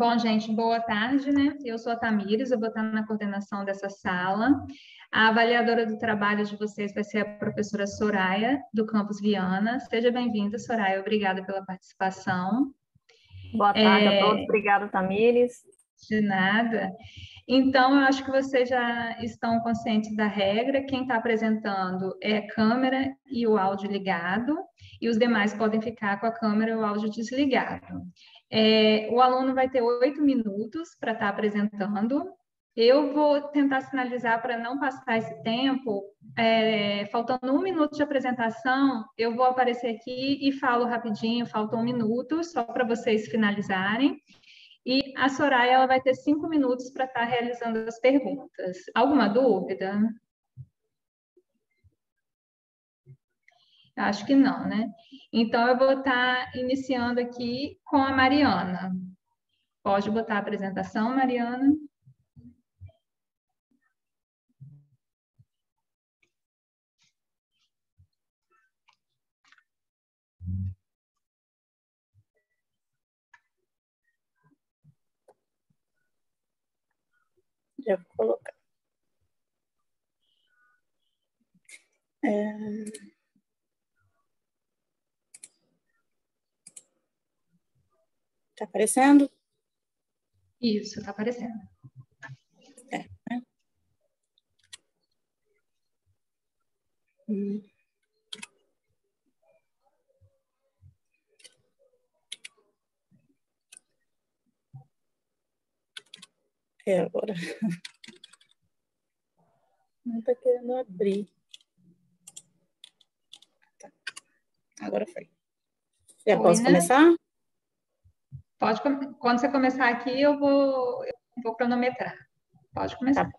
Bom, gente, boa tarde, né? Eu sou a Tamires, eu vou estar na coordenação dessa sala. A avaliadora do trabalho de vocês vai ser a professora Soraya, do campus Viana. Seja bem-vinda, Soraya, obrigada pela participação. Boa tarde é... a todos, obrigada, Tamires. De nada. Então, eu acho que vocês já estão conscientes da regra. Quem está apresentando é a câmera e o áudio ligado, e os demais podem ficar com a câmera e o áudio desligado. É, o aluno vai ter oito minutos para estar tá apresentando. Eu vou tentar sinalizar para não passar esse tempo. É, faltando um minuto de apresentação, eu vou aparecer aqui e falo rapidinho, falta um minuto, só para vocês finalizarem. E a Soraya ela vai ter cinco minutos para estar tá realizando as perguntas. Alguma dúvida? Acho que não, né? Então, eu vou estar tá iniciando aqui com a Mariana. Pode botar a apresentação, Mariana. Já vou colocar. É... Tá aparecendo? Isso, tá aparecendo. É. Né? Hum. É agora. Não está querendo abrir. Tá. Agora foi. Já Oi, posso né? começar? Pode, quando você começar aqui, eu vou, eu vou cronometrar. Pode começar. Tá.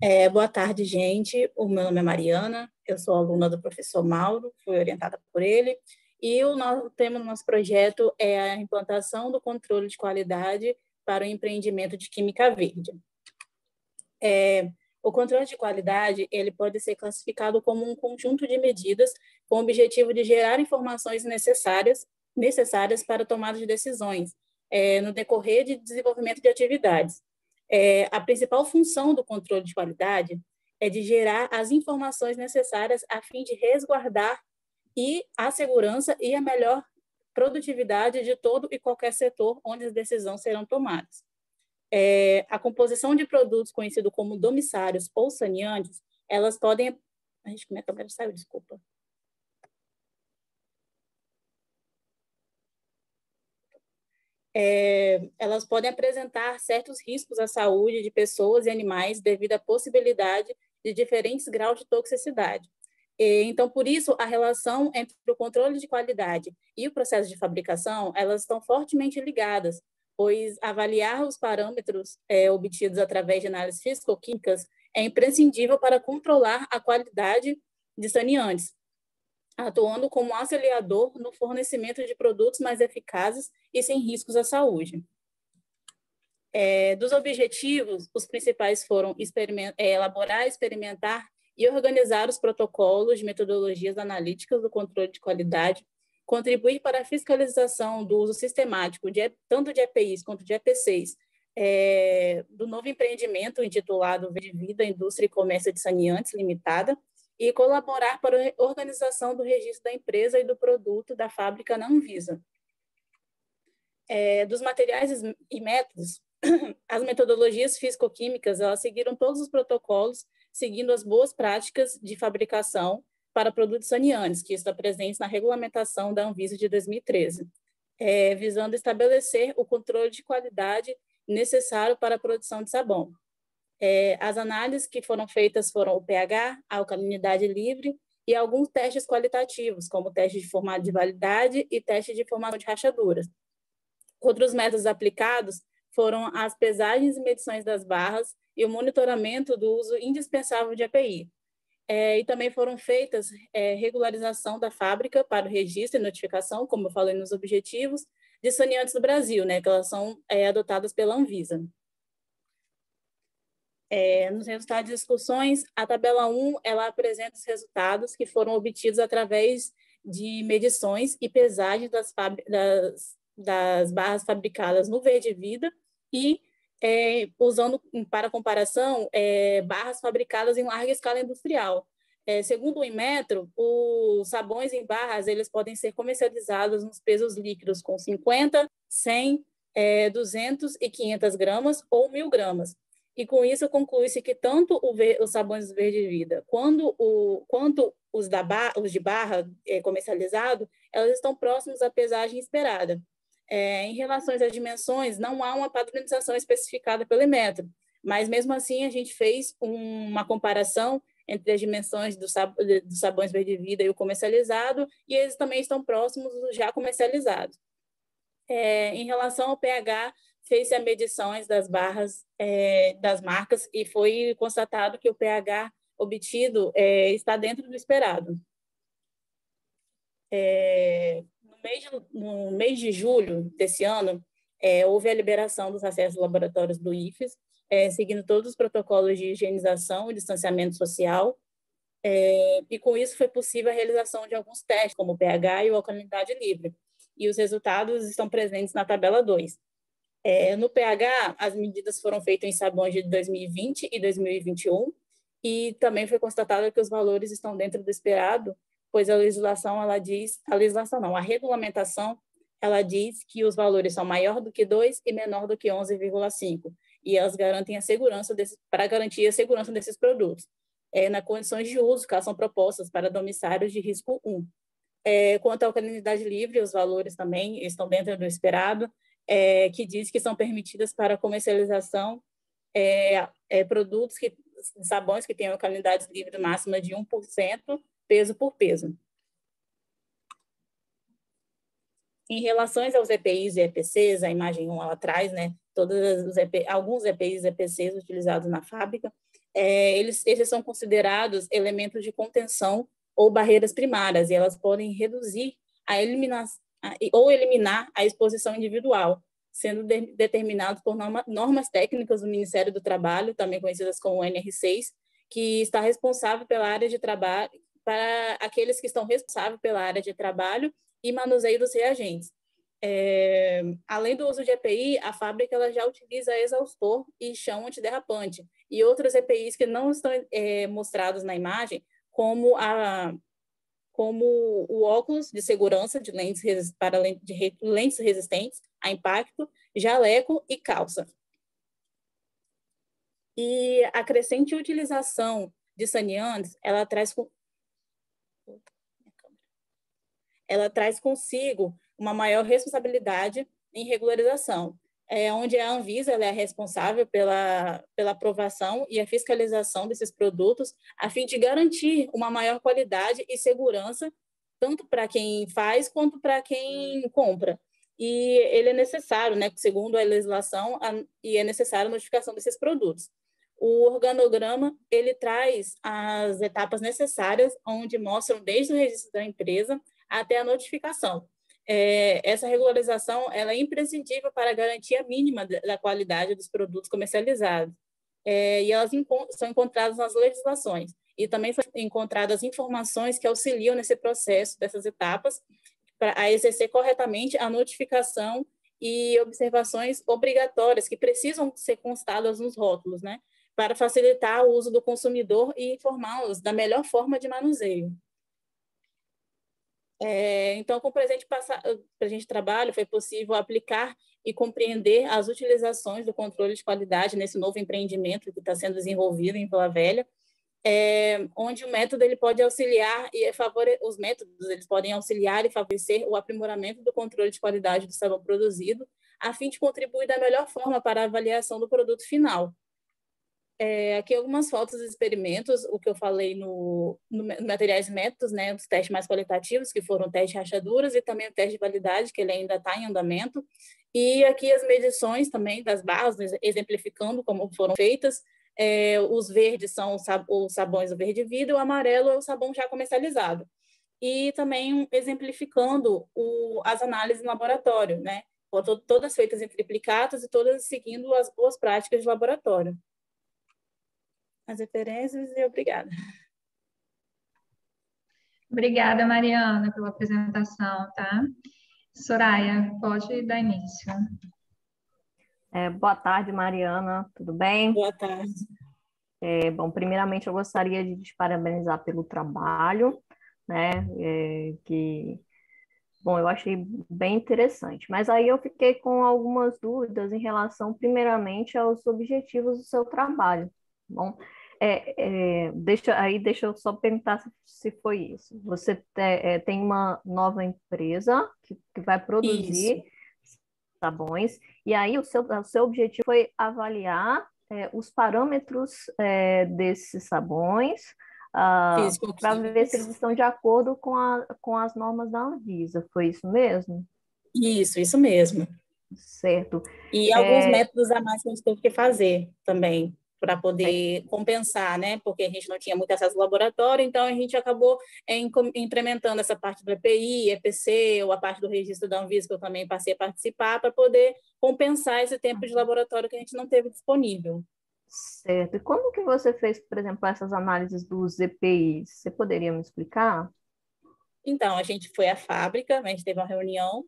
É, boa tarde, gente. O meu nome é Mariana, eu sou aluna do professor Mauro, fui orientada por ele. E o nosso tema do nosso projeto é a implantação do controle de qualidade para o empreendimento de química verde. É, o controle de qualidade ele pode ser classificado como um conjunto de medidas com o objetivo de gerar informações necessárias necessárias para tomada de decisões, é, no decorrer de desenvolvimento de atividades. É, a principal função do controle de qualidade é de gerar as informações necessárias a fim de resguardar e a segurança e a melhor produtividade de todo e qualquer setor onde as decisões serão tomadas. É, a composição de produtos conhecidos como domissários ou saneantes, elas podem... A gente, minha câmera saiu, desculpa. É, elas podem apresentar certos riscos à saúde de pessoas e animais devido à possibilidade de diferentes graus de toxicidade. E, então, por isso, a relação entre o controle de qualidade e o processo de fabricação, elas estão fortemente ligadas, pois avaliar os parâmetros é, obtidos através de análises físico-químicas é imprescindível para controlar a qualidade de saneantes, atuando como auxiliador no fornecimento de produtos mais eficazes e sem riscos à saúde. É, dos objetivos, os principais foram é, elaborar, experimentar e organizar os protocolos de metodologias analíticas do controle de qualidade, contribuir para a fiscalização do uso sistemático de, tanto de EPIs quanto de EPCs, é, do novo empreendimento intitulado Verde Vida, Indústria e Comércio de Saneantes Limitada, e colaborar para a organização do registro da empresa e do produto da fábrica na Anvisa. É, dos materiais e métodos, as metodologias físico-químicas elas seguiram todos os protocolos, seguindo as boas práticas de fabricação para produtos saneantes, que está presente na regulamentação da Anvisa de 2013, é, visando estabelecer o controle de qualidade necessário para a produção de sabão. É, as análises que foram feitas foram o pH, a alcalinidade livre e alguns testes qualitativos, como teste de formato de validade e teste de formação de rachaduras. Outros métodos aplicados foram as pesagens e medições das barras e o monitoramento do uso indispensável de API. É, e também foram feitas é, regularização da fábrica para o registro e notificação, como eu falei nos objetivos, de saneantes do Brasil, né, que elas são é, adotadas pela Anvisa. É, nos resultados de discussões, a tabela 1 ela apresenta os resultados que foram obtidos através de medições e pesagens das, das das barras fabricadas no Verde Vida e é, usando para comparação é, barras fabricadas em larga escala industrial. É, segundo o Inmetro, os sabões em barras eles podem ser comercializados nos pesos líquidos com 50, 100, é, 200 e 500 gramas ou 1.000 gramas. E com isso conclui-se que tanto os sabões verde vida quando o, quanto os, da bar, os de barra é, comercializado, elas estão próximos à pesagem esperada. É, em relação às dimensões, não há uma padronização especificada pelo Emetro, mas mesmo assim a gente fez um, uma comparação entre as dimensões dos sab do sabões verde vida e o comercializado, e eles também estão próximos dos já comercializados. É, em relação ao pH, fez-se a medições das barras é, das marcas e foi constatado que o pH obtido é, está dentro do esperado. É, no, mês de, no, mês de, julho desse ano, é, houve a liberação dos acessos laboratórios do IFES, é, seguindo todos os protocolos de higienização e distanciamento social, é, e com isso foi possível a realização de alguns testes, como o pH e o alcalinidade livre, e os resultados estão presentes na tabela 2. É, no pH, as medidas foram feitas em sabões de 2020 e 2021, e também foi constatado que os valores estão dentro do esperado, pois a legislação ela diz, a legislação não, a regulamentação ela diz que os valores são maior do que 2 e menor do que 11,5, e elas garantem a segurança para garantir a segurança desses produtos. É, na condições de uso, que são propostas para domicílios de risco 1. É, quanto à alcalinidade livre, os valores também estão dentro do esperado, é, que diz que são permitidas para comercialização é, é, produtos que sabões que têm alcalinidade livre máxima de 1%, peso por peso. Em relação aos EPIs e EPCs, a imagem 1 ela traz, né, todos os EP, alguns EPIs e EPCs utilizados na fábrica, é, eles, eles são considerados elementos de contenção ou barreiras primárias, e elas podem reduzir a eliminação ou eliminar a exposição individual, sendo de, determinado por norma, normas técnicas do Ministério do Trabalho, também conhecidas como NR6, que está responsável pela área de trabalho, para aqueles que estão responsáveis pela área de trabalho e manuseio dos reagentes. É, além do uso de EPI, a fábrica ela já utiliza exaustor e chão antiderrapante e outros EPIs que não estão é, mostrados na imagem, como a como o óculos de segurança de lentes para lentes resistentes a impacto, jaleco e calça. E a crescente utilização de saneantes, ela traz ela traz consigo uma maior responsabilidade em regularização, é, onde a Anvisa é responsável pela, pela aprovação e a fiscalização desses produtos, a fim de garantir uma maior qualidade e segurança, tanto para quem faz quanto para quem compra. E ele é necessário, né, segundo a legislação, a, e é necessário a notificação desses produtos. O organograma, ele traz as etapas necessárias, onde mostram desde o registro da empresa até a notificação é, essa regularização ela é imprescindível para a garantia mínima da qualidade dos produtos comercializados. É, e elas são encontradas nas legislações. E também são encontradas informações que auxiliam nesse processo dessas etapas para exercer corretamente a notificação e observações obrigatórias que precisam ser constadas nos rótulos, né, para facilitar o uso do consumidor e informá-los da melhor forma de manuseio. É, então, com o presente, presente de trabalho, foi possível aplicar e compreender as utilizações do controle de qualidade nesse novo empreendimento que está sendo desenvolvido em Vila Velha, é, onde o método ele pode auxiliar e favorecer os métodos eles podem auxiliar e favorecer o aprimoramento do controle de qualidade do sabão produzido, a fim de contribuir da melhor forma para a avaliação do produto final. É, aqui algumas fotos dos experimentos, o que eu falei no, no materiais métodos, né, os testes mais qualitativos, que foram o teste de rachaduras e também o teste de validade, que ele ainda está em andamento. E aqui as medições também das barras, exemplificando como foram feitas. É, os verdes são os sabões do verde vida, o amarelo é o sabão já comercializado. E também exemplificando o, as análises no laboratório, né? Todas feitas em triplicatas e todas seguindo as boas práticas de laboratório as referências e obrigada. Obrigada, Mariana, pela apresentação, tá? Soraya, pode dar início. É, boa tarde, Mariana, tudo bem? Boa tarde. É, bom, primeiramente eu gostaria de te parabenizar pelo trabalho, né, é, que, bom, eu achei bem interessante, mas aí eu fiquei com algumas dúvidas em relação, primeiramente, aos objetivos do seu trabalho, bom, é, é, deixa, aí deixa eu só perguntar se, se foi isso. Você te, é, tem uma nova empresa que, que vai produzir isso. sabões, e aí o seu, o seu objetivo foi avaliar é, os parâmetros é, desses sabões ah, para ver se eles estão de acordo com, a, com as normas da Anvisa. Foi isso mesmo? Isso, isso mesmo. Certo. E alguns é, métodos a mais que a gente teve que fazer também para poder compensar, né? Porque a gente não tinha muito acesso ao laboratório, então a gente acabou é, implementando essa parte do EPI, EPC, ou a parte do registro da Anvisa, que eu também passei a participar, para poder compensar esse tempo de laboratório que a gente não teve disponível. Certo. E como que você fez, por exemplo, essas análises dos EPIs? Você poderia me explicar? Então, a gente foi à fábrica, a gente teve uma reunião,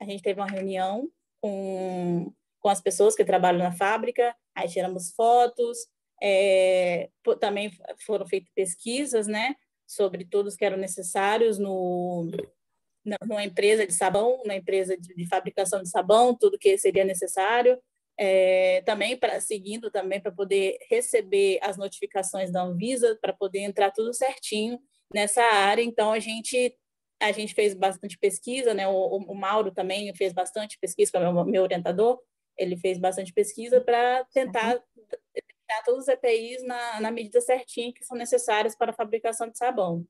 a gente teve uma reunião com, com as pessoas que trabalham na fábrica, aí tiramos fotos, é, também foram feitas pesquisas, né, sobre todos que eram necessários no, numa empresa de sabão, na empresa de, de, fabricação de sabão, tudo que seria necessário, é, também para seguindo também para poder receber as notificações da Anvisa, para poder entrar tudo certinho nessa área. Então a gente a gente fez bastante pesquisa, né? O, o Mauro também fez bastante pesquisa, que é o meu, meu orientador, ele fez bastante pesquisa para tentar detectar todos os EPIs na, na medida certinha que são necessárias para a fabricação de sabão.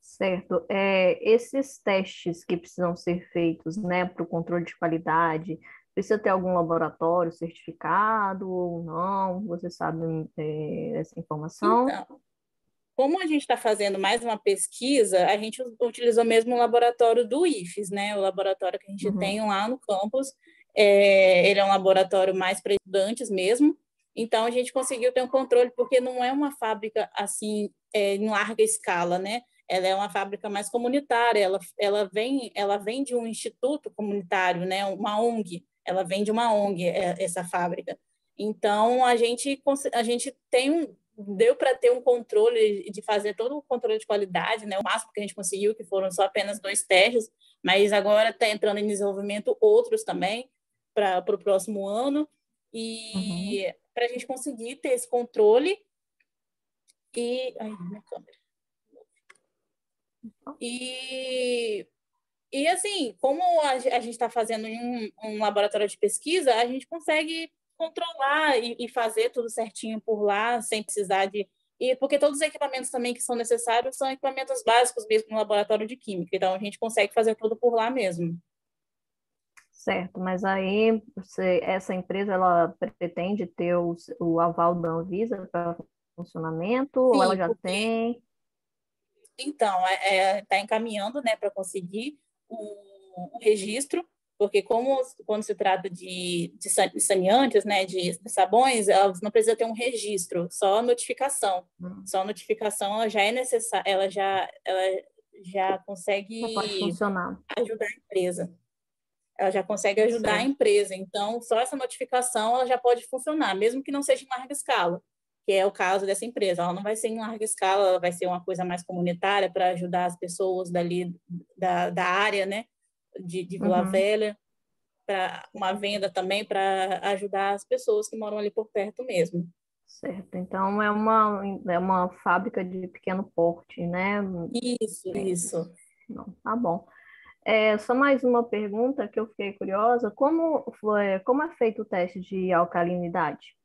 Certo. É, esses testes que precisam ser feitos né, para o controle de qualidade, precisa ter algum laboratório certificado ou não? Você sabe é, essa informação? Então, como a gente está fazendo mais uma pesquisa, a gente utilizou mesmo o laboratório do IFES, né? O laboratório que a gente uhum. tem lá no campus, é, ele é um laboratório mais para estudantes mesmo, então a gente conseguiu ter um controle, porque não é uma fábrica assim é, em larga escala, né? Ela é uma fábrica mais comunitária, ela, ela, vem, ela vem de um instituto comunitário, né? uma ONG, ela vem de uma ONG, é, essa fábrica. Então, a gente, a gente tem deu para ter um controle de fazer todo o controle de qualidade, né? O máximo que a gente conseguiu, que foram só apenas dois testes, mas agora está entrando em desenvolvimento outros também para o próximo ano. E uhum. para a gente conseguir ter esse controle e ai minha câmera. E e assim como a, a gente está fazendo em um, um, laboratório de pesquisa a gente consegue controlar e, e fazer tudo certinho por lá sem precisar de e porque todos os equipamentos também que são necessários são equipamentos básicos mesmo no laboratório de química. Então a gente consegue fazer tudo por lá mesmo Certo, mas aí você, essa empresa ela pretende ter o, o aval da Anvisa para funcionamento Sim, ou ela já porque... tem? Então, está é, é tá encaminhando né, para conseguir o, o, registro, porque como quando se trata de, de saneantes, né, de, de, sabões, elas não precisa ter um registro, só notificação. Hum. Só notificação ela já é necessária, ela já, ela já consegue ajudar a empresa ela já consegue ajudar Sim. a empresa. Então, só essa notificação ela já pode funcionar, mesmo que não seja em larga escala, que é o caso dessa empresa. Ela não vai ser em larga escala, ela vai ser uma coisa mais comunitária para ajudar as pessoas dali da, da área, né, de, de Vila uhum. Velha, para uma venda também para ajudar as pessoas que moram ali por perto mesmo. Certo, então é uma, é uma fábrica de pequeno porte, né? Isso, isso. Não, tá bom. É, só mais uma pergunta que eu fiquei curiosa: como, foi, como é feito o teste de alcalinidade?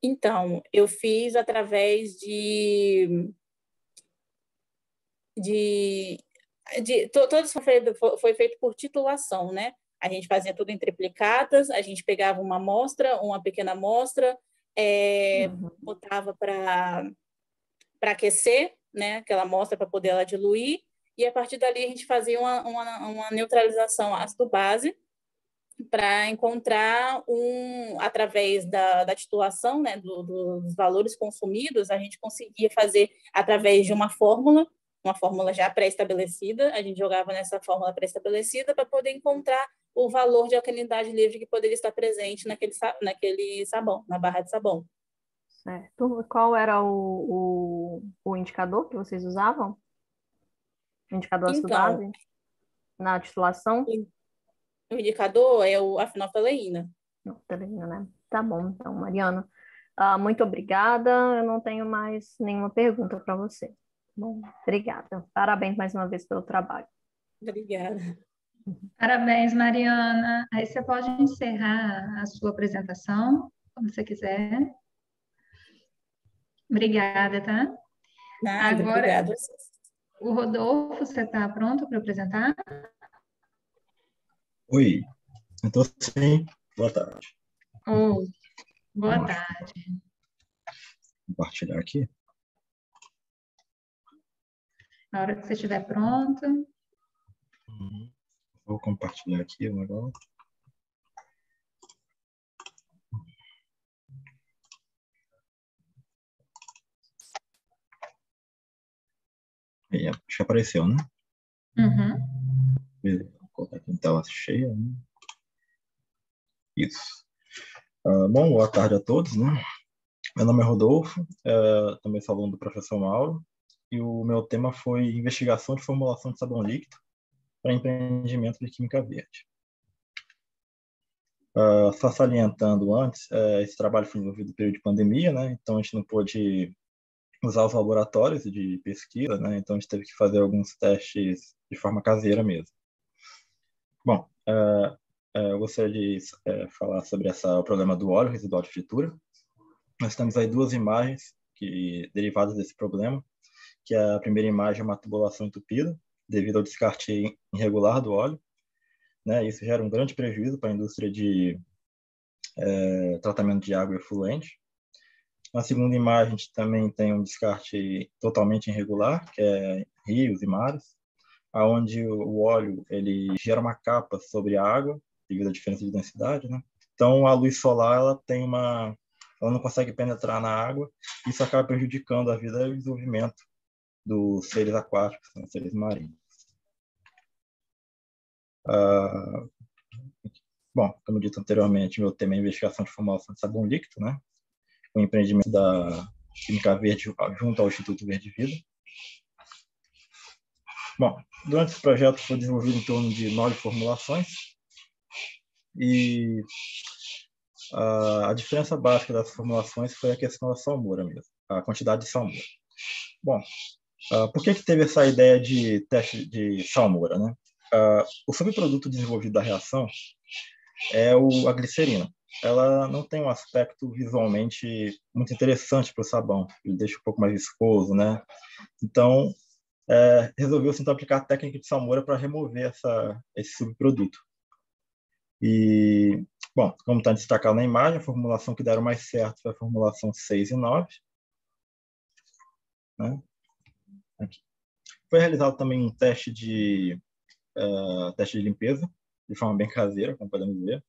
Então, eu fiz através de. de, de todos foi feito, foi feito por titulação, né? A gente fazia tudo em triplicatas, a gente pegava uma amostra, uma pequena amostra, é, uhum. botava para aquecer, né? Aquela amostra para poder ela diluir e a partir dali a gente fazia uma, uma, uma neutralização ácido-base para encontrar um, através da, da titulação, né, do, dos valores consumidos, a gente conseguia fazer através de uma fórmula uma fórmula já pré-estabelecida, a gente jogava nessa fórmula pré-estabelecida para poder encontrar o valor de alcalinidade livre que poderia estar presente naquele, naquele sabão, na barra de sabão. Certo. Qual era o, o, o indicador que vocês usavam? Indicador então, estudado na titulação? O indicador é o, a fenolftaleína. Fenolftaleína, né? Tá bom, então, Mariana. Uh, muito obrigada. Eu não tenho mais nenhuma pergunta para você. Bom, obrigada. Parabéns mais uma vez pelo trabalho. Obrigada. Parabéns, Mariana. Aí você pode encerrar a sua apresentação, quando você quiser. Obrigada, tá? Nada, Agora, obrigada. O Rodolfo, você está pronto para apresentar? Oi, estou sim. Boa tarde. Oh, boa Vamos tarde. Compartilhar aqui. Na hora que você estiver pronto. Uhum. Vou compartilhar aqui o Aí, acho que apareceu, né? Uhum. Beleza, vou colocar aqui em tela cheia. Né? Isso. Uh, bom, boa tarde a todos, né? Meu nome é Rodolfo, é, também sou aluno do professor Mauro, e o meu tema foi investigação de formulação de sabão líquido para empreendimento de química verde. Uh, só salientando antes, uh, esse trabalho foi desenvolvido no período de pandemia, né? então a gente não pôde usar os laboratórios de pesquisa, né? então a gente teve que fazer alguns testes de forma caseira mesmo. Bom, uh, eu gostaria de eh, falar sobre essa, o problema do óleo residual de fritura. Nós temos aí duas imagens que, derivadas desse problema, que a primeira imagem é uma tubulação entupida, devido ao descarte irregular do óleo. Né? Isso gera um grande prejuízo para a indústria de tratamento de água efluente. Na segunda imagem, a gente também tem um descarte totalmente irregular, que é rios e mares, aonde o óleo ele gera uma capa sobre a água devido à diferença de densidade, né? Então a luz solar ela tem uma ela não consegue penetrar na água, isso acaba prejudicando a vida e o desenvolvimento dos seres aquáticos, são seres marinhos. Uh, bom, como dito anteriormente, meu tema é investigação de formulação de sabão líquido, né? O empreendimento da Química Verde junto ao Instituto Verde Vida. Bom, durante esse projeto foi desenvolvido em torno de nove formulações e uh, a diferença básica das formulações foi a questão da salmoura mesmo, a quantidade de salmoura. Bom, uh, por que, que teve essa ideia de teste de salmoura, né? Uh, o subproduto desenvolvido da reação é o, a glicerina. Ela não tem um aspecto visualmente muito interessante para o sabão, ele deixa um pouco mais viscoso, né? Então, é, resolveu-se então aplicar a técnica de salmoura para remover essa, esse subproduto. E, bom, como está destacado na imagem, a formulação que deram mais certo foi a formulação 6 e 9. Né? Aqui. Foi realizado também um teste de uh, teste de limpeza, de forma bem caseira, como podemos ver.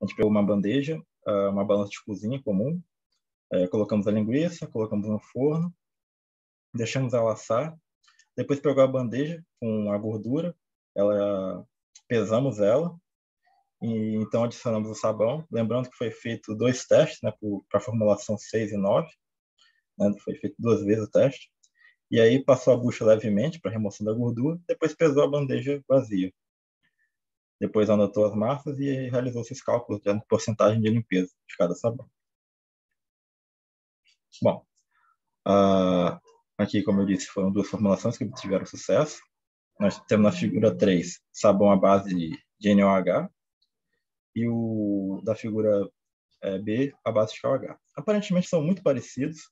A gente pegou uma bandeja, uh, uma balança de cozinha comum, uh, colocamos a linguiça, colocamos no forno, deixamos ela assar, depois pegou a bandeja com a gordura, ela pesamos ela, e então adicionamos o sabão, lembrando que foi feito dois testes, né, para a formulação 6 e 9, né, foi feito duas vezes o teste. E aí passou a bucha levemente para remoção da gordura, depois pesou a bandeja vazia. Depois anotou as massas e realizou esses cálculos de porcentagem de limpeza de cada sabão. Bom, uh, aqui, como eu disse, foram duas formulações que tiveram sucesso. Nós temos na figura 3 sabão à base de NOH e o da figura é, B à base de KOH. Aparentemente são muito parecidos,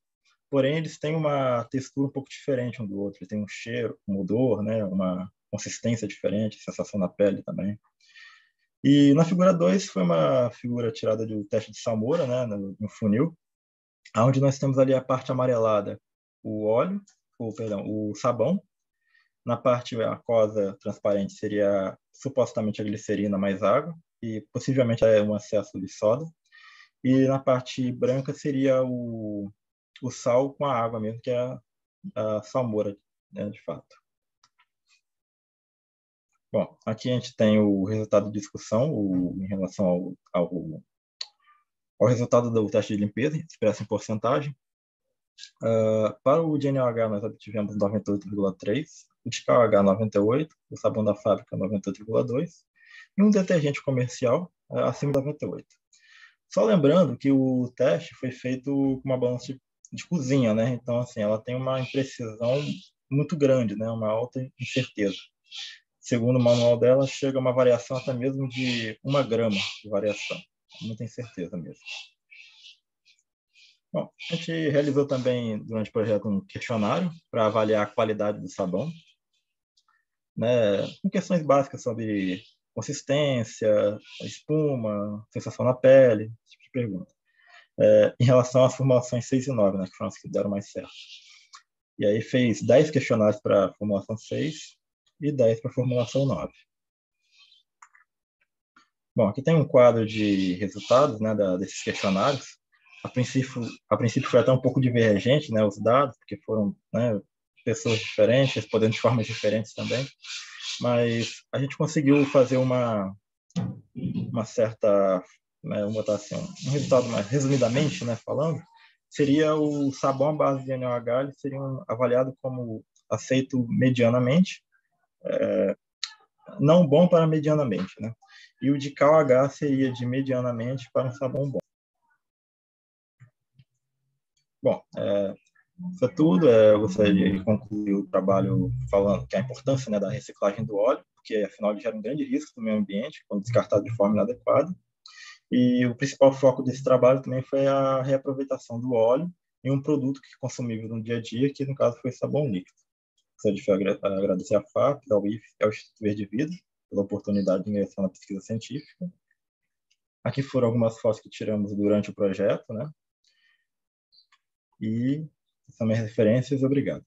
porém eles têm uma textura um pouco diferente um do outro. Eles têm um cheiro, um odor, né, uma consistência diferente, sensação na pele também. E na figura 2 foi uma figura tirada do teste de Samora, né, no, no funil, onde nós temos ali a parte amarelada, o óleo, o perdão, o sabão. Na parte aquosa transparente seria supostamente a glicerina mais água e possivelmente é um excesso de soda. E na parte branca seria o o sal com a água mesmo, que é a, a salmoura né, de fato. Bom, aqui a gente tem o resultado de discussão o, em relação ao, ao, ao, resultado do teste de limpeza, expresso em porcentagem. Uh, para o GNOH, nós obtivemos 98,3%, o KOH 98%, o sabão da fábrica 98,2%, e um detergente comercial uh, acima de 98%. Só lembrando que o teste foi feito com uma balança de, de cozinha, né? Então, assim, ela tem uma imprecisão muito grande, né? Uma alta incerteza segundo o manual dela, chega uma variação até mesmo de uma grama de variação. Muita incerteza mesmo. Bom, a gente realizou também, durante o projeto, um questionário para avaliar a qualidade do sabão, né, com questões básicas sobre consistência, espuma, sensação na pele, esse tipo de pergunta. É, em relação às formulações 6 e 9, né, que foram as que deram mais certo. E aí fez 10 questionários para a formulação 6 e 10 para a formulação 9. Bom, aqui tem um quadro de resultados né, da, desses questionários. A princípio, a princípio foi até um pouco divergente né, os dados, porque foram né, pessoas diferentes, respondendo de formas diferentes também. Mas a gente conseguiu fazer uma, uma certa, né, vamos botar assim, um resultado mais resumidamente né, falando, seria o sabão à base de NOH, ele seria avaliado como aceito medianamente, é, não bom para medianamente, né? E o de KH seria de medianamente para um sabão bom. Bom, é, isso é tudo. É, eu gostaria de concluir o trabalho falando que a importância né, da reciclagem do óleo, porque afinal ele gera um grande risco no meio ambiente quando descartado de forma inadequada. E o principal foco desse trabalho também foi a reaproveitação do óleo em um produto que é consumível no dia a dia, que no caso foi sabão líquido. Gostaria de agradecer à FAP, ao IF e ao Instituto Verde Vida pela oportunidade de ingressar na pesquisa científica. Aqui foram algumas fotos que tiramos durante o projeto, né? E são minhas referências. Obrigado.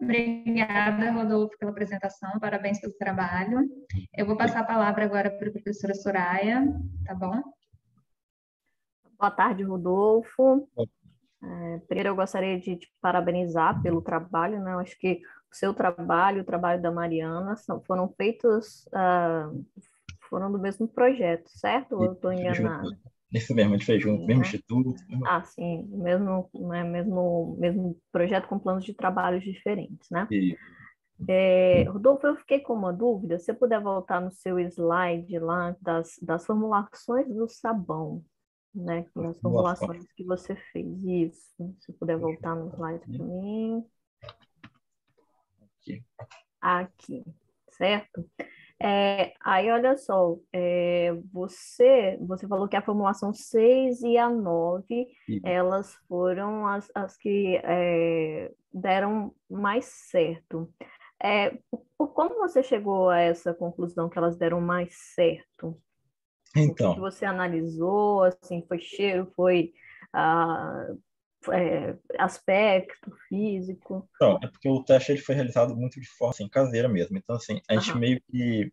Obrigada, Rodolfo, pela apresentação. Parabéns pelo trabalho. Eu vou passar a palavra agora para a professora Soraya, tá bom? Boa tarde, Rodolfo. É, primeiro, eu gostaria de te parabenizar pelo trabalho, né? Eu acho que o seu trabalho, o trabalho da Mariana, são, foram feitos, uh, foram do mesmo projeto, certo? Ou eu estou enganada? Isso mesmo, a gente fez junto, mesmo instituto. Ah, sim, mesmo, né, mesmo, mesmo projeto com planos de trabalhos diferentes, né? É, Rodolfo, eu fiquei com uma dúvida. Se você puder voltar no seu slide lá das, das formulações do sabão, né? Nas formulações que você fez. Isso. Se puder voltar no slide para mim. Aqui. Aqui, certo? É, aí, olha só, é, você, você falou que a formulação 6 e a 9, elas foram as, as que é, deram mais certo. É, por como você chegou a essa conclusão que elas deram mais certo? Então. O que você analisou, assim, foi cheiro, foi ah, é, aspecto físico? Então, é porque o teste ele foi realizado muito de forma assim, caseira mesmo. Então, assim, a gente meio que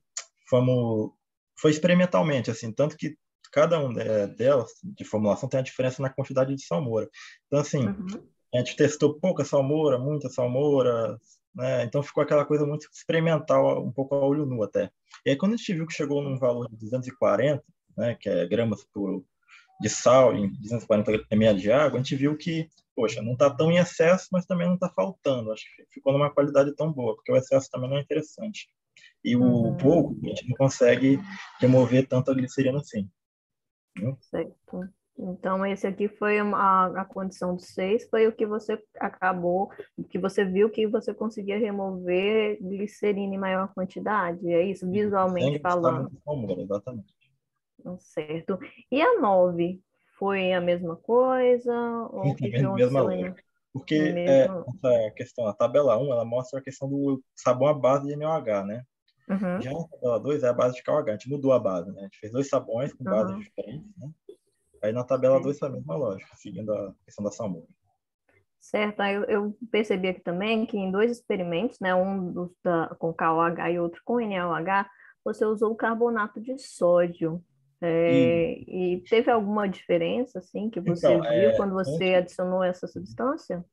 fomos, foi experimentalmente, assim, tanto que cada um delas, de formulação, tem a diferença na quantidade de salmoura. Então, assim, uhum. a gente testou pouca salmoura, muita salmoura, né? Então ficou aquela coisa muito experimental, um pouco a olho nu até. E aí quando a gente viu que chegou num valor de 240, né, que é gramas por de sal em 240 ml de água, a gente viu que, poxa, não está tão em excesso, mas também não está faltando. Acho que ficou numa qualidade tão boa, porque o excesso também não é interessante. E o uhum. pouco, a gente não consegue remover tanto a glicerina assim. Né? Certo. Então, esse aqui foi a, a condição de 6, foi o que você acabou, que você viu que você conseguia remover glicerina em maior quantidade, é isso, visualmente falando. exatamente. Certo. E a 9, foi a mesma coisa? Ou que mesma, mesma lógica. Porque é, essa questão, a tabela 1, ela mostra a questão do sabão à base de NOH, né? Uhum. Já a tabela 2 é a base de KOH, a gente mudou a base, né? A gente fez dois sabões com bases uhum. diferentes, né? Aí na tabela 2 foi a mesma lógica, seguindo a questão da salmoura. Certo, aí eu, eu, percebi aqui também que em dois experimentos, né, um dos da, com KOH e outro com NaOH, você usou o carbonato de sódio. É, e... e... teve alguma diferença, assim, que você então, viu é, quando você antes... adicionou essa substância?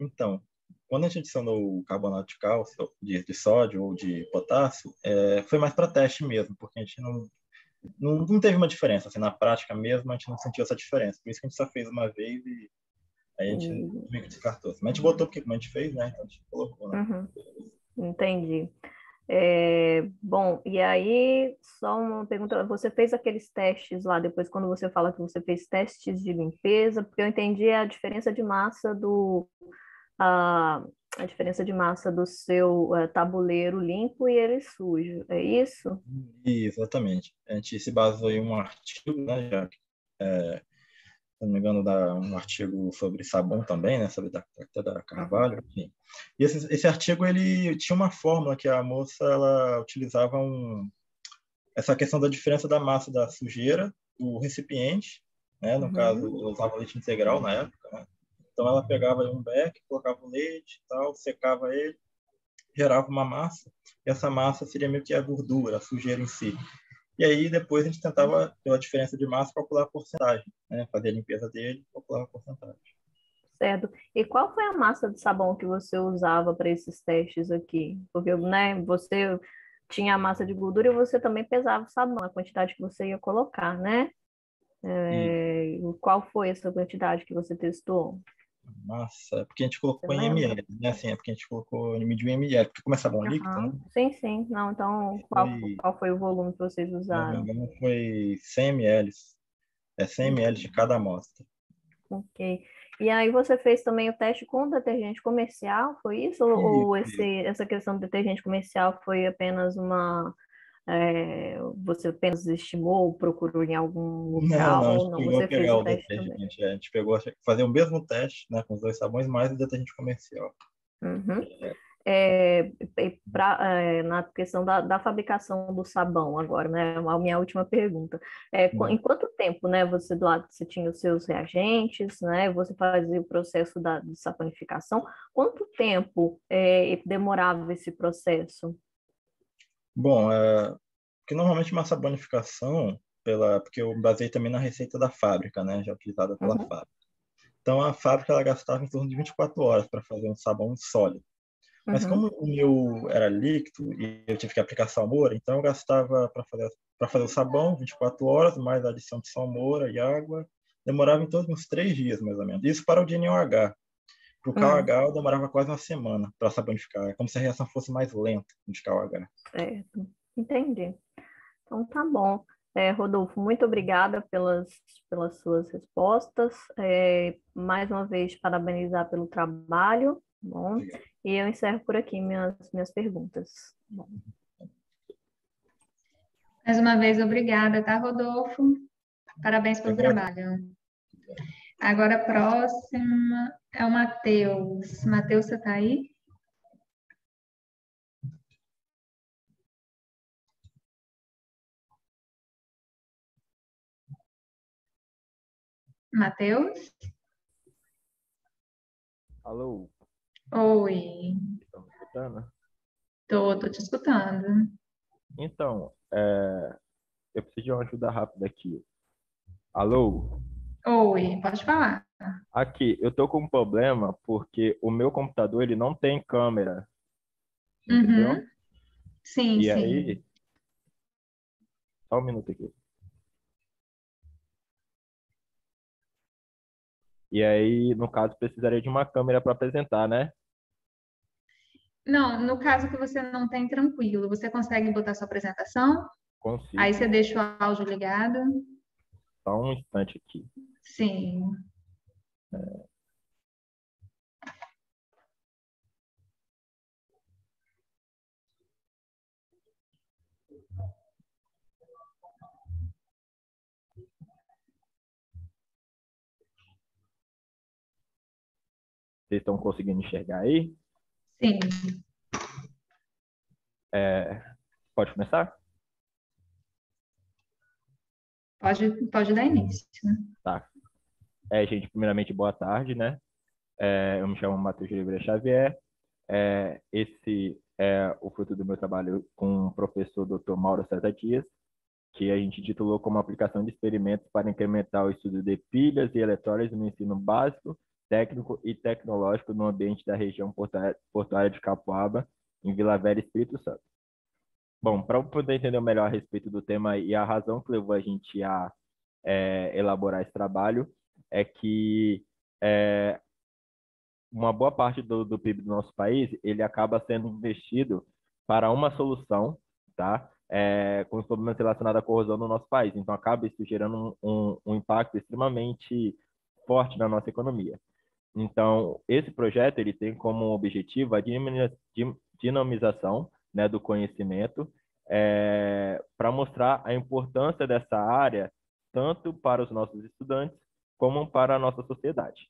Então, quando a gente adicionou o carbonato de cálcio, de, de sódio ou de potássio, é, foi mais para teste mesmo, porque a gente não, não, não, teve uma diferença. Assim, na prática mesmo, a gente não sentiu essa diferença. Por isso que a gente só fez uma vez e a gente uhum. meio que descartou. Mas a gente botou porque como a gente fez, né? Então a gente colocou, né? Uhum. Entendi. É, bom, e aí, só uma pergunta: você fez aqueles testes lá, depois, quando você fala que você fez testes de limpeza, porque eu entendi a diferença de massa do. A, a diferença de massa do seu uh, tabuleiro limpo e ele sujo, é isso? Exatamente. A gente se baseou em um artigo, né, já é, se não me engano, da, um artigo sobre sabão também, né, sobre da, da Carvalho, enfim. E esse, esse artigo, ele tinha uma fórmula que a moça, ela utilizava um, essa questão da diferença da massa da sujeira do recipiente, né, no uhum. caso, usava leite integral na época, né, então ela pegava um beck, colocava o leite tal, secava ele, gerava uma massa, e essa massa seria meio que a gordura, a sujeira em si. E aí depois a gente tentava, pela diferença de massa, calcular a porcentagem, né? fazer a limpeza dele calcular a porcentagem. Certo. E qual foi a massa de sabão que você usava para esses testes aqui? Porque né, você tinha a massa de gordura e você também pesava o sabão, a quantidade que você ia colocar, né? É, qual foi essa quantidade que você testou? Massa, é porque a gente colocou em ml, né? Assim, é porque a gente colocou em medium ml, porque começava um uhum. líquido, né? Sim, sim. Não, então, qual foi, qual foi o volume que vocês usaram? Não, foi 100 ml. É 100 ml de cada amostra. Ok. E aí você fez também o teste com detergente comercial, foi isso? Ou, ou esse, essa questão do detergente comercial foi apenas uma é, você apenas estimou, procurou em algum lugar não, não, ou não? Você fez o teste também? A gente pegou fazer o mesmo teste né, com os dois sabões, mais o detergente comercial. Uhum. É, pra, é, na questão da, da, fabricação do sabão agora, né? A minha última pergunta. É, hum. Em quanto tempo, né? Você do lado você tinha os seus reagentes, né? Você fazia o processo da de saponificação. Quanto tempo é, demorava esse processo? Bom, é, porque normalmente uma sabonificação, pela, porque eu basei também na receita da fábrica, né, já utilizada pela uhum. fábrica. Então a fábrica ela gastava em torno de 24 horas para fazer um sabão sólido. Mas uhum. como o meu era líquido e eu tive que aplicar salmoura, então eu gastava para fazer para fazer o sabão 24 horas mais a adição de salmoura e água, demorava em torno de uns três dias mais ou menos. Isso para o DNOH. Para o KOH eu demorava quase uma semana para sabonificar, é como se a reação fosse mais lenta de KOH. Certo, entendi. Então tá bom. É, Rodolfo, muito obrigada pelas, pelas suas respostas. É, mais uma vez, parabenizar pelo trabalho. Bom, Obrigado. e eu encerro por aqui minhas, minhas perguntas. Bom. Mais uma vez, obrigada, tá, Rodolfo? Parabéns pelo trabalho. Agora a próxima é o Matheus. Matheus, você está aí? Matheus? Alô? Oi. Estão me escutando? Tô, tô te escutando. Então, é, eu preciso de uma ajuda rápida aqui. Alô? Oi, pode falar. Aqui, eu tô com um problema porque o meu computador ele não tem câmera. Uhum. Entendeu? Sim, e sim. aí. Só um minuto aqui. E aí, no caso, precisaria de uma câmera para apresentar, né? Não, no caso que você não tem, tranquilo. Você consegue botar sua apresentação? Consigo. Aí você deixa o áudio ligado. Só um instante aqui. Sim. Vocês estão conseguindo enxergar aí? Sim. É, pode começar? Pode, pode dar início. Tá. É, gente, primeiramente, boa tarde, né? É, eu me chamo Matheus Oliveira Xavier. É, esse é o fruto do meu trabalho com o professor Dr. Mauro César Dias. que a gente titulou como aplicação de experimentos para incrementar o estudo de pilhas e eletrólises no ensino básico, técnico e tecnológico no ambiente da região portuária de Capoaba, em Vila Velha, Espírito Santo. Bom, para poder entender melhor a respeito do tema e a razão que levou a gente a é, elaborar esse trabalho é que é, uma boa parte do, do PIB do nosso país ele acaba sendo investido para uma solução, tá? É, com os problemas relacionados à corrosão no nosso país. Então, acaba isso gerando um, um, um impacto extremamente forte na nossa economia. Então, esse projeto ele tem como objetivo a dinamização né, do conhecimento é, para mostrar a importância dessa área tanto para os nossos estudantes como para a nossa sociedade.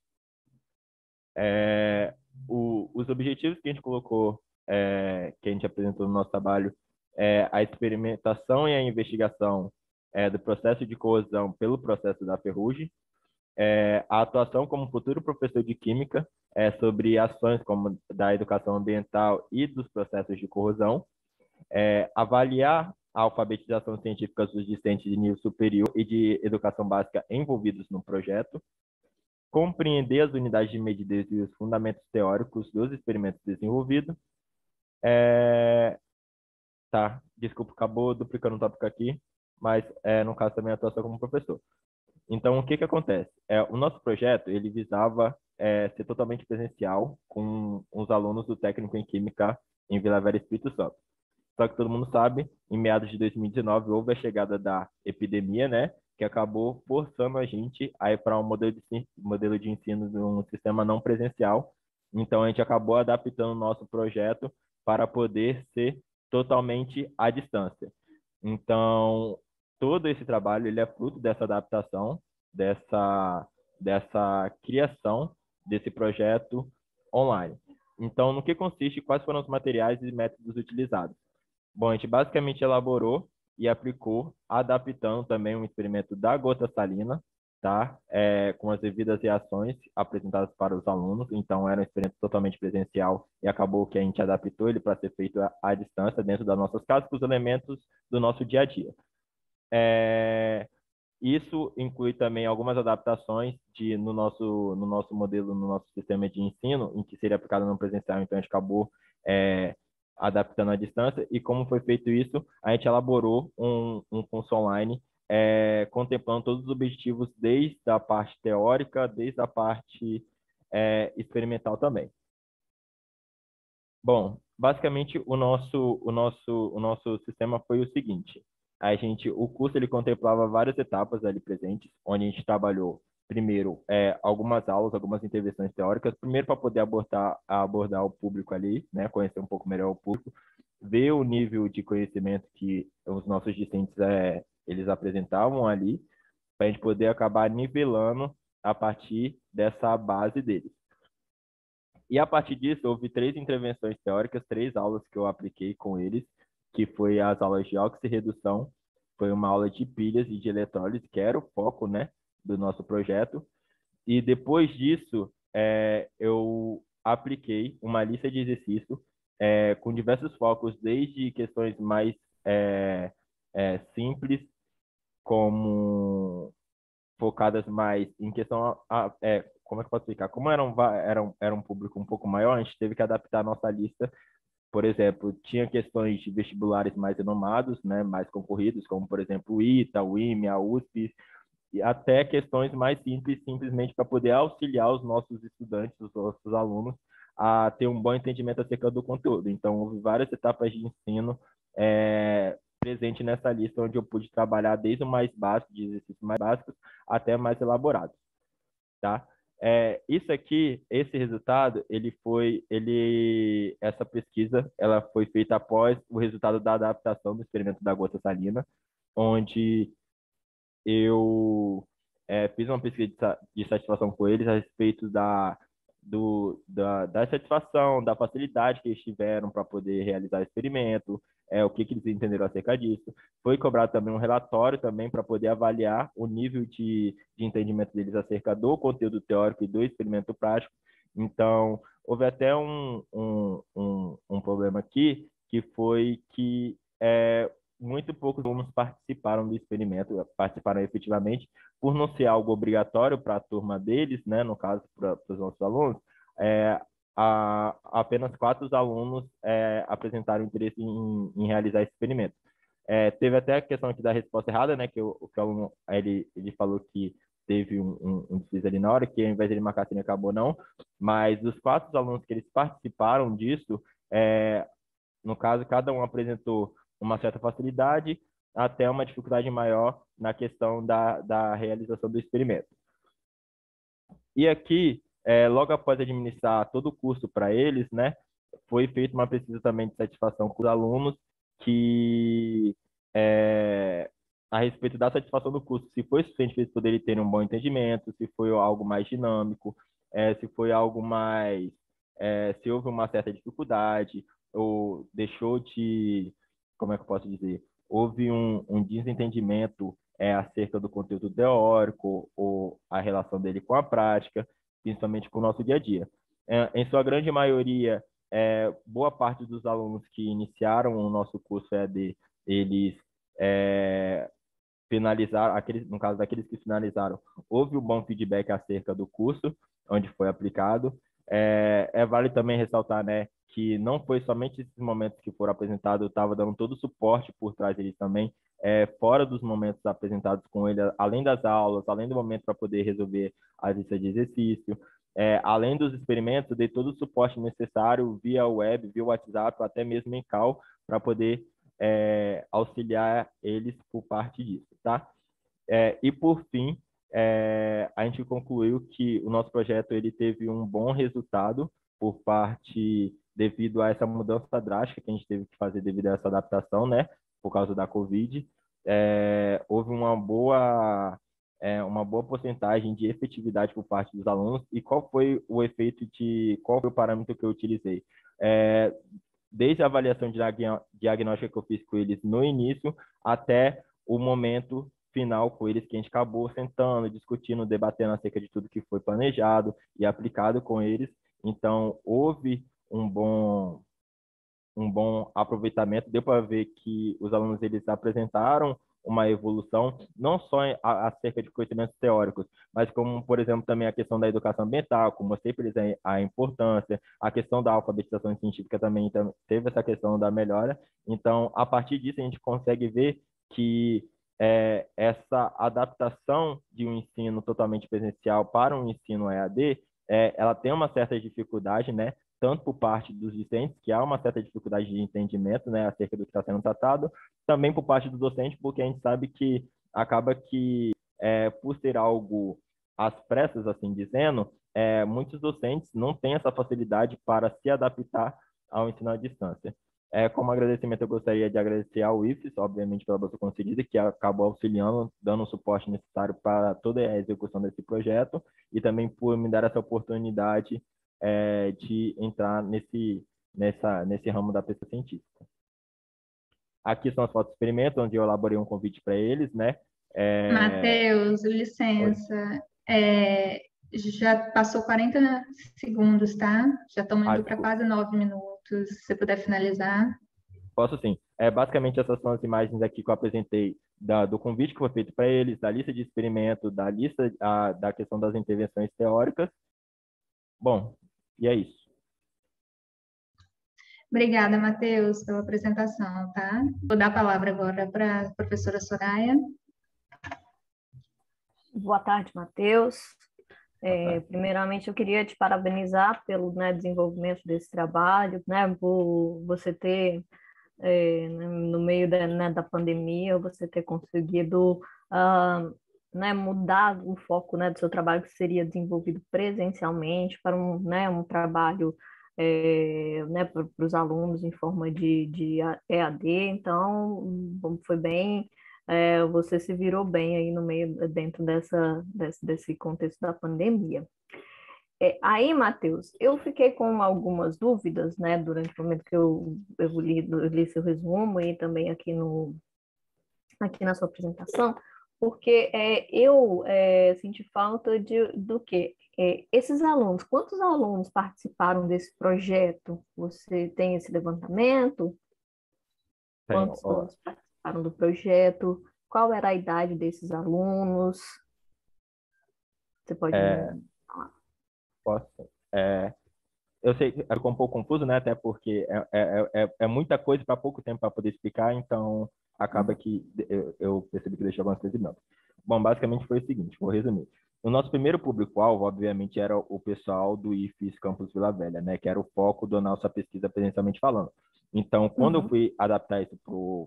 É, o, os objetivos que a gente colocou, é, que a gente apresentou no nosso trabalho, é a experimentação e a investigação é, do processo de corrosão pelo processo da ferrugem, é, a atuação como futuro professor de química é, sobre ações como da educação ambiental e dos processos de corrosão, é, avaliar alfabetização científica dos discentes de nível superior e de educação básica envolvidos no projeto, compreender as unidades de medida e os fundamentos teóricos dos experimentos desenvolvidos. É... Tá, desculpa, acabou duplicando o tópico aqui, mas é, no caso também a atuação como professor. Então, o que que acontece? É, o nosso projeto, ele visava é, ser totalmente presencial com os alunos do técnico em Química em Vila Velha Espírito Santo. Só que todo mundo sabe, em meados de 2019 houve a chegada da epidemia, né? Que acabou forçando a gente a ir para um modelo de, modelo de ensino de um sistema não presencial. Então, a gente acabou adaptando o nosso projeto para poder ser totalmente à distância. Então, todo esse trabalho ele é fruto dessa adaptação, dessa, dessa criação desse projeto online. Então, no que consiste, quais foram os materiais e métodos utilizados? Bom, a gente basicamente elaborou e aplicou, adaptando também um experimento da gota salina, tá? É, com as devidas reações apresentadas para os alunos. Então, era um experimento totalmente presencial e acabou que a gente adaptou ele para ser feito à, distância, dentro das nossas casas, com os elementos do nosso dia a dia. É, isso inclui também algumas adaptações de, no, nosso, no nosso modelo, no nosso sistema de ensino, em que seria aplicado no presencial, então a gente acabou é, adaptando à distância. E como foi feito isso, a gente elaborou um, um curso online é, contemplando todos os objetivos, desde a parte teórica, desde a parte é, experimental também. Bom, basicamente o nosso, o nosso, o nosso sistema foi o seguinte: a gente, o curso ele contemplava várias etapas ali presentes, onde a gente trabalhou primeiro é, algumas aulas, algumas intervenções teóricas, primeiro para poder abordar, abordar o público ali, né, conhecer um pouco melhor o público, ver o nível de conhecimento que os nossos discentes é, eles apresentavam ali, para a gente poder acabar nivelando a partir dessa base deles. E a partir disso, houve três intervenções teóricas, três aulas que eu apliquei com eles, que foi as aulas de oxirredução, foi uma aula de pilhas e de eletrólise, que era o foco, né, do nosso projeto. E depois disso, é, eu apliquei uma lista de exercícios é, com diversos focos, desde questões mais é, é simples, como focadas mais em questão a, a, é, como é que eu posso explicar? Como era um, era, um, era um público um pouco maior, a gente teve que adaptar a nossa lista. Por exemplo, tinha questões de vestibulares mais renomados, né, mais concorridos, como, por exemplo, o ITA, o IME, a USP, até questões mais simples, simplesmente para poder auxiliar os nossos estudantes, os nossos alunos, a ter um bom entendimento acerca do conteúdo. Então, houve várias etapas de ensino é, presente nessa lista, onde eu pude trabalhar desde o mais básico, de exercícios mais básicos, até mais elaborados, tá? É, isso aqui, esse resultado, ele foi, ele, essa pesquisa, ela foi feita após o resultado da adaptação do experimento da gota salina, onde eu é, fiz uma pesquisa de satisfação com eles a respeito da, do, da, da satisfação, da facilidade que eles tiveram para poder realizar o experimento, é, o que, que eles entenderam acerca disso. Foi cobrado também um relatório também para poder avaliar o nível de, de entendimento deles acerca do conteúdo teórico e do experimento prático. Então, houve até um, um, um, um problema aqui, que foi que é, muito poucos alunos participaram do experimento, participaram efetivamente, por não ser algo obrigatório para a turma deles, né, no caso para os nossos alunos, é, a, apenas quatro alunos é, apresentaram interesse em, em, realizar esse experimento. É, teve até a questão aqui da resposta errada, né, que o, que o aluno ele, ele falou que teve um, um, um ali na hora, que ao invés de ele marcar assim, acabou não, mas os quatro alunos que eles participaram disso, é, no caso, cada um apresentou uma certa facilidade até uma dificuldade maior na questão da, da realização do experimento. E aqui, é, logo após administrar todo o curso para eles, né, foi feita uma pesquisa também de satisfação com os alunos que é, a respeito da satisfação do curso, se foi suficiente para eles poderem ter um bom entendimento, se foi algo mais dinâmico, é, se foi algo mais, é, se houve uma certa dificuldade, ou deixou de, como é que eu posso dizer, houve um, um desentendimento é, acerca do conteúdo teórico ou a relação dele com a prática, principalmente com o nosso dia a dia. É, em sua grande maioria, é, boa parte dos alunos que iniciaram o nosso curso EAD, eles é, finalizaram, aqueles, no caso daqueles que finalizaram, houve um bom feedback acerca do curso, onde foi aplicado. É, é vale também ressaltar, né, que não foi somente esses momentos que foram apresentados, eu estava dando todo o suporte por trás dele também, é, fora dos momentos apresentados com ele, além das aulas, além do momento para poder resolver a lista de exercício, é, além dos experimentos, dei todo o suporte necessário via web, via WhatsApp, até mesmo em call, para poder é, auxiliar eles por parte disso, tá? É, e por fim, é, a gente concluiu que o nosso projeto ele teve um bom resultado por parte devido a essa mudança drástica que a gente teve que fazer devido a essa adaptação, né, por causa da Covid, é, houve uma boa é, uma boa porcentagem de efetividade por parte dos alunos. E qual foi o efeito de qual foi o parâmetro que eu utilizei? É, desde a avaliação diagnóstica que eu fiz com eles no início até o momento final com eles que a gente acabou sentando, discutindo, debatendo acerca de tudo que foi planejado e aplicado com eles. Então, houve um bom um bom aproveitamento. Deu para ver que os alunos eles apresentaram uma evolução não só acerca de conhecimentos teóricos, mas como, por exemplo, também a questão da educação ambiental, como mostrei para eles a importância, a questão da alfabetização científica também teve essa questão da melhora. Então, a partir disso, a gente consegue ver que é, essa adaptação de um ensino totalmente presencial para um ensino EAD, é, ela tem uma certa dificuldade, né? tanto por parte dos discentes, que há uma certa dificuldade de entendimento né, acerca do que está sendo tratado, também por parte do docente, porque a gente sabe que acaba que, é, por ser algo às pressas, assim dizendo, é, muitos docentes não têm essa facilidade para se adaptar ao ensino à distância. É, como agradecimento, eu gostaria de agradecer ao IFES, obviamente, pela bolsa concedida, que acabou auxiliando, dando o suporte necessário para toda a execução desse projeto, e também por me dar essa oportunidade é, de entrar nesse, nessa, nesse ramo da pesquisa científica. Aqui são as fotos do experimento, onde eu elaborei um convite para eles, né? É... Matheus, licença. É, já passou 40 segundos, tá? Já estamos indo ah, para quase nove minutos. Se você puder finalizar. Posso sim. É, basicamente, essas são as imagens aqui que eu apresentei da, do convite que foi feito para eles, da lista de experimento, da lista a, da questão das intervenções teóricas. Bom, e é isso. Obrigada, Matheus, pela apresentação, tá? Vou dar a palavra agora para a professora Soraya. Boa tarde, Matheus. É, primeiramente, eu queria te parabenizar pelo né, desenvolvimento desse trabalho, né, por você ter, é, no meio da, né, da pandemia, você ter conseguido uh, né, mudar o foco né, do seu trabalho que seria desenvolvido presencialmente para um, né, um trabalho é, né, para os alunos em forma de, de EAD. Então, foi bem, é, você se virou bem aí no meio, dentro dessa, desse, desse contexto da pandemia. É, aí, Matheus, eu fiquei com algumas dúvidas, né, durante o momento que eu, eu, li, eu li seu resumo e também aqui, no, aqui na sua apresentação, porque é, eu é, senti falta de, do que? É, esses alunos, quantos alunos participaram desse projeto? Você tem esse levantamento? Quantos alunos participaram do projeto? Qual era a idade desses alunos? Você pode é, falar? Posso. É, eu sei que ficou um pouco confuso, né? Até porque é, é, é, é muita coisa para pouco tempo para poder explicar, então acaba que eu, eu percebi que deixei algumas coisas não. Bom, basicamente foi o seguinte, vou resumir. O nosso primeiro público-alvo, obviamente, era o pessoal do IFES Campus Vila Velha, né? Que era o foco da nossa pesquisa presencialmente falando. Então, quando uhum. eu fui adaptar isso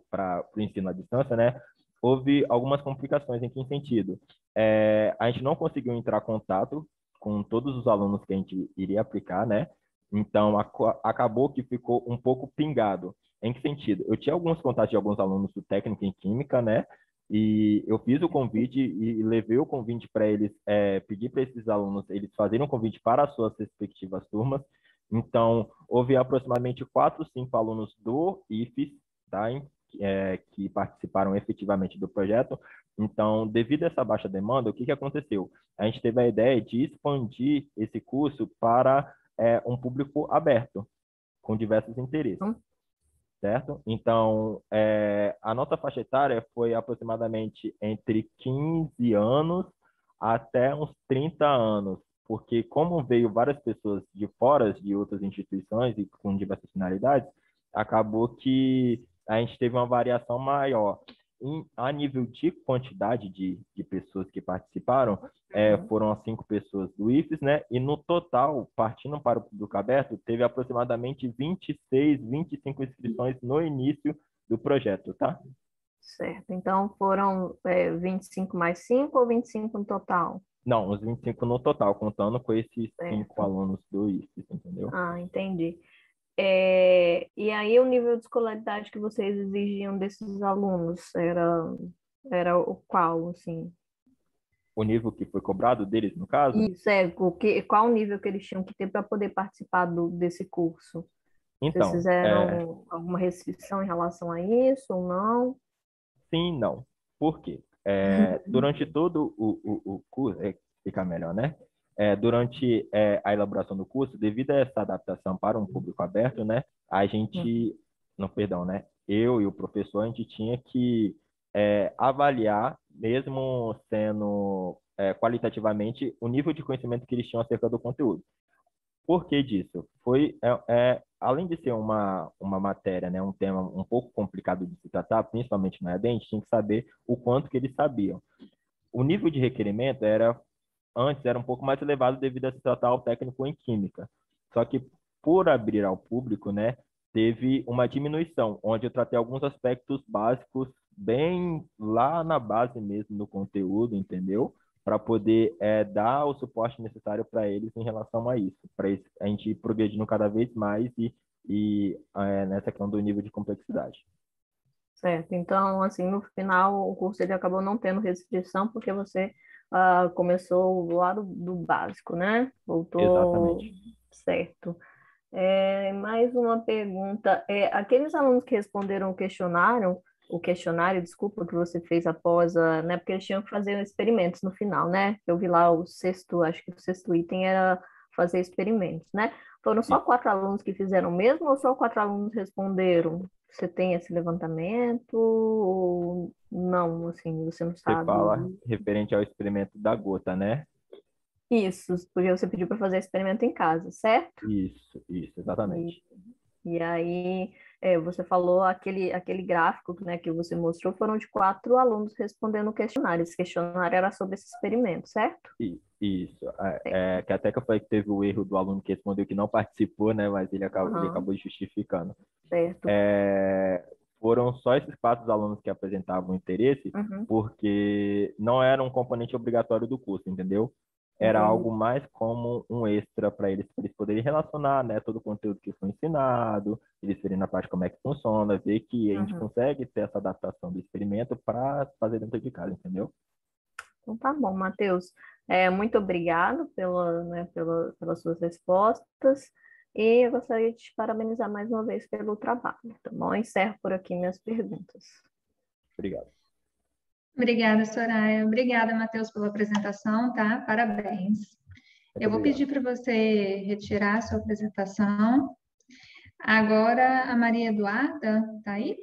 para o ensino à distância, né? Houve algumas complicações em que sentido? É, a gente não conseguiu entrar em contato com todos os alunos que a gente iria aplicar, né? Então, acabou que ficou um pouco pingado. Em que sentido? Eu tinha alguns contatos de alguns alunos do técnico em química, né? E eu fiz o convite e levei o convite para eles, é, pedir para esses alunos eles fazerem um convite para as suas respectivas turmas. Então, houve aproximadamente quatro, cinco alunos do IFES, tá? É, que participaram efetivamente do projeto. Então, devido a essa baixa demanda, o que, que aconteceu? A gente teve a ideia de expandir esse curso para é, um público aberto, com diversos interesses. Certo? Então, é, a nossa faixa etária foi aproximadamente entre 15 anos até uns 30 anos, porque como veio várias pessoas de fora de outras instituições e com diversas finalidades, acabou que a gente teve uma variação maior. Em, a nível de quantidade de, de pessoas que participaram, é, uhum. foram as cinco pessoas do IFES, né? E no total, partindo para o público aberto, teve aproximadamente 26, 25 inscrições no início do projeto, tá? Certo. Então foram é, 25 mais 5 ou 25 no total? Não, os 25 no total, contando com esses certo. cinco alunos do IFES, entendeu? Ah, entendi. É, e aí o nível de escolaridade que vocês exigiam desses alunos era, era o qual, assim? o nível que foi cobrado deles, no caso? Isso, é. O que, qual o nível que eles tinham que ter para poder participar do, desse curso? Então, Vocês fizeram é... alguma restrição em relação a isso ou não? Sim, não. Por quê? É, durante todo o, o, o curso, é, fica melhor, né? É, durante é, a elaboração do curso, devido a essa adaptação para um público aberto, né? A gente, não, perdão, né? Eu e o professor, a gente tinha que é, avaliar, mesmo sendo é, qualitativamente, o nível de conhecimento que eles tinham acerca do conteúdo. Por que disso? Foi, é, é, além de ser uma, uma matéria, né, um tema um pouco complicado de se tratar, principalmente na EAD, a gente tinha que saber o quanto que eles sabiam. O nível de requerimento era, antes, era um pouco mais elevado devido a se tratar o técnico em química. Só que, por abrir ao público, né, teve uma diminuição, onde eu tratei alguns aspectos básicos bem lá na base mesmo do conteúdo, entendeu? Para poder é, dar o suporte necessário para eles em relação a isso, para a gente ir progredindo cada vez mais e, e é, nessa questão do nível de complexidade. Certo. Então, assim, no final, o curso ele acabou não tendo restrição porque você uh, começou do lado do básico, né? Voltou. Exatamente. Certo. É, mais uma pergunta. É, aqueles alunos que responderam o questionário, o questionário, desculpa, que você fez após a, né, porque eles tinham que fazer experimentos no final, né? Eu vi lá o sexto, acho que o sexto item era fazer experimentos, né? Foram só quatro alunos que fizeram mesmo ou só quatro alunos responderam? Você tem esse levantamento ou não, assim, você não sabe? Você fala referente ao experimento da gota, né? Isso, porque você pediu para fazer experimento em casa, certo? Isso, isso, exatamente. E, e aí, é, você falou aquele, aquele gráfico né, que você mostrou, foram de quatro alunos respondendo o questionário. Esse questionário era sobre esse experimento, certo? Isso. É, é, que até que eu falei que teve o erro do aluno que respondeu que não participou, né? Mas ele acabou, uhum. ele acabou justificando. Certo. É, foram só esses quatro alunos que apresentavam interesse, uhum. porque não era um componente obrigatório do curso, entendeu? era uhum. algo mais como um extra para eles, eles poderem relacionar né, todo o conteúdo que foi ensinado, eles verem na parte como é que funciona, ver que a gente uhum. consegue ter essa adaptação do experimento para fazer dentro de casa, entendeu? Então tá bom, Matheus. É, muito obrigado pela, né, pela, pelas suas respostas e eu gostaria de te parabenizar mais uma vez pelo trabalho, tá bom? encerro por aqui minhas perguntas. Obrigado. Obrigada, Soraya. Obrigada, Matheus, pela apresentação, tá? Parabéns. Eu vou pedir para você retirar a sua apresentação. Agora, a Maria Eduarda, tá aí?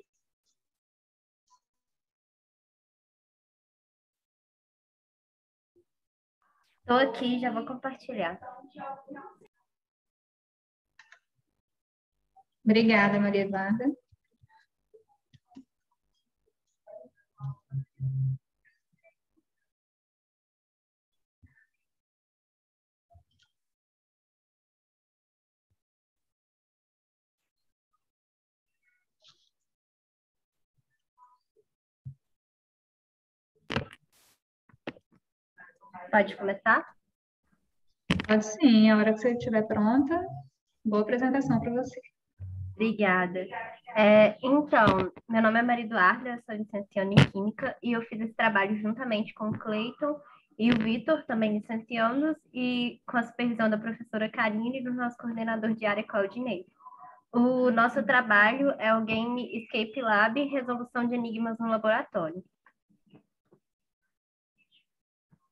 Estou aqui, já vou compartilhar. Obrigada, Maria Eduarda. Pode começar? Pode sim, a hora que você estiver pronta. Boa apresentação para você. Obrigada. É, então, meu nome é Maria Eduarda, sou licenciando em Química e eu fiz esse trabalho juntamente com o Cleiton e o Vitor, também licenciados, e com a supervisão da professora Karine e do nosso coordenador de área, Claudinei. O nosso trabalho é o Game Escape Lab, Resolução de Enigmas no Laboratório.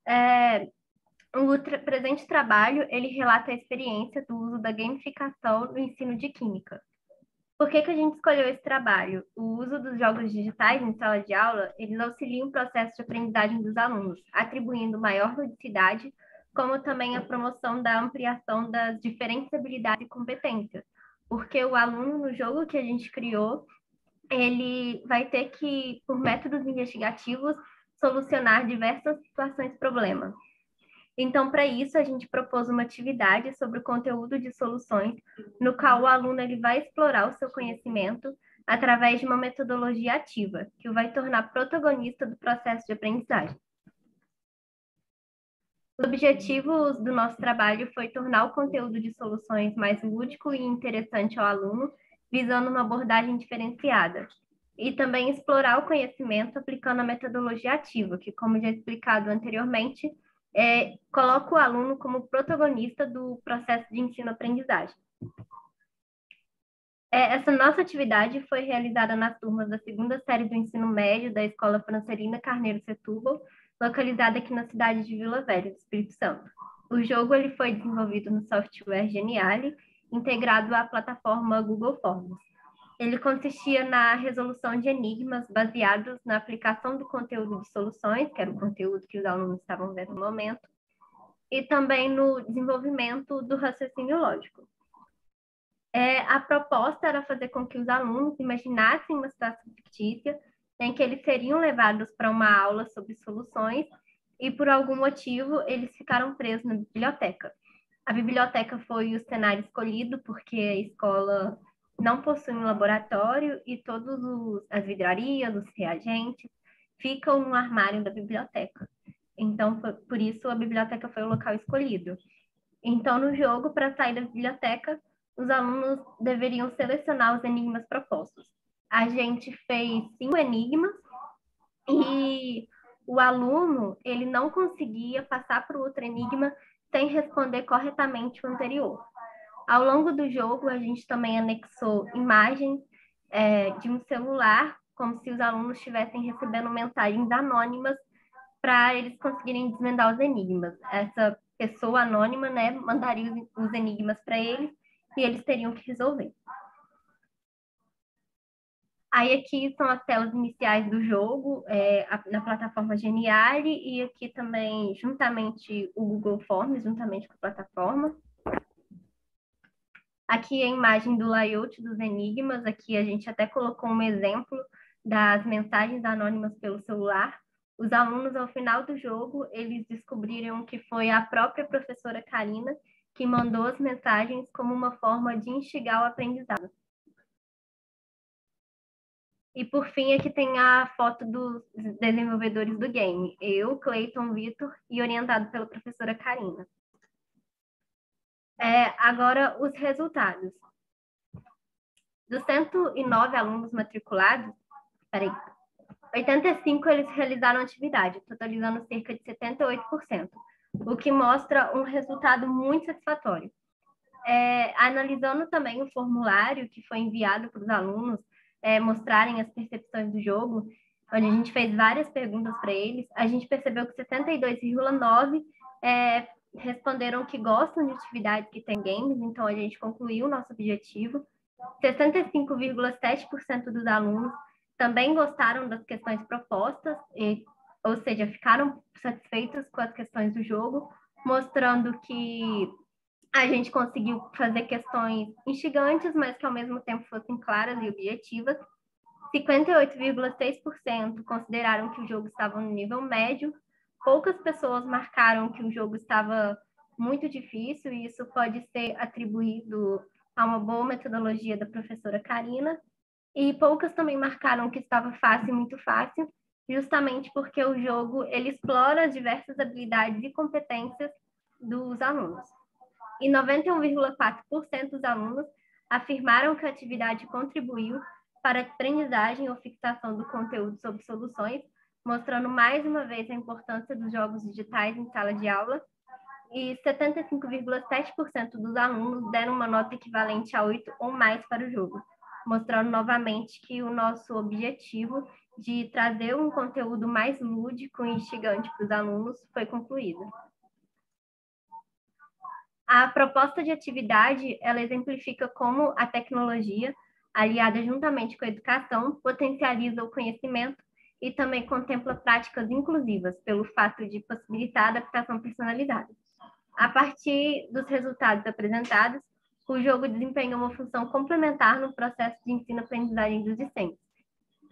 É, o tra presente trabalho, ele relata a experiência do uso da gamificação no ensino de química. Por que, que a gente escolheu esse trabalho? O uso dos jogos digitais em sala de aula, eles auxiliam o processo de aprendizagem dos alunos, atribuindo maior ludicidade, como também a promoção da ampliação das diferentes habilidades e competências. Porque o aluno, no jogo que a gente criou, ele vai ter que, por métodos investigativos, solucionar diversas situações problema. Então, para isso, a gente propôs uma atividade sobre o conteúdo de soluções, no qual o aluno ele vai explorar o seu conhecimento através de uma metodologia ativa, que o vai tornar protagonista do processo de aprendizagem. Os objetivos do nosso trabalho foi tornar o conteúdo de soluções mais lúdico e interessante ao aluno, visando uma abordagem diferenciada, e também explorar o conhecimento aplicando a metodologia ativa, que, como já explicado anteriormente, é, coloca o aluno como protagonista do processo de ensino-aprendizagem. É, essa nossa atividade foi realizada nas turmas da segunda série do ensino médio da Escola Francerina Carneiro Setúbal, localizada aqui na cidade de Vila Velha, do Espírito Santo. O jogo ele foi desenvolvido no software Geniali, integrado à plataforma Google Forms. Ele consistia na resolução de enigmas baseados na aplicação do conteúdo de soluções, que era o conteúdo que os alunos estavam vendo no momento, e também no desenvolvimento do raciocínio lógico. É, a proposta era fazer com que os alunos imaginassem uma situação fictícia em que eles seriam levados para uma aula sobre soluções e, por algum motivo, eles ficaram presos na biblioteca. A biblioteca foi o cenário escolhido porque a escola não possui um laboratório e todas as vidrarias, os reagentes, ficam no armário da biblioteca. Então, por isso, a biblioteca foi o local escolhido. Então, no jogo, para sair da biblioteca, os alunos deveriam selecionar os enigmas propostos. A gente fez cinco enigmas e o aluno ele não conseguia passar para o outro enigma sem responder corretamente o anterior. Ao longo do jogo, a gente também anexou imagens é, de um celular, como se os alunos estivessem recebendo mensagens anônimas para eles conseguirem desvendar os enigmas. Essa pessoa anônima né, mandaria os enigmas para eles e eles teriam que resolver. Aí aqui são as telas iniciais do jogo, é, na plataforma Geniali, e aqui também, juntamente, o Google Forms, juntamente com a plataforma. Aqui a imagem do layout dos enigmas, aqui a gente até colocou um exemplo das mensagens anônimas pelo celular. Os alunos, ao final do jogo, eles descobriram que foi a própria professora Karina que mandou as mensagens como uma forma de instigar o aprendizado. E por fim, aqui tem a foto dos desenvolvedores do game, eu, Cleiton, Vitor e orientado pela professora Karina. É, agora, os resultados. Dos 109 alunos matriculados, peraí, 85 eles realizaram atividade, totalizando cerca de 78%, o que mostra um resultado muito satisfatório. É, analisando também o formulário que foi enviado para os alunos é, mostrarem as percepções do jogo, onde a gente fez várias perguntas para eles, a gente percebeu que 72,9% é, responderam que gostam de atividades que têm games, então a gente concluiu o nosso objetivo. 65,7% dos alunos também gostaram das questões propostas, e, ou seja, ficaram satisfeitos com as questões do jogo, mostrando que a gente conseguiu fazer questões instigantes, mas que ao mesmo tempo fossem claras e objetivas. 58,6% consideraram que o jogo estava no nível médio. Poucas pessoas marcaram que o jogo estava muito difícil, e isso pode ser atribuído a uma boa metodologia da professora Karina. E poucas também marcaram que estava fácil, muito fácil, justamente porque o jogo ele explora diversas habilidades e competências dos alunos. E 91,4% dos alunos afirmaram que a atividade contribuiu para a aprendizagem ou fixação do conteúdo sobre soluções, mostrando mais uma vez a importância dos jogos digitais em sala de aula. E 75,7% dos alunos deram uma nota equivalente a 8 ou mais para o jogo, mostrando novamente que o nosso objetivo de trazer um conteúdo mais lúdico e instigante para os alunos foi concluído. A proposta de atividade, ela exemplifica como a tecnologia, aliada juntamente com a educação, potencializa o conhecimento e também contempla práticas inclusivas, pelo fato de possibilitar adaptação personalizada. A partir dos resultados apresentados, o jogo desempenha uma função complementar no processo de ensino-aprendizagem dos discentes,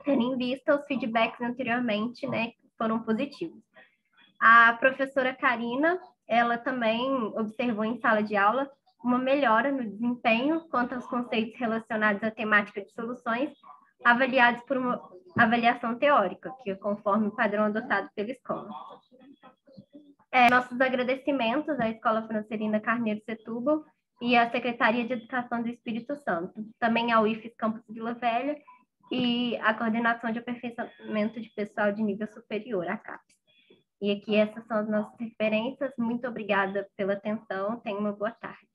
tendo em vista os feedbacks anteriormente, né, que foram positivos. A professora Karina ela também observou em sala de aula uma melhora no desempenho quanto aos conceitos relacionados à temática de soluções, avaliados por uma avaliação teórica, que é conforme o padrão adotado pela escola. É, nossos agradecimentos à Escola Francelina Carneiro Setúbal e à Secretaria de Educação do Espírito Santo, também ao IFES Campus Vila Velha e à Coordenação de Aperfeiçoamento de Pessoal de Nível Superior, a CAPES. E aqui essas são as nossas referências. Muito obrigada pela atenção. Tenha uma boa tarde.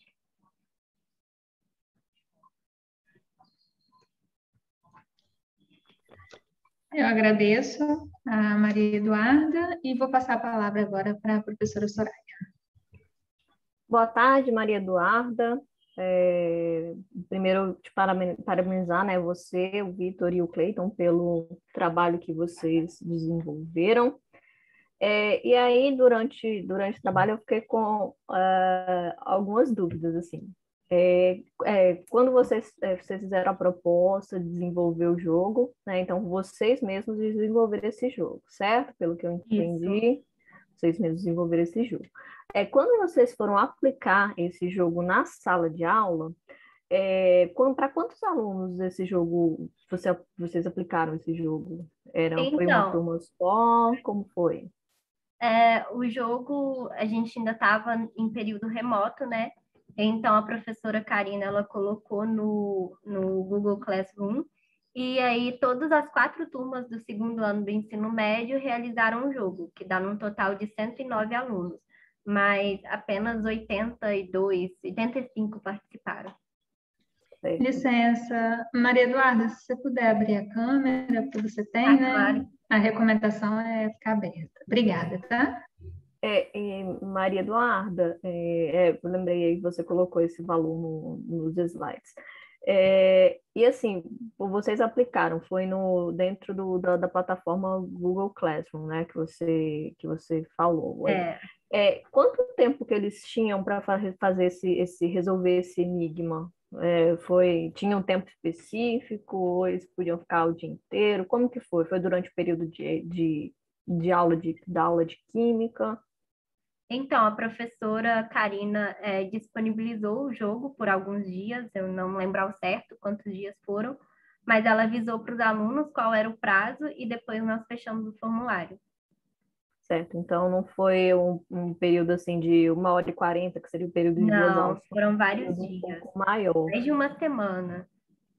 Eu agradeço a Maria Eduarda e vou passar a palavra agora para a professora Soraya. Boa tarde, Maria Eduarda. É, primeiro, te parabenizar né, você, o Vitor e o Cleiton pelo trabalho que vocês desenvolveram. É, e aí, durante, durante o trabalho, eu fiquei com uh, algumas dúvidas, assim. É, é, quando vocês, é, vocês fizeram a proposta de desenvolver o jogo, né, então vocês mesmos desenvolveram esse jogo, certo? Pelo que eu entendi, Isso. vocês mesmos desenvolveram esse jogo. É, quando vocês foram aplicar esse jogo na sala de aula, é, para quantos alunos esse jogo, você, vocês aplicaram esse jogo? Era, então, foi uma então. turma só? Como foi? É, o jogo, a gente ainda estava em período remoto, né? Então, a professora Karina, ela colocou no, no Google Classroom, e aí todas as quatro turmas do segundo ano do ensino médio realizaram o jogo, que dá um total de 109 alunos, mas apenas 82, 85 participaram. Licença, Maria Eduarda, se você puder abrir a câmera, que você tem, ah, né? Claro. A recomendação é ficar aberta. Obrigada, tá? É, Maria Eduarda, é, é, eu lembrei aí que você colocou esse valor no, nos slides. É, e assim, vocês aplicaram, foi no dentro do, da, da, plataforma Google Classroom, né, que você que você falou. É. é quanto tempo que eles tinham para fazer esse, esse resolver esse enigma? É, foi, tinha um tempo específico, ou eles podiam ficar o dia inteiro? Como que foi? Foi durante o período de, de, de aula de, da aula de química? Então, a professora Karina é, disponibilizou o jogo por alguns dias, eu não lembro ao certo quantos dias foram, mas ela avisou para os alunos qual era o prazo e depois nós fechamos o formulário. Certo, então não foi um, um, período assim de uma hora e quarenta, que seria o período de não, duas aulas. foram vários um dias. Maior. Mais de uma semana.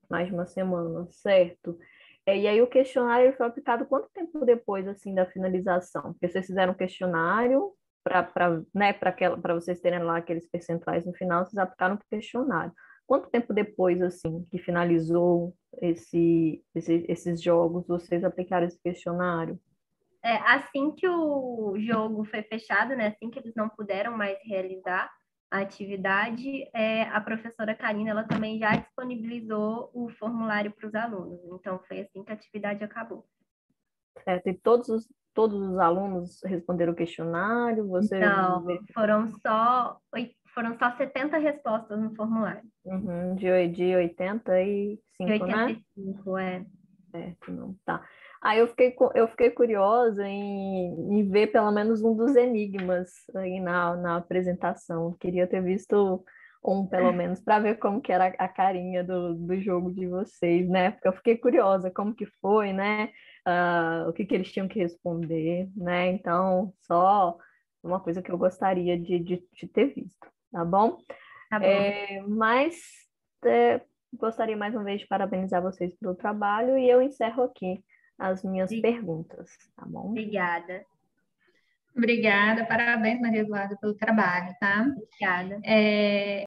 Mais de uma semana, certo. É, e aí o questionário foi aplicado quanto tempo depois assim da finalização? Porque vocês fizeram um questionário para né, para vocês terem lá aqueles percentuais no final, vocês aplicaram o questionário. Quanto tempo depois assim que finalizou esse, esse esses jogos, vocês aplicaram esse questionário? é, assim que o jogo foi fechado, né, assim que eles não puderam mais realizar a atividade, é, a professora Karina ela também já disponibilizou o formulário para os alunos. Então, foi assim que a atividade acabou. Certo, e todos os, todos os alunos responderam o questionário? Você Não, foram só, foram só 70 respostas no formulário. Uhum, de, de 85, de 85, né? é. Certo, não, tá. Aí eu fiquei, eu fiquei curiosa em, em ver pelo menos um dos enigmas aí na, na apresentação. Queria ter visto um, pelo menos, para ver como que era a carinha do, do jogo de vocês, né? Porque eu fiquei curiosa como que foi, né? Uh, o que, que eles tinham que responder, né? Então, só uma coisa que eu gostaria de, de, de ter visto, tá bom? Tá bom. É, mas é, gostaria mais uma vez de parabenizar vocês pelo trabalho e eu encerro aqui as minhas Sim. perguntas, tá bom? Obrigada. Obrigada, parabéns, Maria Eduarda, pelo trabalho, tá? Obrigada. É,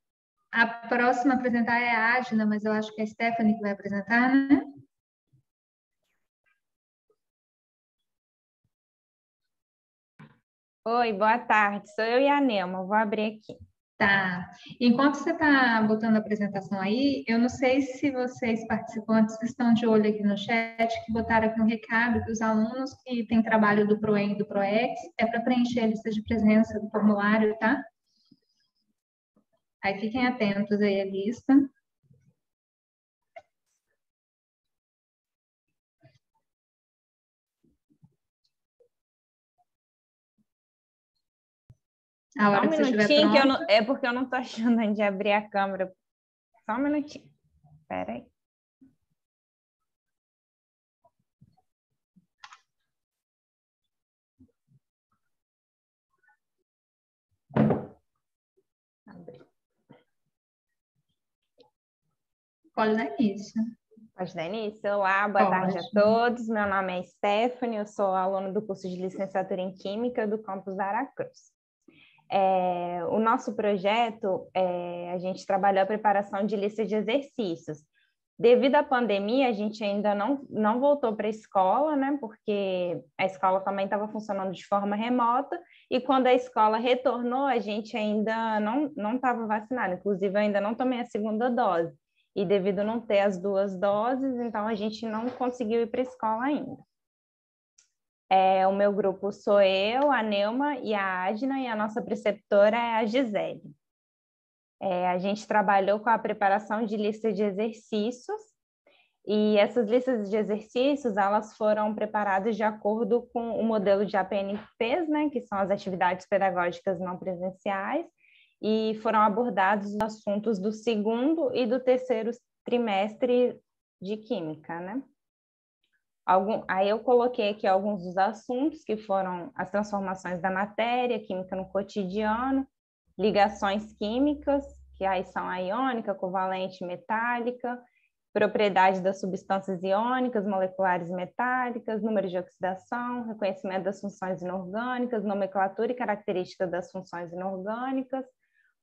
a próxima a apresentar é a Adna, mas eu acho que é a Stephanie que vai apresentar, né? Oi, boa tarde. Sou eu e a Nelma. Vou abrir aqui. Tá. Enquanto você está botando a apresentação aí, eu não sei se vocês participantes estão de olho aqui no chat, que botaram aqui um recado que os alunos que têm trabalho do PROEM e do PROEX é para preencher a lista de presença do formulário, tá? Aí fiquem atentos aí à lista. A hora Só um que minutinho, que eu não, é porque eu não estou achando onde abrir a câmera. Só um minutinho. Espera aí. Pode dar início. Pode dar início. Olá, boa Pode. tarde a todos. Meu nome é Stephanie, eu sou aluna do curso de licenciatura em Química do campus da Aracruz. É, o nosso projeto, é, a gente trabalhou a preparação de lista de exercícios. Devido à pandemia, a gente ainda não, não voltou para a escola, né? Porque a escola também estava funcionando de forma remota, e quando a escola retornou, a gente ainda não estava vacinado, inclusive eu ainda não tomei a segunda dose. E devido não ter as duas doses, então a gente não conseguiu ir para a escola ainda. É, o meu grupo sou eu, a Neuma e a Adna, e a nossa preceptora é a Gisele. É, a gente trabalhou com a preparação de listas de exercícios, e essas listas de exercícios, elas foram preparadas de acordo com o modelo de APNPs, né, que são as atividades pedagógicas não presenciais, e foram abordados os assuntos do segundo e do terceiro trimestre de Química, né? Algum, aí eu coloquei aqui alguns dos assuntos que foram as transformações da matéria, química no cotidiano, ligações químicas, que aí são a iônica, covalente, metálica, propriedade das substâncias iônicas, moleculares metálicas, número de oxidação, reconhecimento das funções inorgânicas, nomenclatura e características das funções inorgânicas,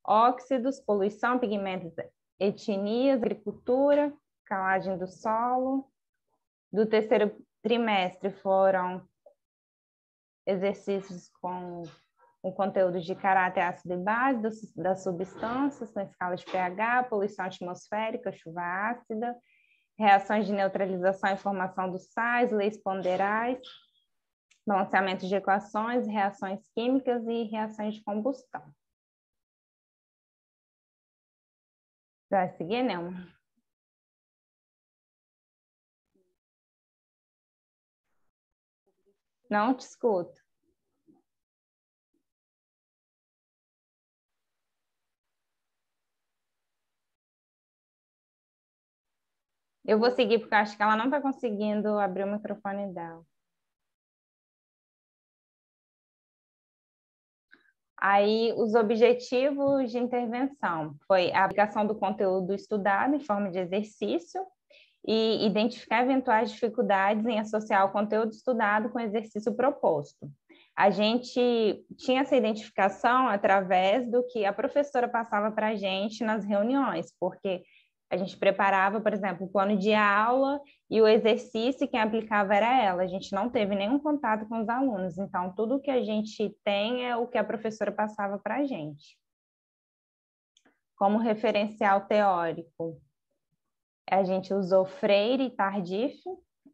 óxidos, poluição, pigmentos, etnias, agricultura, calagem do solo, do terceiro trimestre foram exercícios com o conteúdo de caráter ácido e base das, substâncias, com escala de pH, poluição atmosférica, chuva ácida, reações de neutralização e formação dos sais, leis ponderais, balanceamento de equações, reações químicas e reações de combustão. Vai seguir, Nelma? Não te escuto. Eu vou seguir porque acho que ela não está conseguindo abrir o microfone dela. Aí, os objetivos de intervenção foi a aplicação do conteúdo estudado em forma de exercício, e identificar eventuais dificuldades em associar o conteúdo estudado com o exercício proposto. A gente tinha essa identificação através do que a professora passava para a gente nas reuniões, porque a gente preparava, por exemplo, o plano de aula e o exercício, quem aplicava era ela. A gente não teve nenhum contato com os alunos, então tudo que a gente tem é o que a professora passava para a gente. Como referencial teórico, a gente usou Freire e Tardif,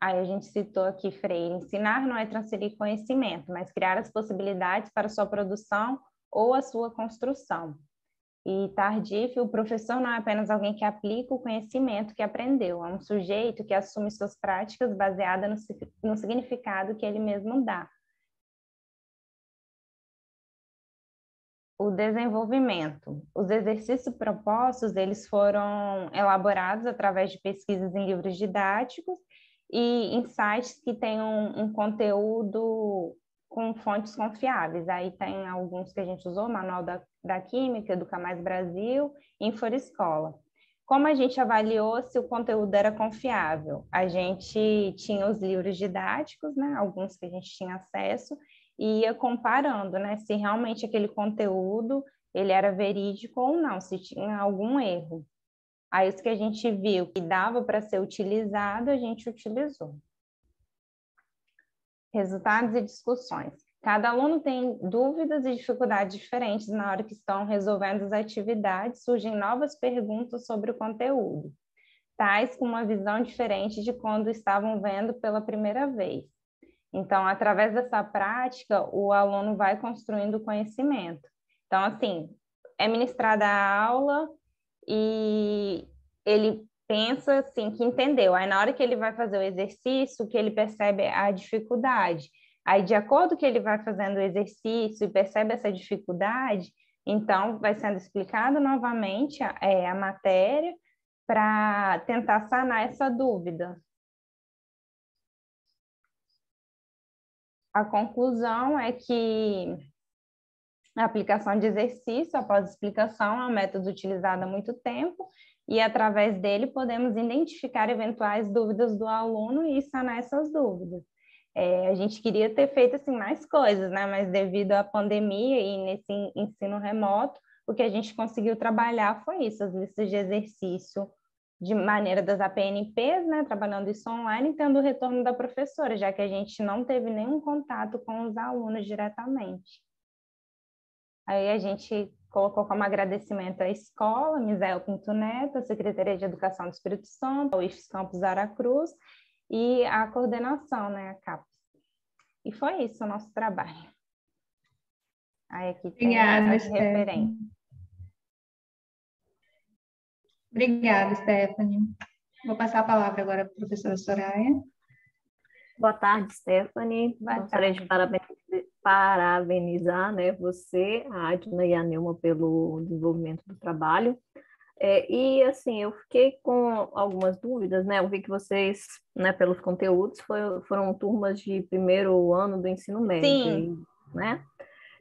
Aí a gente citou aqui Freire: ensinar não é transferir conhecimento, mas criar as possibilidades para sua produção ou a sua construção. E Tardif, o professor não é apenas alguém que aplica o conhecimento que aprendeu, é um sujeito que assume suas práticas baseadas no, no significado que ele mesmo dá. O desenvolvimento. Os exercícios propostos, eles foram elaborados através de pesquisas em livros didáticos e em sites que têm um, conteúdo com fontes confiáveis. Aí tem alguns que a gente usou, Manual da, da Química, Educa Mais Brasil, Escola. Como a gente avaliou se o conteúdo era confiável? A gente tinha os livros didáticos, né, alguns que a gente tinha acesso, e ia comparando, né, se realmente aquele conteúdo ele era verídico ou não, se tinha algum erro. Aí os que a gente viu que dava para ser utilizado, a gente utilizou. Resultados e discussões. Cada aluno tem dúvidas e dificuldades diferentes na hora que estão resolvendo as atividades, surgem novas perguntas sobre o conteúdo, tais com uma visão diferente de quando estavam vendo pela primeira vez. Então, através dessa prática, o aluno vai construindo conhecimento. Então, assim, é ministrada a aula e ele pensa assim que entendeu. Aí na hora que ele vai fazer o exercício, que ele percebe a dificuldade. Aí de acordo que ele vai fazendo o exercício e percebe essa dificuldade, então vai sendo explicado novamente a, é, a matéria para tentar sanar essa dúvida. A conclusão é que a aplicação de exercício após explicação é um método utilizado há muito tempo e através dele podemos identificar eventuais dúvidas do aluno e sanar essas dúvidas. É, a gente queria ter feito assim mais coisas, né? Mas devido à pandemia e nesse ensino remoto, o que a gente conseguiu trabalhar foi isso, as listas de exercício de maneira das APNPs, né? Trabalhando isso online, tendo o retorno da professora, já que a gente não teve nenhum contato com os alunos diretamente. Aí a gente colocou como agradecimento a escola, Misael Pinto Neto, a Secretaria de Educação do Espírito Santo, o IFES Campus Aracruz e a coordenação, né, a CAPES. E foi isso o nosso trabalho. Aí aqui tem Obrigada, a referência. Obrigada, Stephanie. Vou passar a palavra agora para a professora Soraya. Boa tarde, Stephanie. Boa Gostaria tarde. de parabenizar parabenizar né, você, a Adna e a Nelma pelo desenvolvimento do trabalho. É, e assim, eu fiquei com algumas dúvidas, né? Eu vi que vocês, né, pelos conteúdos, foi, foram turmas de primeiro ano do ensino médio, Sim. né?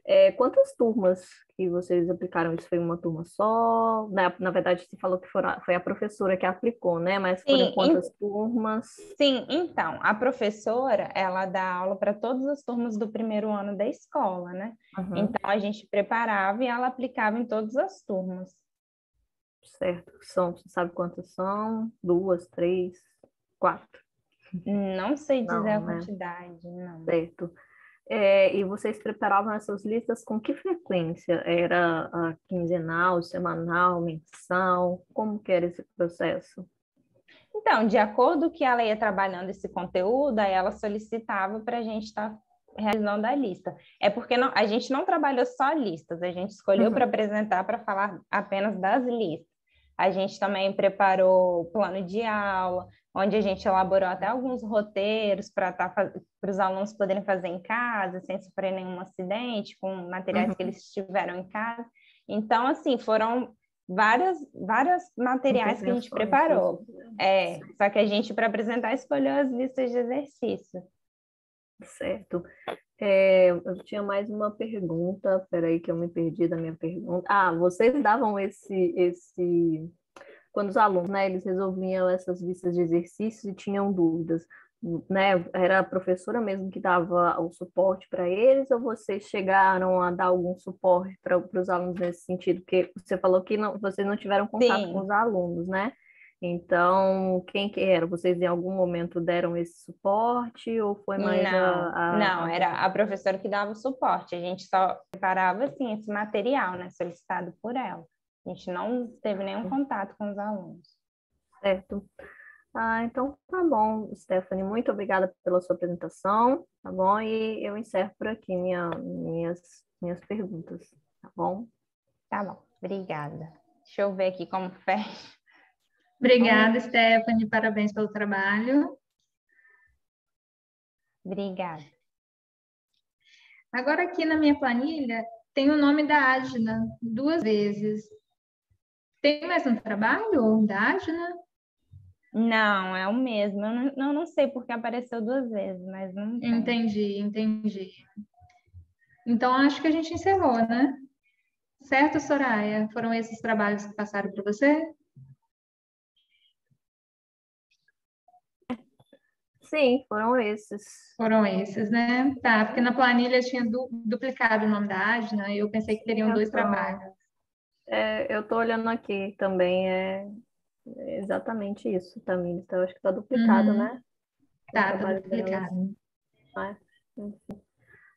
É, quantas turmas que vocês aplicaram? Isso foi uma turma só? Na, na verdade, você falou que fora, foi a professora que aplicou, né? Mas foram Sim, quantas turmas? Sim, então, a professora, ela dá aula para todas as turmas do primeiro ano da escola, né? Uhum, Então, a gente preparava e ela aplicava em todas as turmas. certo. São, você sabe quantas são? Duas, três, quatro, Não sei dizer Não, a né? quantidade, não. certo. É, e vocês preparavam essas listas com que frequência? Era a quinzenal, semanal, mensal? Como que era esse processo? Então, de acordo que ela ia trabalhando esse conteúdo, aí ela solicitava para a gente estar realizando a lista. É porque não- a gente não trabalhou só listas, a gente escolheu Uhum. para apresentar para falar apenas das listas. A gente também preparou o plano de aula, onde a gente elaborou até alguns roteiros para os alunos poderem fazer em casa, sem sofrer nenhum acidente, com materiais Uhum. que eles tiveram em casa. Então, assim, foram várias, várias materiais que a gente preparou. isso. É, só que a gente, para apresentar, escolheu as listas de exercício. Certo. É, eu tinha mais uma pergunta, peraí que eu me perdi da minha pergunta. Ah, vocês davam esse, esse, quando os alunos, né, eles resolviam essas listas de exercícios e tinham dúvidas, né? Era a professora mesmo que dava o suporte para eles ou vocês chegaram a dar algum suporte para os alunos nesse sentido? Porque você falou que não, vocês não tiveram contato Sim. com os alunos, né? Então, quem que era? Vocês em algum momento deram esse suporte ou foi mais não, a, a- não, era a professora que dava o suporte. A gente só preparava, assim, esse material, né, solicitado por ela. A gente não teve nenhum contato com os alunos. certo? Tá, então tá bom, Stephanie, muito obrigada pela sua apresentação, tá bom? E eu encerro por aqui minha, minhas, minhas perguntas, tá bom? Tá bom, obrigada. Deixa eu ver aqui como fecha. Obrigada, Stephanie, parabéns pelo trabalho. Obrigada. Agora aqui na minha planilha tem o nome da Agna duas vezes. Tem mais um trabalho da Agna? Não, é o mesmo. Eu não, não, não sei porque apareceu duas vezes, mas não. tem. Entendi, entendi. Então acho que a gente encerrou, né? Certo, Soraya? Foram esses trabalhos que passaram para você? Sim, foram esses. Foram esses, né? Tá, porque na planilha tinha du- duplicado o nome da Agna e eu pensei que teriam dois Então, trabalhos. É, eu tô olhando aqui também, é, é exatamente isso, Tamires. Então, acho que tá duplicado, Uhum. né? Tá, tá delas. duplicado. né? Enfim.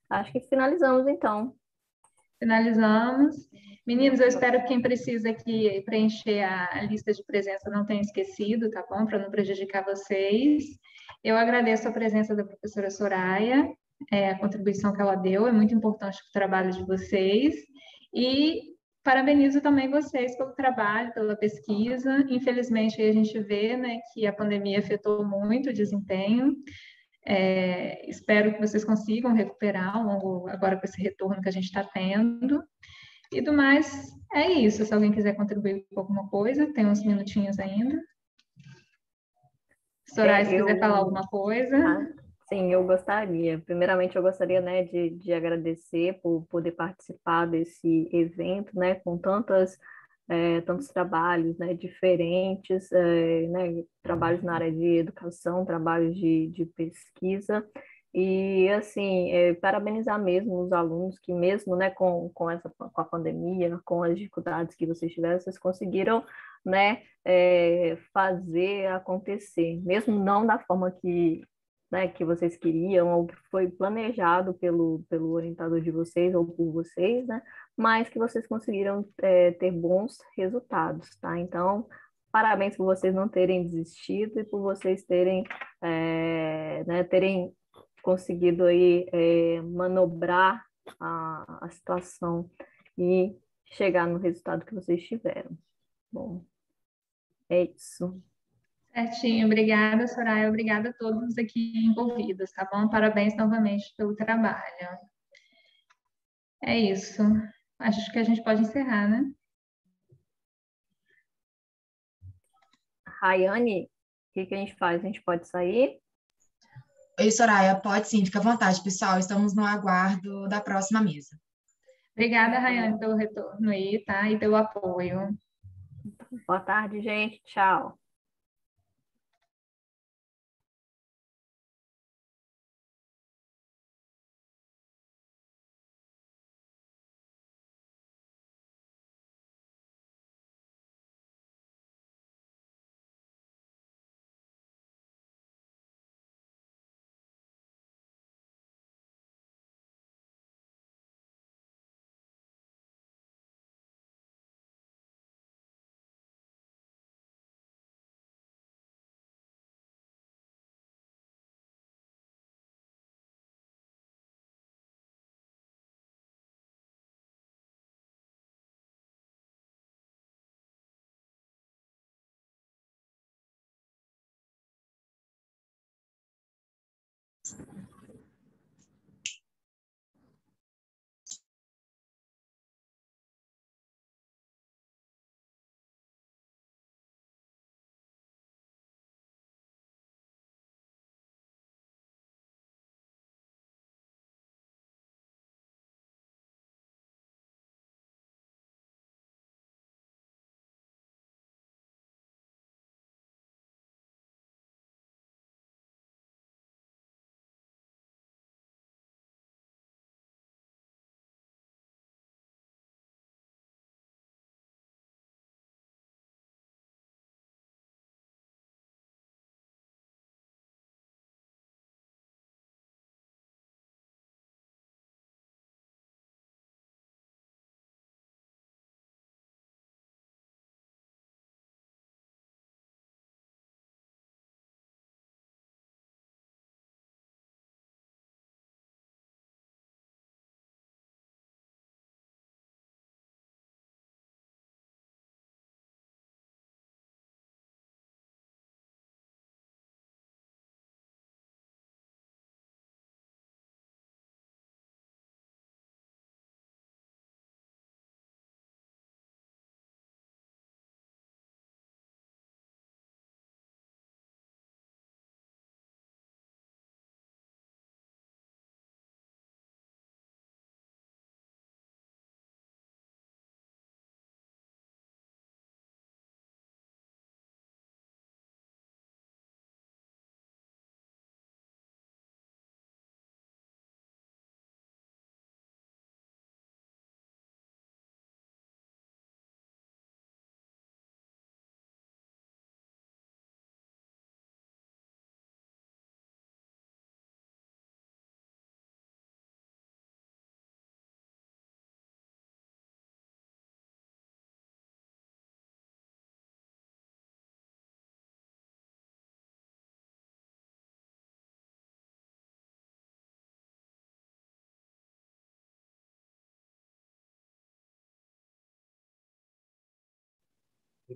Acho que finalizamos, então. Finalizamos. Meninos, eu espero que quem precisa aqui preencher a lista de presença não tenha esquecido, tá bom? Para não prejudicar vocês. Eu agradeço a presença da professora Soraya, é, a contribuição que ela deu, é muito importante para o trabalho de vocês. E parabenizo também vocês pelo trabalho, pela pesquisa. Infelizmente, a gente vê né, que a pandemia afetou muito o desempenho. É, espero que vocês consigam recuperar ao longo, agora com esse retorno que a gente está tendo. E do mais, é isso. Se alguém quiser contribuir com alguma coisa, tem uns minutinhos ainda. Soraya, se É, eu- quiser falar alguma coisa. Sim, eu gostaria. Primeiramente, eu gostaria, né, de, de agradecer por poder participar desse evento, né, com tantas, eh, tantos trabalhos, né, diferentes, eh, né, trabalhos na área de educação, trabalhos de, de pesquisa. E, assim, eh, parabenizar mesmo os alunos que, mesmo, né, com, com essa, com a pandemia, com as dificuldades que vocês tiveram, vocês conseguiram, né, eh, fazer acontecer, mesmo não da forma que né, que vocês queriam, ou que foi planejado pelo, pelo orientador de vocês ou por vocês, né, mas que vocês conseguiram é, ter bons resultados, tá? Então, parabéns por vocês não terem desistido e por vocês terem, é, né, terem conseguido aí é, manobrar a, a situação e chegar no resultado que vocês tiveram. Bom, é isso. Certinho, obrigada, Soraya. Obrigada a todos aqui envolvidos, tá bom? Parabéns novamente pelo trabalho. É isso. Acho que a gente pode encerrar, né? Rayane, o que, que a gente faz? A gente pode sair? Oi, Soraya, pode sim, fica à vontade, pessoal. Estamos no aguardo da próxima mesa. Obrigada, Rayane, pelo retorno aí, tá? E pelo apoio. Boa tarde, gente. Tchau.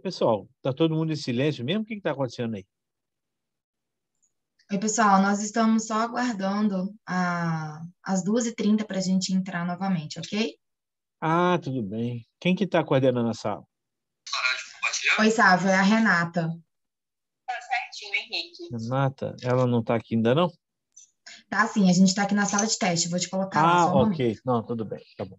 Pessoal, está todo mundo em silêncio mesmo? O que está acontecendo aí? Oi, pessoal, nós estamos só aguardando a, as 2h30 para a gente entrar novamente, ok? Ah, tudo bem. Quem que está coordenando a sala? Oi, Sávio, é a Renata. Tá certinho, Henrique. Renata, ela não está aqui ainda não? Tá sim, a gente está aqui na sala de teste, vou te colocar Ah, um momento. ok. Não, tudo bem, tá bom.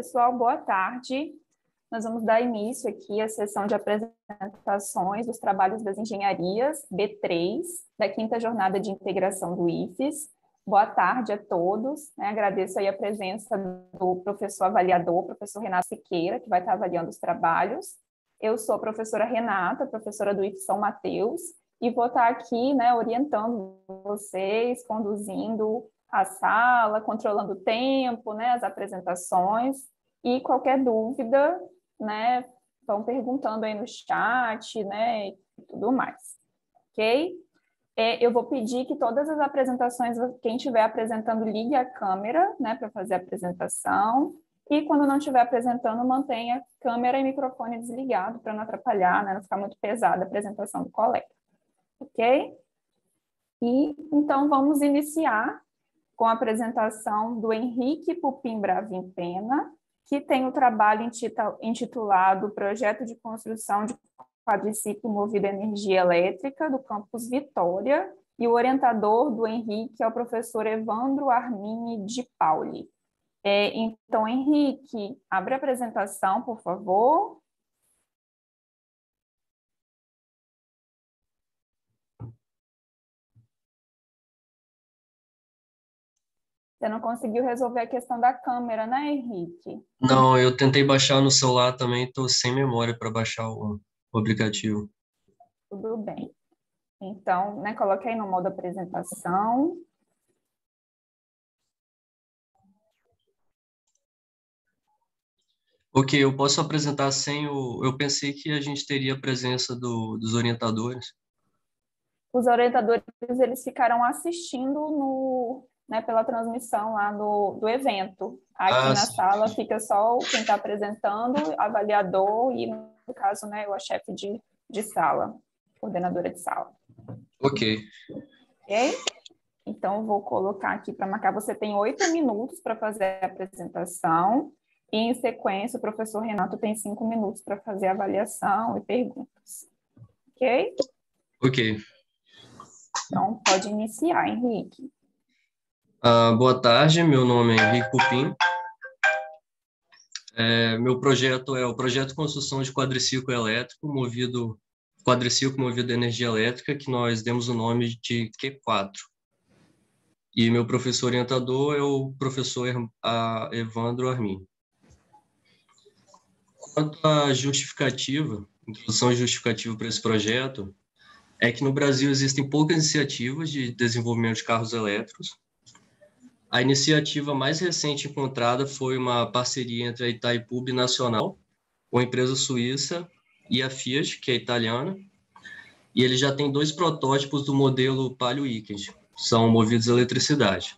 Pessoal, boa tarde. Nós vamos dar início aqui à sessão de apresentações dos trabalhos das engenharias B3, da quinta jornada de integração do IFES. Boa tarde a todos. Né? Agradeço aí a presença do professor avaliador, professor Renato Siqueira, que vai estar avaliando os trabalhos. Eu sou a professora Renata, professora do IFES São Mateus, e vou estar aqui né, orientando vocês, conduzindo a sala, controlando o tempo, né, as apresentações, e qualquer dúvida, né, vão perguntando aí no chat, né, e tudo mais, ok? É, eu vou pedir que todas as apresentações, quem estiver apresentando, ligue a câmera, né, para fazer a apresentação, e quando não estiver apresentando, mantenha câmera e microfone desligado para não atrapalhar, né, não ficar muito pesada a apresentação do colega, ok? E então vamos iniciar com a apresentação do Henrique Pupim Bravin Pena, que tem o trabalho intitulado Projeto de Construção de Quadriciclo Movido a Energia Elétrica do Campus Vitória, e o orientador do Henrique é o professor Evandro Armini de Pauli. É, então, Henrique, abre a apresentação, por favor. Você não conseguiu resolver a questão da câmera, né, Henrique? Não, eu tentei baixar no celular também, estou sem memória para baixar o, o, aplicativo. Tudo bem. Então, né, coloque aí no modo apresentação. Ok, eu posso apresentar sem o. Eu pensei que a gente teria a presença do, dos orientadores. Os orientadores eles ficaram assistindo no, né, pela transmissão lá do, do evento. Aqui ah, na sim. sala fica só quem está apresentando, avaliador e, no caso, né, eu a chefe de, de sala, coordenadora de sala. Ok. Ok? Então, vou colocar aqui para marcar. Você tem oito minutos para fazer a apresentação. E, em sequência, o professor Renato tem cinco minutos para fazer a avaliação e perguntas. Ok? Ok. Então, pode iniciar, Henrique. Uh, boa tarde, meu nome é Henrique Pupim. É, meu projeto é o projeto construção de quadriciclo elétrico movido quadriciclo movido a energia elétrica que nós demos o nome de Q4. E meu professor orientador é o professor Evandro Armin. Quanto à justificativa, introdução justificativa para esse projeto, é que no Brasil existem poucas iniciativas de desenvolvimento de carros elétricos a iniciativa mais recente encontrada foi uma parceria entre a Itaipu Nacional, uma empresa suíça, e a Fiat, que é italiana, e ele já tem dois protótipos do modelo Palio Weekend, são movidos a eletricidade.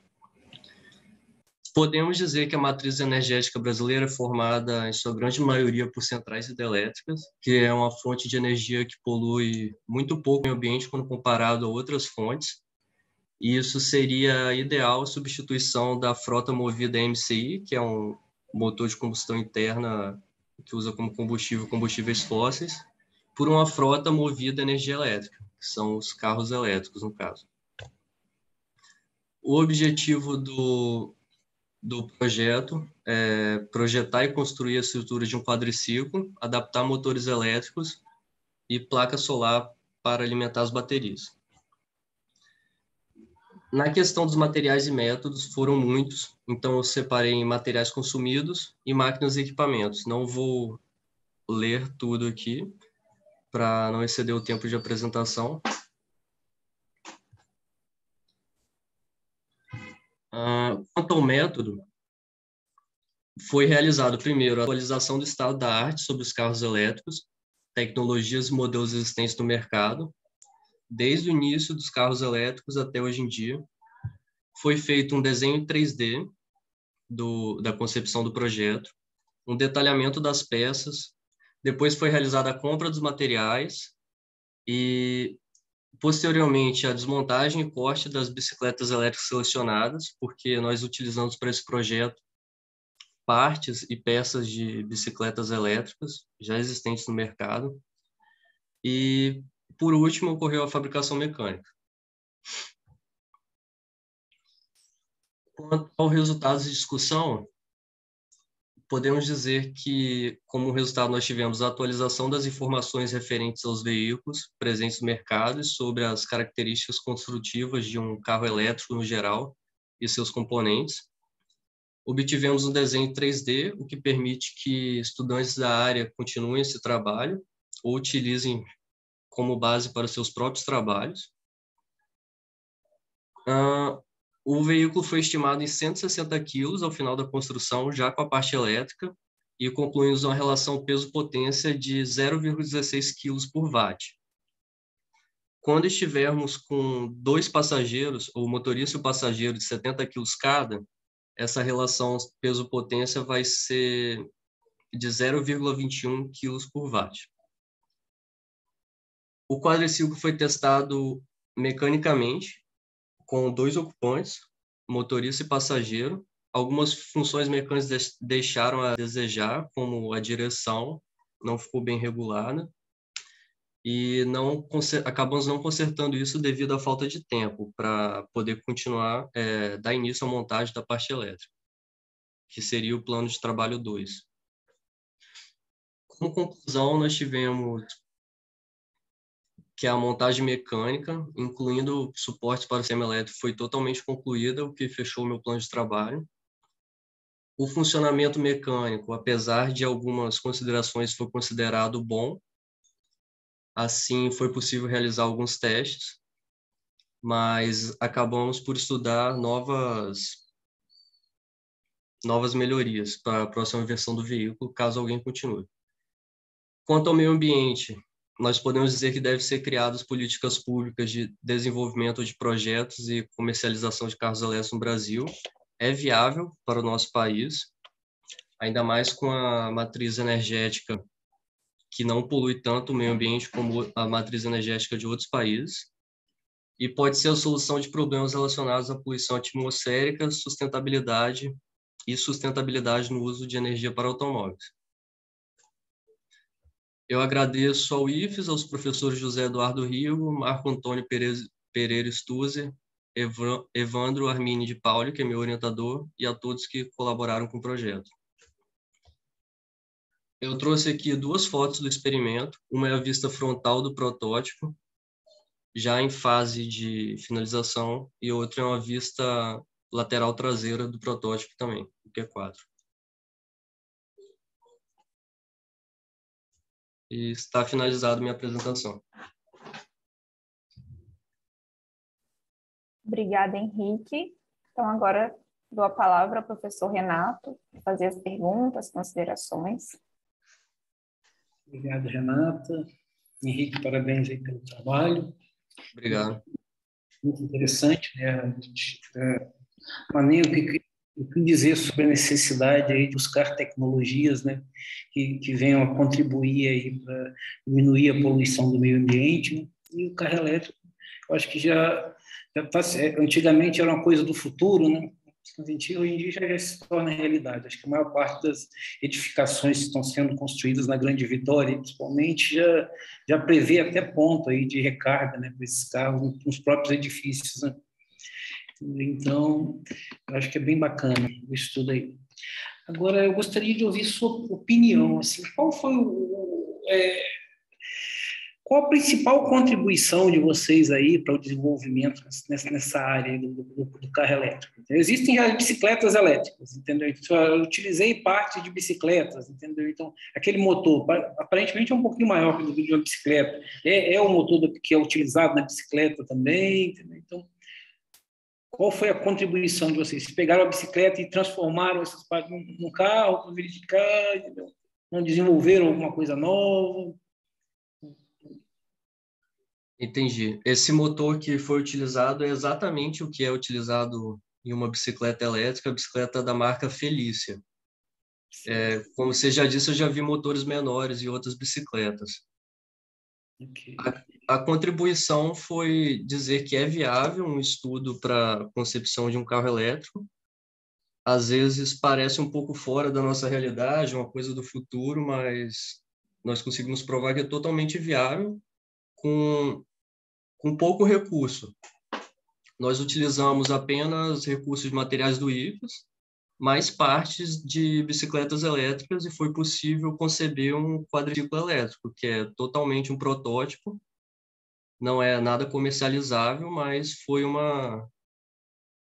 Podemos dizer que a matriz energética brasileira é formada, em sua grande maioria, por centrais hidrelétricas, que é uma fonte de energia que polui muito pouco o ambiente quando comparado a outras fontes, e isso seria ideal a substituição da frota movida MCI, que é um motor de combustão interna que usa como combustível combustíveis fósseis, por uma frota movida a energia elétrica, que são os carros elétricos, no caso. O objetivo do, do projeto é projetar e construir a estrutura de um quadriciclo, adaptar motores elétricos e placa solar para alimentar as baterias. Na questão dos materiais e métodos, foram muitos, então eu separei em materiais consumidos e máquinas e equipamentos. Não vou ler tudo aqui para não exceder o tempo de apresentação. Uh, quanto ao método, foi realizado primeiro a atualização do estado da arte sobre os carros elétricos, tecnologias e modelos existentes no mercado, desde o início dos carros elétricos até hoje em dia. Foi feito um desenho 3D do, da concepção do projeto, um detalhamento das peças, depois foi realizada a compra dos materiais e, posteriormente, a desmontagem e corte das bicicletas elétricas selecionadas, porque nós utilizamos para esse projeto partes e peças de bicicletas elétricas já existentes no mercado. E por último, ocorreu a fabricação mecânica. Quanto aos resultados de discussão, podemos dizer que, como resultado, nós tivemos a atualização das informações referentes aos veículos presentes no mercado e sobre as características construtivas de um carro elétrico no geral e seus componentes. Obtivemos um desenho 3D, o que permite que estudantes da área continuem esse trabalho ou utilizem como base para seus próprios trabalhos. Uh, o veículo foi estimado em 160 quilos ao final da construção, já com a parte elétrica, e concluímos uma relação peso-potência de 0,16 quilos por watt. Quando estivermos com dois passageiros, ou motorista e o passageiro de 70 quilos cada, essa relação peso-potência vai ser de 0,21 quilos por watt. O quadriciclo foi testado mecanicamente com dois ocupantes, motorista e passageiro. Algumas funções mecânicas deixaram a desejar, como a direção não ficou bem regulada e não acabamos não consertando isso devido à falta de tempo para poder continuar é, dar início à montagem da parte elétrica, que seria o plano de trabalho 2. Como conclusão, nós tivemos que é a montagem mecânica, incluindo suporte para o sistema elétrico, foi totalmente concluída, o que fechou o meu plano de trabalho. O funcionamento mecânico, apesar de algumas considerações, foi considerado bom. Assim, foi possível realizar alguns testes, mas acabamos por estudar novas novas melhorias para a próxima versão do veículo, caso alguém continue. Quanto ao meio ambiente, nós podemos dizer que deve ser criadas políticas públicas de desenvolvimento de projetos e comercialização de carros elétricos no Brasil. É viável para o nosso país, ainda mais com a matriz energética que não polui tanto o meio ambiente como a matriz energética de outros países. E pode ser a solução de problemas relacionados à poluição atmosférica, sustentabilidade e sustentabilidade no uso de energia para automóveis. Eu agradeço ao IFES, aos professores José Eduardo Rigo, Marco Antônio Pereira Stuzer, Evandro Armini de Pauli, que é meu orientador, e a todos que colaboraram com o projeto. Eu trouxe aqui duas fotos do experimento. Uma é a vista frontal do protótipo, já em fase de finalização, e outra é uma vista lateral traseira do protótipo também, o Q4. E está finalizada minha apresentação. Obrigada, Henrique. Então, agora dou a palavra ao professor Renato para fazer as perguntas, considerações. Obrigado, Renata. Henrique, parabéns aí pelo trabalho. Obrigado. Muito interessante, né? A gente, é, maneiro que o que dizer sobre a necessidade aí de buscar tecnologias né, que, que venham a contribuir para diminuir a poluição do meio ambiente. Né? E o carro elétrico, eu acho que já, já tá, antigamente era uma coisa do futuro, né? hoje em dia já, já se torna realidade. Acho que a maior parte das edificações que estão sendo construídas na Grande Vitória, principalmente, já, já prevê até ponto aí de recarga né, para esses carros nos próprios edifícios. Né? Então, acho que é bem bacana o estudo aí. Agora, eu gostaria de ouvir sua opinião. Assim, qual foi o, é, qual a principal contribuição de vocês aí para o desenvolvimento nessa, nessa área do, do, do, carro elétrico? Existem já bicicletas elétricas, entendeu? Então, eu utilizei parte de bicicletas, entendeu? Então, aquele motor, aparentemente é um pouquinho maior que o de uma bicicleta. É, é o motor que é utilizado na bicicleta também, entendeu? Então, qual foi a contribuição de vocês? Vocês pegaram a bicicleta e transformaram essas partes num carro para verificar, entendeu? não desenvolveram alguma coisa nova? Entendi. Esse motor que foi utilizado é exatamente o que é utilizado em uma bicicleta elétrica, a bicicleta da marca Felícia. É, como você já disse, eu já vi motores menores em outras bicicletas. Okay. A, contribuição foi dizer que é viável um estudo para concepção de um carro elétrico. Às vezes parece um pouco fora da nossa realidade, uma coisa do futuro, mas nós conseguimos provar que é totalmente viável com, com pouco recurso. Nós utilizamos apenas recursos materiais do IFES, mais partes de bicicletas elétricas e foi possível conceber um quadriciclo elétrico, que é totalmente um protótipo, não é nada comercializável, mas foi uma,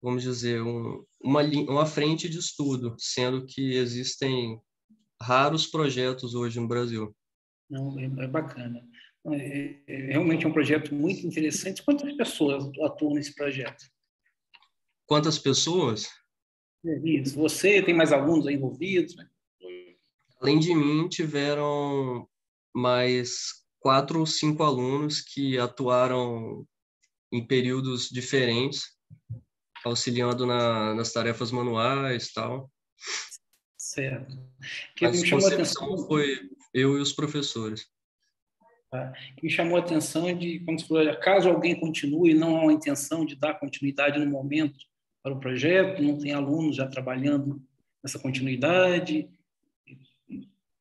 vamos dizer, um, uma, uma frente de estudo, sendo que existem raros projetos hoje no Brasil. Não, é, é bacana. É, é, realmente é um projeto muito interessante. Quantas pessoas atuam nesse projeto? Quantas pessoas? É isso. Você tem mais alunos envolvidos? Né? Além de mim, tiveram mais quatro ou cinco alunos que atuaram em períodos diferentes, auxiliando na, nas tarefas manuais tal. Certo. Que Mas me chamou a atenção foi eu e os professores. Tá? Que me chamou a atenção de, como você falou, caso alguém continue, não há uma intenção de dar continuidade no momento para o projeto, não tem alunos já trabalhando nessa continuidade.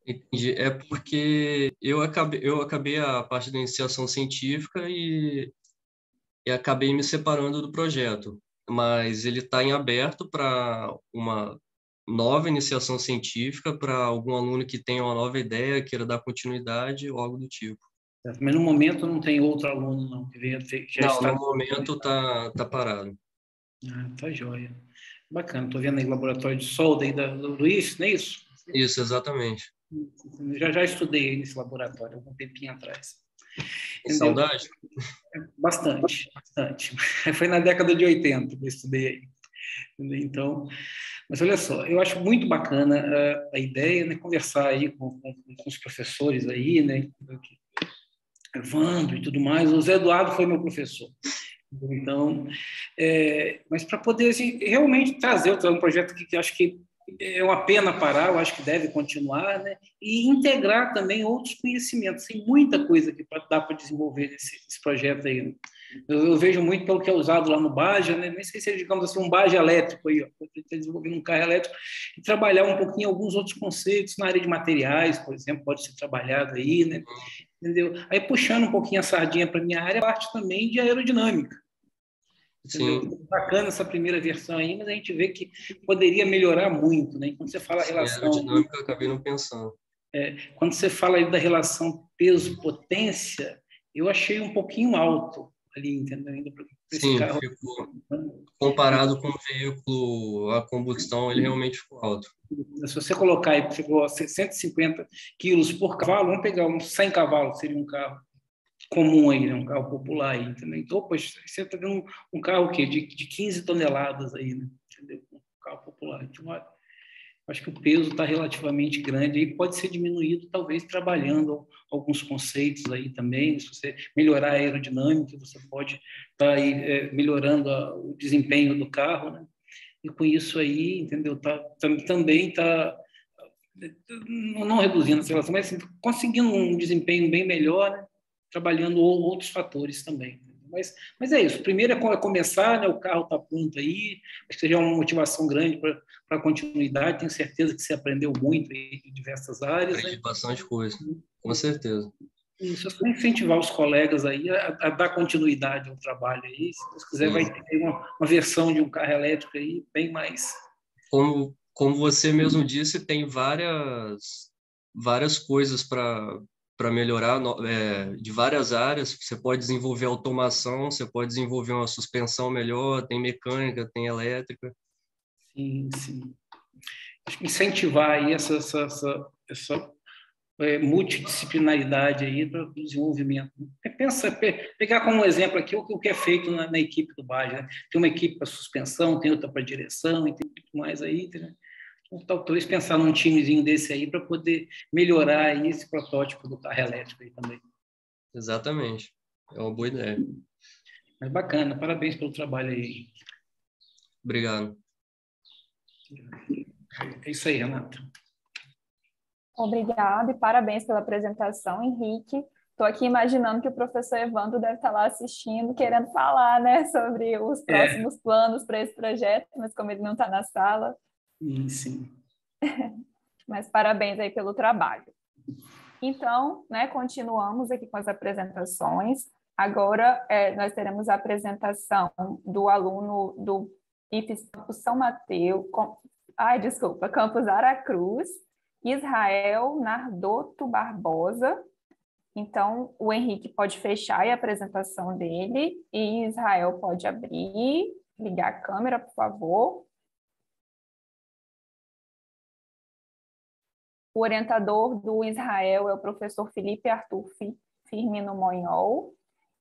Entendi. É porque eu acabei, eu acabei a parte da iniciação científica e, e acabei me separando do projeto, mas ele está em aberto para uma nova iniciação científica para algum aluno que tenha uma nova ideia, queira dar continuidade ou algo do tipo. Mas no momento não tem outro aluno não que venha já Não, está... no momento está tá parado. Ah, tá joia. Bacana. Estou vendo aí o laboratório de solda aí da, do Luiz, não é isso? Isso, exatamente. Já já estudei nesse laboratório um tempinho atrás. Entendeu? Saudade? Bastante, bastante. Foi na década de 80 que eu estudei aí. Então, mas olha só, eu acho muito bacana a, a ideia, né, conversar aí com, com, com, os professores aí, né, Evandro e tudo mais. O Zé Eduardo foi meu professor. Então, é, mas para poder assim, realmente trazer um projeto que, que acho que é uma pena parar, eu acho que deve continuar, né? e integrar também outros conhecimentos. Tem muita coisa que dá para desenvolver nesse, nesse, projeto aí. Né? Eu, eu, vejo muito pelo que é usado lá no Baja, né? nem sei se é, digamos assim, um Baja elétrico aí, está desenvolvendo um carro elétrico, e trabalhar um pouquinho alguns outros conceitos na área de materiais, por exemplo, pode ser trabalhado aí, né? entendeu? Aí puxando um pouquinho a sardinha para minha área, parte também de aerodinâmica. Sim. Bacana essa primeira versão aí, mas a gente vê que poderia melhorar muito, né? Quando você fala a relação. Sim, aerodinâmica, eu acabei não pensando. É, quando você fala aí da relação peso-potência, eu achei um pouquinho alto ali, entendeu? Ainda Sim, carro. Ficou, comparado com o veículo a combustão, ele realmente ficou alto. Se você colocar aí, ficou 150 quilos por cavalo, vamos pegar uns 100 cavalos, seria um carro comum aí, né? um carro popular aí, entendeu? Então, poxa, você está vendo um, um, carro o quê? De, de 15 toneladas aí, né? Entendeu? Um carro popular. Então, acho que o peso está relativamente grande e pode ser diminuído, talvez trabalhando alguns conceitos aí também. Se você melhorar a aerodinâmica, você pode estar tá aí é, melhorando a, o desempenho do carro, né? E com isso aí, entendeu? Tá, também está não reduzindo essa relação, mas assim, conseguindo um desempenho bem melhor, né? Trabalhando outros fatores também. Mas, mas é isso. Primeiro é começar, né? o carro está pronto aí, acho que seja uma motivação grande para a continuidade. Tenho certeza que você aprendeu muito em diversas áreas. Aprendi né? bastante coisa, com certeza. Isso, é só incentivar os colegas aí a, a, dar continuidade ao trabalho aí. Se Deus quiser, Sim. vai ter uma, uma versão de um carro elétrico aí bem mais. Como, como você mesmo disse, tem várias, várias coisas para para melhorar é, de várias áreas. Você pode desenvolver automação, você pode desenvolver uma suspensão melhor, tem mecânica, tem elétrica. Sim, sim. Incentivar aí essa, essa, essa, essa é, multidisciplinaridade aí para o desenvolvimento. Pensa, pegar como exemplo aqui o que é feito na, na equipe do Baja. Né? Tem uma equipe para suspensão, tem outra para direção, e tem mais aí. Né? Talvez pensar num timezinho desse aí para poder melhorar esse protótipo do carro elétrico aí também. Exatamente. É uma boa ideia. Mas bacana, parabéns pelo trabalho aí. Obrigado. É isso aí, Renata. Obrigada e parabéns pela apresentação, Henrique. Estou aqui imaginando que o professor Evandro deve estar lá assistindo, querendo falar né, sobre os é. próximos é. planos para esse projeto, mas como ele não está na sala, Sim, sim. Mas parabéns aí pelo trabalho. Então, né, continuamos aqui com as apresentações. Agora, é, nós teremos a apresentação do aluno do IFES São Mateus, ai, desculpa, Campus Aracruz, Israel Nardoto Barbosa. Então, o Henrique pode fechar a apresentação dele e Israel pode abrir, ligar a câmera, por favor. O orientador do Israel é o professor Felipe Arthur Firmino Monhol.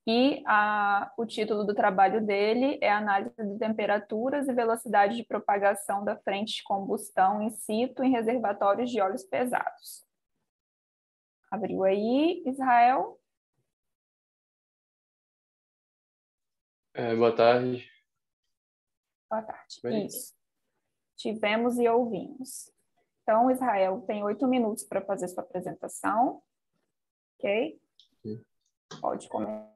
E a, o título do trabalho dele é Análise de temperaturas e velocidade de propagação da frente de combustão in situ em reservatórios de óleos pesados. Abriu aí, Israel? É, boa tarde. Boa tarde. Bem. Isso. Tivemos e ouvimos. Então, Israel tem oito minutos para fazer sua apresentação. Ok? Sim. Pode começar.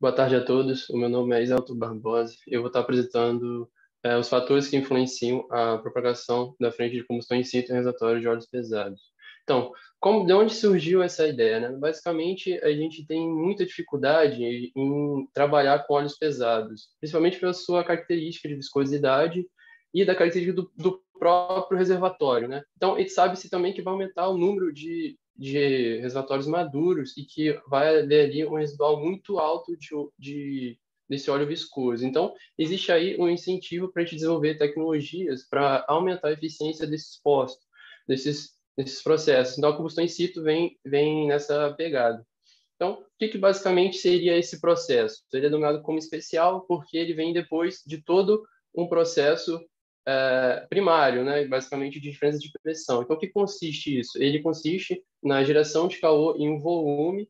Boa tarde a todos. O meu nome é Isalto Barbosa. Eu vou estar apresentando é, os fatores que influenciam a propagação da frente de combustão em situ em reservatórios de óleos pesados. Então, como, de onde surgiu essa ideia? Né? Basicamente, a gente tem muita dificuldade em trabalhar com óleos pesados, principalmente pela sua característica de viscosidade e da característica do, do próprio reservatório. Né? Então, sabe-se também que vai aumentar o número de de reservatórios maduros e que vai haver ali um residual muito alto de, de desse óleo viscoso. Então, existe aí um incentivo para a gente desenvolver tecnologias para aumentar a eficiência desses postos, desses, desses processos. Então, a combustão in situ vem, vem nessa pegada. Então, o que, que basicamente seria esse processo? É denominado como especial porque ele vem depois de todo um processo é, primário, né, basicamente de diferença de pressão. Então, o que consiste isso? Ele consiste na geração de calor em um volume,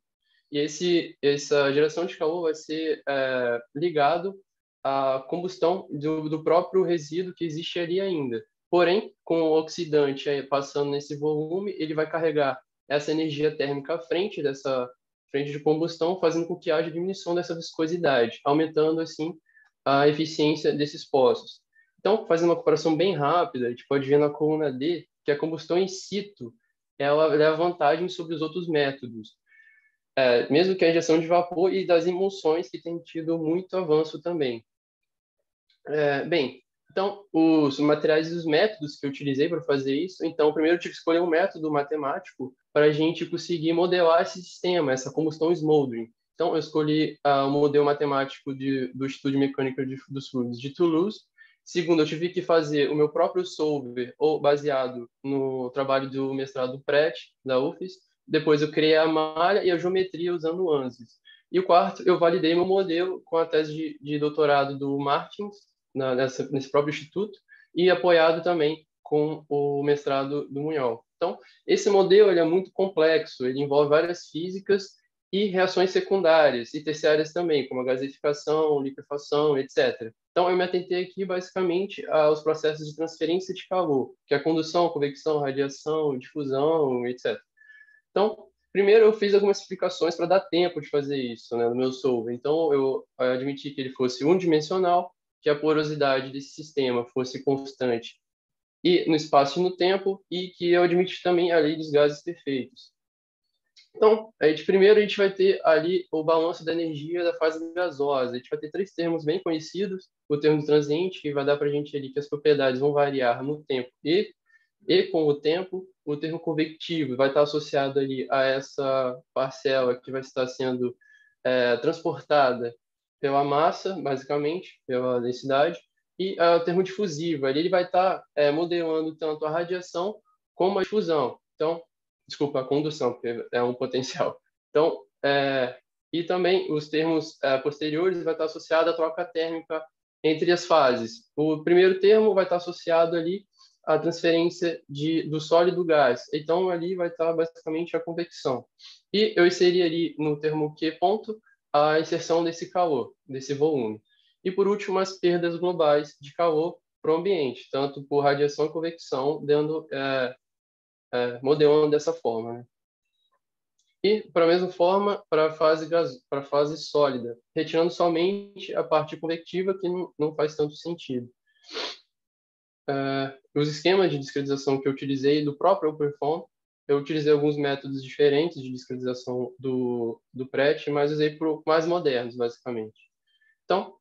e esse, essa geração de calor vai ser é, ligado à combustão do, do, próprio resíduo que existe ali ainda. Porém, com o oxidante passando nesse volume, ele vai carregar essa energia térmica à frente dessa frente de combustão, fazendo com que haja diminuição dessa viscosidade, aumentando assim a eficiência desses poços. Então, fazendo uma comparação bem rápida, a gente pode ver na coluna D que a combustão in situ ela leva vantagem sobre os outros métodos, é, mesmo que a injeção de vapor e das emulsões, que tem tido muito avanço também. É, bem, então, os materiais e os métodos que eu utilizei para fazer isso, então, primeiro eu tive que escolher um método matemático para a gente conseguir modelar esse sistema, essa combustão smoldering. Então, eu escolhi uh, o modelo matemático de, do Instituto de Mecânica de, dos Fluidos de Toulouse, Segundo, eu tive que fazer o meu próprio solver, ou baseado no trabalho do mestrado PRET, da UFES. Depois, eu criei a malha e a geometria usando o ANSYS. E o quarto, eu validei meu modelo com a tese de, de doutorado do Martins, na, nessa, nesse próprio instituto, e apoiado também com o mestrado do Munhol. Então, esse modelo ele é muito complexo, ele envolve várias físicas e reações secundárias e terciárias também, como a gasificação, liquefação, etc. Então, eu me atentei aqui basicamente aos processos de transferência de calor, que é a condução, convecção, radiação, difusão, etc. Então, primeiro eu fiz algumas explicações para dar tempo de fazer isso né, no meu solver. Então, eu admiti que ele fosse unidimensional, que a porosidade desse sistema fosse constante e no espaço e no tempo, e que eu admiti também a lei dos gases perfeitos. Então, a gente, primeiro a gente vai ter ali o balanço da energia da fase gasosa. A gente vai ter três termos bem conhecidos. O termo transiente, que vai dar para a gente ali que as propriedades vão variar no tempo e, e com o tempo. O termo convectivo vai estar associado ali a essa parcela que vai estar sendo é, transportada pela massa, basicamente, pela densidade. E é, o termo difusivo, ali ele vai estar é, modelando tanto a radiação como a difusão. Então, desculpa, a condução, porque é um potencial. Então, é, e também os termos é, posteriores vai estar associado à troca térmica entre as fases. O primeiro termo vai estar associado ali à transferência de, do sólido gás. Então, ali vai estar basicamente a convecção. E eu inseri ali no termo Q ponto a inserção desse calor, desse volume. E, por último, as perdas globais de calor para o ambiente, tanto por radiação e convecção, dando é, é, modelando dessa forma. Né? E, para a mesma forma, para a fase, fase sólida, retirando somente a parte convectiva, que não, não faz tanto sentido. É, os esquemas de discretização que eu utilizei do próprio OpenFOAM, eu utilizei alguns métodos diferentes de discretização do, do PRET, mas usei para mais modernos, basicamente. Então,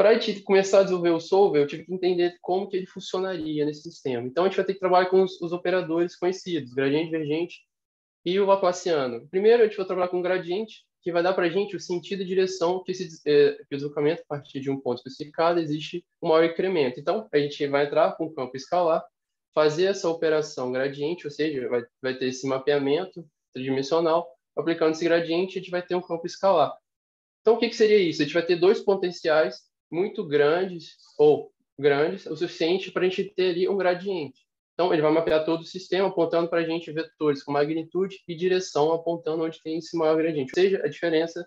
para a gente começar a desenvolver o solver, eu tive que entender como que ele funcionaria nesse sistema. Então, a gente vai ter que trabalhar com os, os operadores conhecidos, gradiente, divergente e o Laplaciano. Primeiro, a gente vai trabalhar com o gradiente, que vai dar para a gente o sentido e direção que, esse, é, que o deslocamento, a partir de um ponto especificado, existe um maior incremento. Então, a gente vai entrar com o campo escalar, fazer essa operação gradiente, ou seja, vai, vai ter esse mapeamento tridimensional, aplicando esse gradiente, a gente vai ter um campo escalar. Então, o que, que seria isso? A gente vai ter dois potenciais muito grandes, ou grandes, o suficiente para a gente ter ali um gradiente. Então, ele vai mapear todo o sistema, apontando para a gente vetores com magnitude e direção, apontando onde tem esse maior gradiente. Ou seja, a diferença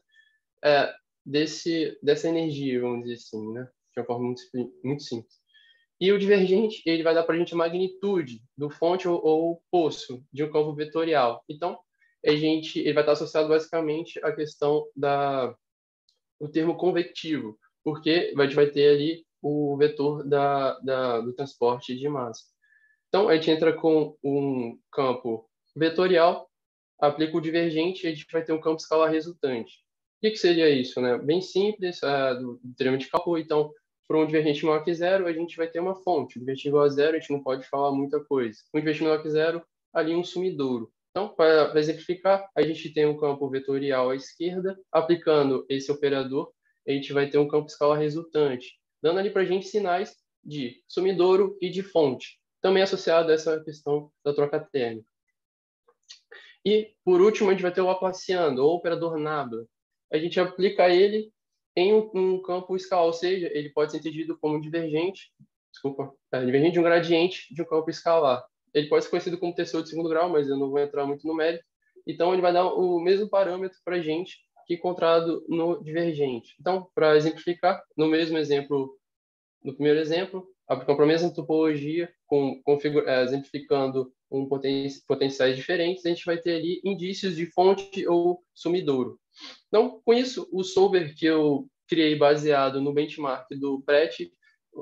é, desse, dessa energia, vamos dizer assim, né? de uma forma muito, muito simples. E o divergente, ele vai dar para a gente a magnitude do fonte ou, ou, poço de um campo vetorial. Então, a gente, ele vai estar associado basicamente à questão da o termo convectivo, porque a gente vai ter ali o vetor da, da, do transporte de massa. Então, a gente entra com um campo vetorial, aplica o divergente e a gente vai ter um campo escalar resultante. O que, que seria isso? Né? Bem simples, uh, do, do teorema de cálculo. Então, para um divergente maior que zero, a gente vai ter uma fonte. O divergente igual a zero, a gente não pode falar muita coisa. Um divergente menor que zero, ali um sumidouro. Então, para exemplificar, a gente tem um campo vetorial à esquerda, aplicando esse operador, a gente vai ter um campo escalar resultante, dando ali para a gente sinais de sumidouro e de fonte também associado a essa questão da troca térmica. E, por último, a gente vai ter o Laplaciano, ou operador Nabla. A gente aplica ele em um, um, campo escalar, ou seja, ele pode ser entendido como divergente, desculpa, é, divergente de um gradiente de um campo escalar. Ele pode ser conhecido como tensor de segundo grau, mas eu não vou entrar muito no mérito. Então, ele vai dar o mesmo parâmetro para a gente que encontrado no divergente. Então, para exemplificar, no mesmo exemplo, no primeiro exemplo, aplicando para a mesma topologia, com, é, exemplificando um poten potenciais diferentes, a gente vai ter ali indícios de fonte ou sumidouro. Então, com isso, o solver que eu criei baseado no benchmark do PRET,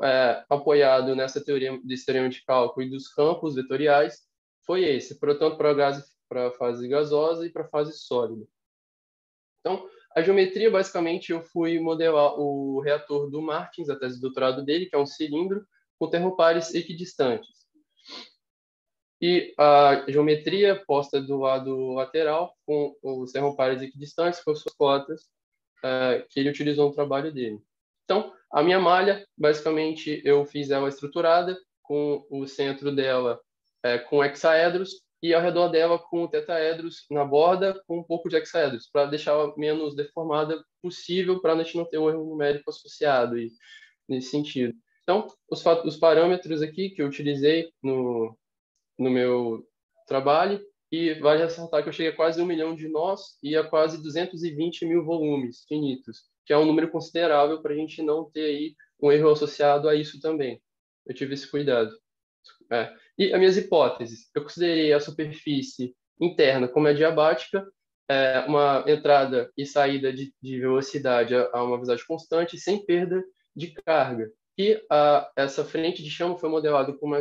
é, apoiado nessa teoria desse teorema de cálculo e dos campos vetoriais, foi esse, portanto, para fase gasosa e para fase sólida. Então, a geometria, basicamente, eu fui modelar o reator do Martins, a tese de doutorado dele, que é um cilindro com termopares equidistantes. E a geometria posta do lado lateral, com os termopares equidistantes, com suas cotas, uh, que ele utilizou no trabalho dele. Então, a minha malha, basicamente, eu fiz ela estruturada, com o centro dela é, com hexaedros e ao redor dela com tetaedros na borda, com um pouco de hexaedros, para deixar menos deformada possível, para a gente não ter um erro numérico associado e, nesse sentido. Então, os, os parâmetros aqui que eu utilizei no, no meu trabalho, e vale ressaltar que eu cheguei a quase um milhão de nós e a quase 220 mil volumes finitos, que é um número considerável para a gente não ter aí um erro associado a isso também. Eu tive esse cuidado. É. E as minhas hipóteses, eu considerei a superfície interna como é diabática, é, uma entrada e saída de, de velocidade a, a uma velocidade constante sem perda de carga. E a, essa frente de chama foi modelada com uma,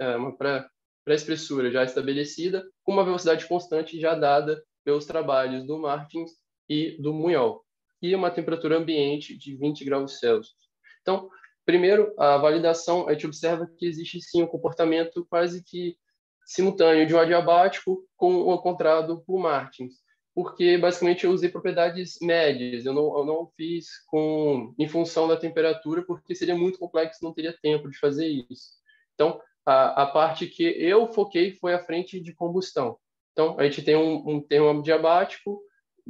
é, uma pré-espessura já estabelecida, com uma velocidade constante já dada pelos trabalhos do Martins e do Munhol, e uma temperatura ambiente de 20 graus Celsius. Então, primeiro, a validação, a gente observa que existe sim um comportamento quase que simultâneo de um adiabático com o encontrado por Martins porque basicamente eu usei propriedades médias, eu não, eu não fiz com em função da temperatura, porque seria muito complexo, não teria tempo de fazer isso. Então, a, a parte que eu foquei foi a frente de combustão. Então, a gente tem um, um termo diabático,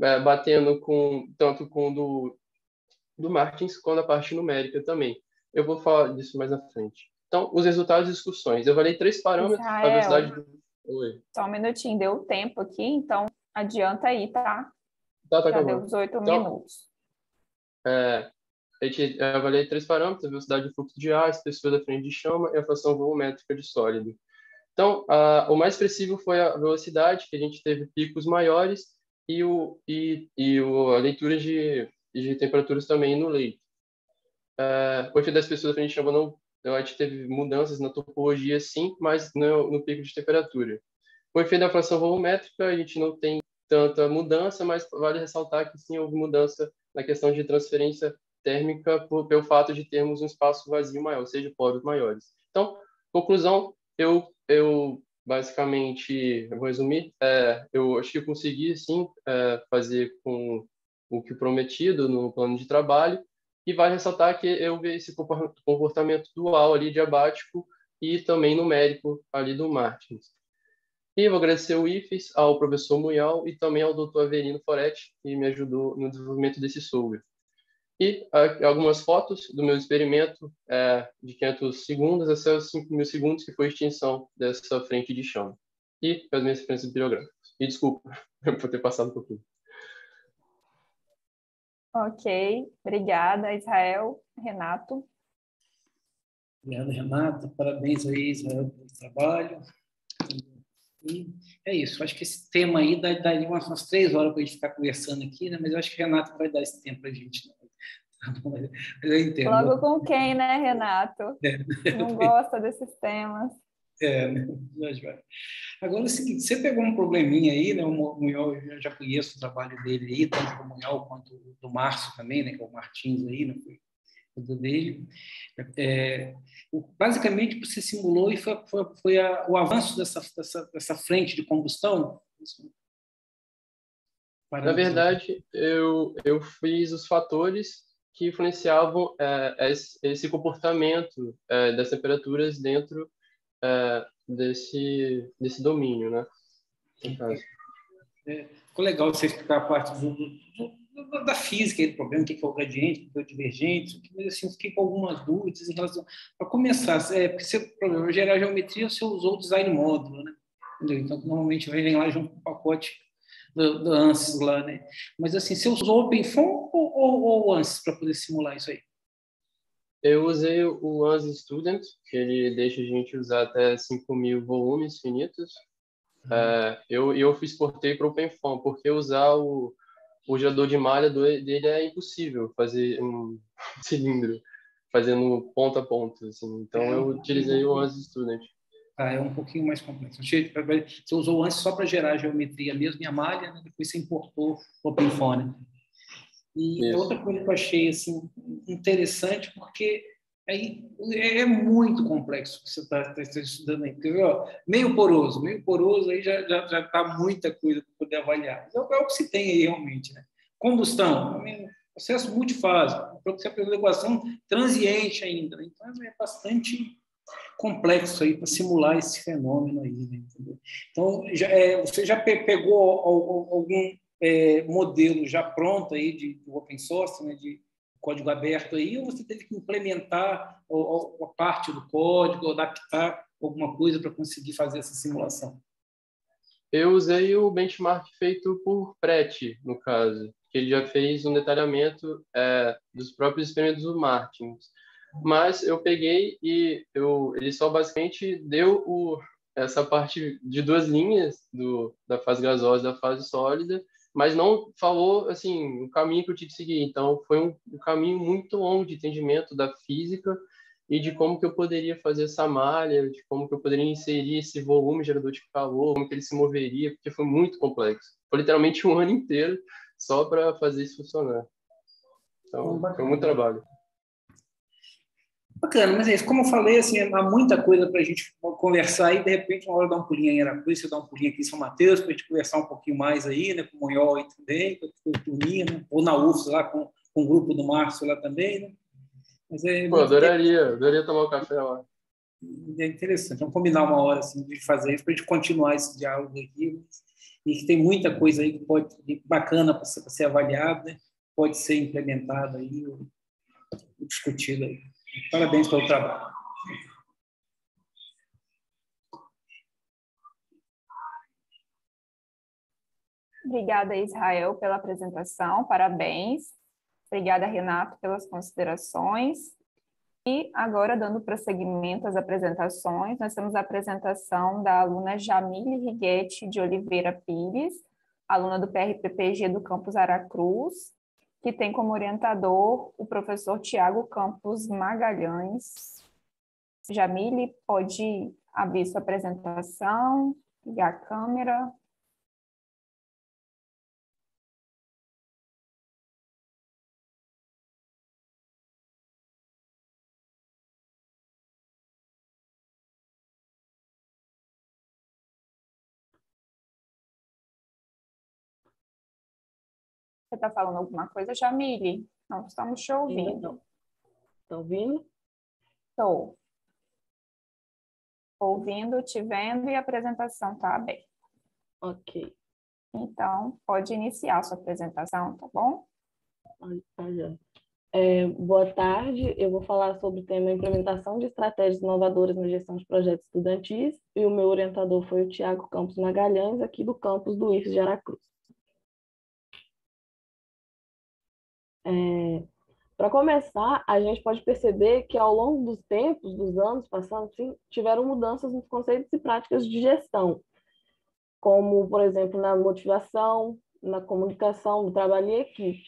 é, batendo com tanto com do, do Martins quanto a parte numérica também. Eu vou falar disso mais na frente. Então, os resultados de discussões. Eu valei três parâmetros. Israel, a velocidade do... Oi. Só um minutinho, deu tempo aqui, então Adianta aí, tá? Tá, tá Já deu uns oito então, minutos. É, a gente avaliei três parâmetros, a velocidade de fluxo de ar, a espessura da frente de chama e a fração volumétrica de sólido. Então, a, o mais expressivo foi a velocidade, que a gente teve picos maiores, e, o, e, e o, a leitura de, de temperaturas também no leito. É, o efeito da espessura da frente de chama não, a gente teve mudanças na topologia, sim, mas não no pico de temperatura. O efeito da fração volumétrica, a gente não tem tanta mudança, mas vale ressaltar que sim houve mudança na questão de transferência térmica por, pelo fato de termos um espaço vazio maior, ou seja, poros maiores. Então, conclusão, eu, eu basicamente, eu vou resumir, é, eu acho que consegui, sim, é, fazer com o que prometido no plano de trabalho, e vai ressaltar que eu vi esse comportamento dual ali, diabático, e também numérico ali do Martins. E vou agradecer o IFES, ao professor Munhal e também ao doutor Avelino Foretti, que me ajudou no desenvolvimento desse software. E algumas fotos do meu experimento é, de 500 segundos até os 5 mil segundos, que foi a extinção dessa frente de chama. E as minhas referências bibliográficas. E desculpa por ter passado um pouquinho. Ok, obrigada, Israel. Renato. Obrigado, Renato. Parabéns aí, Israel, pelo trabalho. E é isso. Acho que esse tema aí daria umas, umas três horas para a gente ficar conversando aqui, né? Mas eu acho que o Renato vai dar esse tempo para a gente. Né? Eu entendo. Logo com quem, né, Renato? É. Não gosta desses temas. É? Agora é o seguinte, você pegou um probleminha aí, né? O Munhol, eu já conheço o trabalho dele aí, tanto do Munhol quanto do Márcio também, né? Que é o Martins aí, né? dele. É, basicamente, você simulou e foi, foi, foi a, o avanço dessa, dessa, dessa frente de combustão? Na verdade, eu, eu fiz os fatores que influenciavam é, esse, comportamento é, das temperaturas dentro é, desse, desse domínio, né? É, ficou legal você explicar a parte do, do da física do problema, o que é o gradiente, o que é o divergente, mas assim, eu fiquei com algumas dúvidas em relação. Para começar, é, porque você, para gerar geometria, você usou o design módulo, né? Entendeu? Então, normalmente vem lá junto com o pacote do, do ANSYS lá, né? Mas assim, você usou o OpenFOAM ou, ou, ou o ANSYS para poder simular isso aí? Eu usei o ANSYS Student, que ele deixa a gente usar até 5 mil volumes finitos. Uhum. É, eu, eu exportei para o OpenFOAM, porque usar o o gerador de malha dele é impossível fazer um cilindro fazendo ponta a ponta. Assim. Então, é, eu utilizei o ANSYS Student. Ah, é um pouquinho mais complexo. Você usou o ANSYS só para gerar a geometria mesmo e a malha, né? depois você importou o OpenFone. E Isso. outra coisa que eu achei assim, interessante, porque aí é, é muito complexo que você está tá estudando aí. Porque, ó, meio poroso, meio poroso, aí já está já, já tá muita coisa para poder avaliar. É, é o que se tem aí realmente. Né? Combustão, processo multifásico, a equação transiente ainda. Né? Então, é bastante complexo aí para simular esse fenômeno aí. Né? Então, já, é, você já pegou algum é, modelo já pronto aí de, open source, né? de código aberto aí, ou você teve que implementar a parte do código, adaptar alguma coisa para conseguir fazer essa simulação? Eu usei o benchmark feito por Preti, no caso, que ele já fez um detalhamento é, dos próprios experimentos do Martins. Mas eu peguei e eu, ele só basicamente deu o, essa parte de duas linhas do, da fase gasosa e da fase sólida mas não falou assim o caminho que eu tive que seguir. Então foi um, um, caminho muito longo de entendimento da física e de como que eu poderia fazer essa malha, de como que eu poderia inserir esse volume gerador de calor, como que ele se moveria, porque foi muito complexo. Foi literalmente um ano inteiro só para fazer isso funcionar. Então foi muito trabalho. Bacana, mas é isso. Como eu falei, assim, há muita coisa para a gente conversar e de repente, uma hora dar um pulinho em Aracruz, você dá um pulinho aqui em São Mateus, para a gente conversar um pouquinho mais aí, né, com o Monhol aí também, com a turminha, né, ou na UFS lá com, com o grupo do Márcio lá também, né. Mas é, Pô, adoraria, adoraria tomar um café lá. É interessante, vamos combinar uma hora assim, de fazer isso, para a gente continuar esse diálogo aqui, e que tem muita coisa aí que pode bacana para ser, ser avaliada, né? pode ser implementada aí, ou discutida aí. Parabéns pelo trabalho. Obrigada, Israel, pela apresentação. Parabéns. Obrigada, Renato, pelas considerações. E agora, dando prosseguimento às apresentações, nós temos a apresentação da aluna Jamile Riguete de Oliveira Pires, aluna do PRPPG do campus Aracruz, que tem como orientador o professor Tiago Campos Magalhães. Jamile, pode abrir sua apresentação, ligar a câmera. Você está falando alguma coisa, Jamile? Não estamos te ouvindo. Está ouvindo? Estou. Ouvindo, te vendo e a apresentação está aberta. Ok. Então, pode iniciar a sua apresentação, tá bom? Tá já. É, boa tarde, eu vou falar sobre o tema implementação de estratégias inovadoras na gestão de projetos estudantis e o meu orientador foi o Tiago Campos Magalhães, aqui do campus do IFES de Aracruz. É, Para começar, a gente pode perceber que ao longo dos tempos, dos anos passando, sim, tiveram mudanças nos conceitos e práticas de gestão, como, por exemplo, na motivação, na comunicação, no trabalho em equipe.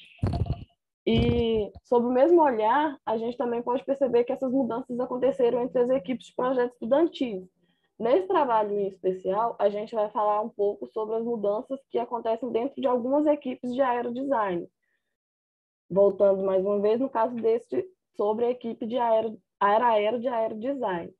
E, sob o mesmo olhar, a gente também pode perceber que essas mudanças aconteceram entre as equipes de projetos estudantis. Nesse trabalho em especial, a gente vai falar um pouco sobre as mudanças que acontecem dentro de algumas equipes de aerodesign. Voltando mais uma vez, no caso deste, sobre a equipe de aero, aero de aerodesign.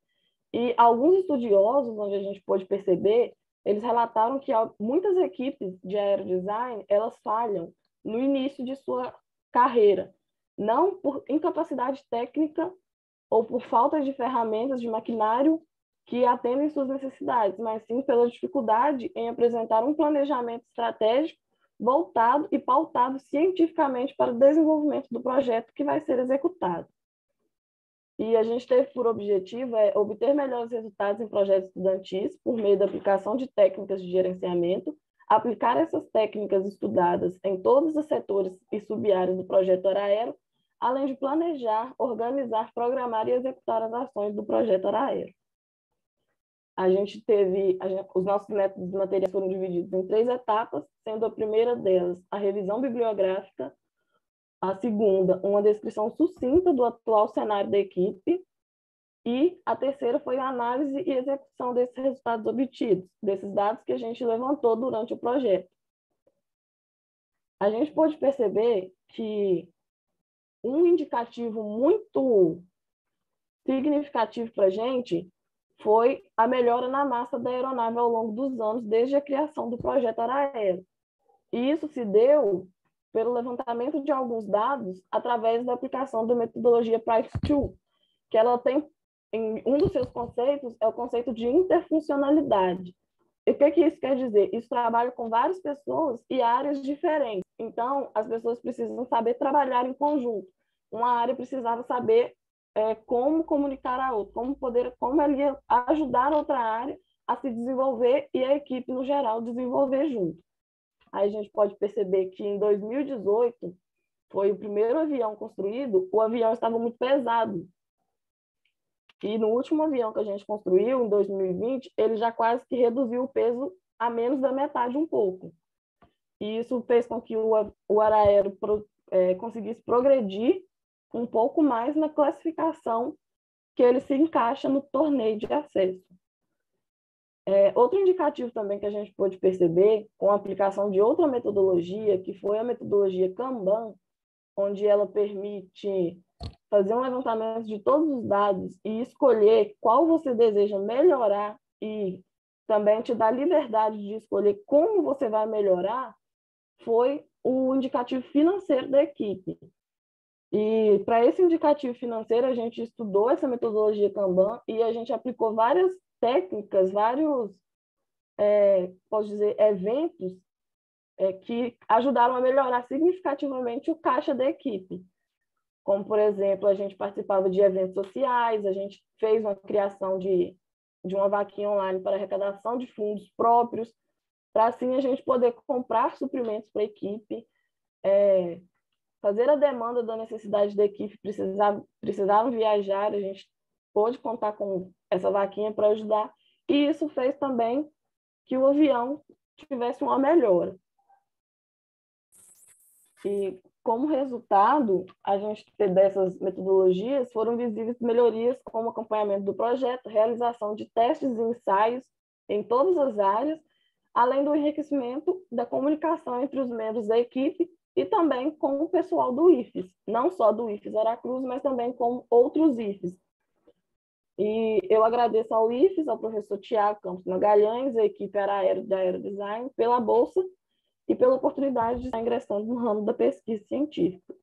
E alguns estudiosos, onde a gente pôde perceber, eles relataram que muitas equipes de aerodesign, elas falham no início de sua carreira, não por incapacidade técnica ou por falta de ferramentas de maquinário que atendem suas necessidades, mas sim pela dificuldade em apresentar um planejamento estratégico voltado e pautado cientificamente para o desenvolvimento do projeto que vai ser executado. E a gente teve por objetivo é, obter melhores resultados em projetos estudantis por meio da aplicação de técnicas de gerenciamento aplicar essas técnicas estudadas em todos os setores e sub-áreas do projeto Araero, além de planejar, organizar, programar e executar as ações do projeto Araero. A gente teve, a gente, os nossos métodos materiais foram divididos em três etapas, sendo a primeira delas a revisão bibliográfica, a segunda, uma descrição sucinta do atual cenário da equipe, e a terceira foi a análise e execução desses resultados obtidos, desses dados que a gente levantou durante o projeto. A gente pode perceber que um indicativo muito significativo para a gente foi a melhora na massa da aeronave ao longo dos anos, desde a criação do projeto Araero. E isso se deu pelo levantamento de alguns dados através da aplicação da metodologia Price2, que ela tem em um dos seus conceitos é o conceito de interfuncionalidade. E o que, que isso quer dizer? Isso trabalha com várias pessoas e áreas diferentes. Então, as pessoas precisam saber trabalhar em conjunto. Uma área precisava saber é, como comunicar a outra, como poder, como ia ajudar outra área a se desenvolver e a equipe no geral desenvolver junto. Aí a gente pode perceber que em 2018 foi o primeiro avião construído, o avião estava muito pesado, e no último avião que a gente construiu, em 2020, ele já quase que reduziu o peso a menos da metade um pouco. E isso fez com que o, o Araero pro, é, conseguisse progredir um pouco mais na classificação que ele se encaixa no torneio de acesso. É, outro indicativo também que a gente pôde perceber, com a aplicação de outra metodologia, que foi a metodologia Kanban, onde ela permite fazer um levantamento de todos os dados e escolher qual você deseja melhorar e também te dar liberdade de escolher como você vai melhorar, foi o indicativo financeiro da equipe. E para esse indicativo financeiro, a gente estudou essa metodologia Kanban e a gente aplicou várias técnicas, vários, é, posso dizer, eventos é, que ajudaram a melhorar significativamente o caixa da equipe. Como, por exemplo, a gente participava de eventos sociais, a gente fez uma criação de, de uma vaquinha online para arrecadação de fundos próprios, para assim a gente poder comprar suprimentos para a equipe, é, fazer a demanda da necessidade da equipe, precisar, precisavam viajar, a gente pôde contar com essa vaquinha para ajudar, e isso fez também que o avião tivesse uma melhora. E como resultado, a gente dessas metodologias foram visíveis melhorias como acompanhamento do projeto, realização de testes e ensaios em todas as áreas, além do enriquecimento da comunicação entre os membros da equipe e também com o pessoal do IFES, não só do IFES Aracruz, mas também com outros IFES. E eu agradeço ao IFES, ao professor Tiago Campos Magalhães, a equipe Aero de Aerodesign, pela bolsa e pela oportunidade de estar ingressando no ramo da pesquisa científica.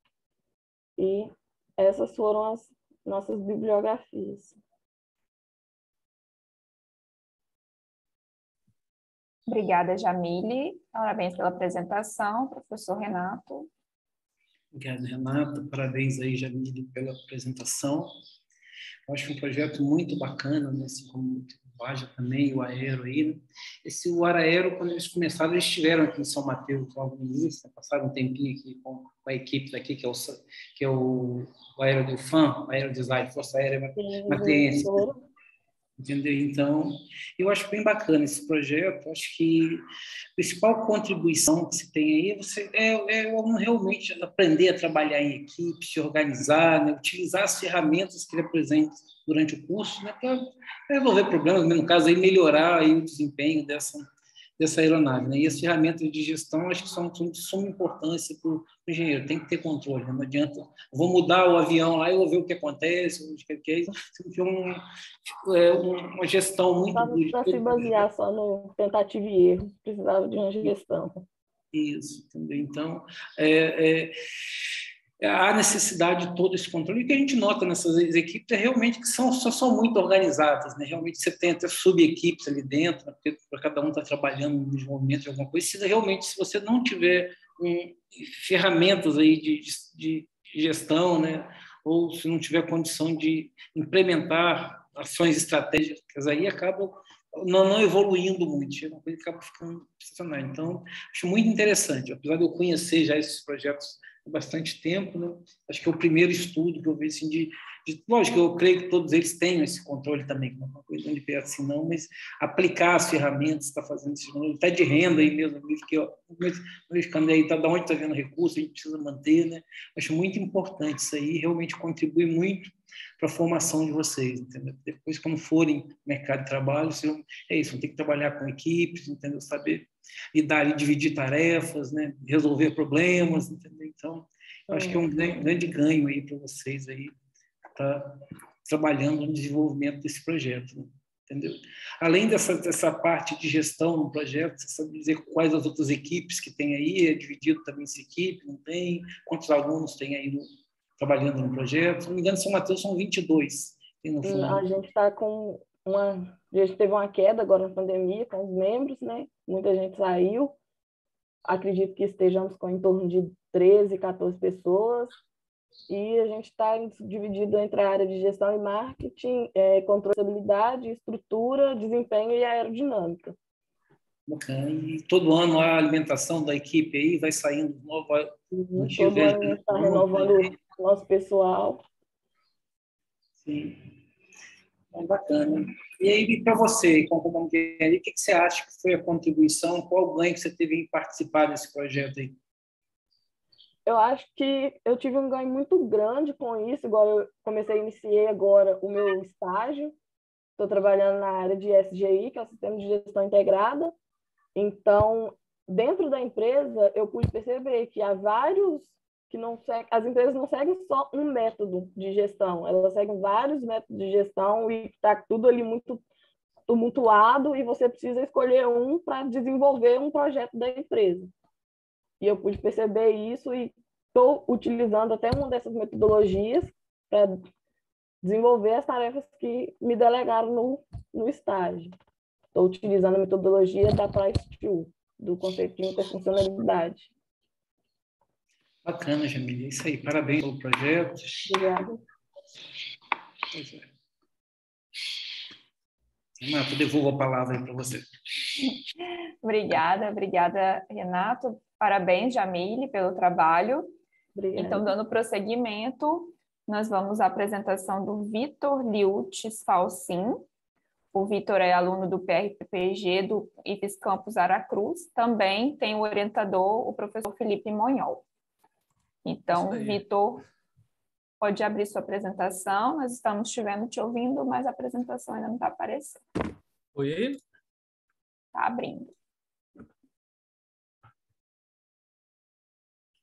E essas foram as nossas bibliografias. Obrigada, Jamile. Parabéns pela apresentação, professor Renato. Obrigado, Renato. Parabéns aí, Jamile, pela apresentação. Eu acho um projeto muito bacana, né? assim como o Baja também, o Aero aí. Né? Esse o Araero, quando eles começaram, eles estiveram aqui em São Mateus logo no início, né? passaram um tempinho aqui com, com, a equipe daqui, que é o, que é o, o Aero do FAM, o Aero Design, Força Aérea Mateense entendeu? Então, eu acho bem bacana esse projeto. Acho que a principal contribuição que se tem aí é você é, é realmente aprender a trabalhar em equipe, se organizar, né? utilizar as ferramentas que ele apresenta durante o curso, né? para resolver problemas, no caso aí melhorar aí o desempenho dessa dessa aeronave. Né? E as ferramentas de gestão, acho que são, de suma importância para o engenheiro, tem que ter controle, né? não adianta, vou mudar o avião lá e vou ver o que acontece, o que é isso, tem um, é, uma gestão muito... Para se basear só no tentativa e erro, precisava de uma gestão. Isso, entendeu? Então, é, é há necessidade de todo esse controle. O que a gente nota nessas equipes é realmente que são, só são muito organizadas. Né? Realmente você tem até sub-equipes ali dentro, né? porque cada um está trabalhando no desenvolvimento de alguma coisa. Se realmente, se você não tiver um, ferramentas aí de, de, de gestão, né? ou se não tiver condição de implementar ações estratégicas, aí acaba não, não evoluindo muito, chega uma coisa que acaba ficando excepcional. Então, acho muito interessante, apesar de eu conhecer já esses projetos bastante tempo, né? acho que é o primeiro estudo que eu vejo assim, de, de, lógico, eu creio que todos eles tenham esse controle também, não é uma coisa de perto assim não, mas aplicar as ferramentas, está fazendo esse até de renda aí mesmo, porque ficando aí, tá, da onde está vendo recurso, a gente precisa manter, né? Acho muito importante isso aí, realmente contribui muito para a formação de vocês, entendeu? Depois, quando forem mercado de trabalho, vocês vão, é isso, vão ter que trabalhar com equipes, entendeu? Saber lidar e dividir tarefas, né? Resolver problemas, entendeu? Então, acho que é um grande ganho aí para vocês aí, tá trabalhando no desenvolvimento desse projeto, né? entendeu? Além dessa, dessa parte de gestão no projeto, você sabe dizer quais as outras equipes que tem aí, é dividido também essa equipe, não tem? Quantos alunos tem aí no, trabalhando no projeto. Se não me engano, São Mateus são 22. No a gente está com uma. A gente teve uma queda agora na pandemia com os membros, né? Muita gente saiu. Acredito que estejamos com em torno de 13, 14 pessoas. E a gente está dividido entre a área de gestão e marketing, é, controle de habilidade, estrutura, desempenho e aerodinâmica. Bacana. E todo ano a alimentação da equipe aí vai saindo novo. Uhum, todo ano a gente está renovando o nosso pessoal. Sim. É bacana. E aí, para você, como comunidade, o que você acha que foi a contribuição? Qual o ganho que você teve em participar desse projeto aí? Eu acho que eu tive um ganho muito grande com isso, igual eu comecei, iniciei agora o meu estágio. Estou trabalhando na área de SGI, que é o Sistema de Gestão Integrada. Então, dentro da empresa, eu pude perceber que há vários que não segue, as empresas não seguem só um método de gestão, elas seguem vários métodos de gestão e está tudo ali muito tumultuado e você precisa escolher um para desenvolver um projeto da empresa. E eu pude perceber isso e estou utilizando até uma dessas metodologias para desenvolver as tarefas que me delegaram no, no estágio. Estou utilizando a metodologia da Price2, do conceito de interfuncionalidade. Bacana, Jamília. É isso aí. Parabéns pelo projeto. Obrigada. Pois é. Renato, devolvo a palavra para você. obrigada, obrigada, Renato. Parabéns, Jamile, pelo trabalho. Obrigada. Então, dando prosseguimento, nós vamos à apresentação do Vitor Liutes Falsim. O Vitor é aluno do PRPG do IFES Campus Aracruz. Também tem o orientador, o professor Felipe Monhol. Então, Vitor, pode abrir sua apresentação. Nós estamos estivermos te ouvindo, mas a apresentação ainda não está aparecendo. Oi? Está abrindo.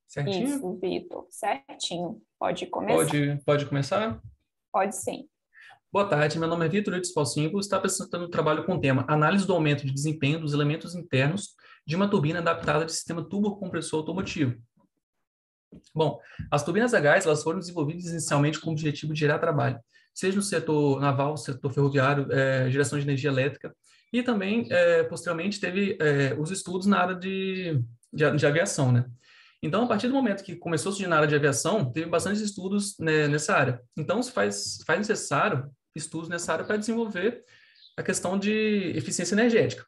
Certinho? Isso, Vitor, certinho. Pode começar. Pode, pode começar? Pode sim. Boa tarde, meu nome é Vitor Eudes Falsinho e está apresentando um trabalho com o tema Análise do aumento de desempenho dos elementos internos de uma turbina adaptada de sistema turbocompressor automotivo. Bom, as turbinas a gás elas foram desenvolvidas inicialmente com o objetivo de gerar trabalho, seja no setor naval, setor ferroviário, é, geração de energia elétrica, e também, é, posteriormente, teve é, os estudos na área de, de, de aviação, né? Então, a partir do momento que começou a surgir na área de aviação, teve bastantes estudos né, nessa área. Então, se faz, faz necessário estudos nessa área para desenvolver a questão de eficiência energética.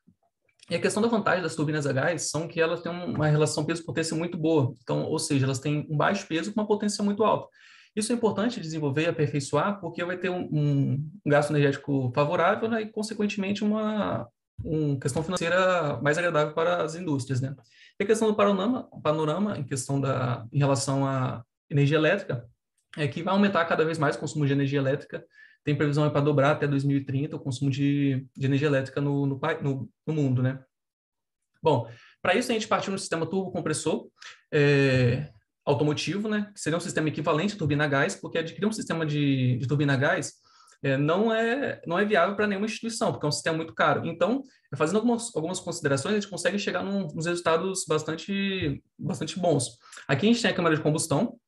E a questão da vantagem das turbinas a gás são que elas têm uma relação peso-potência muito boa. Então, ou seja, elas têm um baixo peso com uma potência muito alta. Isso é importante desenvolver e aperfeiçoar, porque vai ter um, um gasto energético favorável né, e, consequentemente, uma, uma questão financeira mais agradável para as indústrias. Né? E a questão do panorama, panorama em questão da, em relação à energia elétrica, é que vai aumentar cada vez mais o consumo de energia elétrica tem previsão para dobrar até 2030 o consumo de, de energia elétrica no, no, no, no, mundo, né? Bom, para isso a gente partiu no sistema turbocompressor é, automotivo, né? Que seria um sistema equivalente à turbina a gás, porque adquirir um sistema de, de turbina a gás é, não, é, não é viável para nenhuma instituição, porque é um sistema muito caro. Então, fazendo algumas, algumas considerações, a gente consegue chegar num, nos resultados bastante, bastante bons. Aqui a gente tem a câmara de combustão,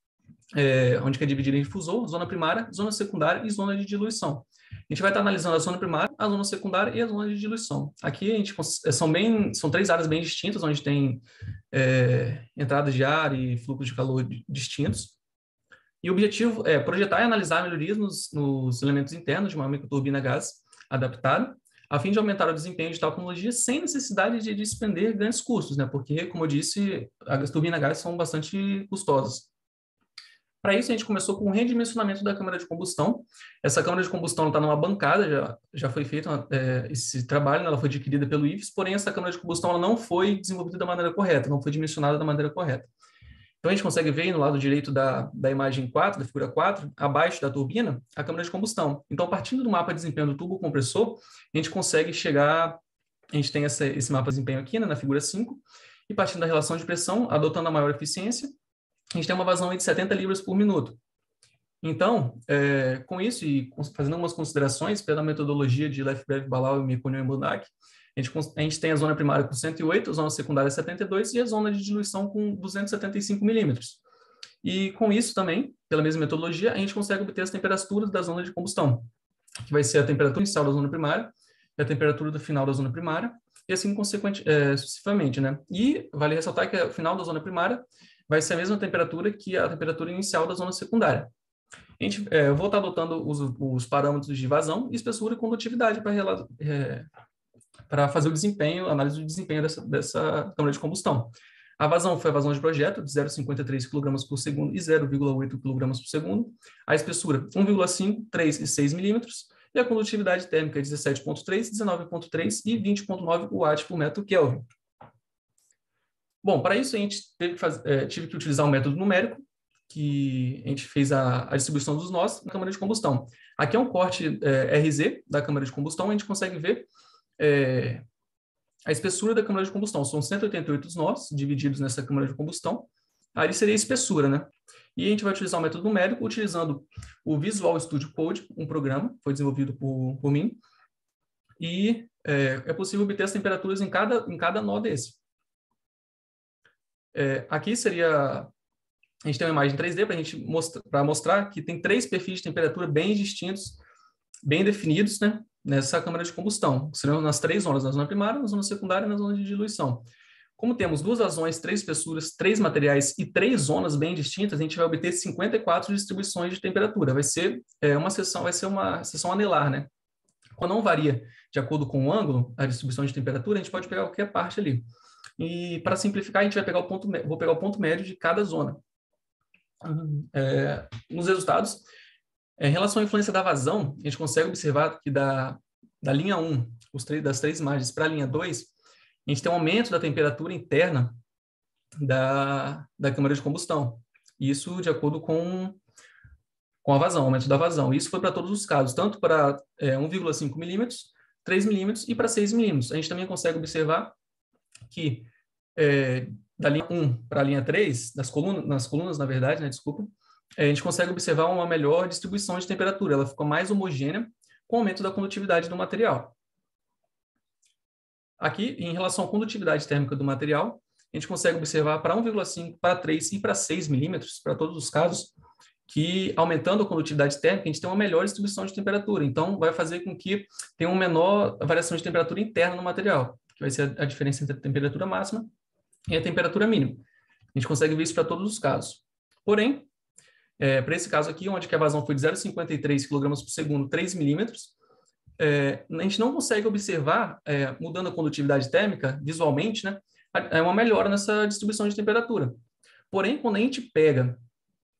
é, onde é dividida em difusor, zona primária, zona secundária e zona de diluição. A gente vai estar analisando a zona primária, a zona secundária e a zona de diluição. Aqui a gente é, são bem, são três áreas bem distintas, onde tem é, entradas de ar e fluxos de calor distintos. E o objetivo é projetar e analisar melhorias nos, nos elementos internos de uma microturbina gás adaptada, a fim de aumentar o desempenho de tal tecnologia sem necessidade de despender grandes custos, né? Porque, como eu disse, as turbinas gás são bastante custosas. Para isso, a gente começou com o redimensionamento da câmara de combustão. Essa câmara de combustão está numa bancada, já, já foi feito é, esse trabalho, né? ela foi adquirida pelo IFES, porém, essa câmara de combustão ela não foi desenvolvida da maneira correta, não foi dimensionada da maneira correta. Então, a gente consegue ver no lado direito da, da imagem 4, da figura 4, abaixo da turbina, a câmara de combustão. Então, partindo do mapa de desempenho do tubo compressor, a gente consegue chegar, a gente tem essa, esse mapa de desempenho aqui, né, na figura 5, e partindo da relação de pressão, adotando a maior eficiência, a gente tem uma vazão de 70 libras por minuto. Então, é, com isso e fazendo algumas considerações pela metodologia de Lefebvre, Balau, Meconian e Bonac, a gente, a gente tem a zona primária com 108, a zona secundária 72 e a zona de diluição com 275 milímetros. E com isso também, pela mesma metodologia, a gente consegue obter as temperaturas da zona de combustão, que vai ser a temperatura inicial da zona primária e a temperatura do final da zona primária, e assim consequente, é, sucessivamente, né? E vale ressaltar que o final da zona primária vai ser a mesma temperatura que a temperatura inicial da zona secundária. A gente, é, eu vou estar adotando os, os, parâmetros de vazão, espessura e condutividade para é, fazer o desempenho, análise do desempenho dessa, dessa câmara de combustão. A vazão foi a vazão de projeto, de 0,53 kg por segundo e 0,8 kg por segundo. A espessura, 1,5, 3 e 6 milímetros. E a condutividade térmica, 17,3, 19,3 e 20,9 watts por metro Kelvin. Bom, para isso a gente teve que, fazer, é, tive que utilizar um método numérico, que a gente fez a, a, distribuição dos nós na câmara de combustão. Aqui é um corte é, RZ da câmara de combustão, a gente consegue ver é, a espessura da câmara de combustão. São 188 nós divididos nessa câmara de combustão. Aí seria a espessura, né? E a gente vai utilizar o método numérico utilizando o Visual Studio Code, um programa, foi desenvolvido por, por mim, e é, é possível obter as temperaturas em cada, em cada nó desse. É, aqui seria a gente tem uma imagem 3D para gente mostrar, que tem três perfis de temperatura bem distintos, bem definidos, né, nessa câmara de combustão. Serão nas três zonas, na zona primária, na zona secundária e na zona de diluição. Como temos duas vazões, três espessuras, três materiais e três zonas bem distintas, a gente vai obter 54 distribuições de temperatura. Vai ser é, uma seção, vai ser uma anelar, né? Quando não varia de acordo com o ângulo, a distribuição de temperatura, a gente pode pegar qualquer parte ali. E para simplificar, a gente vai pegar o ponto, vou pegar o ponto médio de cada zona. É, nos resultados, em relação à influência da vazão, a gente consegue observar que da, da linha 1, os três, das três imagens, para a linha 2, a gente tem um aumento da temperatura interna da, da câmara de combustão. Isso de acordo com, com a vazão, aumento da vazão. Isso foi para todos os casos, tanto para é, 1,5 milímetros, 3 milímetros e para 6 milímetros. A gente também consegue observar que é, da linha 1 para a linha 3, das colunas, nas colunas, na verdade, né, desculpa, é, a gente consegue observar uma melhor distribuição de temperatura, ela ficou mais homogênea, com aumento da condutividade do material. Aqui, em relação à condutividade térmica do material, a gente consegue observar para 1,5, para 3 e para 6 milímetros, para todos os casos, que aumentando a condutividade térmica, a gente tem uma melhor distribuição de temperatura. Então, vai fazer com que tenha uma menor variação de temperatura interna no material, que vai ser a diferença entre a temperatura máxima e a temperatura mínima. A gente consegue ver isso para todos os casos. Porém, é, para esse caso aqui, onde a vazão foi de 0,53 kg por segundo, 3 milímetros, é, a gente não consegue observar, é, mudando a condutividade térmica, visualmente, né, é uma melhora nessa distribuição de temperatura. Porém, quando a gente pega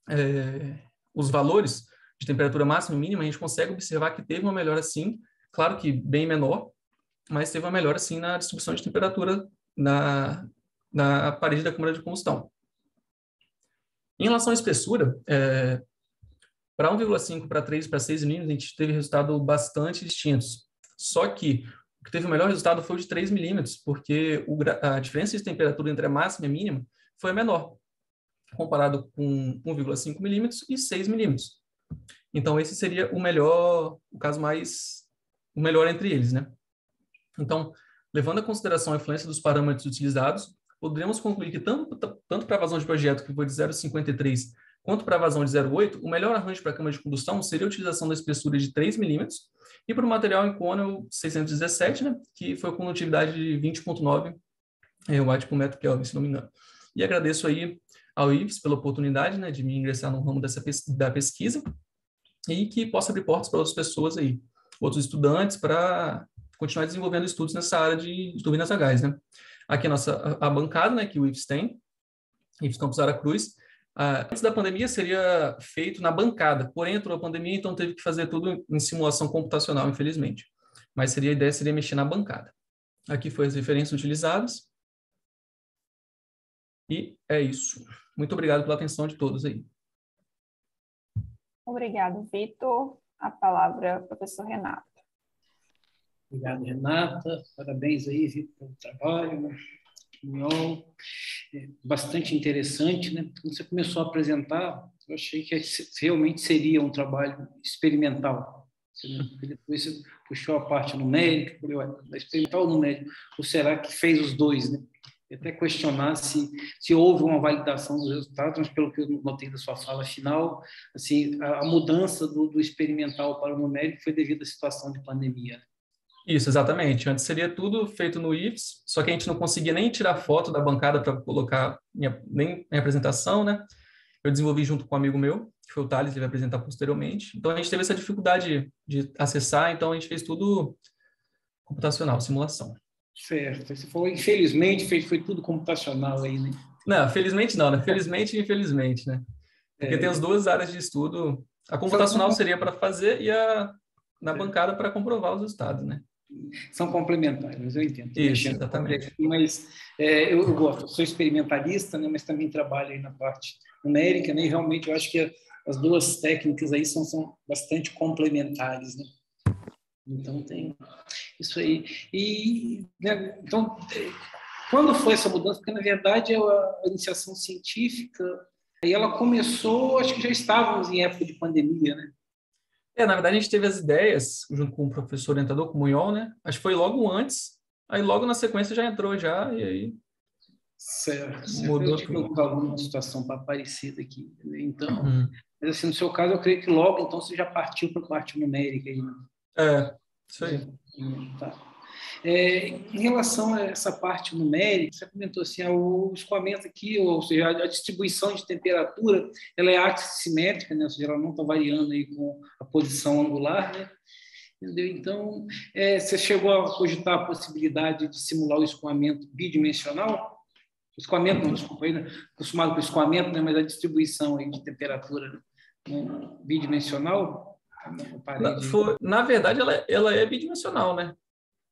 é, os valores de temperatura máxima e mínima, a gente consegue observar que teve uma melhora sim, claro que bem menor, mas teve uma melhora sim na distribuição de temperatura na, na parede da câmara de combustão. Em relação à espessura, é, para 1,5 para 3 para 6 milímetros, a gente teve resultados bastante distintos. Só que o que teve o melhor resultado foi o de 3 milímetros, porque o, a diferença de temperatura entre a máxima e a mínima foi menor, comparado com 1,5 milímetros e 6 milímetros. Então, esse seria o melhor, o caso mais, o melhor entre eles, né? Então, levando em consideração a influência dos parâmetros utilizados, poderíamos concluir que tanto, tanto para a vazão de projeto, que foi de 0,53, quanto para a vazão de 0,8, o melhor arranjo para a câmara de combustão seria a utilização da espessura de 3 milímetros, e para o material em Cornell 617, né, que foi com condutividade de 20,9 é, watt por metro Kelvin, se não me engano. E agradeço aí ao IVES pela oportunidade né, de me ingressar no ramo dessa pes da pesquisa e que possa abrir portas para outras pessoas aí, outros estudantes, para continuar desenvolvendo estudos nessa área de, de turbinas a gás, né. Aqui a nossa a, a bancada, né, que o IVES tem, IVES Campus Aracruz, Uh, antes da pandemia seria feito na bancada, porém entrou a pandemia, então teve que fazer tudo em simulação computacional, infelizmente. Mas seria a ideia seria mexer na bancada. Aqui foi as referências utilizadas. E é isso. Muito obrigado pela atenção de todos aí. Obrigado, Vitor. A palavra ao professor Renato. Obrigado, Renata. Parabéns aí, Vitor, pelo trabalho. Espanhol, é bastante interessante, né? Quando você começou a apresentar, eu achei que realmente seria um trabalho experimental. Depois você puxou a parte numérica, experimental ou numérica, ou será que fez os dois, né? E até questionar se, se houve uma validação dos resultados, mas pelo que eu notei da sua fala final, assim, a, a mudança do, do, experimental para o numérico foi devido à situação de pandemia. Isso, exatamente. Antes seria tudo feito no IFS, só que a gente não conseguia nem tirar foto da bancada para colocar minha, nem minha apresentação, né? Eu desenvolvi junto com um amigo meu, que foi o Thales, ele vai apresentar posteriormente. Então a gente teve essa dificuldade de acessar, então a gente fez tudo computacional, simulação. Certo. Você falou, infelizmente, fez, foi tudo computacional aí, né? Não, felizmente não, né? Felizmente e infelizmente, né? Porque é. tem as duas áreas de estudo. A computacional seria para fazer e a na bancada para comprovar os resultados, né? São complementares, eu entendo. Isso, exatamente. Mas é, eu, eu, gosto, sou experimentalista, né, mas também trabalho aí na parte numérica, né, e realmente eu acho que as duas técnicas aí são, são bastante complementares, né? Então tem isso aí. E né, então quando foi essa mudança? Porque na verdade a iniciação científica aí ela começou, acho que já estávamos em época de pandemia, né? É, na verdade, a gente teve as ideias junto com o professor orientador, com o Munhol, né? Acho que foi logo antes, aí logo na sequência já entrou já, e aí. Certo. Mudou eu tive alguma situação parecida aqui, então. Uhum. Mas assim, no seu caso, eu creio que logo então você já partiu para a parte numérica aí, né? É, isso aí. Tá. É, em relação a essa parte numérica, você comentou assim, ah, o escoamento aqui, ou seja, a distribuição de temperatura, ela é assimétrica, né? ou seja, ela não está variando aí com a posição angular, né? Entendeu? Então, é, você chegou a cogitar a possibilidade de simular o escoamento bidimensional? Escoamento, não, desculpa, né? acostumado com escoamento, né? mas a distribuição aí de temperatura né? bidimensional? Na, na verdade, ela, ela é bidimensional, né?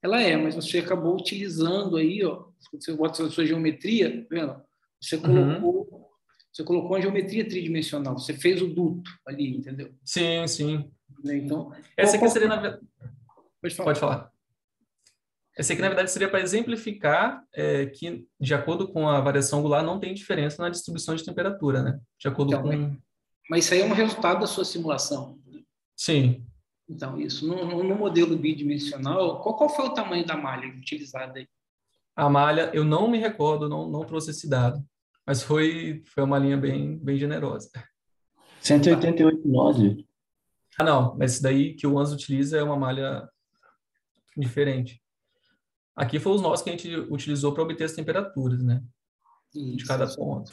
Ela é, mas você acabou utilizando aí, ó, você bota a sua geometria, tá vendo? Você uhum. colocou, uhum. você colocou uma geometria tridimensional, você fez o duto ali, entendeu? Sim, sim. Então, essa aqui seria na Pode falar. Pode falar. Essa aqui, na verdade, seria para exemplificar é, que, de acordo com a variação angular, não tem diferença na distribuição de temperatura, né? De acordo então, com... Mas isso aí é um resultado da sua simulação. Sim. Então, isso. No, no modelo bidimensional, qual, qual foi o tamanho da malha utilizada aí? A malha, eu não me recordo, não, não trouxe esse dado, mas foi, foi uma linha bem, bem generosa. 188 nós, Ah, não, mas esse daí que o ANS utiliza é uma malha diferente. Aqui foi os nós que a gente utilizou para obter as temperaturas, né? Isso, de cada ponto.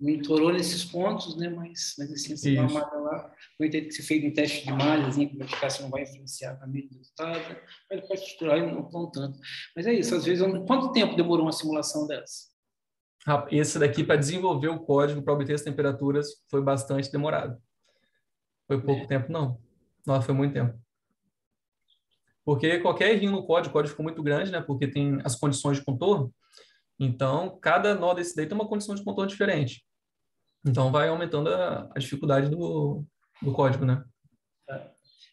Monitorou nesses pontos, né? Mas, mas assim, você dá uma malha lá, eu entendo que se fez um teste de malhazinha, para verificar se não vai influenciar também o resultado, mas pode estruturar e não tão tanto. Mas é isso, às vezes, quanto tempo demorou uma simulação dessa? Esse daqui, para desenvolver o código para obter as temperaturas, foi bastante demorado. Foi pouco é. tempo, não. Não, foi muito tempo. Porque qualquer errinho no código, o código ficou muito grande, né? Porque tem as condições de contorno. Então, cada nó desse daí tem uma condição de contorno diferente. Então, vai aumentando a, a dificuldade do, do código, né? É,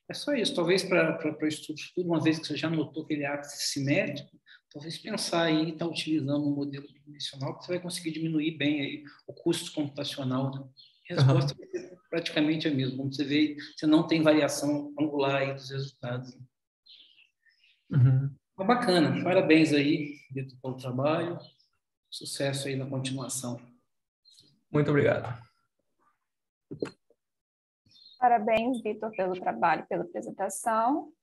é só isso. Talvez para estudo futuro, uma vez que você já notou que ele é ápice simétrico, talvez pensar em estar tá utilizando um modelo dimensional, que você vai conseguir diminuir bem aí o custo computacional. Né? A resposta uhum. vai ser praticamente a mesma. Como você vê, você não tem variação angular aí dos resultados. Uhum. Mas bacana, parabéns aí, Vitor, pelo trabalho. Sucesso aí na continuação. Muito obrigado. Parabéns, Vitor, pelo trabalho, pela apresentação.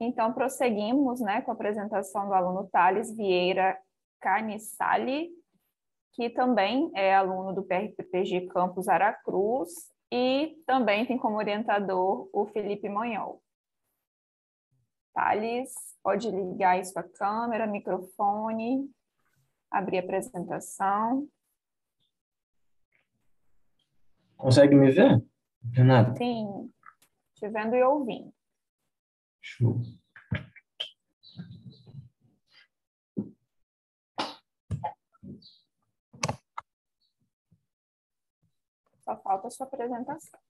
Então, prosseguimos né, com a apresentação do aluno Thales Vieira Canissali, que também é aluno do PRPPG Campus Aracruz e também tem como orientador o Felipe Monhol. Thales, pode ligar sua câmera, microfone, abrir a apresentação. Consegue me ver, Renata? Sim, te vendo e ouvindo. Show. Só falta a sua apresentação.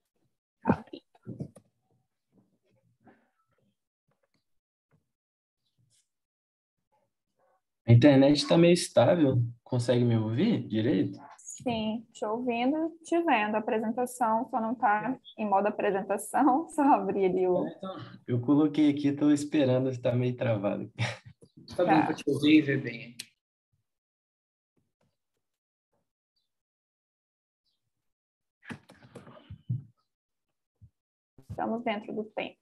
A internet está meio estável. Consegue me ouvir direito? Sim, te ouvindo, te vendo. A apresentação só não está em modo apresentação, só abrir ali o. Eu coloquei aqui, estou esperando, está meio travado. Está bem para te ouvir e ver bem. Estamos dentro do tempo.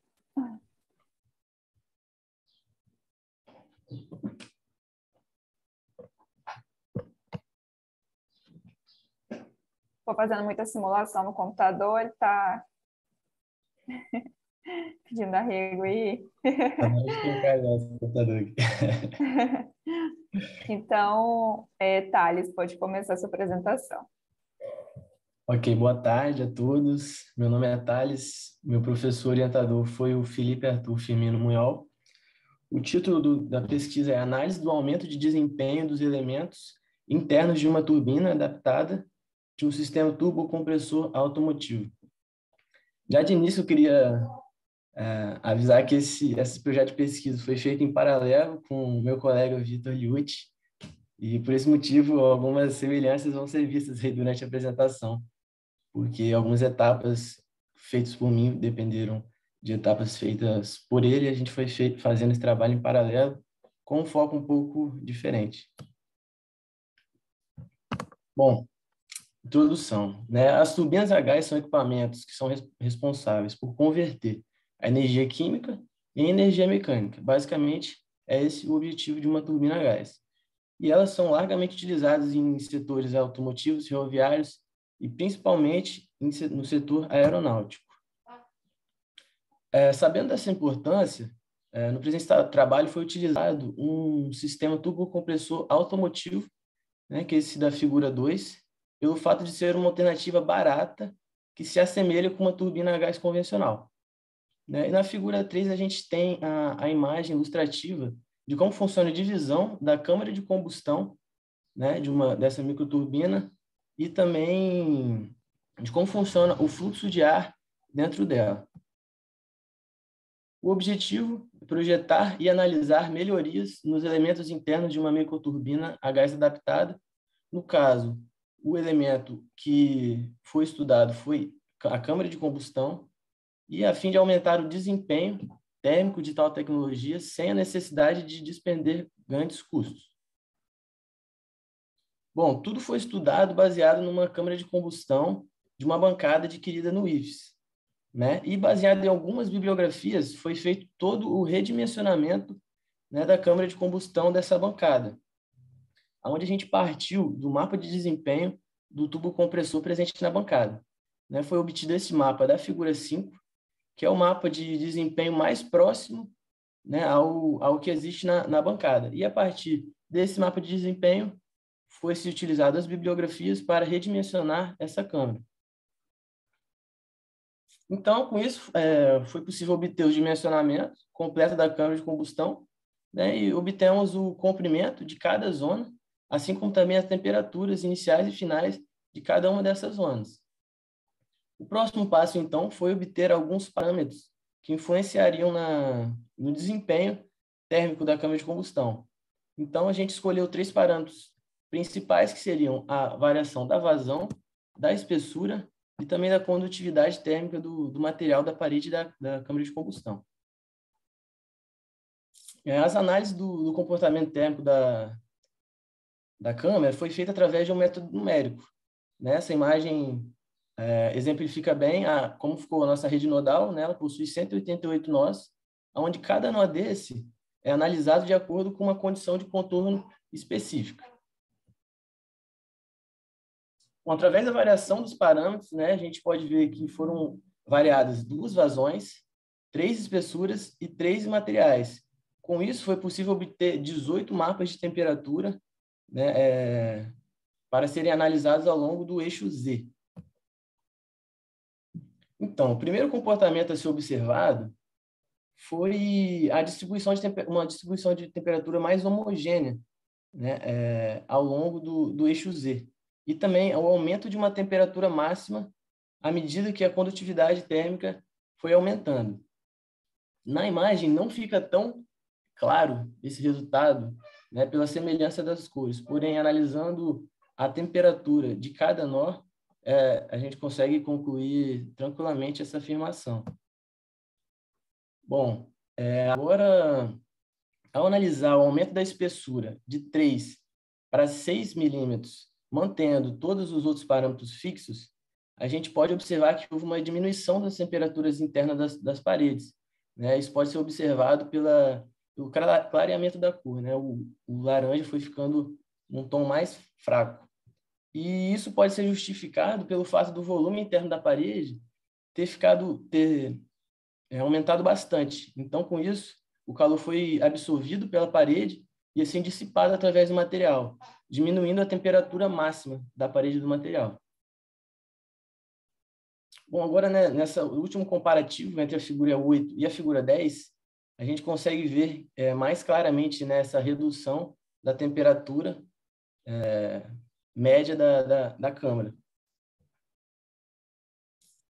Estou fazendo muita simulação no computador, ele está pedindo arrego aí. então, é, Thales, pode começar a sua apresentação. Ok, boa tarde a todos. Meu nome é Thales, meu professor orientador foi o Felipe Arthur Firmino Munhol. O título do, da pesquisa é Análise do aumento de desempenho dos elementos internos de uma turbina adaptada de um sistema turbocompressor automotivo. Já de início, eu queria é, avisar que esse, esse projeto de pesquisa foi feito em paralelo com o meu colega Vitor Liucci, e por esse motivo, algumas semelhanças vão ser vistas durante a apresentação, porque algumas etapas feitas por mim dependeram de etapas feitas por ele, a gente foi feito, fazendo esse trabalho em paralelo, com um foco um pouco diferente. Bom, Introdução. Né? As turbinas a gás são equipamentos que são res responsáveis por converter a energia química em energia mecânica. Basicamente, é esse o objetivo de uma turbina a gás. E elas são largamente utilizadas em setores automotivos, ferroviários e principalmente no setor aeronáutico. É, sabendo dessa importância, é, no presente trabalho foi utilizado um sistema turbocompressor automotivo, né, que é esse da figura 2, pelo fato de ser uma alternativa barata que se assemelha com uma turbina a gás convencional. Né? E na figura 3 a gente tem a, a imagem ilustrativa de como funciona a divisão da câmara de combustão né, de uma dessa microturbina e também de como funciona o fluxo de ar dentro dela. O objetivo é projetar e analisar melhorias nos elementos internos de uma microturbina a gás adaptada, no caso, o elemento que foi estudado foi a câmara de combustão e a fim de aumentar o desempenho térmico de tal tecnologia sem a necessidade de despender grandes custos. Bom, tudo foi estudado baseado numa câmara de combustão de uma bancada adquirida no IFES. Né? E baseado em algumas bibliografias, foi feito todo o redimensionamento né, da câmara de combustão dessa bancada, onde a gente partiu do mapa de desempenho do tubo compressor presente na bancada. Né? Foi obtido esse mapa da figura 5, que é o mapa de desempenho mais próximo né, ao, ao que existe na, na bancada. E a partir desse mapa de desempenho, foi-se utilizado as bibliografias para redimensionar essa câmera. Então, com isso, é, foi possível obter o dimensionamento completo da câmara de combustão né, e obtemos o comprimento de cada zona, assim como também as temperaturas iniciais e finais de cada uma dessas zonas. O próximo passo, então, foi obter alguns parâmetros que influenciariam na, no desempenho térmico da câmara de combustão. Então, a gente escolheu três parâmetros principais, que seriam a variação da vazão, da espessura e também da condutividade térmica do, do material da parede da, da câmara de combustão. É, as análises do, do comportamento térmico da, da câmera foi feita através de um método numérico. Né? Essa imagem é, exemplifica bem a, como ficou a nossa rede nodal. Né? Ela possui 188 nós, onde cada nó desse é analisado de acordo com uma condição de contorno específica. Bom, através da variação dos parâmetros, né, a gente pode ver que foram variadas duas vazões, três espessuras e três materiais. Com isso, foi possível obter 18 mapas de temperatura né, é, para serem analisados ao longo do eixo Z. Então, o primeiro comportamento a ser observado foi a distribuição de uma distribuição de temperatura mais homogênea né, é, ao longo do, do eixo Z e também o aumento de uma temperatura máxima à medida que a condutividade térmica foi aumentando. Na imagem não fica tão claro esse resultado né, pela semelhança das cores, porém, analisando a temperatura de cada nó, é, a gente consegue concluir tranquilamente essa afirmação. Bom, é, agora, ao analisar o aumento da espessura de 3 para 6 milímetros mantendo todos os outros parâmetros fixos, a gente pode observar que houve uma diminuição das temperaturas internas das, das paredes. Né? Isso pode ser observado pela, pelo clareamento da cor. Né? O, o laranja foi ficando num tom mais fraco. E isso pode ser justificado pelo fato do volume interno da parede ter ficado ter é, aumentado bastante. Então, com isso, o calor foi absorvido pela parede e assim dissipado através do material, diminuindo a temperatura máxima da parede do material. Bom, agora né, nessa último comparativo entre a figura 8 e a figura 10, a gente consegue ver é, mais claramente nessa redução da temperatura é, média da, da, da câmara.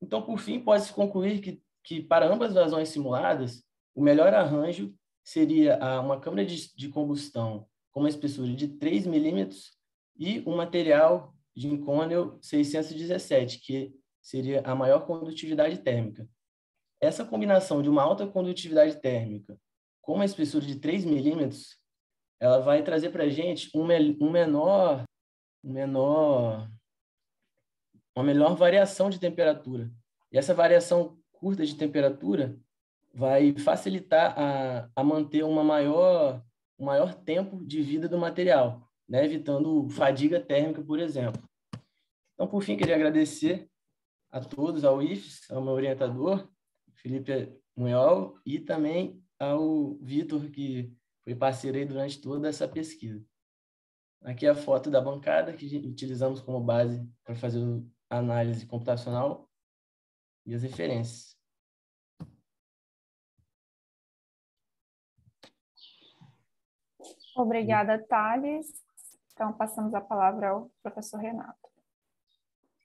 Então, por fim, pode-se concluir que, que, para ambas as vazões simuladas, o melhor arranjo seria uma câmara de, de combustão com uma espessura de 3 milímetros e um material de Inconel 617, que seria a maior condutividade térmica. Essa combinação de uma alta condutividade térmica com uma espessura de 3 milímetros, ela vai trazer para a gente um, um menor, menor, uma melhor variação de temperatura. E essa variação curta de temperatura vai facilitar a, a manter uma maior um maior tempo de vida do material, né? evitando fadiga térmica, por exemplo. Então, por fim, queria agradecer a todos, ao IFES, ao meu orientador, Felipe Munhol, e também ao Vitor, que foi parceiro aí durante toda essa pesquisa. Aqui é a foto da bancada que utilizamos como base para fazer a análise computacional e as referências. Obrigada, Thales. Então, passamos a palavra ao professor Renato.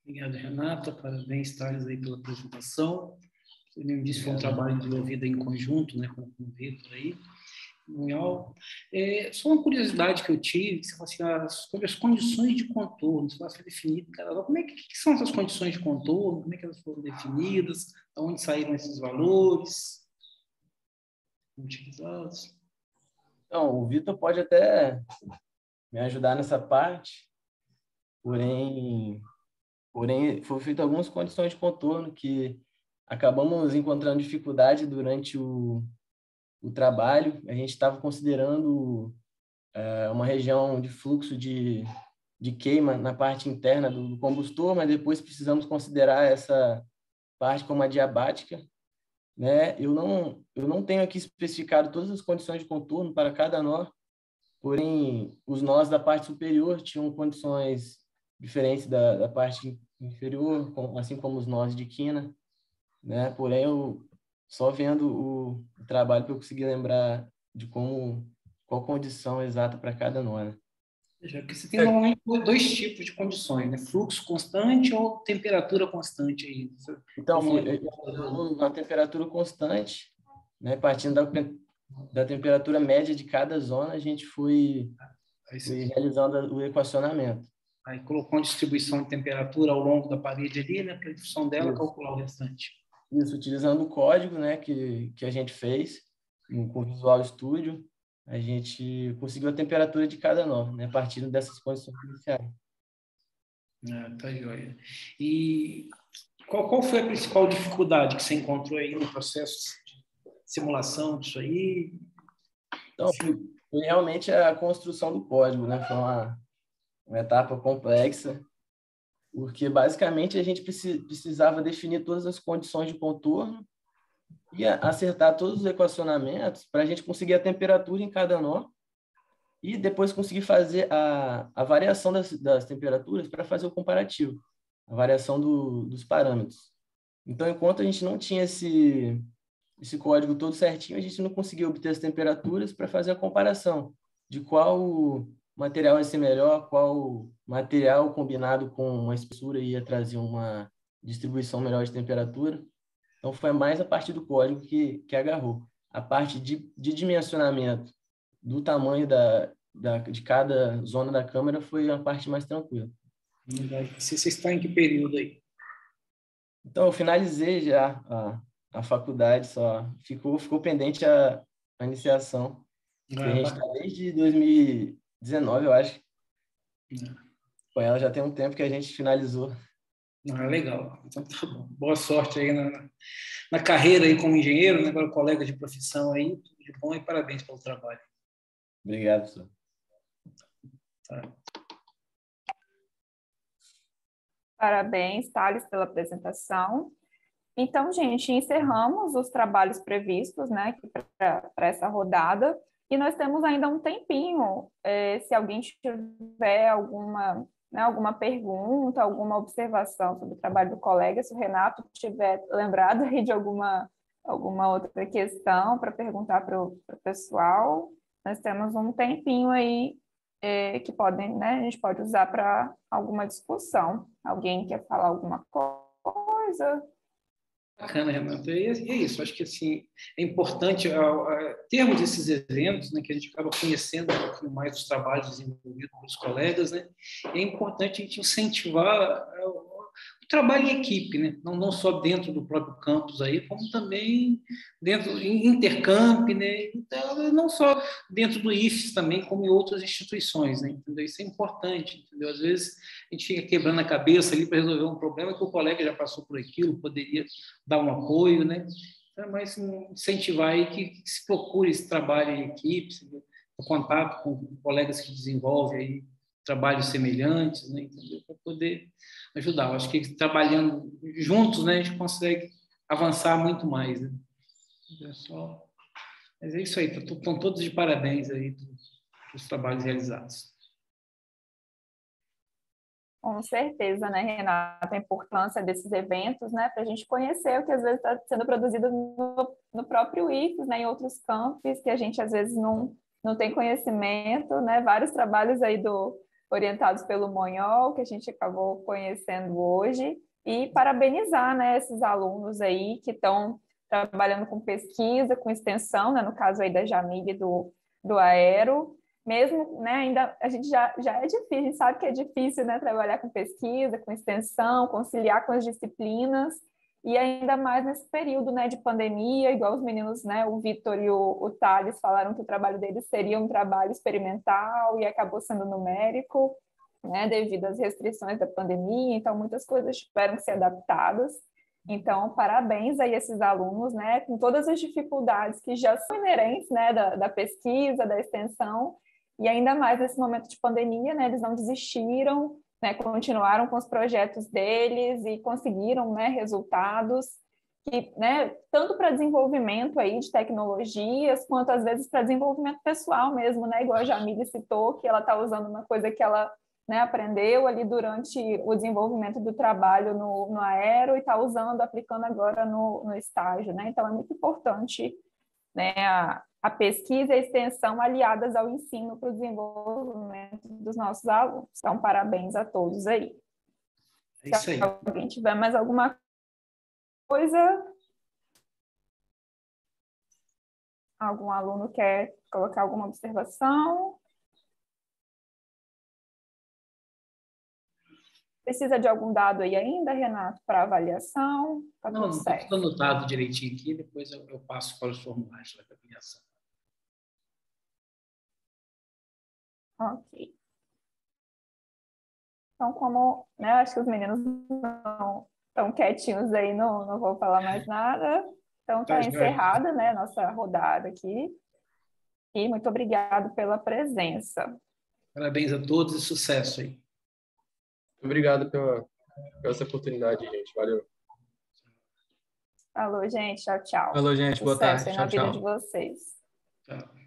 Obrigado, Renata. Parabéns, Thales, aí pela apresentação. Como eu disse, foi um trabalho desenvolvido em conjunto né, com, com o Vitor aí. Munhol. É, só uma curiosidade que eu tive, que você falou assim, ah, sobre as condições de contorno, você foi definido, como é que, que, são essas condições de contorno, como é que elas foram definidas, de onde saíram esses valores utilizados? Então, o Vitor pode até me ajudar nessa parte, porém, porém foi feito algumas condições de contorno que acabamos encontrando dificuldade durante o, o trabalho. A gente estava considerando é, uma região de fluxo de, de queima na parte interna do, do combustor, mas depois precisamos considerar essa parte como adiabática. Né? Eu não eu não tenho aqui especificado todas as condições de contorno para cada nó, porém os nós da parte superior tinham condições diferentes da, da parte inferior, assim como os nós de quina, né? Porém eu só vendo o, o trabalho para eu conseguir lembrar de como qual condição exata para cada nó, né? Já que você tem normalmente dois tipos de condições, né? Fluxo constante ou temperatura constante aí. Então, na temperatura constante, né? Partindo da, da temperatura média de cada zona, a gente foi, foi realizando o equacionamento. Aí colocou uma distribuição de temperatura ao longo da parede ali, né? Para a função dela Isso. calcular o restante. Isso, utilizando o código né, que, que a gente fez com o Visual Studio, a gente conseguiu a temperatura de cada nó, né, partindo dessas condições iniciais. Ah, tá joia. E qual, qual foi a principal dificuldade que você encontrou aí no processo de simulação disso aí? Então, foi, realmente a construção do código, né? Foi uma, uma etapa complexa porque basicamente a gente precisava definir todas as condições de contorno e acertar todos os equacionamentos para a gente conseguir a temperatura em cada nó e depois conseguir fazer a, a variação das, das temperaturas para fazer o comparativo, a variação do, dos parâmetros. Então, enquanto a gente não tinha esse, esse código todo certinho, a gente não conseguia obter as temperaturas para fazer a comparação de qual material ia ser melhor, qual material combinado com uma espessura ia trazer uma distribuição melhor de temperatura. Então, foi mais a parte do código que, que agarrou. A parte de, de dimensionamento do tamanho da, da, de cada zona da câmera foi a parte mais tranquila. Você, você está em que período aí? Então, eu finalizei já a, a faculdade, só ficou, ficou pendente a, a iniciação. Ah, a gente está desde 2000, 19, eu acho. Com ela já tem um tempo que a gente finalizou. Ah, legal. Então, tá bom. Boa sorte aí na, na carreira aí como engenheiro, né, para colega de profissão aí. Tudo de bom e parabéns pelo trabalho. Obrigado, professor. Tá. Parabéns, Thales, pela apresentação. Então, gente, encerramos os trabalhos previstos né, para essa rodada. E nós temos ainda um tempinho, é, se alguém tiver alguma, né, alguma pergunta, alguma observação sobre o trabalho do colega, se o Renato tiver lembrado aí de alguma, alguma outra questão para perguntar para o pessoal, nós temos um tempinho aí é, que podem, né, a gente pode usar para alguma discussão. Alguém quer falar alguma coisa? Bacana, Renato. E é, é isso. Acho que assim é importante termos esses eventos, né, que a gente acaba conhecendo um pouquinho mais dos trabalhos desenvolvidos pelos colegas, né. É importante a gente incentivar o trabalho em equipe, né? não, não só dentro do próprio campus aí, como também dentro intercamp, né? Então, não só dentro do IFES também, como em outras instituições, né? Entendeu? Isso é importante, entendeu? Às vezes a gente fica quebrando a cabeça ali para resolver um problema que o colega já passou por aquilo, poderia dar um apoio, né? Então, é mais incentivar aí que, que se procure esse trabalho em equipe, o contato com colegas que desenvolvem aí trabalhos semelhantes, né? Para poder ajudar. Eu acho que trabalhando juntos, né, a gente consegue avançar muito mais. Né? É só... Mas é isso aí, estão todos de parabéns aí dos trabalhos realizados. Com certeza, né, Renata, a importância desses eventos, né, para a gente conhecer o que às vezes está sendo produzido no, no próprio IFES, né, em outros campos, que a gente às vezes não, não tem conhecimento, né, vários trabalhos aí do, orientados pelo Monhol, que a gente acabou conhecendo hoje, e parabenizar né, esses alunos aí que estão trabalhando com pesquisa, com extensão, né, no caso aí da Jamig do, do Aero, mesmo, né, ainda a gente já, já é difícil, a gente sabe que é difícil, né, trabalhar com pesquisa, com extensão, conciliar com as disciplinas, e ainda mais nesse período, né, de pandemia, igual os meninos, né, o Vitor e o, o Thales falaram que o trabalho deles seria um trabalho experimental e acabou sendo numérico, né, devido às restrições da pandemia, então muitas coisas tiveram que ser adaptadas. Então, parabéns a esses alunos, né, com todas as dificuldades que já são inerentes, né, da, da pesquisa, da extensão, e ainda mais nesse momento de pandemia, né, eles não desistiram, né, continuaram com os projetos deles e conseguiram, né, resultados que, né, tanto para desenvolvimento aí de tecnologias, quanto às vezes para desenvolvimento pessoal mesmo, né, igual a Jamile citou, que ela está usando uma coisa que ela né, aprendeu ali durante o desenvolvimento do trabalho no, no aero e está usando, aplicando agora no, no estágio, né? Então é muito importante né, a, a pesquisa e a extensão aliadas ao ensino para o desenvolvimento dos nossos alunos. Então, parabéns a todos aí. É isso aí. Se alguém tiver mais alguma coisa, algum aluno quer colocar alguma observação? Precisa de algum dado aí ainda, Renato, para avaliação? Tá não, não está anotado direitinho aqui, depois eu, eu passo para os formulários da avaliação. Ok. Então, como, né, acho que os meninos não estão quietinhos aí, não, não vou falar mais nada. Então, está Tá, encerrada, né, nossa rodada aqui. E muito obrigado pela presença. Parabéns a todos e sucesso aí. Obrigado pela, pela essa oportunidade, gente. Valeu. Falou, gente. Tchau, tchau. Falou, gente. Boa Sucesso tarde. aí na Tchau, vida tchau. de vocês. Tchau.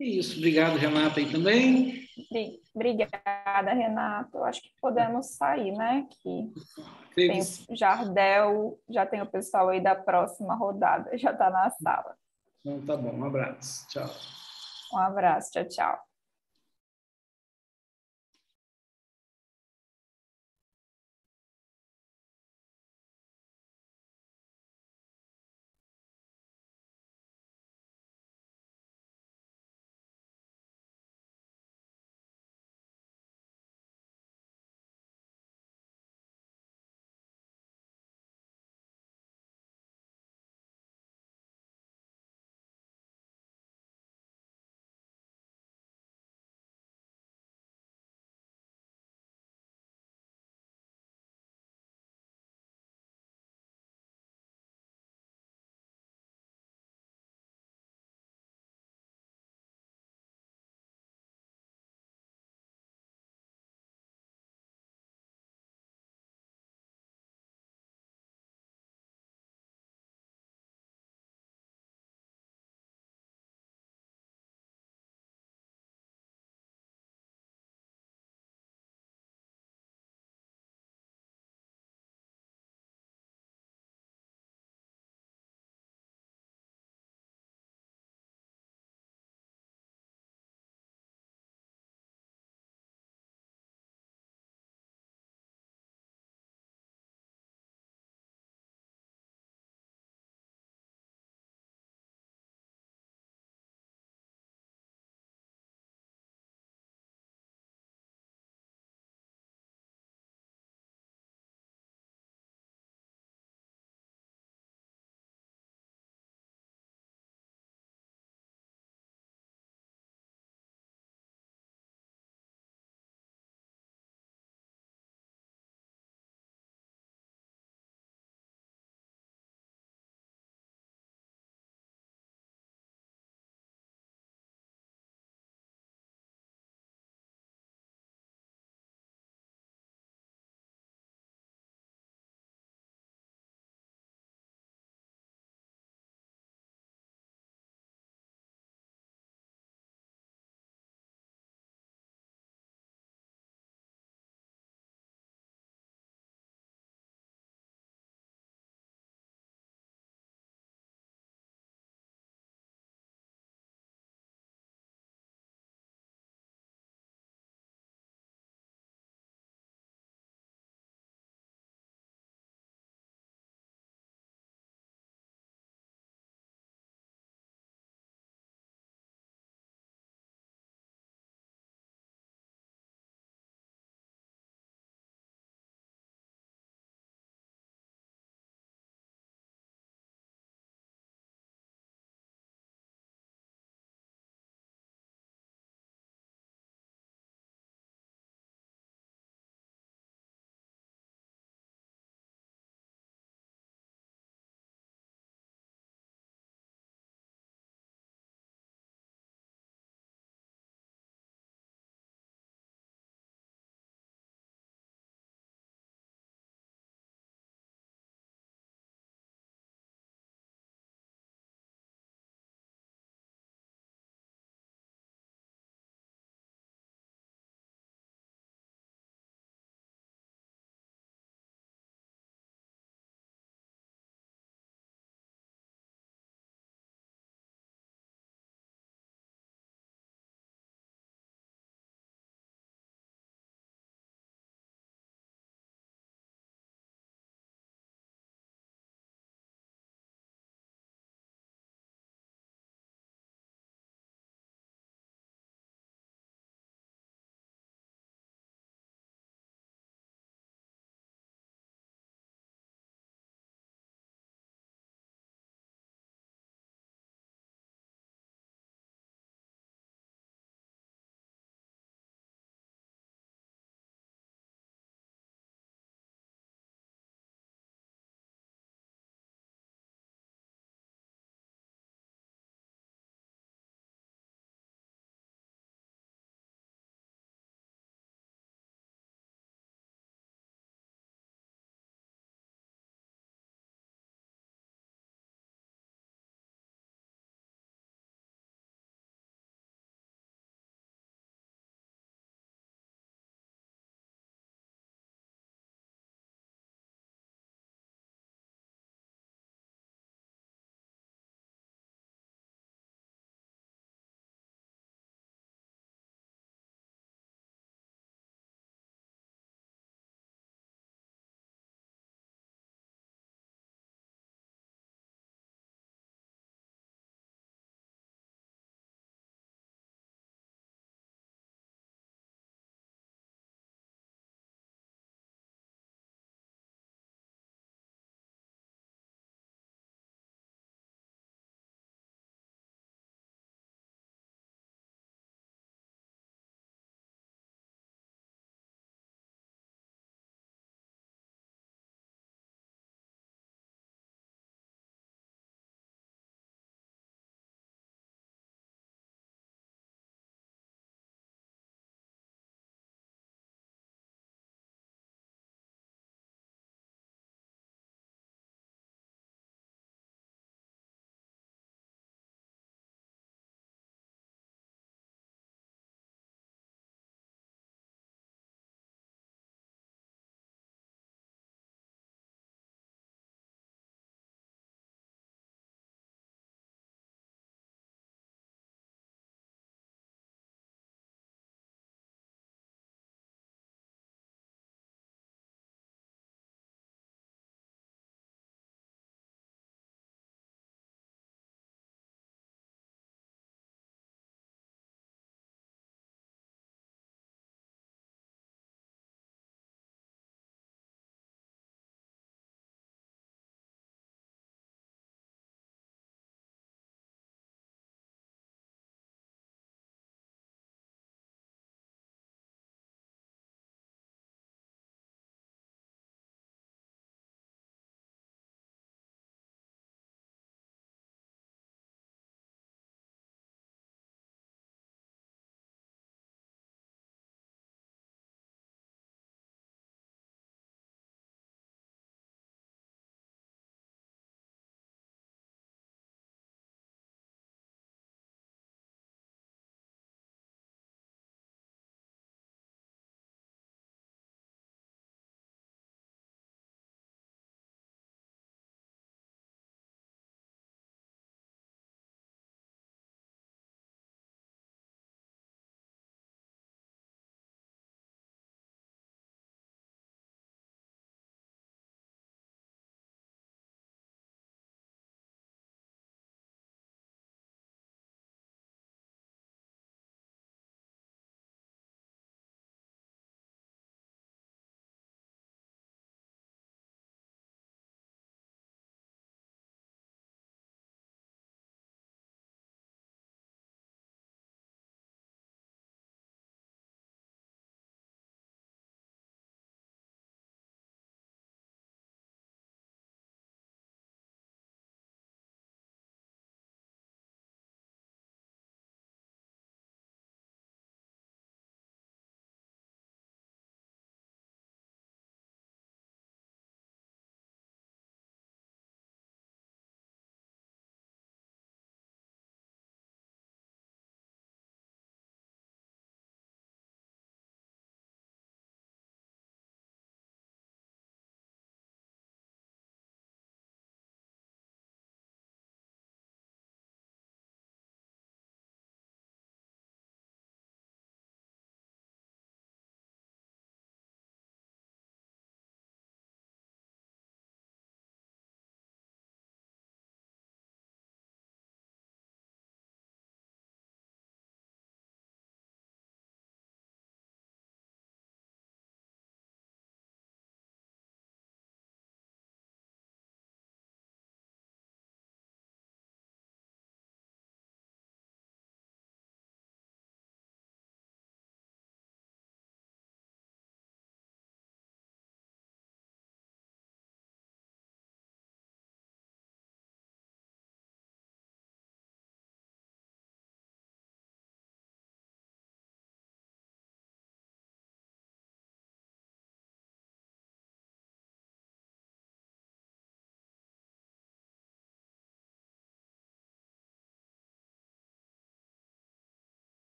Isso, obrigado, Renata, aí também. Bri- Obrigada, Renato. Acho que podemos sair, né? Que Creio tem o Jardel, já tem o pessoal aí da próxima rodada, já está na sala. Então, tá bom, um abraço. Tchau. Um abraço, tchau, tchau.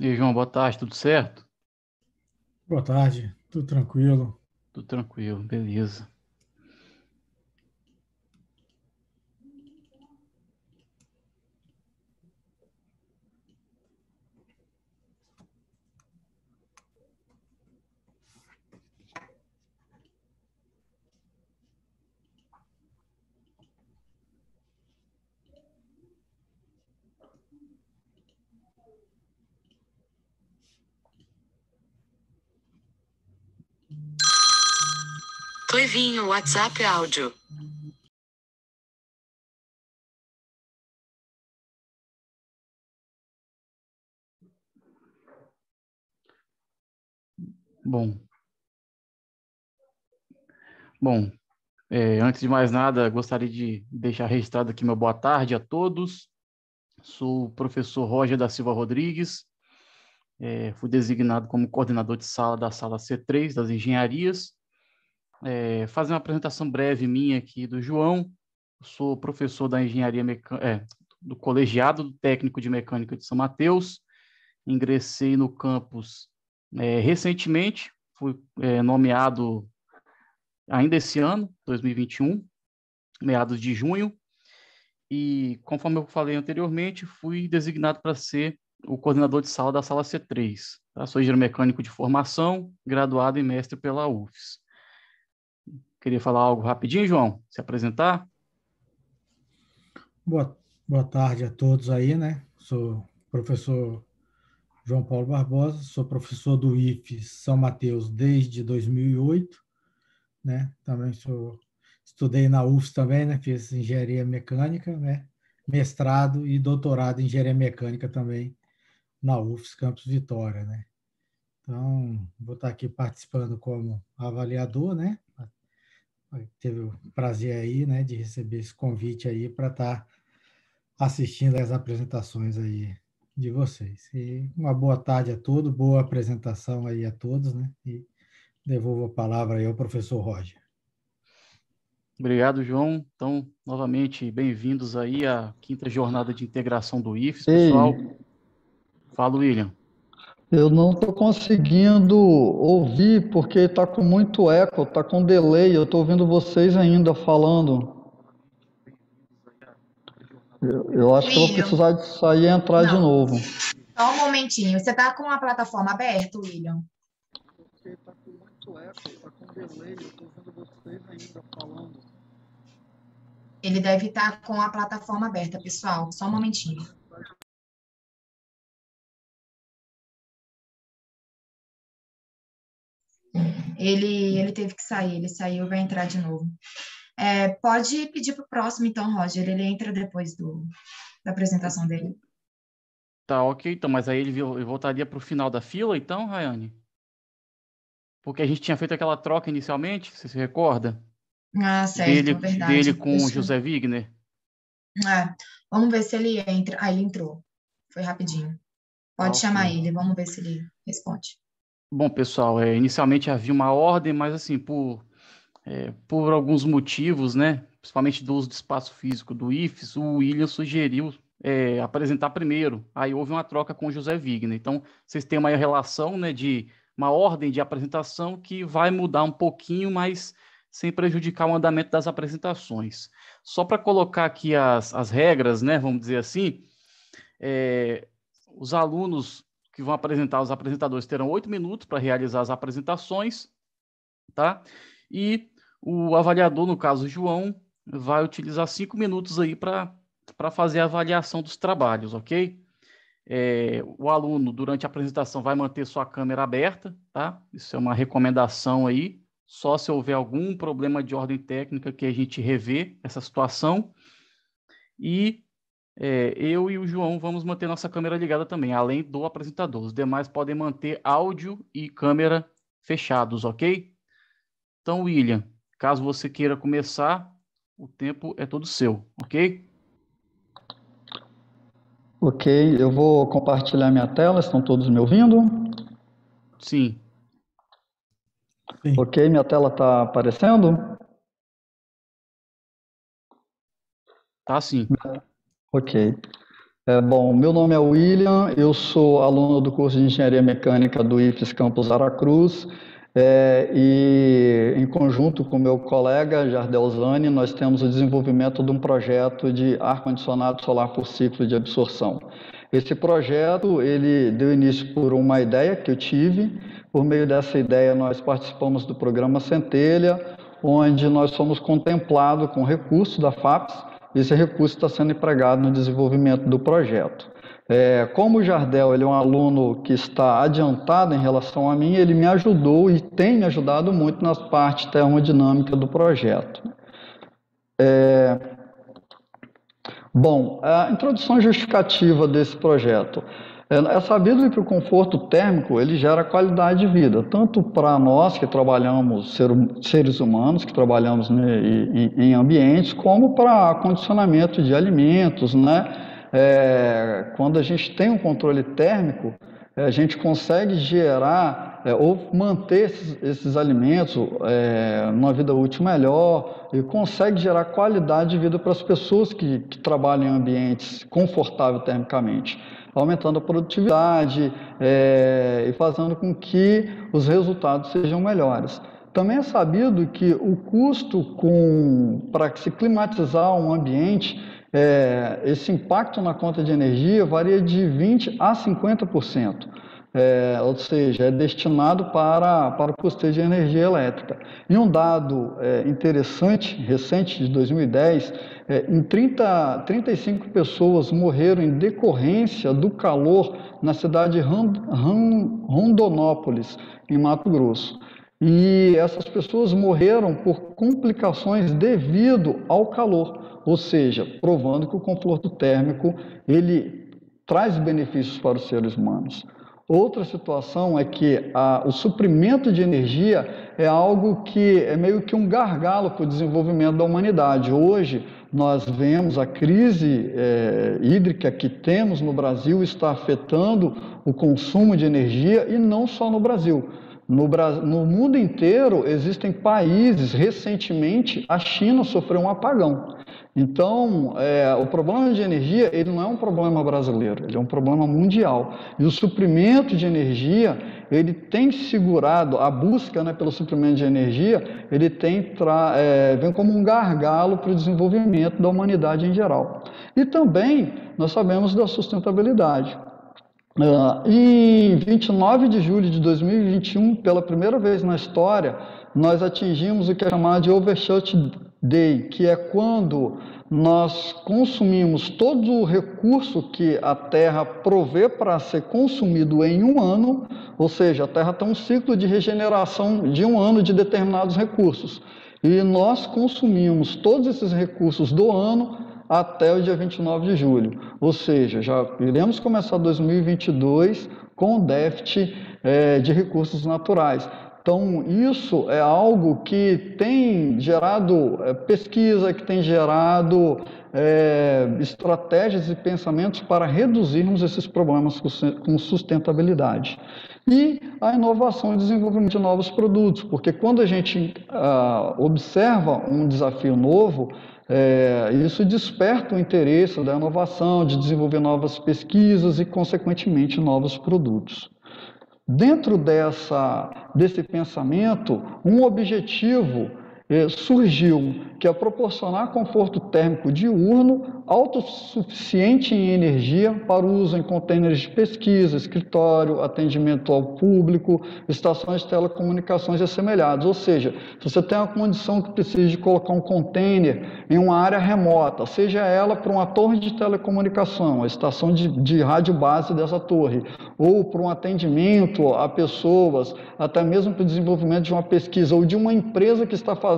E aí, João, boa tarde, tudo certo? Boa tarde, tudo tranquilo? Tudo tranquilo, beleza. Clevinho WhatsApp áudio. Bom. Bom, é, antes de mais nada, gostaria de deixar registrado aqui meu boa tarde a todos. Sou o professor Roger da Silva Rodrigues, é, fui designado como coordenador de sala da sala C3 das engenharias é, fazer uma apresentação breve minha aqui do João. Eu sou professor da engenharia mecânica, é, do colegiado do técnico de mecânica de São Mateus. Ingressei no campus é, recentemente, fui é, nomeado ainda esse ano, 2021, meados de junho. E, conforme eu falei anteriormente, fui designado para ser o coordenador de sala da sala C3. Tá? Sou engenheiro mecânico de formação, graduado e mestre pela UFES. Queria falar algo rapidinho, João? Se apresentar? Boa, boa tarde a todos aí, né? Sou professor João Paulo Barbosa, sou professor do IFES São Mateus desde 2008, né? Também sou estudei na UFS também, né? Fiz engenharia mecânica, né? Mestrado e doutorado em engenharia mecânica também na UFS Campus Vitória, né? Então, vou estar aqui participando como avaliador, né? Teve o prazer aí, né, de receber esse convite aí para estar tá assistindo as apresentações aí de vocês. E uma boa tarde a todos, boa apresentação aí a todos, né? E devolvo a palavra aí ao professor Roger. Obrigado, João. Então, novamente, bem-vindos aí à quinta jornada de integração do IFES, pessoal. Ei. Fala, William. Eu não estou conseguindo ouvir porque está com muito eco, está com delay. Eu estou ouvindo vocês ainda falando. Eu, eu acho William. que eu vou precisar de sair e entrar não. de novo. Só um momentinho. Você está com a plataforma aberta, William? Porque está com muito eco, está com delay. Eu estou ouvindo vocês ainda falando. Ele deve estar tá com a plataforma aberta, pessoal. Só um momentinho. Ele, ele teve que sair, ele saiu e vai entrar de novo. É, pode pedir para o próximo, então, Roger, ele entra depois do, da apresentação dele. Tá, ok, então, mas aí ele voltaria para o final da fila, então, Rayane? Porque a gente tinha feito aquela troca inicialmente, você se recorda? Ah, certo, dele, verdade. Dele com o José Wigner. É, vamos ver se ele entra. Ah, ele entrou. Foi rapidinho. Pode okay. chamar ele, vamos ver se ele responde. Bom, pessoal, é, inicialmente havia uma ordem, mas assim, por, é, por alguns motivos, né, principalmente do uso do espaço físico do IFES, o William sugeriu é, apresentar primeiro. Aí houve uma troca com o José Wigner. Então, vocês têm uma relação né, de uma ordem de apresentação que vai mudar um pouquinho, mas sem prejudicar o andamento das apresentações. Só para colocar aqui as, as regras, né, vamos dizer assim, é, os alunos que vão apresentar, os apresentadores terão oito minutos para realizar as apresentações, tá? E o avaliador, no caso João, vai utilizar cinco minutos aí para fazer a avaliação dos trabalhos, ok? É, o aluno, durante a apresentação, vai manter sua câmera aberta, tá? Isso é uma recomendação aí, só se houver algum problema de ordem técnica que a gente revê essa situação. E é, eu e o João vamos manter nossa câmera ligada também, além do apresentador. Os demais podem manter áudio e câmera fechados, ok? Então, William, caso você queira começar, o tempo é todo seu, ok? Ok, eu vou compartilhar minha tela. Estão todos me ouvindo? Sim. Sim. Ok, minha tela está aparecendo? Tá sim. Ok. É, bom, meu nome é William, eu sou aluno do curso de Engenharia Mecânica do IFES Campus Aracruz é, e, em conjunto com meu colega Jardel Zani, nós temos o desenvolvimento de um projeto de ar-condicionado solar por ciclo de absorção. Esse projeto, ele deu início por uma ideia que eu tive, por meio dessa ideia nós participamos do programa Centelha, onde nós somos contemplados com recursos da FAPES, esse recurso está sendo empregado no desenvolvimento do projeto. É, como o Jardel ele é um aluno que está adiantado em relação a mim, ele me ajudou e tem me ajudado muito nas partes termodinâmica do projeto. É, bom, a introdução justificativa desse projeto. É, é sabido que o conforto térmico ele gera qualidade de vida, tanto para nós que trabalhamos, ser, seres humanos, que trabalhamos né, em, em, ambientes, como para acondicionamento de alimentos. Né? É, quando a gente tem um controle térmico, é, a gente consegue gerar é, ou manter esses, esses alimentos é, numa vida útil melhor e consegue gerar qualidade de vida para as pessoas que, que trabalham em ambientes confortáveis termicamente aumentando a produtividade é, e fazendo com que os resultados sejam melhores. Também é sabido que o custo para se climatizar um ambiente, é, esse impacto na conta de energia varia de 20% a 50% é, ou seja, é destinado para, para o custeio de energia elétrica. E um dado é, interessante, recente, de 2010, é, em 30, 35 pessoas morreram em decorrência do calor na cidade de Rondonópolis, em Mato Grosso. E essas pessoas morreram por complicações devido ao calor, ou seja, provando que o conforto térmico ele traz benefícios para os seres humanos. Outra situação é que a, o suprimento de energia é algo que é meio que um gargalo para o desenvolvimento da humanidade. Hoje, nós vemos a crise é, hídrica que temos no Brasil está afetando o consumo de energia e não só no Brasil. No, no mundo inteiro existem países, recentemente a China sofreu um apagão. Então, é, o problema de energia ele não é um problema brasileiro, ele é um problema mundial. E o suprimento de energia, ele tem segurado, a busca né, pelo suprimento de energia, ele tem é, vem como um gargalo para o desenvolvimento da humanidade em geral. E também nós sabemos da sustentabilidade. Uh, em 29 de julho de 2021, pela primeira vez na história, nós atingimos o que é chamado de overshoot day, que é quando nós consumimos todo o recurso que a Terra provê para ser consumido em um ano, ou seja, a Terra tem um ciclo de regeneração de um ano de determinados recursos. E nós consumimos todos esses recursos do ano até o dia 29 de julho. Ou seja, já iremos começar 2022 com déficit é, de recursos naturais. Então, isso é algo que tem gerado é, pesquisa, que tem gerado é, estratégias e pensamentos para reduzirmos esses problemas com sustentabilidade. E a inovação e desenvolvimento de novos produtos, porque quando a gente ah, observa um desafio novo, é, isso desperta o interesse da inovação, de desenvolver novas pesquisas e, consequentemente, novos produtos. Dentro dessa, desse pensamento, um objetivo surgiu, que é proporcionar conforto térmico diurno autossuficiente em energia para uso em contêineres de pesquisa, escritório, atendimento ao público, estações de telecomunicações e assemelhados. Ou seja, se você tem uma condição que precisa de colocar um container em uma área remota, seja ela para uma torre de telecomunicação, a estação de, de rádio base dessa torre, ou para um atendimento a pessoas, até mesmo para o desenvolvimento de uma pesquisa ou de uma empresa que está fazendo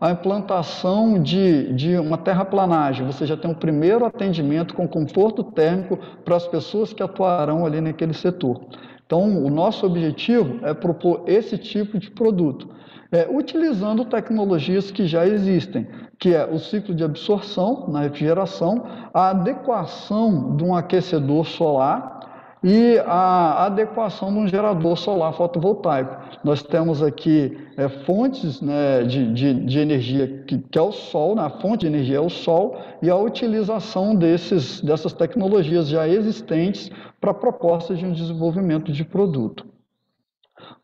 a implantação de, de uma terraplanagem. Você já tem um primeiro atendimento com conforto térmico para as pessoas que atuarão ali naquele setor. Então, o nosso objetivo é propor esse tipo de produto, é, utilizando tecnologias que já existem, que é o ciclo de absorção na refrigeração, a adequação de um aquecedor solar e a adequação de um gerador solar fotovoltaico. Nós temos aqui é, fontes né, de, de, de, energia que, que, é o sol, né, a fonte de energia é o sol, e a utilização desses, dessas tecnologias já existentes para propostas de um desenvolvimento de produto.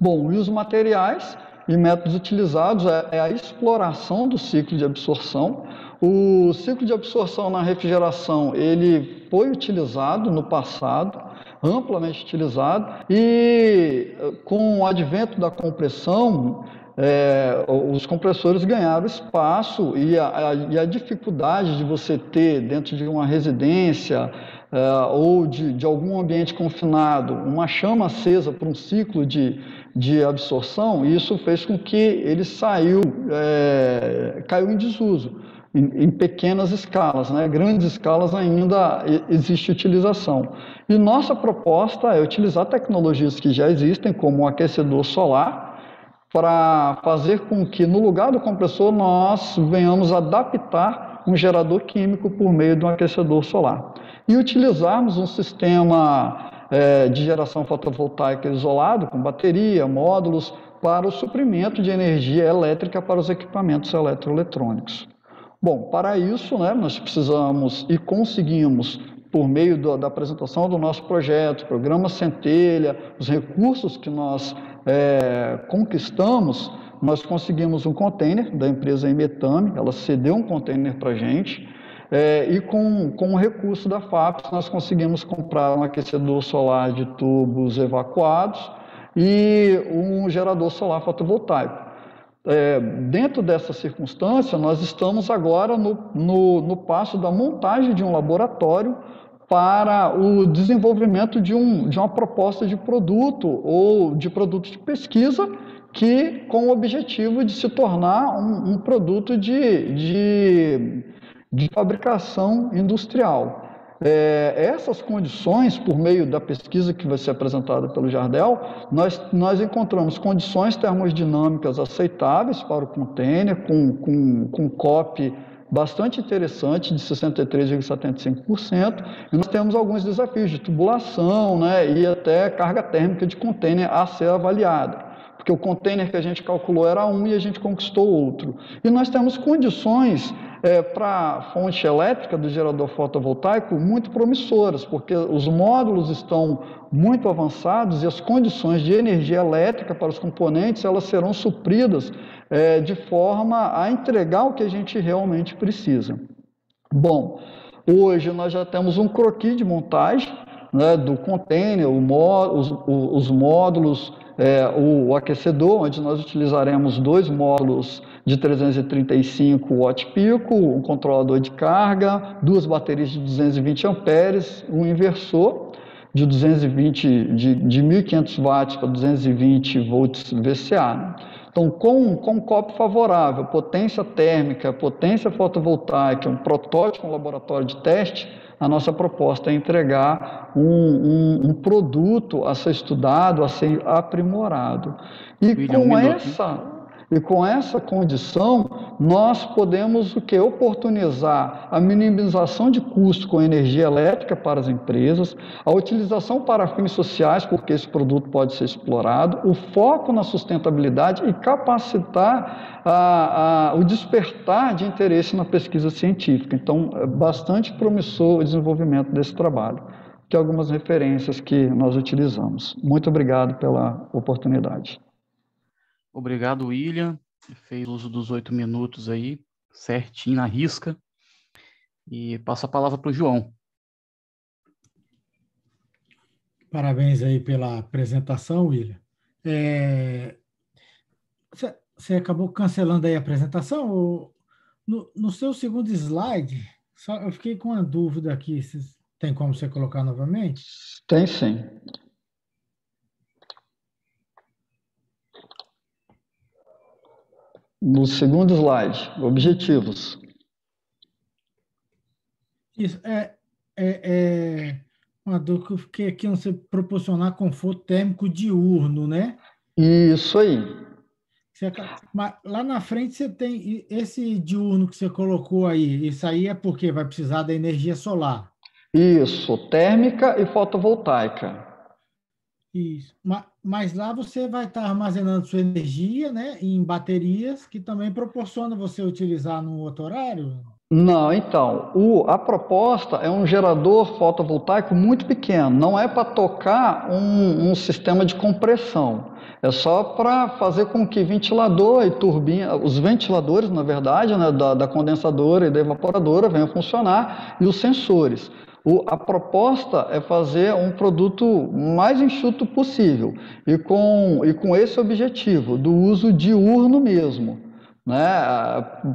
Bom, e os materiais e métodos utilizados é, é a exploração do ciclo de absorção. O ciclo de absorção na refrigeração ele foi utilizado no passado, amplamente utilizado, e com o advento da compressão, é, os compressores ganharam espaço e a, a, e a, dificuldade de você ter dentro de uma residência é, ou de, de, algum ambiente confinado uma chama acesa para um ciclo de, de absorção, isso fez com que ele saiu, é, caiu em desuso em, em pequenas escalas, né? grandes escalas ainda existe utilização. E nossa proposta é utilizar tecnologias que já existem, como o aquecedor solar, para fazer com que no lugar do compressor nós venhamos adaptar um gerador químico por meio de um aquecedor solar. E utilizarmos um sistema é, de geração fotovoltaica isolado, com bateria, módulos, para o suprimento de energia elétrica para os equipamentos eletroeletrônicos. Bom, para isso, né, nós precisamos e conseguimos, por meio do, da apresentação do nosso projeto, programa Centelha, os recursos que nós é, conquistamos, nós conseguimos um container da empresa Emetame, ela cedeu um container para a gente, é, e com, com o recurso da FAPES nós conseguimos comprar um aquecedor solar de tubos evacuados e um gerador solar fotovoltaico. É, dentro dessa circunstância, nós estamos agora no, no, no passo da montagem de um laboratório para o desenvolvimento de, um, de uma proposta de produto ou de produto de pesquisa que com o objetivo de se tornar um, um produto de, de, de fabricação industrial. É, essas condições, por meio da pesquisa que vai ser apresentada pelo Jardel, nós, nós encontramos condições termodinâmicas aceitáveis para o container, com, com, com COP bastante interessante, de 63,75%, e nós temos alguns desafios de tubulação né, e até carga térmica de container a ser avaliada porque o container que a gente calculou era um e a gente conquistou outro. E nós temos condições é, para a fonte elétrica do gerador fotovoltaico muito promissoras, porque os módulos estão muito avançados e as condições de energia elétrica para os componentes elas serão supridas é, de forma a entregar o que a gente realmente precisa. Bom, hoje nós já temos um croquis de montagem né, do container, mó, os, os, módulos, é, o, aquecedor, onde nós utilizaremos dois módulos de 335 watt pico, um controlador de carga, duas baterias de 220 amperes, um inversor de 220 de, de 1.500 watts para 220 volts VCA. Então, com, com um copo favorável, potência térmica, potência fotovoltaica, um protótipo, um laboratório de teste, a nossa proposta é entregar um, um, um produto a ser estudado, a ser aprimorado. E William, com um essa e com essa condição, nós podemos o que oportunizar a minimização de custo com energia elétrica para as empresas, a utilização para fins sociais, porque esse produto pode ser explorado, o foco na sustentabilidade e capacitar a, a, o despertar de interesse na pesquisa científica. Então, é bastante promissor o desenvolvimento desse trabalho, que algumas referências que nós utilizamos. Muito obrigado pela oportunidade. Obrigado, William. Fez uso dos oito minutos aí, certinho na risca. E passo a palavra para o João. Parabéns aí pela apresentação, William. É... Você acabou cancelando aí a apresentação? No, no seu segundo slide, só, eu fiquei com uma dúvida aqui. Tem como você colocar novamente? Tem sim. No segundo slide, objetivos. Isso, é, é, é uma dúvida que eu fiquei aqui, você proporcionar conforto térmico diurno, né? Isso aí. Você, mas lá na frente você tem esse diurno que você colocou aí, isso aí é porque vai precisar da energia solar. Isso, térmica e fotovoltaica. Isso. Mas lá você vai estar armazenando sua energia, né, em baterias, que também proporciona você utilizar no outro horário? Não, então, o, a proposta é um gerador fotovoltaico muito pequeno, não é para tocar um, um, sistema de compressão, é só para fazer com que ventilador e turbina, os ventiladores, na verdade, né, da, da condensadora e da evaporadora venham funcionar e os sensores. O, a proposta é fazer um produto mais enxuto possível e com, e com esse objetivo, do uso diurno mesmo. Né?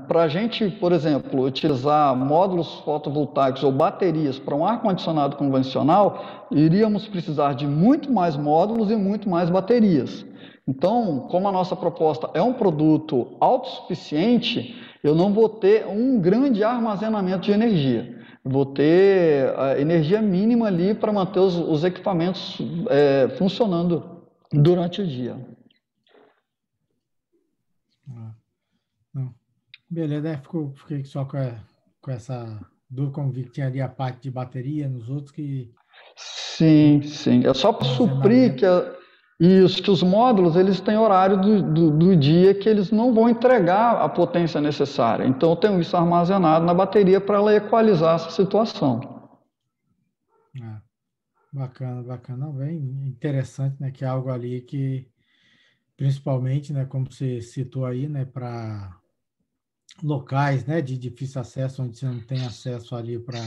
Para a gente, por exemplo, utilizar módulos fotovoltaicos ou baterias para um ar-condicionado convencional, iríamos precisar de muito mais módulos e muito mais baterias. Então, como a nossa proposta é um produto autossuficiente, eu não vou ter um grande armazenamento de energia. Vou ter a energia mínima ali para manter os, os equipamentos é, funcionando durante o dia. Beleza, é, ficou, fiquei só com, a, com essa dúvida, como vi que tinha ali a parte de bateria nos outros que. Sim, sim. É só para suprir que a, isso, que os módulos eles têm horário do, do, do, dia que eles não vão entregar a potência necessária. Então eu tenho isso armazenado na bateria para ela equalizar essa situação. É, bacana, bacana. Bem interessante, né? Que é algo ali que, principalmente, né, como você citou aí, né, para locais, né, de difícil acesso, onde você não tem acesso ali para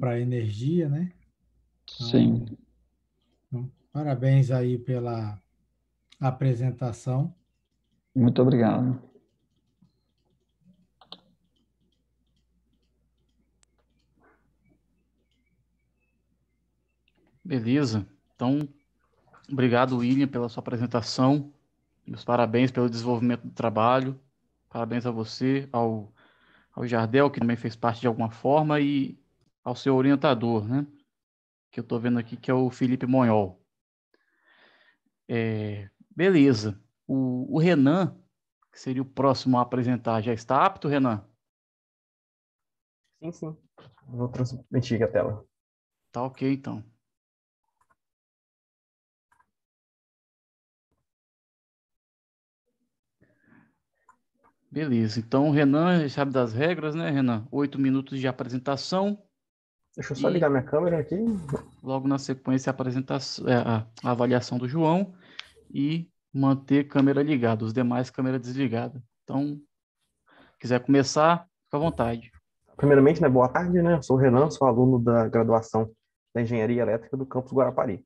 para energia, né? Então, Sim. Então, parabéns aí pela apresentação. Muito obrigado. Beleza. Então, obrigado, William, pela sua apresentação. Meus parabéns pelo desenvolvimento do trabalho. Parabéns a você, ao, ao Jardel, que também fez parte de alguma forma, e ao seu orientador, né? Que eu estou vendo aqui, que é o Felipe Monhol. É, beleza. O, o Renan, que seria o próximo a apresentar, já está apto, Renan? Sim, sim. Vou transmitir a tela. Tá ok, então. Beleza, então o Renan sabe das regras, né, Renan? Oito minutos de apresentação. Deixa eu só ligar minha câmera aqui. Logo na sequência, a, apresentação, é, a, avaliação do João e manter câmera ligada, os demais câmera desligada. Então, quiser começar, fica à vontade. Primeiramente, né, boa tarde, né? Eu sou o Renan, sou aluno da graduação da Engenharia Elétrica do campus Guarapari.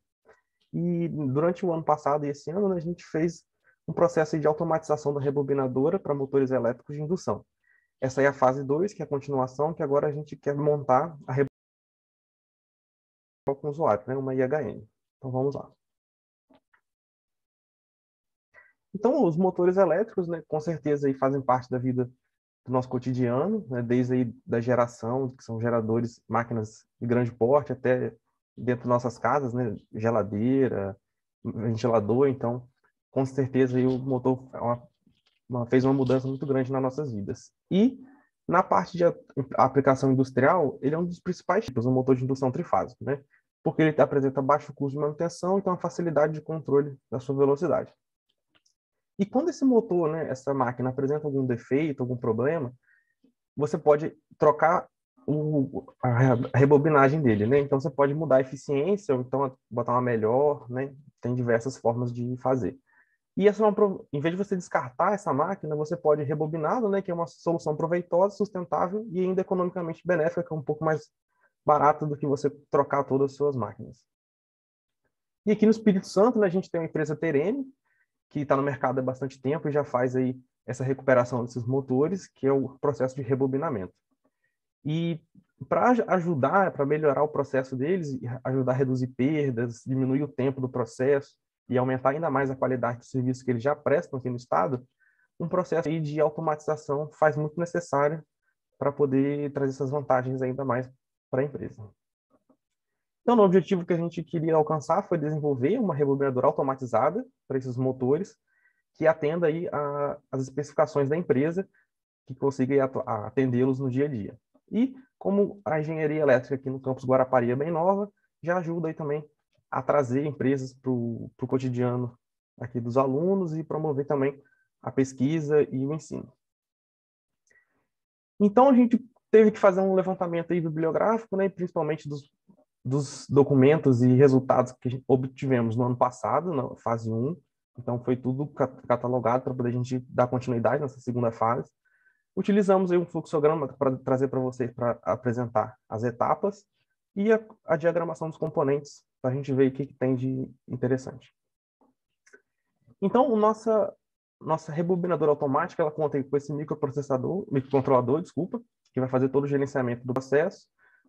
E durante o ano passado e esse ano, né, a gente fez um processo de automatização da rebobinadora para motores elétricos de indução. Essa é a fase 2, que é a continuação, que agora a gente quer montar a com o usuário, né? uma IHN. Então vamos lá. Então, os motores elétricos, né, com certeza, aí fazem parte da vida do nosso cotidiano, né, desde aí da geração, que são geradores, máquinas de grande porte, até dentro de nossas casas, né, geladeira, ventilador. Então, com certeza aí o motor é uma, uma, fez uma mudança muito grande nas nossas vidas. E na parte de aplicação industrial, ele é um dos principais tipos, um motor de indução trifásico, né? Porque ele apresenta baixo custo de manutenção e tem uma facilidade de controle da sua velocidade. E quando esse motor, né, essa máquina apresenta algum defeito, algum problema, você pode trocar o, a rebobinagem dele, né? Então você pode mudar a eficiência ou então botar uma melhor, né? Tem diversas formas de fazer. E essa é uma, em vez de você descartar essa máquina, você pode rebobiná-la, né, que é uma solução proveitosa, sustentável e ainda economicamente benéfica, que é um pouco mais barata do que você trocar todas as suas máquinas. E aqui no Espírito Santo, né, a gente tem a empresa Terene, que está no mercado há bastante tempo e já faz aí essa recuperação desses motores, que é o processo de rebobinamento. E para ajudar, para melhorar o processo deles, ajudar a reduzir perdas, diminuir o tempo do processo, e aumentar ainda mais a qualidade do serviço que eles já prestam aqui no Estado, um processo de automatização faz muito necessário para poder trazer essas vantagens ainda mais para a empresa. Então, o objetivo que a gente queria alcançar foi desenvolver uma rebobinadora automatizada para esses motores que atenda aí a, as especificações da empresa, que consiga atendê-los no dia a dia. E como a engenharia elétrica aqui no campus Guarapari é bem nova, já ajuda aí também a trazer empresas para o cotidiano aqui dos alunos e promover também a pesquisa e o ensino. Então, a gente teve que fazer um levantamento aí bibliográfico, né, principalmente dos, dos documentos e resultados que obtivemos no ano passado, na fase 1. Então, foi tudo catalogado para poder a gente dar continuidade nessa segunda fase. Utilizamos aí um fluxograma para trazer para vocês para apresentar as etapas e a, a diagramação dos componentes para a gente ver o que, que tem de interessante. Então, nossa nossa rebobinadora automática ela conta com esse microprocessador, microcontrolador, desculpa, que vai fazer todo o gerenciamento do processo.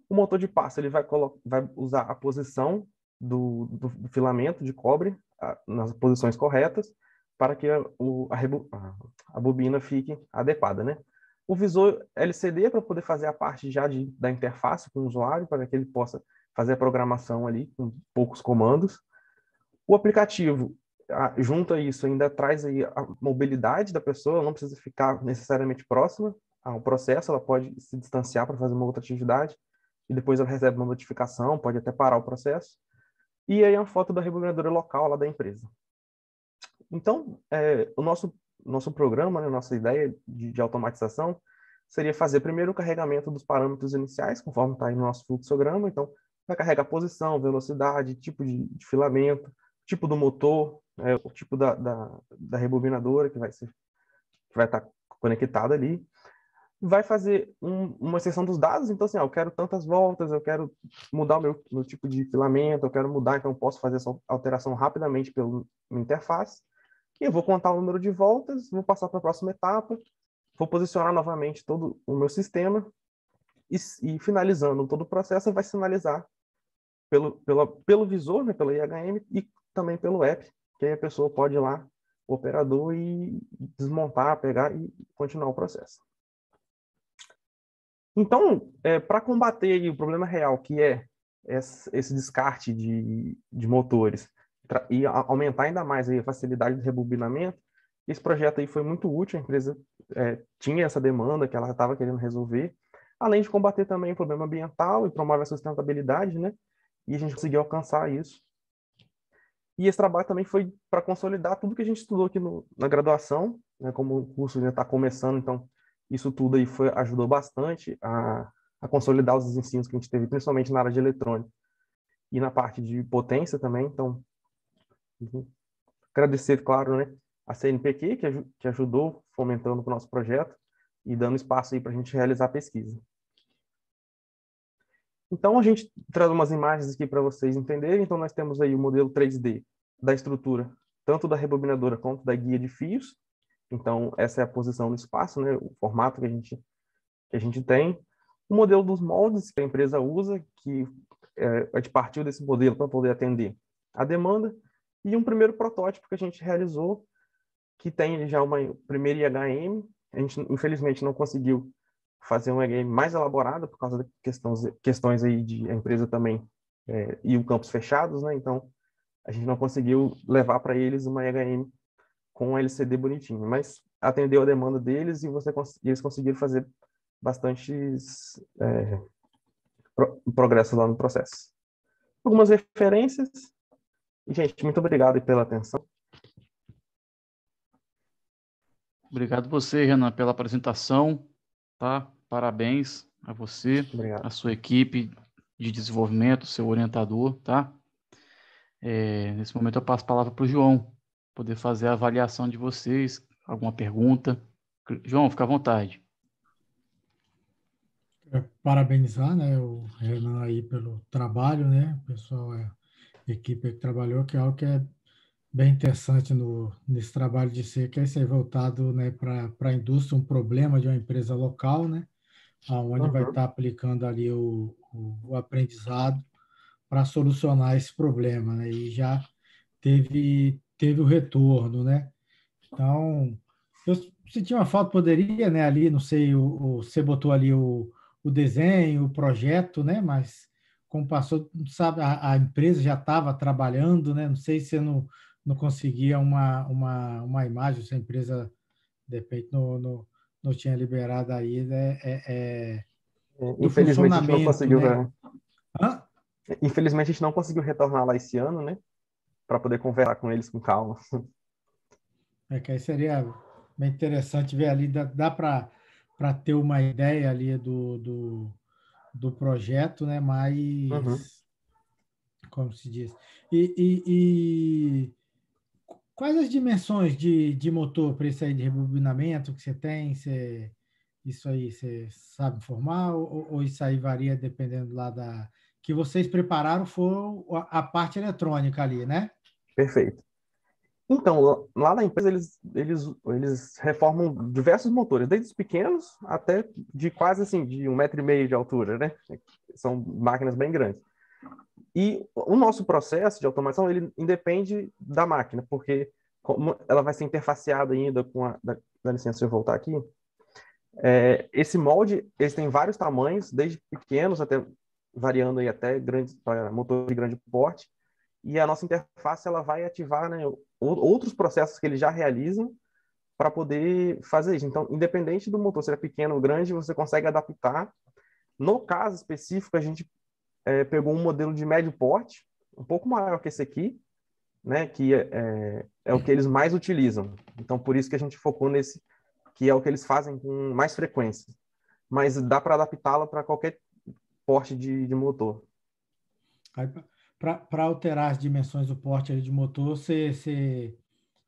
O motor de passo ele vai, vai usar a posição do, do, do filamento de cobre a, nas posições corretas para que a, o, a, a, bobina fique adequada, né? O visor LCD é para poder fazer a parte já de, da interface com o usuário, para que ele possa fazer a programação ali com poucos comandos. O aplicativo junto a isso, ainda traz aí a mobilidade da pessoa, não precisa ficar necessariamente próxima ao processo, ela pode se distanciar para fazer uma outra atividade, e depois ela recebe uma notificação, pode até parar o processo. E aí a foto da rebobinadora local lá da empresa. Então, é, o nosso, nosso programa, né, nossa ideia de, de automatização seria fazer primeiro o carregamento dos parâmetros iniciais, conforme está aí no nosso fluxograma. Então, vai carregar posição, velocidade, tipo de, de filamento, tipo do motor, é, o tipo da, da, da, rebobinadora que vai ser que vai estar conectada ali, vai fazer um, uma seção dos dados. Então, assim, ó, eu quero tantas voltas, eu quero mudar o meu, meu tipo de filamento, eu quero mudar, então eu posso fazer essa alteração rapidamente pela interface. E eu vou contar o número de voltas, vou passar para a próxima etapa, vou posicionar novamente todo o meu sistema e, e finalizando todo o processo, vai sinalizar pelo, pelo, pelo visor, né, pelo IHM e também pelo app, que aí a pessoa pode ir lá, o operador, e desmontar, pegar e continuar o processo. Então, é, para combater o problema real, que é esse descarte de, de motores, e aumentar ainda mais a facilidade de rebobinamento, esse projeto aí foi muito útil, a empresa é, tinha essa demanda que ela estava querendo resolver, além de combater também o problema ambiental e promover a sustentabilidade, né? E a gente conseguiu alcançar isso e esse trabalho também foi para consolidar tudo que a gente estudou aqui no, na graduação, né, como o curso ainda está começando, então isso tudo aí foi, ajudou bastante a, a consolidar os ensinos que a gente teve, principalmente na área de eletrônica e na parte de potência também. Então, agradecer, claro, né, a CNPq, que, que ajudou fomentando o nosso projeto e dando espaço aí para a gente realizar a pesquisa. Então, a gente traz umas imagens aqui para vocês entenderem. Então, nós temos aí o modelo 3D da estrutura, tanto da rebobinadora quanto da guia de fios. Então, essa é a posição no espaço, né? o formato que a gente, que a gente tem. O modelo dos moldes que a empresa usa, que é, a gente partiu desse modelo para poder atender a demanda. E um primeiro protótipo que a gente realizou, que tem já uma primeira IHM. A gente, infelizmente, não conseguiu fazer um EGM mais elaborado por causa de questões, questões aí de a empresa também é, e o campus fechados, né? Então, a gente não conseguiu levar para eles uma EHM com um LCD bonitinho, mas atendeu a demanda deles e, você, e eles conseguiram fazer bastantes é, pro, progresso lá no processo. Algumas referências. E, gente, muito obrigado pela atenção. Obrigado você, Renan, pela apresentação tá? Parabéns a você, Obrigado. a sua equipe de desenvolvimento, seu orientador, tá? É, nesse momento eu passo a palavra para o João, poder fazer a avaliação de vocês, alguma pergunta. João, fica à vontade. É, parabenizar, né, o Renan aí pelo trabalho, né, o pessoal, é, a equipe que trabalhou, que é algo que é bem interessante no, nesse trabalho de ser, que é ser voltado né, para a indústria, um problema de uma empresa local, né, onde uhum. vai estar aplicando ali o, o, o aprendizado para solucionar esse problema, né, e já teve, teve o retorno, né. Então, eu, se tinha uma foto, poderia, né, ali, não sei, o, o, você botou ali o, o desenho, o projeto, né, mas como passou, sabe, a, a empresa já estava trabalhando, né, não sei se não não conseguia uma, uma, uma imagem, se a empresa, de repente, não, não, não tinha liberado aí, né? é, é, É, infelizmente a gente não conseguiu né? Hã? Infelizmente a gente não conseguiu retornar lá esse ano, né? Para poder conversar com eles com calma. É que aí seria bem interessante ver ali, dá, dá para ter uma ideia ali do, do, do projeto, né? Mas, Uhum. como se diz? E, e- e quais as dimensões de, de motor para isso aí de rebobinamento que você tem? Você, isso aí você sabe informar ou, ou isso aí varia dependendo lá da... Que vocês prepararam foi a a parte eletrônica ali, né? Perfeito. Então, lá- na empresa eles, eles, eles reformam diversos motores, desde os pequenos até de quase assim, de um metro e meio de altura, né? São máquinas bem grandes. E o nosso processo de automação, ele independe da máquina, porque como ela vai ser interfaceada ainda com a... Dá, dá licença, eu voltar aqui. É, esse molde, eles têm vários tamanhos, desde pequenos até variando aí até grandes, para motor de grande porte. E a nossa interface ela vai ativar né, outros processos que eles já realizam para poder fazer isso. Então, independente do motor ser pequeno ou grande, você consegue adaptar. No caso específico, a gente eh, pegou um modelo de médio porte, um pouco maior que esse aqui, né, que é, é, é o que eles mais utilizam. Então, por isso que a gente focou nesse, que é o que eles fazem com mais frequência. Mas dá para adaptá-la para qualquer porte de, de motor. Para alterar as dimensões do porte ali de motor, você, você,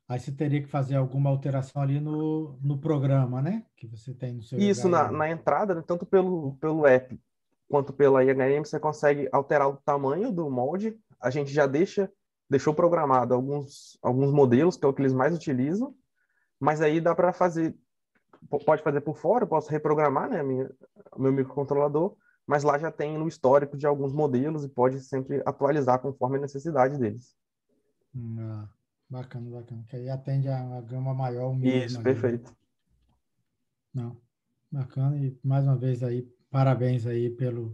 aí você teria que fazer alguma alteração ali no, no programa, né? Que você tem no seu Isso, na, na entrada, né, tanto pelo, pelo app quanto pela IHM, você consegue alterar o tamanho do molde. A gente já deixa, deixou programado alguns, alguns modelos, que é o que eles mais utilizam, mas aí dá para fazer, po- pode fazer por fora, eu posso reprogramar né, minha, meu microcontrolador, mas lá já tem no histórico de alguns modelos e pode sempre atualizar conforme a necessidade deles. Hum, ah, bacana, bacana. Que aí atende a, a gama maior mesmo. Isso, né? perfeito. Não, bacana. E mais uma vez aí, parabéns aí pelo,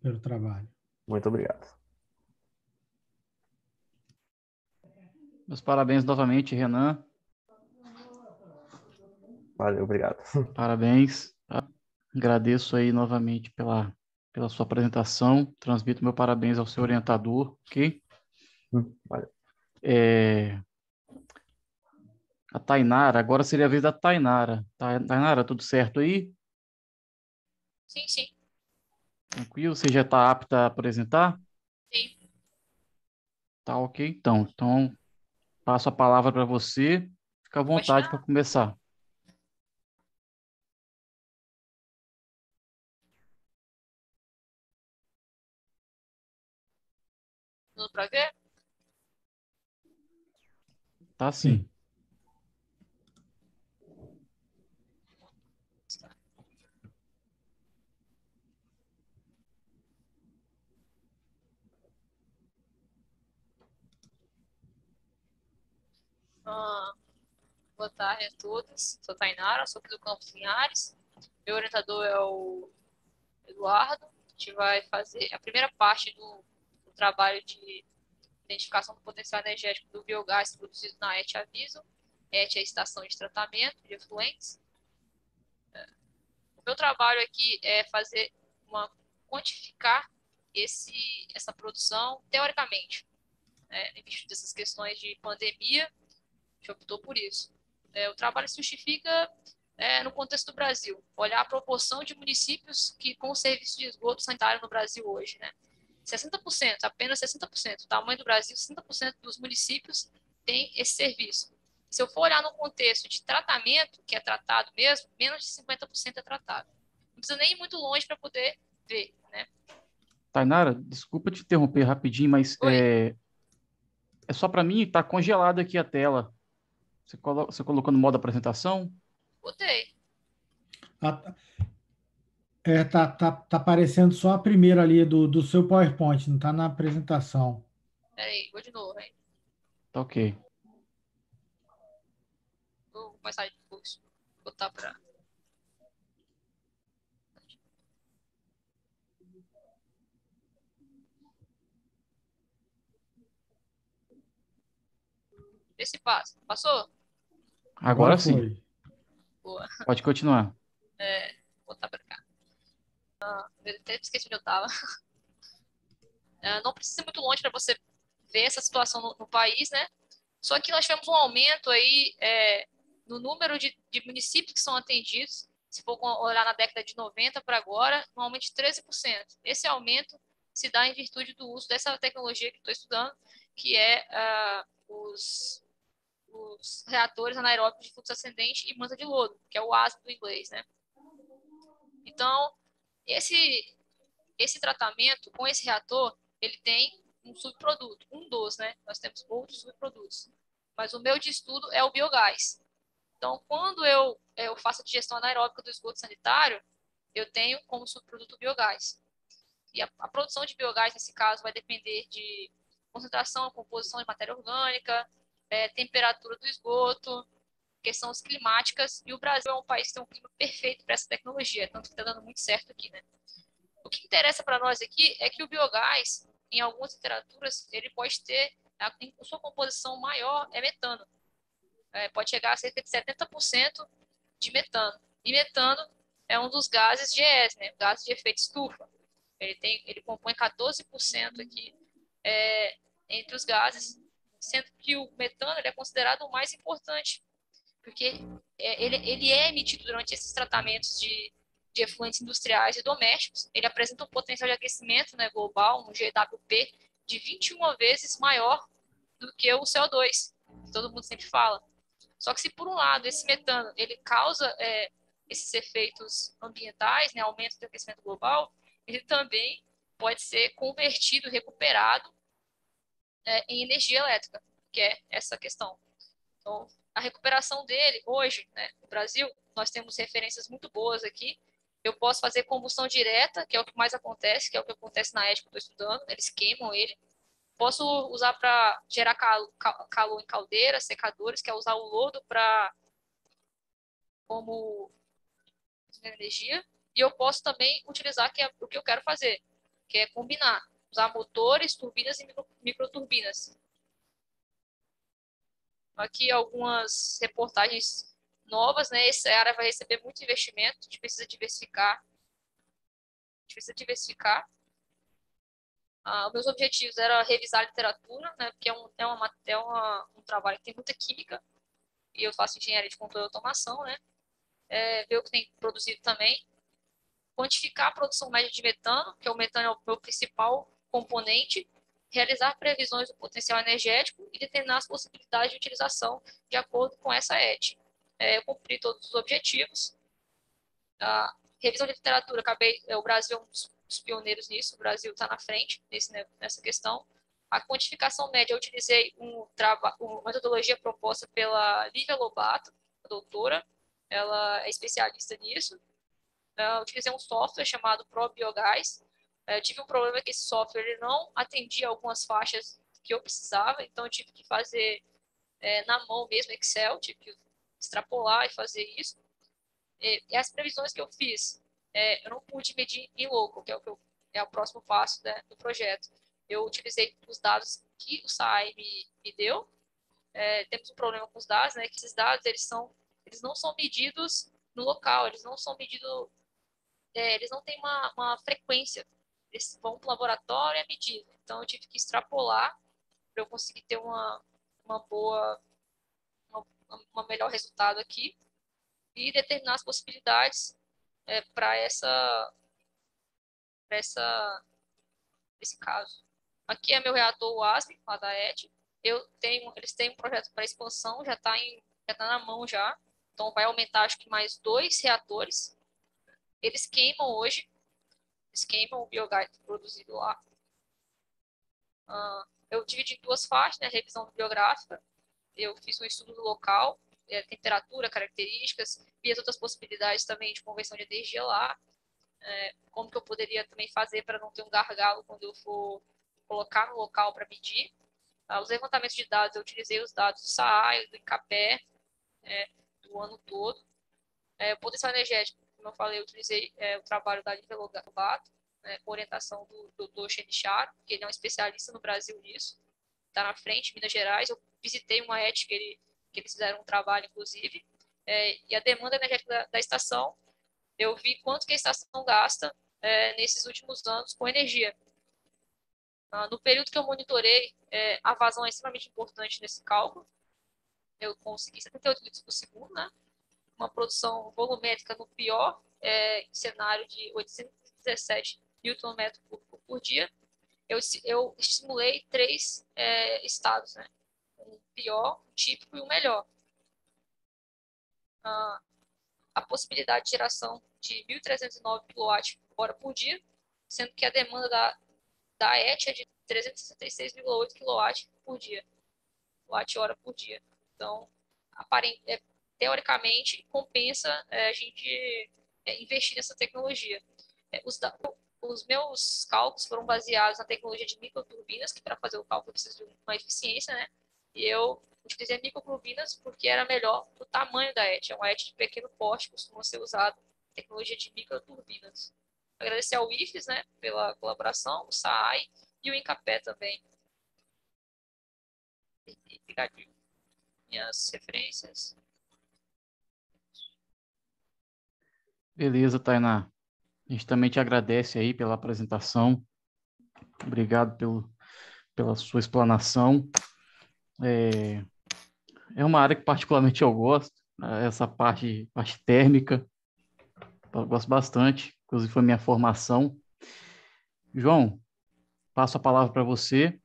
pelo trabalho. Muito obrigado. Meus parabéns novamente, Renan. Valeu, obrigado. Parabéns. tá? Agradeço aí novamente pela, pela sua apresentação. Transmito meu parabéns ao seu orientador, ok? Valeu. É, A Tainara, agora seria a vez da Tainara. Ta- Tainara, tudo certo aí? Sim, sim. Tranquilo? Você já está apta a apresentar? Sim. Tá ok, então. Então, passo a palavra para você. Fica à vontade para começar. Tudo pra ver? Tá sim. Ah, boa tarde a todos. Sou Tainara, sou aqui do Campus Linhares. Meu orientador é o Eduardo. A gente vai fazer a primeira parte do, do trabalho de identificação do potencial energético do biogás produzido na ET Aviso. ET é a estação de tratamento de efluentes. É, O meu trabalho aqui é fazer uma quantificar esse, essa produção teoricamente, né, em vista dessas questões de pandemia, a gente optou por isso. É, o trabalho se justifica é, no contexto do Brasil, olhar a proporção de municípios que com serviço de esgoto sanitário no Brasil hoje, né? 60%, apenas 60%, o tamanho do Brasil, 60% dos municípios tem esse serviço. Se eu for olhar no contexto de tratamento, que é tratado mesmo, menos de 50% é tratado. Não precisa nem ir muito longe para poder ver, né? Tainara, desculpa te interromper rapidinho, mas é, é só para mim, tá congelada aqui a tela. Você, colo- você colocou no modo apresentação? Botei. Ah, tá. É, tá, tá, tá aparecendo só a primeira ali do, do seu PowerPoint, não tá na apresentação. Peraí, vou de novo, hein? Tá ok. Vou começar de curso. Botar para. Esse passa. Passou? Agora sim. Boa. Pode continuar. É, vou botar. Ah, eu até esqueci onde eu estava. Ah, não precisa ir muito longe para você ver essa situação no, no, país, né? Só que nós tivemos um aumento aí é, no número de, de, municípios que são atendidos, se for olhar na década de 90 para agora, um aumento de 13%. Esse aumento se dá em virtude do uso dessa tecnologia que estou estudando, que é uh, os, os reatores anaeróbicos de fluxo ascendente e manta de lodo, que é o ASP do inglês, né? Então, esse, esse tratamento com esse reator, ele tem um subproduto, um dos, né? Nós temos outros subprodutos. Mas o meu de estudo é o biogás. Então, quando eu, eu faço a digestão anaeróbica do esgoto sanitário, eu tenho como subproduto o biogás. E a, a, produção de biogás, nesse caso, vai depender de concentração, composição de matéria orgânica, é, temperatura do esgoto, questões climáticas. E o Brasil é um país que tem um clima perfeito para essa tecnologia, tanto que está dando muito certo aqui, né? O que interessa para nós aqui é que o biogás, em algumas literaturas, ele pode ter, a, sua composição maior é metano. É, pode chegar a cerca de 70% de metano. E metano é um dos gases GES, né? Gases de efeito estufa. Ele, tem, ele compõe 14% aqui é, entre os gases, sendo que o metano é considerado o mais importante, porque é, ele, ele é emitido durante esses tratamentos de, de efluentes industriais e domésticos. Ele apresenta um potencial de aquecimento né, global, um GWP, de 21 vezes maior do que o CO2, que todo mundo sempre fala. Só que se por um lado esse metano ele causa é, esses efeitos ambientais, né, aumento do aquecimento global, ele também pode ser convertido, recuperado é, em energia elétrica, que é essa questão. Então, a recuperação dele, hoje, né, no Brasil, nós temos referências muito boas aqui. Eu posso fazer combustão direta, que é o que mais acontece, que é o que acontece na ética que eu estou estudando, eles queimam ele. Posso usar para gerar calor em caldeiras, secadores, que é usar o lodo para como energia. E eu posso também utilizar que é o que eu quero fazer, que é combinar, usar motores, turbinas e micro, microturbinas. Aqui algumas reportagens novas, né? Essa área vai receber muito investimento, a gente precisa diversificar. A gente precisa diversificar. Ah, meus objetivos era revisar a literatura, né? Porque é um, é, uma, é uma, um trabalho que tem muita química, e eu faço engenharia de controle e automação, né? É, ver o que tem produzido também, quantificar a produção média de metano, que é o metano é o meu principal componente, realizar previsões do potencial energético e determinar as possibilidades de utilização de acordo com essa ET. É, eu cumpri todos os objetivos. A revisão de literatura, acabei, é, o Brasil é um dos, pioneiros nisso, o Brasil está na frente nesse, né, nessa questão. A quantificação média, eu utilizei um uma metodologia proposta pela Lívia Lobato, a doutora, ela é especialista nisso, eu utilizei um software chamado ProBiogás. Eu tive um problema que esse software ele não atendia algumas faixas que eu precisava, então eu tive que fazer é, na mão mesmo Excel, tive que extrapolar e fazer isso. E, e as previsões que eu fiz, é, eu não pude medir em louco, que é o, que eu, é o próximo passo né, do projeto. Eu utilizei os dados que o SAI me, me deu. É, temos um problema com os dados, né, que esses dados eles são, eles não são medidos no local, eles não são medidos é, eles não têm uma, uma frequência. Eles vão para o laboratório e é medido. Então, eu tive que extrapolar para eu conseguir ter uma, uma boa, uma, uma melhor resultado aqui e determinar as possibilidades é, para essa, essa, esse caso. Aqui é meu reator WASP, lá da ET. Eu tenho, eles têm um projeto para expansão, já está já tá na mão já. Então vai aumentar acho que mais dois reatores eles queimam hoje, eles queimam o biogás produzido lá. Uh, eu dividi em duas partes, né, revisão biográfica, eu fiz um estudo do local, é, temperatura, características, vi as outras possibilidades também de conversão de energia lá, é, como que eu poderia também fazer para não ter um gargalo quando eu for colocar no local para medir. Ah, os levantamentos de dados, eu utilizei os dados do SAAI, do INCAPé, é, do ano todo. É, potencial energético, como eu falei, eu utilizei é, o trabalho da Lívia Lobato, né, com orientação do doutor Chenicharo, que ele é um especialista no Brasil nisso, está na frente, Minas Gerais. Eu visitei uma ética que, ele, que eles fizeram um trabalho, inclusive, é, e a demanda energética da, da, estação, eu vi quanto que a estação gasta é, nesses últimos anos com energia. Ah, no período que eu monitorei, é, a vazão é extremamente importante nesse cálculo. Eu consegui 78 litros por segundo, né? Uma produção volumétrica no pior é, cenário de 817 Nm por, por dia. Eu, eu estimulei três é, estados, né? um pior, um típico e um melhor. Ah, a possibilidade de geração de 1.309 kWh por dia, sendo que a demanda da, da ET é de 366,8 kW por dia, watt-hora por dia. Então, aparent, é, teoricamente, compensa é, a gente é, investir nessa tecnologia. É, os, os, meus cálculos foram baseados na tecnologia de microturbinas, que para fazer o cálculo precisa de uma eficiência, né? E eu utilizei microturbinas porque era melhor o tamanho da ET. É uma ET de pequeno porte, costuma ser usada tecnologia de microturbinas. Agradecer ao IFES, né, pela colaboração, o SAAI e o INCAPé também. E aqui minhas referências. Beleza, Tainá. A gente também te agradece aí pela apresentação. Obrigado pelo, pela sua explanação. É, é uma área que particularmente eu gosto, né, essa parte, parte térmica. Eu gosto bastante, inclusive foi minha formação. João, passo a palavra para você.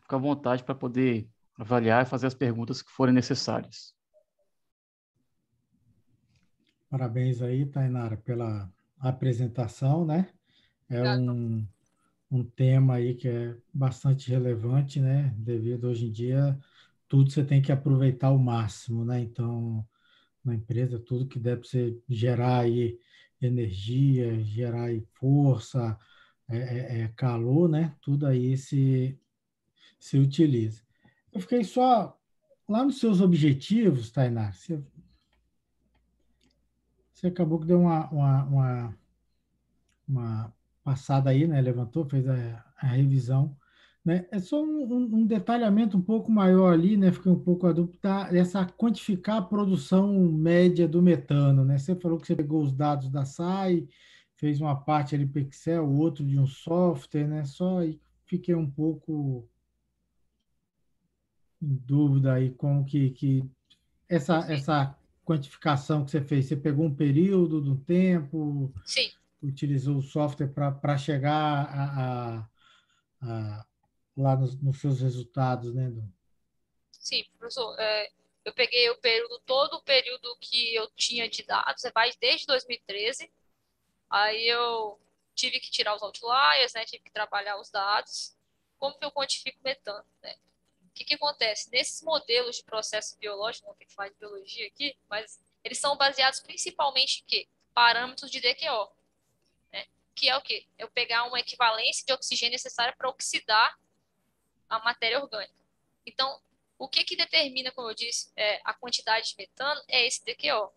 Fica à vontade para poder avaliar e fazer as perguntas que forem necessárias. Parabéns aí, Tainara, pela apresentação, né? É um, um tema aí que é bastante relevante, né? Devido hoje em dia tudo você tem que aproveitar ao máximo, né? Então, na empresa, tudo que deve ser gerar aí energia, gerar aí força, é, é, é, calor, né? Tudo aí se, se utiliza. Eu fiquei só lá nos seus objetivos, Tainá. Você, você acabou que deu uma, uma, uma, uma passada aí, né? Levantou, fez a, a revisão. Né? É só um, um, um, detalhamento um pouco maior ali, né? Fiquei um pouco a dúvida, essa quantificar a produção média do metano, né? Você falou que você pegou os dados da SAI, fez uma parte ali para Excel, outro de um software, né? Só aí fiquei um pouco em dúvida aí como que, que essa, essa quantificação que você fez, você pegou um período do tempo, Sim. utilizou o software para chegar a, a, a lá nos, nos, seus resultados, né? Do... Sim, professor. É, eu peguei o período, todo o período que eu tinha de dados, é vai desde 2013. Aí eu tive que tirar os outliers, né? Tive que trabalhar os dados. Como que eu quantifico metano, né? Que, que acontece? Nesses modelos de processo biológico, não tem que falar de biologia aqui, mas eles são baseados principalmente em quê? Parâmetros de DQO. Né? Que é o quê? Eu pegar uma equivalência de oxigênio necessária para oxidar a matéria orgânica. Então, o que, que determina, como eu disse, é, a quantidade de metano é esse DQO.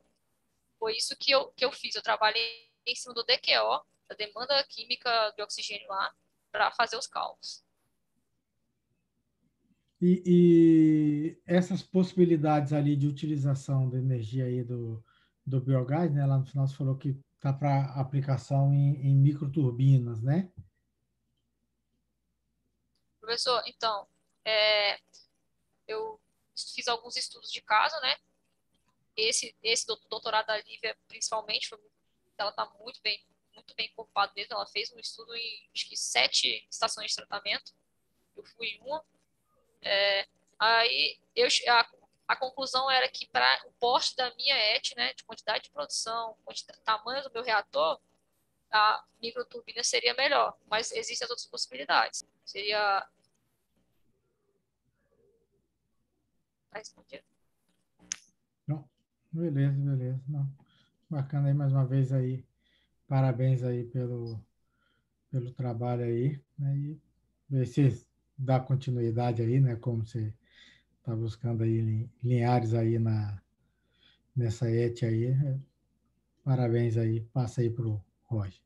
Foi isso que eu, que eu fiz. Eu trabalhei em cima do DQO, da demanda química de oxigênio lá, para fazer os cálculos. E, e, essas possibilidades ali de utilização da energia aí do, do biogás, né? Lá no final você falou que está para aplicação em, em microturbinas, né? Professor, então, é, eu fiz alguns estudos de caso, né? Esse, esse doutorado da Lívia, principalmente, foi, ela está muito bem, muito bem ocupado mesmo. Ela fez um estudo em, acho que, sete estações de tratamento. Eu fui em uma. É, aí, eu, a, a conclusão era que para o porte da minha ET, né, de quantidade de produção, quantidade, tamanho do meu reator, a microturbina seria melhor, mas existem as outras possibilidades. Seria. Tá respondido. Não, beleza, beleza. Não. Bacana aí mais uma vez aí. Parabéns aí pelo, pelo trabalho aí. Né? E ver dá continuidade aí, né? Como você está buscando aí linhares aí na, nessa ET aí. Parabéns aí. Passa aí para o Roger.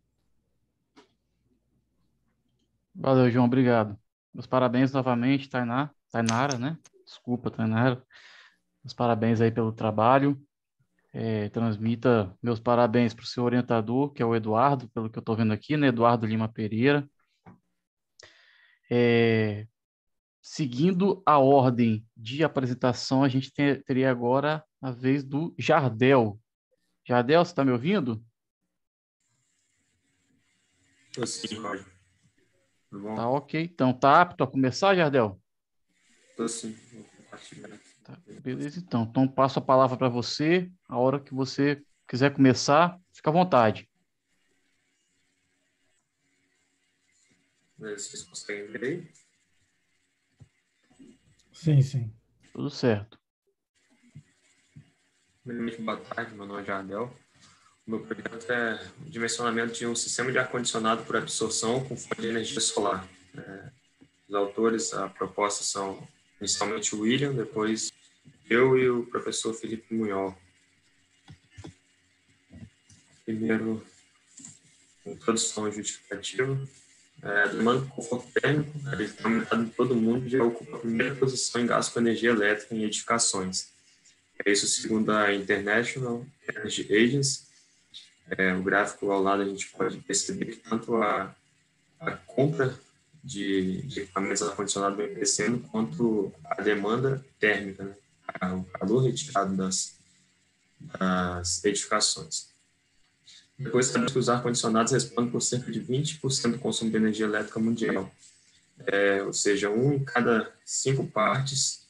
Valeu, João, obrigado. Meus parabéns novamente, Tainá, Tainara, né? Desculpa, Tainara. Meus parabéns aí pelo trabalho. É, transmita meus parabéns para o seu orientador, que é o Eduardo, pelo que eu estou vendo aqui, né? Eduardo Lima Pereira. É, seguindo a ordem de apresentação, a gente tem, teria agora a vez do Jardel. Jardel, você está me ouvindo? Estou sim, Roger. Bom? Tá ok. Então, tá apto a começar, Jardel? Estou sim. Vou compartilhar aqui. Tá, beleza, então. Então, passo a palavra para você. A hora que você quiser começar, fica à vontade. Vocês conseguem ver aí? Sim, sim. Tudo certo. Primeiramente, boa tarde. Meu nome é Jardel. O meu projeto é o dimensionamento de um sistema de ar-condicionado por absorção com fonte de energia solar. É, os autores, a proposta são inicialmente o William, depois eu e o professor Felipe Munhol. Primeiro, introdução justificativa. É, demanda por conforto térmico tem aumentado em todo mundo e ocupa a primeira posição em gasto com energia elétrica em edificações. É isso segundo a International Energy Agency. É, o gráfico ao lado a gente pode perceber que tanto a, a compra de, de equipamentos ar-condicionado vem crescendo, quanto a demanda térmica, né? o calor retirado das, das edificações. Depois, sabemos que os ar-condicionados respondem por cerca de 20% do consumo de energia elétrica mundial, é, ou seja, um em cada cinco partes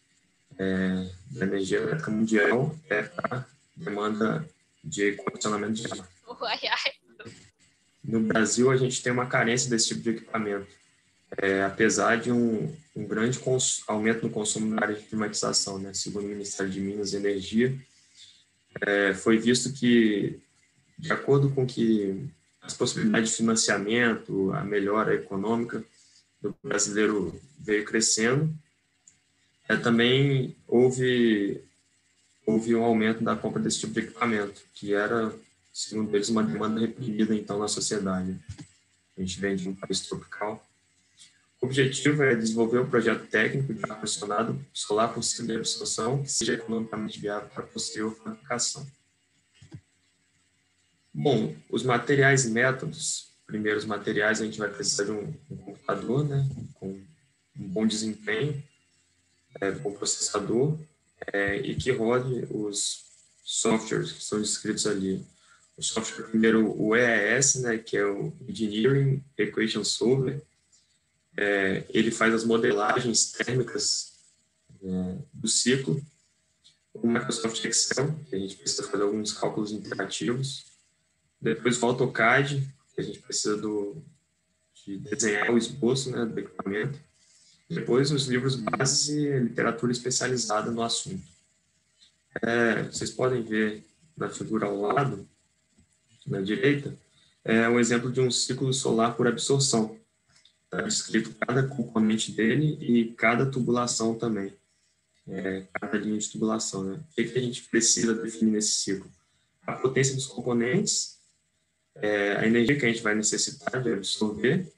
é, da energia elétrica mundial é para demanda de condicionamento de ar. No Brasil, a gente tem uma carência desse tipo de equipamento, é, apesar de um, um grande aumento no consumo na área de climatização, né? segundo o Ministério de Minas e Energia, é, foi visto que de acordo com que as possibilidades de financiamento, a melhora econômica do brasileiro veio crescendo, é, também houve houve um aumento da compra desse tipo de equipamento, que era, segundo eles, uma demanda reprimida então na sociedade. A gente vem de um país tropical. O objetivo é desenvolver um projeto técnico de ar-condicionado solar com ciclo de absorção que seja economicamente viável para posterior fabricação. Bom, os materiais e métodos. Primeiros materiais, a gente vai precisar de um, um computador, né, com um bom desempenho, é, bom processador, é, e que rode os softwares que são descritos ali. O software, primeiro, o EAS, né, que é o Engineering Equation Solver, é, ele faz as modelagens térmicas é, do ciclo. O Microsoft Excel, que a gente precisa fazer alguns cálculos interativos. Depois o AutoCAD, que a gente precisa do, de desenhar o esboço né, do equipamento. Depois os livros bases e literatura especializada no assunto. É, vocês podem ver na figura ao lado, na direita, é um exemplo de um ciclo solar por absorção. Está descrito cada componente dele e cada tubulação também. É, cada linha de tubulação. Né? O que, que a gente precisa definir nesse ciclo? A potência dos componentes é, a energia que a gente vai necessitar de absorver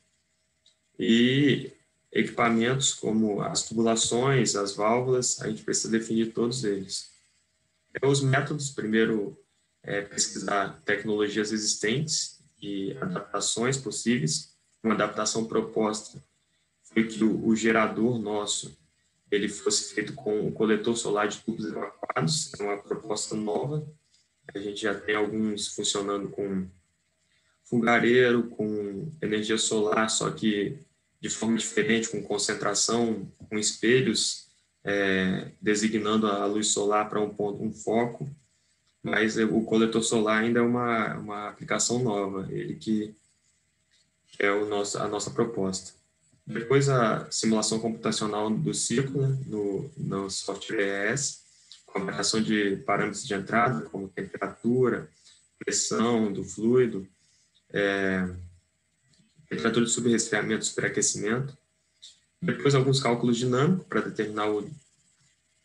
e equipamentos como as tubulações, as válvulas, a gente precisa definir todos eles. Então, os métodos, primeiro, é pesquisar tecnologias existentes e adaptações possíveis. Uma adaptação proposta foi que o, o gerador nosso ele fosse feito com um coletor solar de tubos evacuados, é uma proposta nova. A gente já tem alguns funcionando com fogareiro com energia solar, só que de forma diferente, com concentração, com espelhos, é, designando a luz solar para um ponto, um foco, mas o coletor solar ainda é uma, uma aplicação nova, ele que, é o nosso, a nossa proposta. Depois a simulação computacional do ciclo, né, no, no software ES, com a de parâmetros de entrada, como temperatura, pressão do fluido, é, temperatura de subresfriamento superaquecimento. Depois, alguns cálculos dinâmicos para determinar o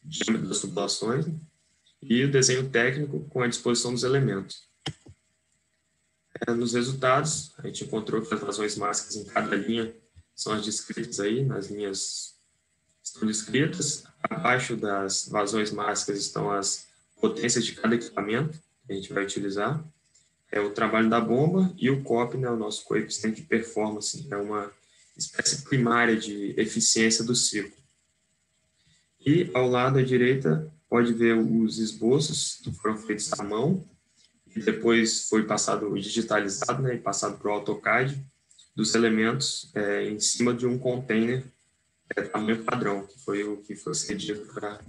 diâmetro das tubulações e o desenho técnico com a disposição dos elementos. É, nos resultados, a gente encontrou que as vazões máximas em cada linha são as descritas aí, nas linhas estão descritas. Abaixo das vazões máximas estão as potências de cada equipamento que a gente vai utilizar, é o trabalho da bomba e o COP, né, o nosso coeficiente de performance, é uma espécie primária de eficiência do ciclo. E ao lado à direita pode ver os esboços que foram feitos à mão e depois foi passado digitalizado, né, e passado para o AutoCAD dos elementos é, em cima de um container é, tamanho padrão, que foi o que foi cedido pra,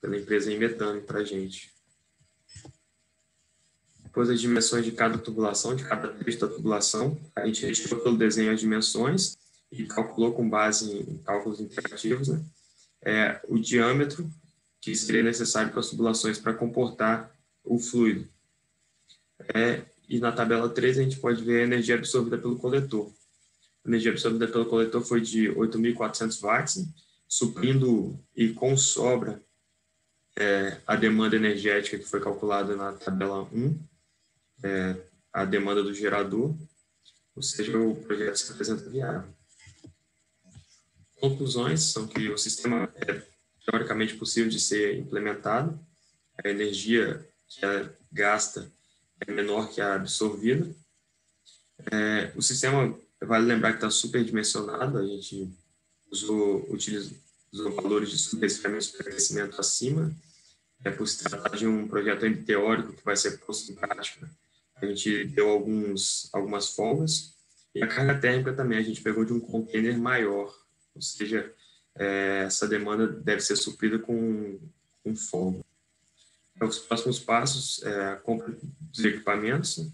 pela empresa Inmetano para a gente. Depois as dimensões de cada tubulação, de cada trecho da tubulação, a gente retirou pelo desenho as dimensões e calculou com base em cálculos interativos né, é, o diâmetro que seria necessário para as tubulações para comportar o fluido. É, e na tabela 3 a gente pode ver a energia absorvida pelo coletor. A energia absorvida pelo coletor foi de 8.400 watts, suprindo e com sobra é, a demanda energética que foi calculada na tabela 1, é, a demanda do gerador, ou seja, o projeto se apresenta viável. Conclusões são que o sistema é teoricamente possível de ser implementado, a energia que é gasta é menor que a absorvida, é, o sistema Vale lembrar que está superdimensionado, a gente usou, utilizou, valores de subresfriamento e crescimento acima, é por se tratar de um projeto teórico que vai ser posto em prática. A gente deu alguns, algumas folgas, e a carga térmica também a gente pegou de um container maior, ou seja, é, essa demanda deve ser suprida com, com folga. Então, os próximos passos é a compra dos equipamentos,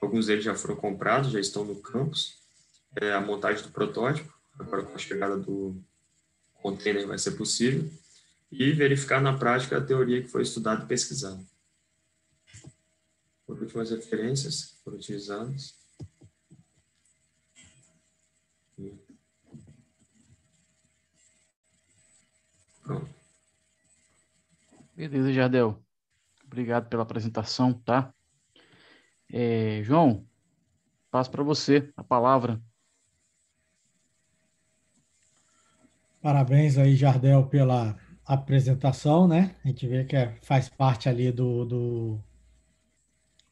alguns deles já foram comprados, já estão no campus, é, a montagem do protótipo, agora com a chegada do container vai ser possível, e verificar na prática a teoria que foi estudada e pesquisada. Por últimas referências foram utilizadas. Pronto. Beleza, Jardel. Obrigado pela apresentação, tá? É, João, passo para você a palavra. Parabéns aí, Jardel, pela apresentação, né? A gente vê que é, faz parte ali do, do,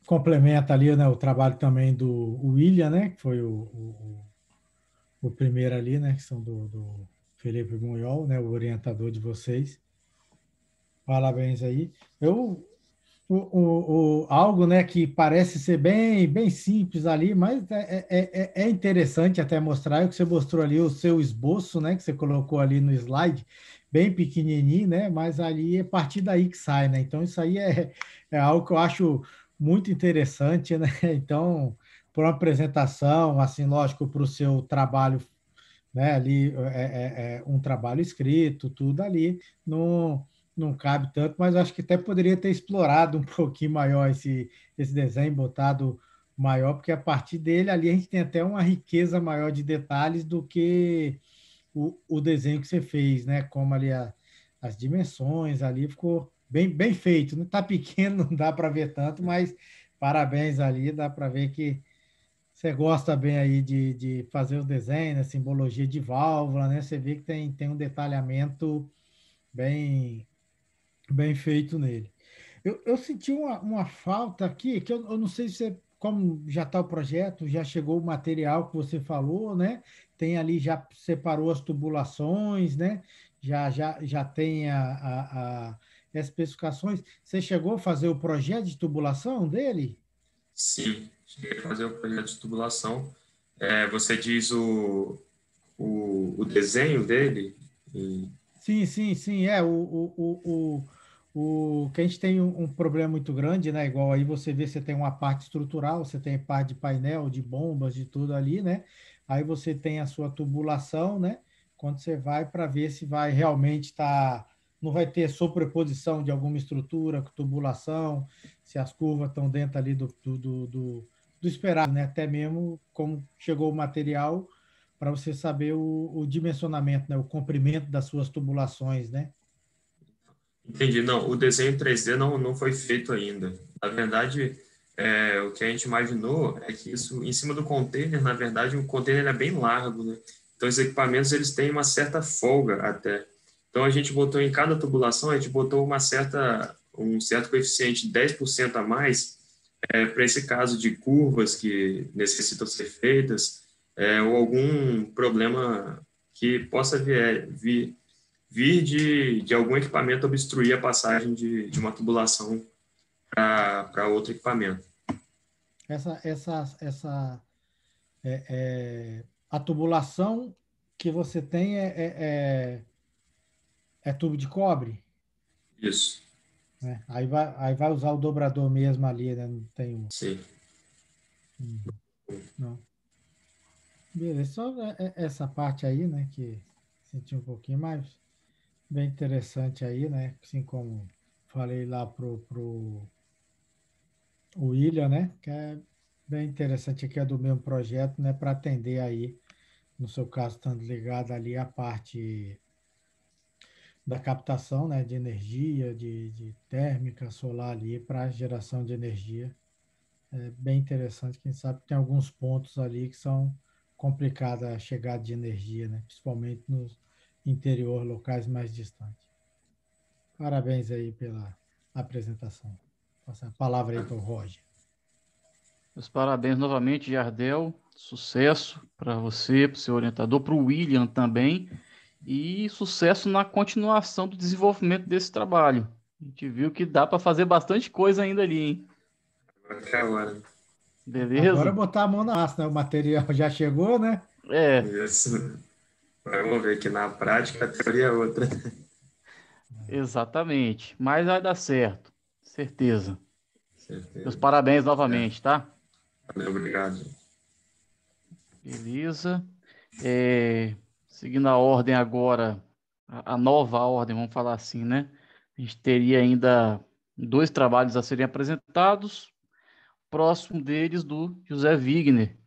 complementa ali, né, o trabalho também do William, né, que foi o, o, o primeiro ali, né, que são do, do Felipe Munhol, né, o orientador de vocês. Parabéns aí. Eu o, o, o, algo né, que parece ser bem, bem simples ali, mas é, é, é, é interessante até mostrar o que você mostrou ali, o seu esboço, né, que você colocou ali no slide, bem pequenininho, né, mas ali é a partir daí que sai, né? Então, isso aí é, é algo que eu acho muito interessante, né? Então, para uma apresentação, assim, lógico, para o seu trabalho, né, ali, é, é, é um trabalho escrito, tudo ali, não não cabe tanto, mas acho que até poderia ter explorado um pouquinho maior esse, esse desenho, botado maior, porque a partir dele ali a gente tem até uma riqueza maior de detalhes do que o, o desenho que você fez, né? Como ali a, as dimensões ali ficou bem, bem feito. Não está pequeno, não dá para ver tanto, mas parabéns ali, dá para ver que você gosta bem aí de, de fazer os desenhos, né? simbologia de válvula, né? Você vê que tem, tem um detalhamento bem bem feito nele. Eu, eu senti uma, uma falta aqui, que eu, eu não sei se você, como já está o projeto, já chegou o material que você falou, né? Tem ali, já separou as tubulações, né? Já, já, já tem a, a, a especificações. Você chegou a fazer o projeto de tubulação dele? Sim, cheguei a fazer o projeto de tubulação. É, você diz o, o, o desenho dele? E... Sim, sim, sim. É, o, o, o, o que a gente tem um, um, problema muito grande, né? Igual aí você vê, você tem uma parte estrutural, você tem parte de painel, de bombas, de tudo ali, né? Aí você tem a sua tubulação, né? Quando você vai para ver se vai realmente estar. Tá, não vai ter sobreposição de alguma estrutura, tubulação, se as curvas estão dentro ali do, do, do, do, do esperado, né? Até mesmo como chegou o material para você saber o, o dimensionamento, né? O comprimento das suas tubulações, né? Entendi. Não, o desenho 3D não, não foi feito ainda. Na verdade, é, o que a gente imaginou é que isso, em cima do container, na verdade, o container é bem largo, né? Então, os equipamentos, eles têm uma certa folga até. Então, a gente botou em cada tubulação, a gente botou uma certa, um certo coeficiente, 10% a mais, é, para esse caso de curvas que necessitam ser feitas, é, ou algum problema que possa vir, vir, vir de, de algum equipamento obstruir a passagem de, de uma tubulação para outro equipamento. Essa, essa, essa é, é, a tubulação que você tem é, é, é, é tubo de cobre? Isso. É, aí, vai, aí vai usar o dobrador mesmo ali, né? Não tem um. Sim. Hum. Não. Beleza, só essa parte aí, né? Que senti um pouquinho mais bem interessante aí, né? Assim como falei lá pro, pro William, né? Que é bem interessante aqui, é do mesmo projeto, né? Para atender aí, no seu caso, estando ligado ali a parte da captação né, de energia, de, de térmica solar ali para geração de energia. É bem interessante, quem sabe tem alguns pontos ali que são complicados a chegada de energia, né, principalmente no interior, locais mais distantes. Parabéns aí pela apresentação. Passa a palavra aí para o Roger. Meus parabéns novamente, Jardel. Sucesso para você, para o seu orientador, para o William também e sucesso na continuação do desenvolvimento desse trabalho. A gente viu que dá para fazer bastante coisa ainda ali, hein? Agora. Beleza? Agora botar a mão na massa, né? O material já chegou, né? É. Isso. Vamos ver que na prática a teoria é outra. Exatamente. Mas vai dar certo. Certeza. Certeza. Meus parabéns novamente, tá? Valeu, obrigado. Beleza. É, seguindo a ordem agora, a, nova ordem, vamos falar assim, né? A gente teria ainda dois trabalhos a serem apresentados. Próximo deles do José Wigner.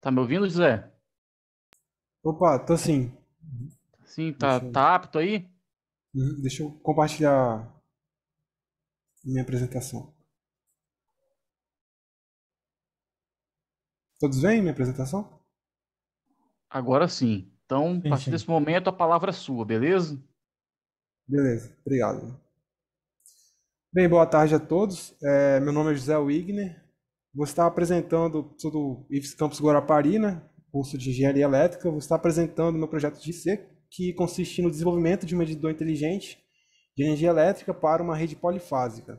Tá me ouvindo, José? Opa, tô sim. Sim, tá, eu... tá apto aí? Uhum, deixa eu compartilhar minha apresentação. Todos veem minha apresentação? Agora sim. Então, a partir desse momento, a palavra é sua, beleza? Beleza, obrigado. Bem, boa tarde a todos. É, meu nome é José Wigner. Vou estar apresentando, sou do IFES Campus Guarapari, né? curso de Engenharia Elétrica. Vou estar apresentando meu projeto de C, que consiste no desenvolvimento de um medidor inteligente de energia elétrica para uma rede polifásica.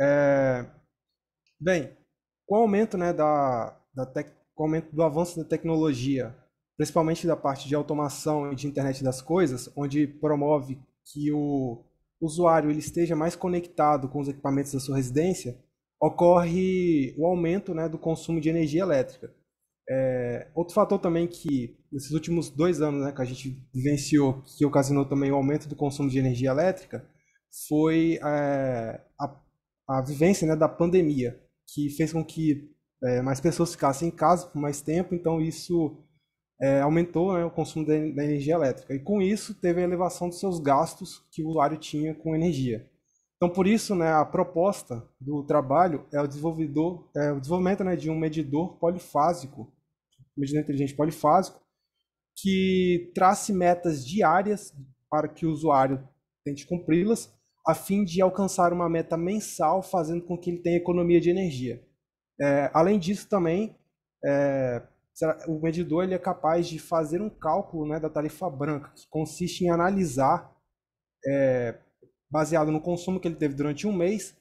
É... Bem, com o aumento né, da, da tec com o aumento do avanço da tecnologia, principalmente da parte de automação e de internet das coisas, onde promove que o usuário ele esteja mais conectado com os equipamentos da sua residência, ocorre o aumento né, do consumo de energia elétrica. É, outro fator também que, nesses últimos dois anos né, que a gente vivenciou, que ocasionou também o aumento do consumo de energia elétrica, foi é, a, a vivência né, da pandemia, que fez com que é, mais pessoas ficassem em casa por mais tempo, então isso é, aumentou né, o consumo da, da, energia elétrica. E com isso teve a elevação dos seus gastos que o usuário tinha com energia. Então, por isso, né, a proposta do trabalho é o, desenvolvedor, é o desenvolvimento né, de um medidor polifásico, medidor inteligente polifásico, que trace metas diárias para que o usuário tente cumpri-las, a fim de alcançar uma meta mensal, fazendo com que ele tenha economia de energia. É, além disso, também, é, o medidor ele é capaz de fazer um cálculo né, da tarifa branca, que consiste em analisar, é, baseado no consumo que ele teve durante um mês,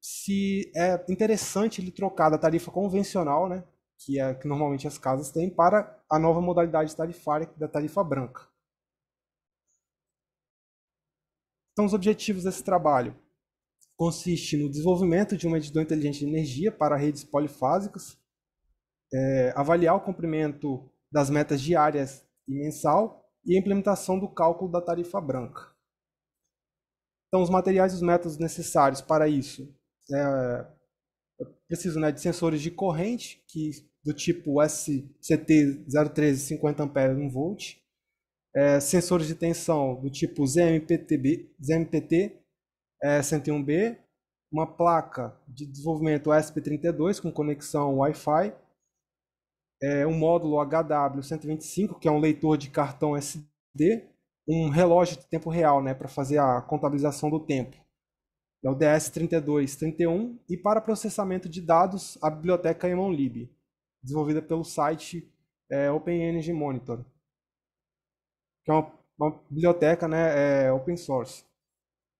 se é interessante ele trocar da tarifa convencional, né, que é que normalmente as casas têm, para a nova modalidade tarifária da tarifa branca. Então, os objetivos desse trabalho consiste no desenvolvimento de um medidor inteligente de energia para redes polifásicas, é, avaliar o cumprimento das metas diárias e mensal e a implementação do cálculo da tarifa branca. Então, os materiais e os métodos necessários para isso é, preciso né, de sensores de corrente, que do tipo SCT 013 50 ampere 1 volt, é, sensores de tensão do tipo ZMPTB, ZMPT é, 101B, uma placa de desenvolvimento ESP32 com conexão Wi-Fi, é, um módulo HW125, que é um leitor de cartão SD, um relógio de tempo real né, para fazer a contabilização do tempo. é o DS3231, e para processamento de dados, a biblioteca EmonLib, desenvolvida pelo site é, Open Energy Monitor, que é uma, uma biblioteca né, é, open source.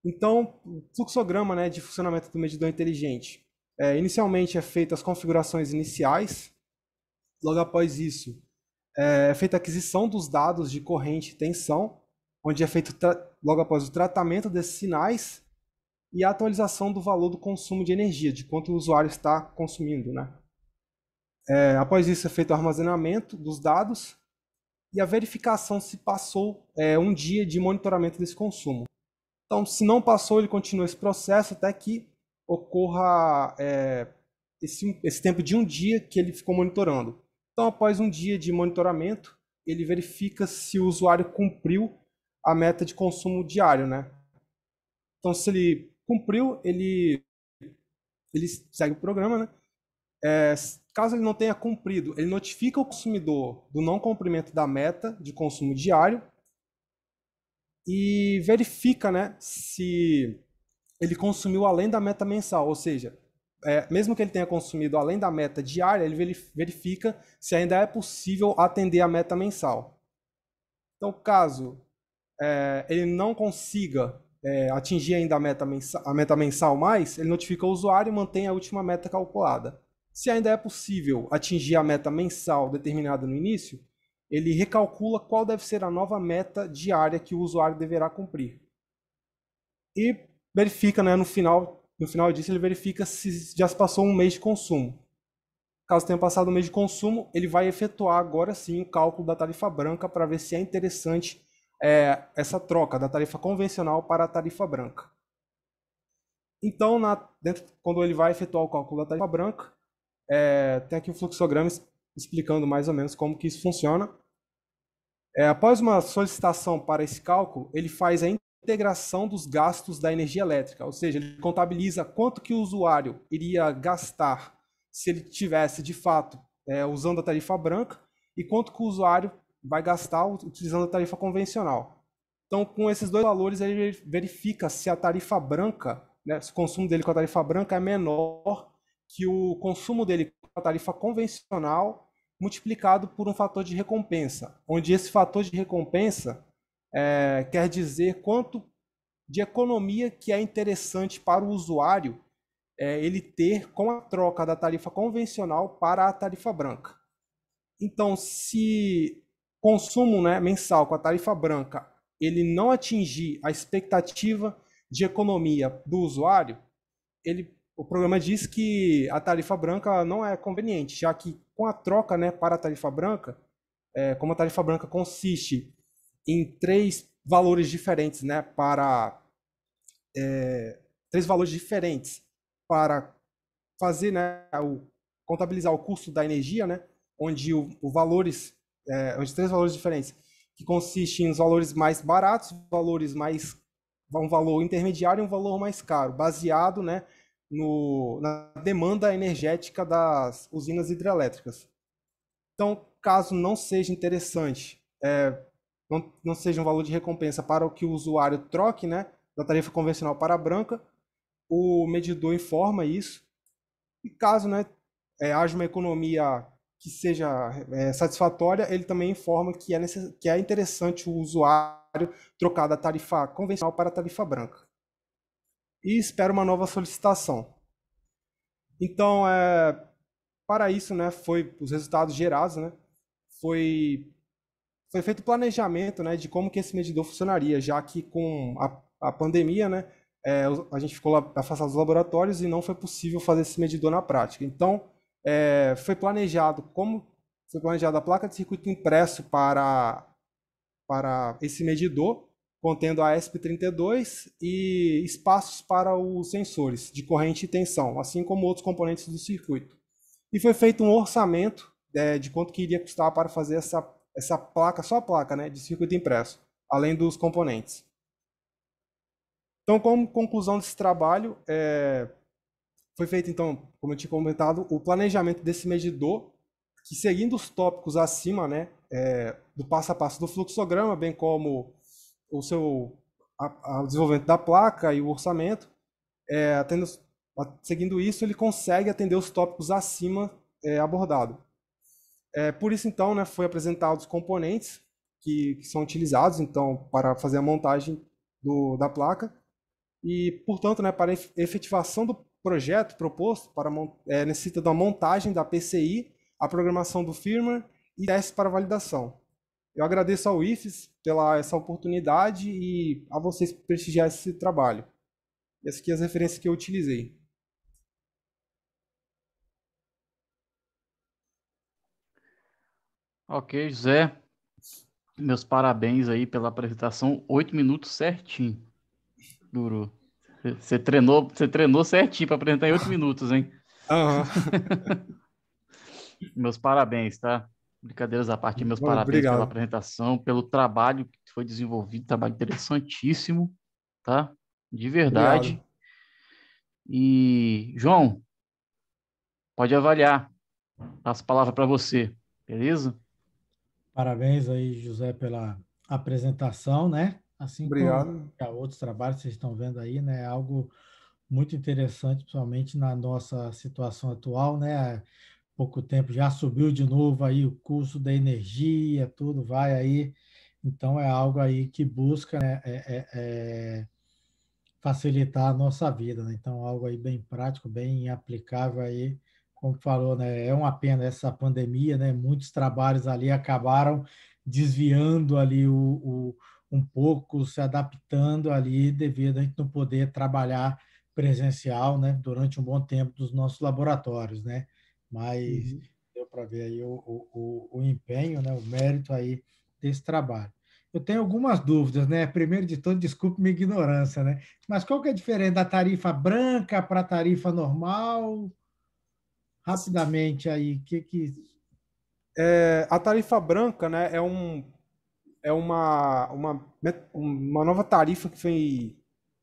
Então, o fluxograma né, de funcionamento do medidor inteligente. É, inicialmente é feita as configurações iniciais, logo após isso é feita a aquisição dos dados de corrente e tensão, onde é feito logo após o tratamento desses sinais e a atualização do valor do consumo de energia, de quanto o usuário está consumindo. Né? É, após isso é feito o armazenamento dos dados e a verificação se passou é, um dia de monitoramento desse consumo. Então, se não passou, ele continua esse processo até que ocorra é, esse, esse tempo de um dia que ele ficou monitorando. Então, após um dia de monitoramento, ele verifica se o usuário cumpriu a meta de consumo diário, né? Então, se ele cumpriu, ele, ele segue o programa, né? É, caso ele não tenha cumprido, ele notifica o consumidor do não cumprimento da meta de consumo diário e verifica, né, se ele consumiu além da meta mensal, ou seja, é, mesmo que ele tenha consumido além da meta diária, ele verifica se ainda é possível atender a meta mensal. Então, caso é, ele não consiga é, atingir ainda a meta, mensal, a meta mensal mais, ele notifica o usuário e mantém a última meta calculada. Se ainda é possível atingir a meta mensal determinada no início, ele recalcula qual deve ser a nova meta diária que o usuário deverá cumprir. E verifica né, no final no final disso, ele verifica se já se passou um mês de consumo. Caso tenha passado um mês de consumo, ele vai efetuar agora sim o cálculo da tarifa branca para ver se é interessante é, essa troca da tarifa convencional para a tarifa branca. Então, na, dentro, quando ele vai efetuar o cálculo da tarifa branca, é, tem aqui o fluxograma explicando mais ou menos como que isso funciona. É, após uma solicitação para esse cálculo, ele faz a integração dos gastos da energia elétrica, ou seja, ele contabiliza quanto que o usuário iria gastar se ele tivesse de fato é, usando a tarifa branca e quanto que o usuário vai gastar utilizando a tarifa convencional. Então, com esses dois valores, ele verifica se a tarifa branca, né, se o consumo dele com a tarifa branca é menor que o consumo dele com a tarifa convencional multiplicado por um fator de recompensa, onde esse fator de recompensa é, quer dizer quanto de economia que é interessante para o usuário é, ele ter com a troca da tarifa convencional para a tarifa branca. Então, se consumo né, mensal com a tarifa branca ele não atingir a expectativa de economia do usuário, ele, o programa diz que a tarifa branca não é conveniente, já que com a troca né, para a tarifa branca, é, como a tarifa branca consiste em três valores diferentes, né, para é, três valores diferentes para fazer, né, o, contabilizar o custo da energia, né, onde o, o valores, é, onde três valores diferentes, que consistem em valores mais baratos, valores mais um valor intermediário e um valor mais caro, baseado, né, no, na demanda energética das usinas hidrelétricas. Então, caso não seja interessante é, não, não seja um valor de recompensa para o que o usuário troque né, da tarifa convencional para a branca, o medidor informa isso. E caso né, é, haja uma economia que seja é, satisfatória, ele também informa que é, necess... que é interessante o usuário trocar da tarifa convencional para a tarifa branca. E espera uma nova solicitação. Então, é, para isso, né, foi os resultados gerados, né, foi foi feito o planejamento né, de como que esse medidor funcionaria, já que com a, a pandemia, né, é, a gente ficou afastado dos laboratórios e não foi possível fazer esse medidor na prática. Então, é, foi planejado como foi planejada a placa de circuito impresso para, para esse medidor, contendo a ESP32 e espaços para os sensores de corrente e tensão, assim como outros componentes do circuito. E foi feito um orçamento é, de quanto que iria custar para fazer essa essa placa, só a placa, né, de circuito impresso, além dos componentes. Então, como conclusão desse trabalho, é, foi feito, então, como eu tinha comentado, o planejamento desse medidor, que seguindo os tópicos acima, né, é, do passo a passo do fluxograma, bem como o seu a, a, desenvolvimento da placa e o orçamento, é, seguindo isso, ele consegue atender os tópicos acima é, abordado. É, por isso, então, né, foi apresentado os componentes que, que, são utilizados, então, para fazer a montagem do, da placa. E, portanto, né, para efetivação do projeto proposto, para, é, necessita da montagem da PCI, a programação do firmware e testes para validação. Eu agradeço ao IFES pela essa oportunidade e a vocês por prestigiar esse trabalho. Essas aqui são as referências que eu utilizei. Ok, José. Meus parabéns aí pela apresentação. Oito minutos certinho. Durou. Você treinou, você treinou certinho para apresentar em oito minutos, hein? Uhum. meus parabéns, tá? Brincadeiras à parte, meus Bom, parabéns obrigado. pela apresentação, pelo trabalho que foi desenvolvido, trabalho interessantíssimo, tá? De verdade. Obrigado. E, João, pode avaliar. Passo a palavra para você, beleza? Parabéns aí, José, pela apresentação, né? Assim Obrigado. como outros trabalhos que vocês estão vendo aí, né? É algo muito interessante, principalmente na nossa situação atual, né? Pouco tempo já subiu de novo aí o custo da energia, tudo vai aí. Então é algo aí que busca né, é, é, é facilitar a nossa vida, né? Então algo aí bem prático, bem aplicável aí como falou, né, é uma pena essa pandemia, né, muitos trabalhos ali acabaram desviando ali o, o, um pouco, se adaptando ali devido a gente não poder trabalhar presencial, né, durante um bom tempo dos nossos laboratórios, né, mas uhum. deu para ver aí o, o, o empenho, né, o mérito aí desse trabalho. Eu tenho algumas dúvidas, né? Primeiro de tudo, desculpe minha ignorância, né? Mas qual que é a diferença da tarifa branca para a tarifa normal? rapidamente aí, que que é, a tarifa branca, né, é um é uma, uma uma nova tarifa que foi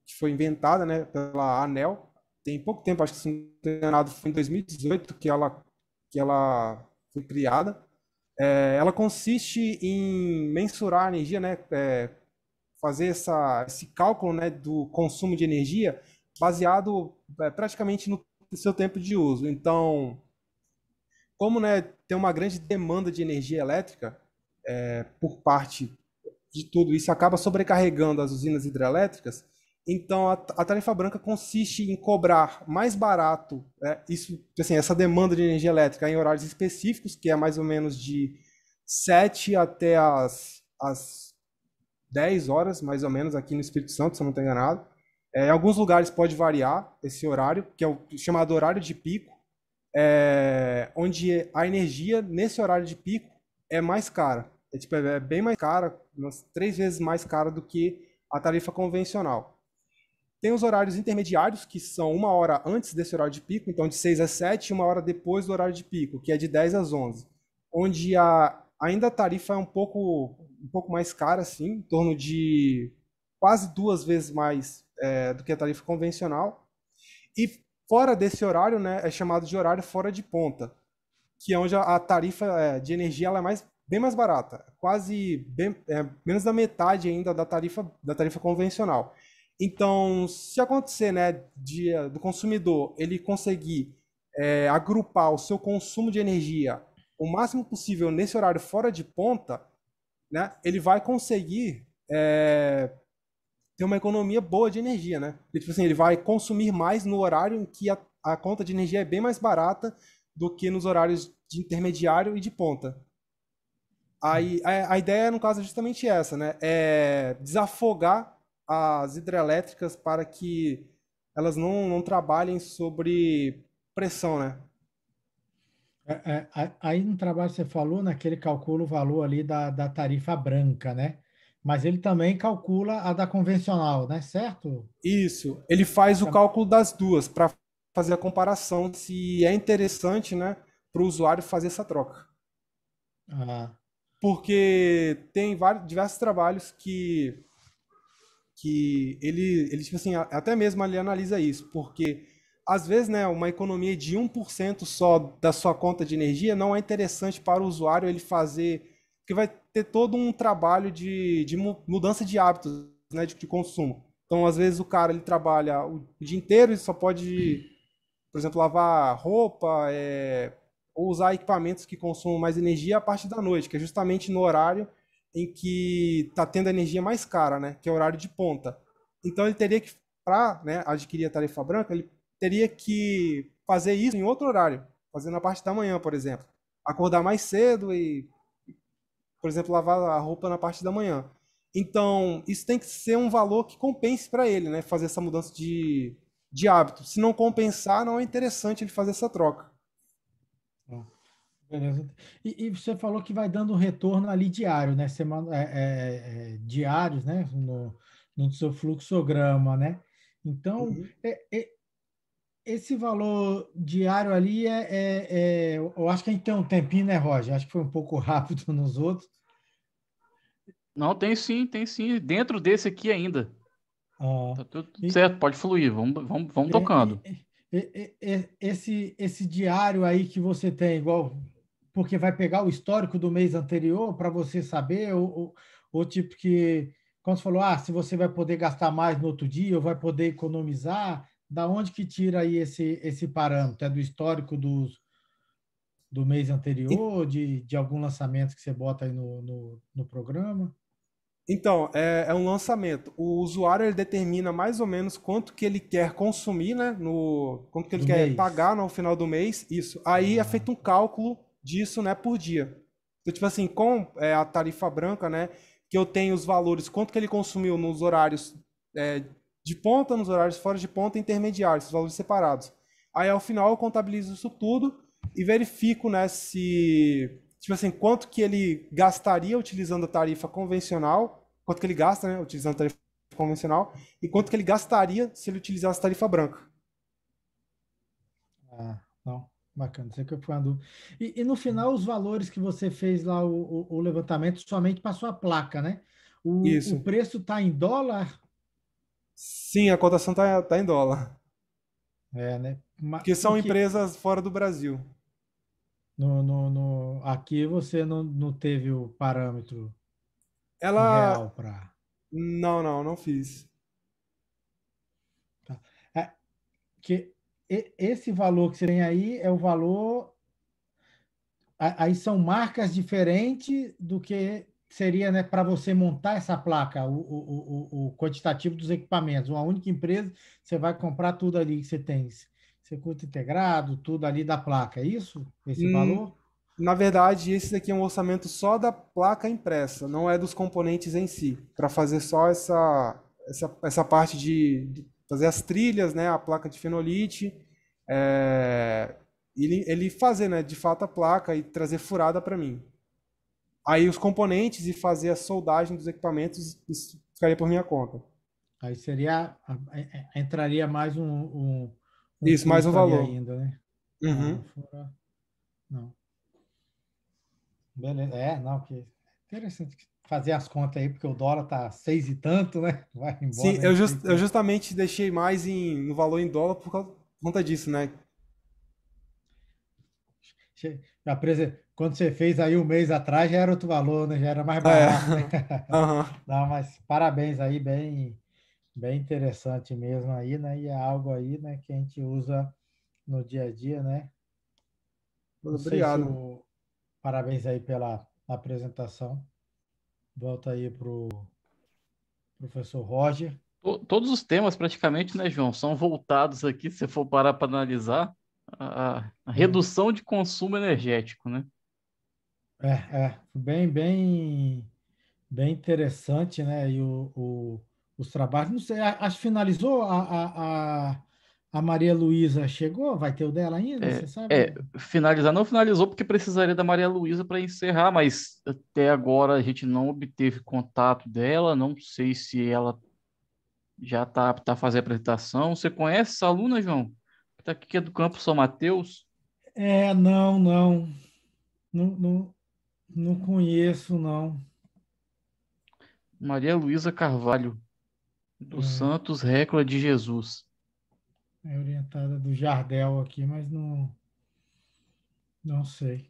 que foi inventada, né, pela ANEL. Tem pouco tempo, acho que se não tem nada, foi em 2018 que ela que ela foi criada. É, ela consiste em mensurar a energia, né, é, fazer essa, esse cálculo né, do consumo de energia baseado é, praticamente no seu tempo de uso. Então, como né, tem uma grande demanda de energia elétrica é, por parte de tudo isso, acaba sobrecarregando as usinas hidrelétricas. Então, a, a tarifa branca consiste em cobrar mais barato é, isso, assim, essa demanda de energia elétrica em horários específicos, que é mais ou menos de 7 até as, as 10 horas, mais ou menos, aqui no Espírito Santo, se eu não estou enganado. É, em alguns lugares pode variar esse horário, que é o chamado horário de pico, é, onde a energia nesse horário de pico é mais cara. É, tipo, é bem mais cara, umas três vezes mais cara do que a tarifa convencional. Tem os horários intermediários, que são uma hora antes desse horário de pico, então de 6 às 7, e uma hora depois do horário de pico, que é de 10 às 11. Onde a, ainda a tarifa é um pouco, um pouco mais cara, assim, em torno de quase duas vezes mais é, do que a tarifa convencional. E fora desse horário, né, é chamado de horário fora de ponta, que é onde a tarifa é, de energia ela é mais, bem mais barata, quase bem, é, menos da metade ainda da tarifa, da tarifa convencional. Então, se acontecer né, de, do consumidor ele conseguir é, agrupar o seu consumo de energia o máximo possível nesse horário fora de ponta, né, ele vai conseguir é, ter uma economia boa de energia, né? Porque, tipo assim, ele vai consumir mais no horário em que a, a conta de energia é bem mais barata do que nos horários de intermediário e de ponta. Aí, a, a ideia, no caso, é justamente essa, né? É desafogar as hidrelétricas para que elas não, não trabalhem sobre pressão, né? É, é, aí no trabalho você falou, naquele cálculo o valor ali da, da tarifa branca, né? mas ele também calcula a da convencional, né? Certo? Isso. Ele faz o então cálculo das duas para fazer a comparação se é interessante, né, para o usuário fazer essa troca. Ah. Porque tem vários, diversos trabalhos que que ele, ele tipo assim, até mesmo ali analisa isso, porque às vezes, né, uma economia de 1% só da sua conta de energia não é interessante para o usuário ele fazer porque vai ter todo um trabalho de, de mudança de hábitos né, de, de consumo. Então, às vezes, o cara ele trabalha o dia inteiro e só pode, por exemplo, lavar roupa, é, ou usar equipamentos que consumam mais energia a partir da noite, que é justamente no horário em que está tendo energia mais cara, né? Que é o horário de ponta. Então, ele teria que, para né, adquirir a tarifa branca, ele teria que fazer isso em outro horário, fazendo a parte da manhã, por exemplo. Acordar mais cedo e, por exemplo, lavar a roupa na parte da manhã. Então, isso tem que ser um valor que compense para ele, né? Fazer essa mudança de, de hábito. Se não compensar, não é interessante ele fazer essa troca. Beleza. E, e você falou que vai dando um retorno ali diário, né? Semana, é, é, é, diários, né? No, no seu fluxograma, né? Então, uhum. é, é esse valor diário ali é, é, Eu acho que a gente tem um tempinho, né, Roger? Acho que foi um pouco rápido nos outros. Não, tem sim, tem sim. Dentro desse aqui ainda. Ah, tá tudo e, certo, pode fluir, vamos, vamos, vamos tocando. E, esse, esse diário aí que você tem, igual, porque vai pegar o histórico do mês anterior para você saber, ou, ou, tipo que, quando você falou, ah, se você vai poder gastar mais no outro dia, ou vai poder economizar, da onde que tira aí esse, esse parâmetro? É do histórico dos, do mês anterior, de, de algum lançamento que você bota aí no, no, no programa? Então, é, é, um lançamento. O usuário ele determina mais ou menos quanto que ele quer consumir, né? No, quanto que ele do quer mês. pagar no final do mês. Isso. Aí é ah. é feito um cálculo disso, né, por dia. Então, tipo assim, com é, a tarifa branca, né? Que eu tenho os valores, quanto que ele consumiu nos horários é, de ponta, nos horários fora de ponta intermediários, os valores separados. Aí ao final eu contabilizo isso tudo e verifico, né, se tipo assim, quanto que ele gastaria utilizando a tarifa convencional quanto que ele gasta, né, utilizando a tarifa convencional, e quanto que ele gastaria se ele utilizasse a tarifa branca. Ah, não, bacana, isso que eu fui uma dúvida. E, e, no final, os valores que você fez lá, o, o, o levantamento, somente passou a placa, né? O, Isso. o preço está em dólar? Sim, a cotação está tá em dólar. É, né? Mas, Porque são porque... empresas fora do Brasil. No, no, no, aqui você não, não teve o parâmetro ela. Real pra... Não, não, não fiz. Tá. É, que esse valor que você tem aí é o valor. Aí são marcas diferentes do que seria né, para você montar essa placa, o, o, o, o, quantitativo dos equipamentos. Uma única empresa, você vai comprar tudo ali que você tem. Circuito integrado, tudo ali da placa, é isso? Esse hum, valor? Na verdade, esse daqui é um orçamento só da placa impressa, não é dos componentes em si, para fazer só essa, essa, essa parte de, de, fazer as trilhas, né, a placa de fenolite, é, ele, ele fazer, né, de fato a placa e trazer furada para mim. Aí os componentes e fazer a soldagem dos equipamentos, isso ficaria por minha conta. Aí seria, entraria mais um, um, um isso, mais um valor ainda, né? Uhum. Não. Beleza. É, não, que interessante fazer as contas aí, porque o dólar tá seis e tanto, né? Vai embora. Sim, eu, just, eu justamente deixei mais em, no valor em dólar por, causa, por conta disso, né? Quando você fez aí um mês atrás, já era outro valor, né? Já era mais barato. É. Né? Uhum. Não, mas parabéns aí, bem, bem interessante mesmo aí, né? E é algo aí, né, que a gente usa no dia a dia, né? Obrigado. Se o, Parabéns aí pela apresentação. Volta aí para o professor Roger. Todos os temas, praticamente, né, João, são voltados aqui, se você for parar para analisar, a, a redução de consumo energético, né? É, é, bem, bem, bem interessante, né? E o, o os trabalhos, não sei, acho que finalizou a, a, a a Maria Luísa chegou? Vai ter o dela ainda? É, você sabe? É, finalizar não finalizou porque precisaria da Maria Luísa para encerrar, mas até agora a gente não obteve contato dela. Não sei se ela já está apta a fazer a apresentação. Você conhece essa aluna, João? Está aqui que é do Campo São Mateus? É, não, não. Não, não, não conheço, não. Maria Luísa Carvalho, do é. Santos Récula de Jesus. É orientada do Jardel aqui, mas não, não sei.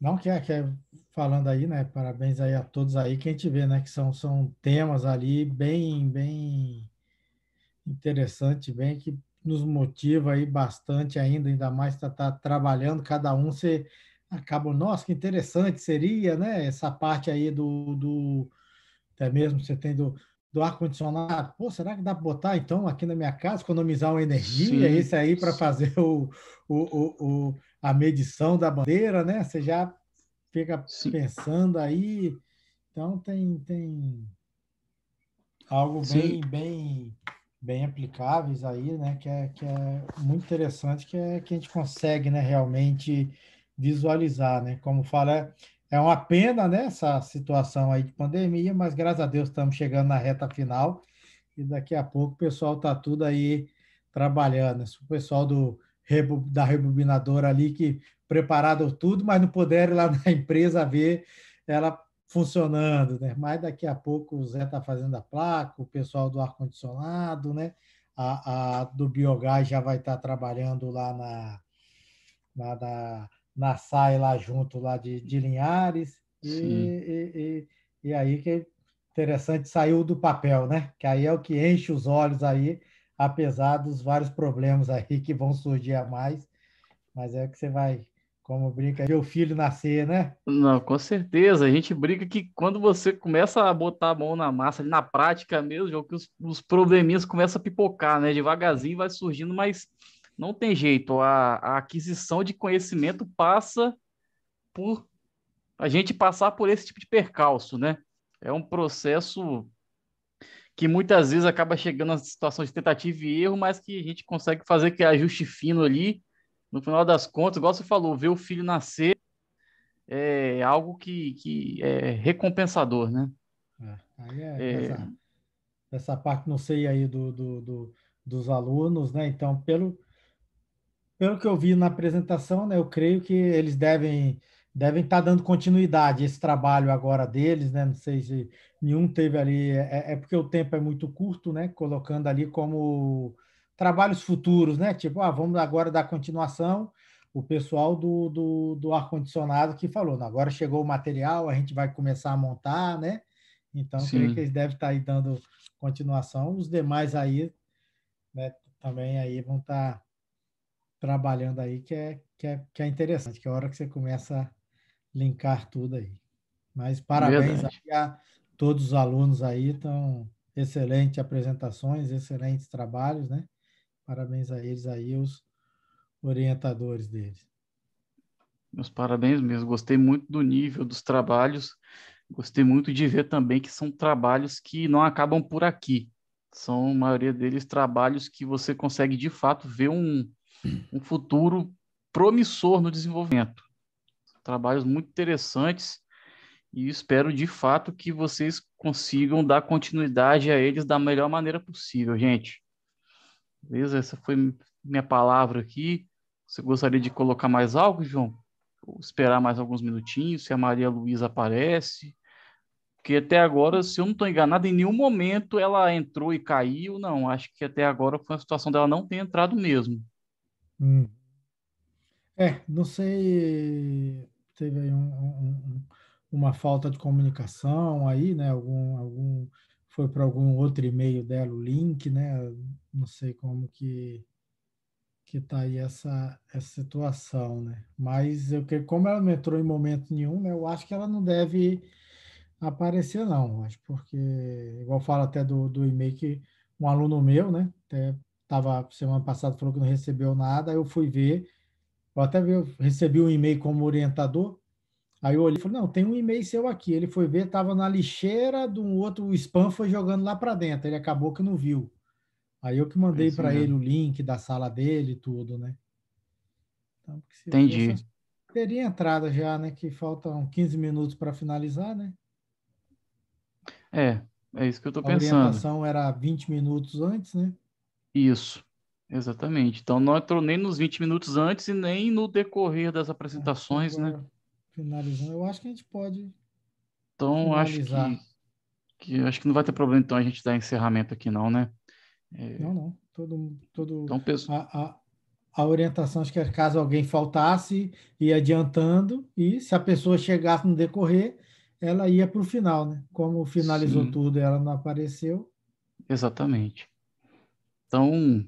Não, que é, que é falando aí, né? Parabéns aí a todos aí que a gente vê, né? Que são, são temas ali bem, bem interessante, bem que nos motiva aí bastante ainda, ainda mais estar tá, tá trabalhando, cada um você acaba, nossa, que interessante seria, né? Essa parte aí do, do até mesmo você tem do, do ar-condicionado. Pô, será que dá para botar então aqui na minha casa, economizar uma energia? Sim. Esse aí para fazer o, o, o, o, a medição da bandeira, né? Você já fica Sim. pensando aí. Então tem, tem algo bem, bem bem aplicáveis aí, né? Que é, que é muito interessante, que é que a gente consegue, né? Realmente visualizar, né? Como fala, é uma pena, né? Essa situação aí de pandemia, mas graças a Deus estamos chegando na reta final e daqui a pouco o pessoal tá tudo aí trabalhando. O pessoal do da rebobinadora ali que preparado tudo, mas não puderam ir lá na empresa ver ela funcionando, né? Mas daqui a pouco o Zé está fazendo a placa, o pessoal do ar-condicionado, né? A, a, do biogás já vai estar tá trabalhando lá na, na, na, na SAI, lá junto lá de, de Linhares. E, e, e, e, aí que interessante, saiu do papel, né? Que aí é o que enche os olhos aí, apesar dos vários problemas aí que vão surgir a mais. Mas é que você vai como brinca, ver o filho nascer, né? Não, com certeza. A gente brinca que quando você começa a botar a mão na massa, na prática mesmo, que os, os probleminhas começam a pipocar, né? Devagarzinho vai surgindo, mas não tem jeito. A, a aquisição de conhecimento passa por a gente passar por esse tipo de percalço, né? É um processo que muitas vezes acaba chegando a situações de tentativa e erro, mas que a gente consegue fazer que ajuste fino ali no final das contas, igual você falou, ver o filho nascer é algo que, que é recompensador, né? É, aí é, é... Essa, essa, parte, não sei aí do, do, do, dos alunos, né? Então, pelo, pelo que eu vi na apresentação, né, eu creio que eles devem devem estar dando continuidade a esse trabalho agora deles, né? Não sei se nenhum teve ali, é, é porque o tempo é muito curto, né? Colocando ali como trabalhos futuros, né? Tipo, ah, vamos agora dar continuação. O pessoal do, do, do ar-condicionado que falou, agora chegou o material, a gente vai começar a montar, né? Então, creio que eles devem estar aí dando continuação. Os demais aí, né, também aí vão estar trabalhando aí, que é, que é, que é interessante, que é a hora que você começa a linkar tudo aí. Mas parabéns a todos os alunos aí, então, excelentes apresentações, excelentes trabalhos, né? Parabéns a eles aí, os orientadores deles. Meus parabéns mesmo. Gostei muito do nível dos trabalhos. Gostei muito de ver também que são trabalhos que não acabam por aqui. São, a maioria deles, trabalhos que você consegue, de fato, ver um, um futuro promissor no desenvolvimento. Trabalhos muito interessantes e espero, de fato, que vocês consigam dar continuidade a eles da melhor maneira possível, gente. Beleza? Essa foi minha palavra aqui. Você gostaria de colocar mais algo, João? Vou esperar mais alguns minutinhos, se a Maria Luísa aparece. Porque até agora, se eu não estou enganado, em nenhum momento ela entrou e caiu. Não, acho que até agora foi uma situação dela não ter entrado mesmo. Hum. É, não sei. Teve aí um, um, uma falta de comunicação aí, né? Algum, algum foi para algum outro e-mail dela o link, né? Não sei como que que tá aí essa essa situação, né? Mas eu que como ela não entrou em momento nenhum, né? Eu acho que ela não deve aparecer não, acho porque igual fala até do, do e-mail que um aluno meu, né? Até tava semana passada falou que não recebeu nada, eu fui ver, eu até vi, eu recebi um e-mail como orientador, Aí eu olhei e falei, não, tem um e-mail seu aqui. Ele foi ver, estava na lixeira de um outro, o spam foi jogando lá para dentro. Ele acabou que não viu. Aí eu que mandei para ele o link da sala dele e tudo, né? Então, Entendi. Teria entrada já, né? Que faltam 15 minutos para finalizar, né? É, é isso que eu estou pensando. A orientação era 20 minutos antes, né? Isso, exatamente. Então não entrou nem nos 20 minutos antes e nem no decorrer das apresentações, é, né? finalizando. Eu acho que a gente pode. Então, acho que, que acho que não vai ter problema então a gente dar encerramento aqui, não, né? É... Não, não. Todo, todo então, a, a, a orientação, acho que era caso alguém faltasse, ia adiantando, e se a pessoa chegasse no decorrer, ela ia para o final, né? Como finalizou Sim. tudo e ela não apareceu. Exatamente. Então,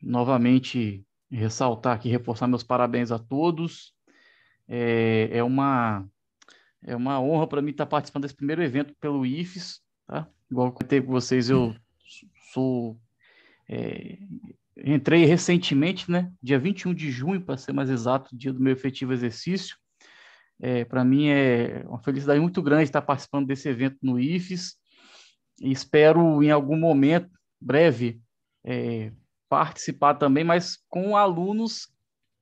novamente, ressaltar aqui, reforçar meus parabéns a todos. É, é uma, é uma honra para mim estar participando desse primeiro evento pelo IFES, tá? Igual eu contei com vocês, eu sou. é, entrei recentemente, né? Dia 21 de junho, para ser mais exato, dia do meu efetivo exercício. É, para mim é uma felicidade muito grande estar participando desse evento no IFES espero em algum momento, breve, é, participar também, mas com alunos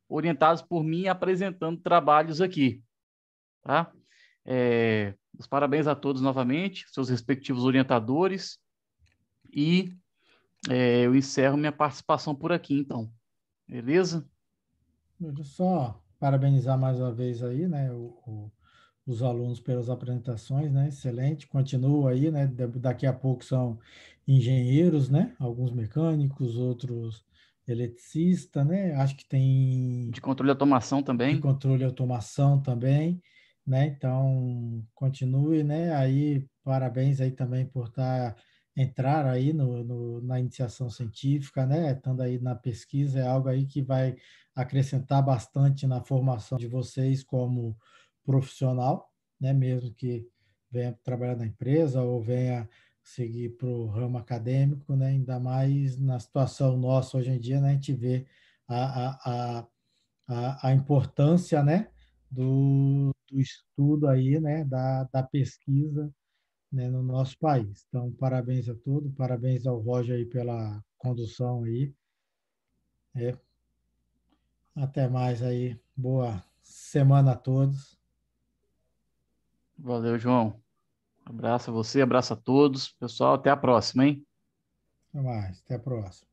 orientados por mim apresentando trabalhos aqui, tá? É, os parabéns a todos novamente, seus respectivos orientadores, e é, eu encerro minha participação por aqui, então. Beleza? Eu só parabenizar mais uma vez aí, né, o, o, os alunos pelas apresentações, né, excelente, continua aí, né, daqui a pouco são engenheiros, né, alguns mecânicos, outros eletricista, né, acho que tem... De controle e automação também. De controle e automação também, né, então continue, né, aí parabéns aí também por estar... Tá, entrar aí no, no, na iniciação científica, né, estando aí na pesquisa, é algo aí que vai acrescentar bastante na formação de vocês como profissional, né, mesmo que venha trabalhar na empresa ou venha seguir para o ramo acadêmico, né, ainda mais na situação nossa hoje em dia, né, a gente vê a, a, a, a importância, né, do, do estudo aí, né, da, da pesquisa né, no nosso país. Então, parabéns a todos, parabéns ao Roger aí pela condução aí. É. Até mais aí. Boa semana a todos. Valeu, João. Abraço a você, abraço a todos. Pessoal, até a próxima, hein? Até mais, até a próxima.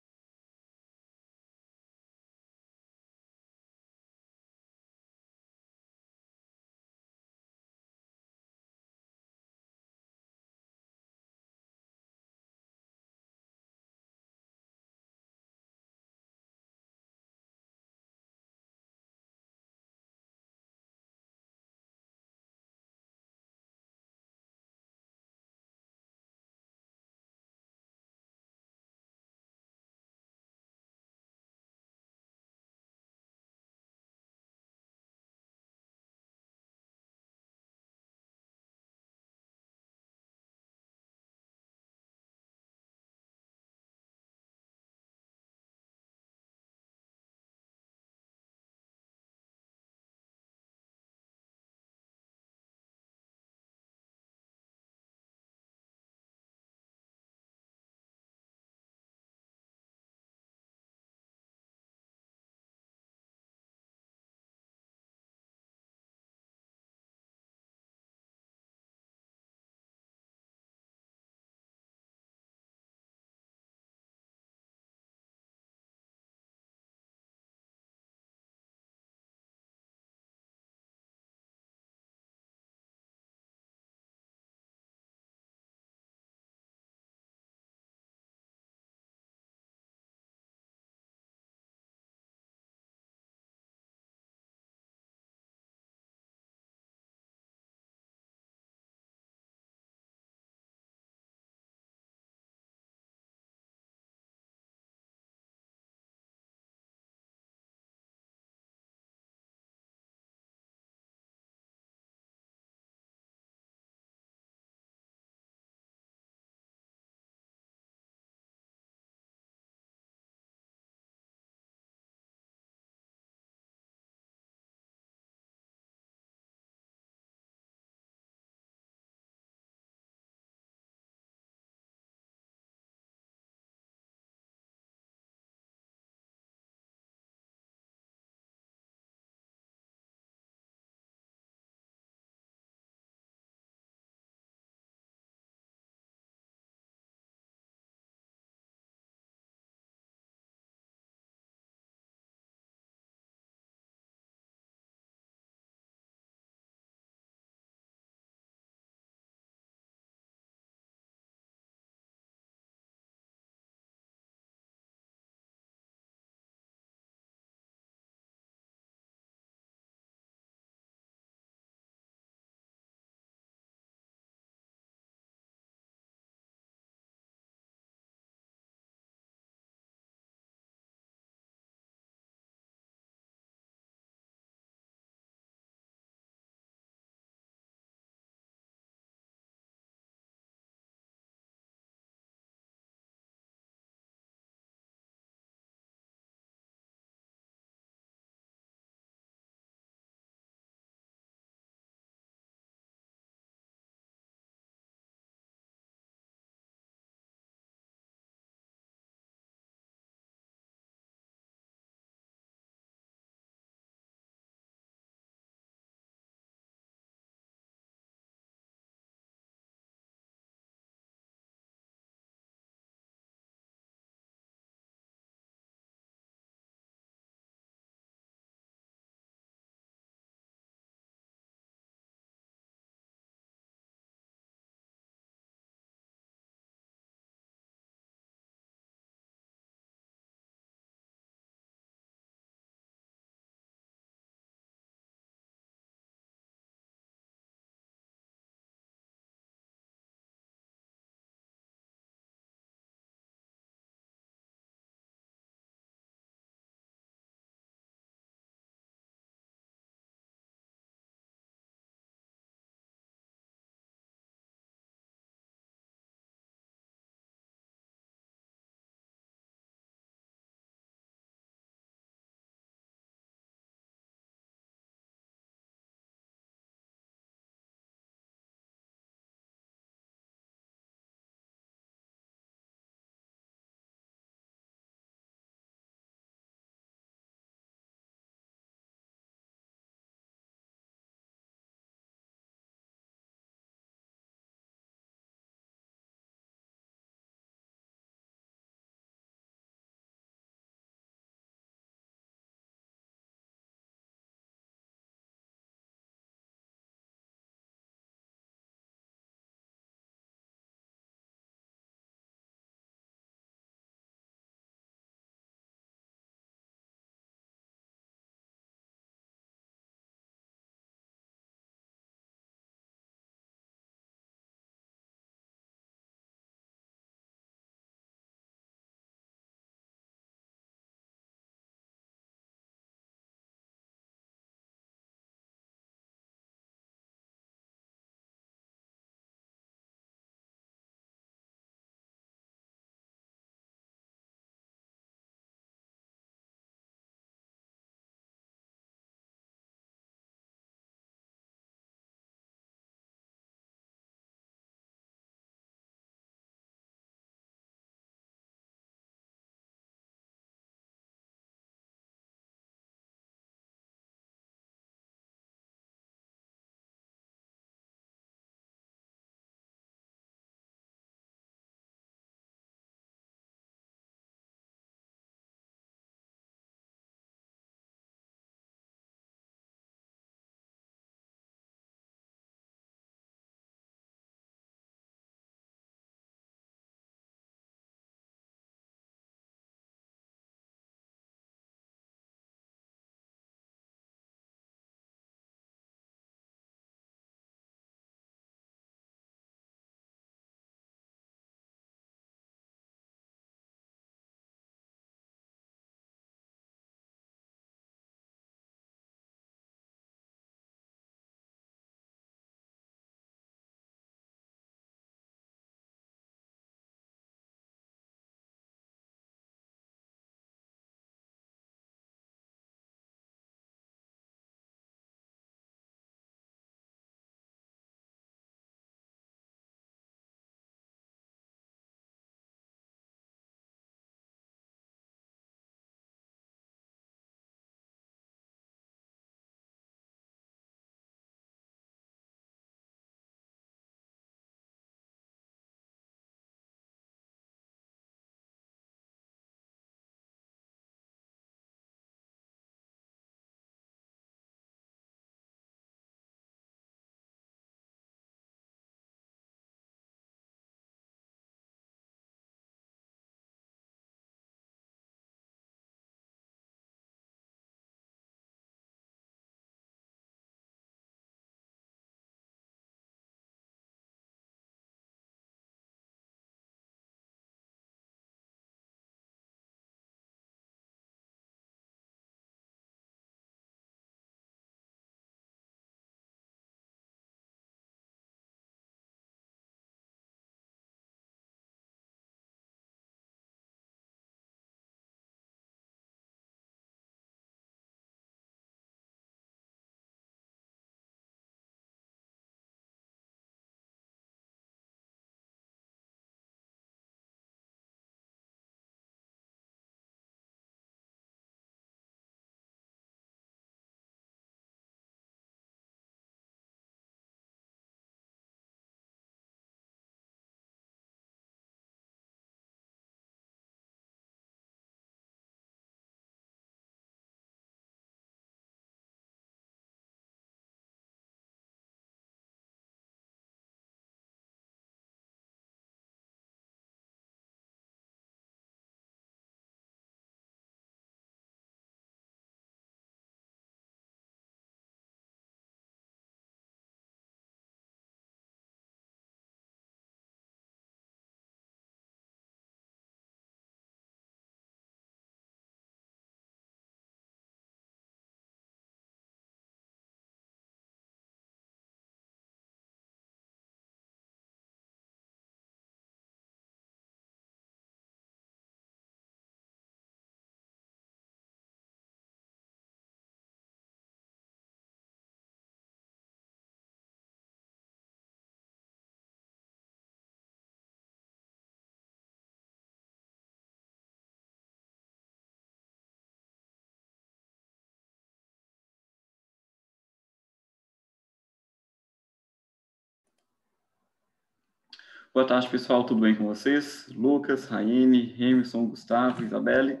Boa tarde, pessoal. Tudo bem com vocês? Lucas, Raine, Emerson, Gustavo, Isabelle.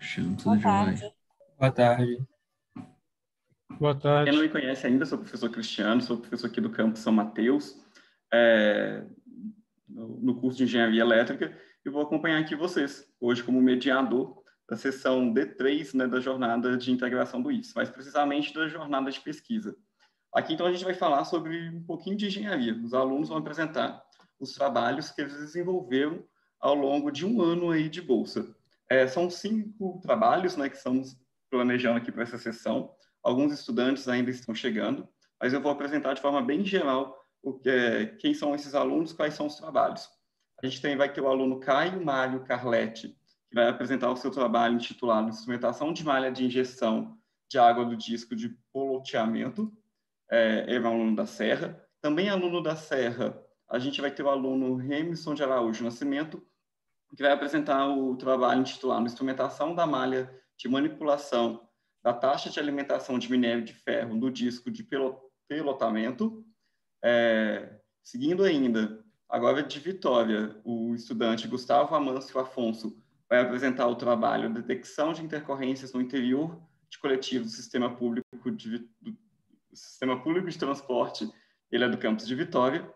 Chamo, tudo tarde. Boa tarde. Boa tarde. Quem não me conhece ainda, sou o professor Cristiano, sou professor aqui do campus São Mateus, é, no, no curso de Engenharia Elétrica, e vou acompanhar aqui vocês, hoje como mediador da sessão D3 né, da jornada de integração do IFES, mais precisamente da jornada de pesquisa. Aqui, então, a gente vai falar sobre um pouquinho de engenharia. Os alunos vão apresentar os trabalhos que eles desenvolveram ao longo de um ano aí de bolsa. É, são cinco trabalhos né, que estamos planejando aqui para essa sessão. Alguns estudantes ainda estão chegando, mas eu vou apresentar de forma bem geral o que é, quem são esses alunos, quais são os trabalhos. A gente tem, vai ter o aluno Caio Mário Carletti, que vai apresentar o seu trabalho intitulado Instrumentação de malha de injeção de água do disco de poloteamento. É, ele é um aluno da Serra. Também aluno da Serra, a gente vai ter o aluno Remison de Araújo Nascimento, que vai apresentar o trabalho intitulado Instrumentação da malha de manipulação da taxa de alimentação de minério de ferro no disco de pelotamento. É, seguindo ainda, agora de Vitória, o estudante Gustavo Amâncio Afonso vai apresentar o trabalho Detecção de Intercorrências no Interior de Coletivos do Sistema Público de, Sistema Público de Transporte, ele é do campus de Vitória.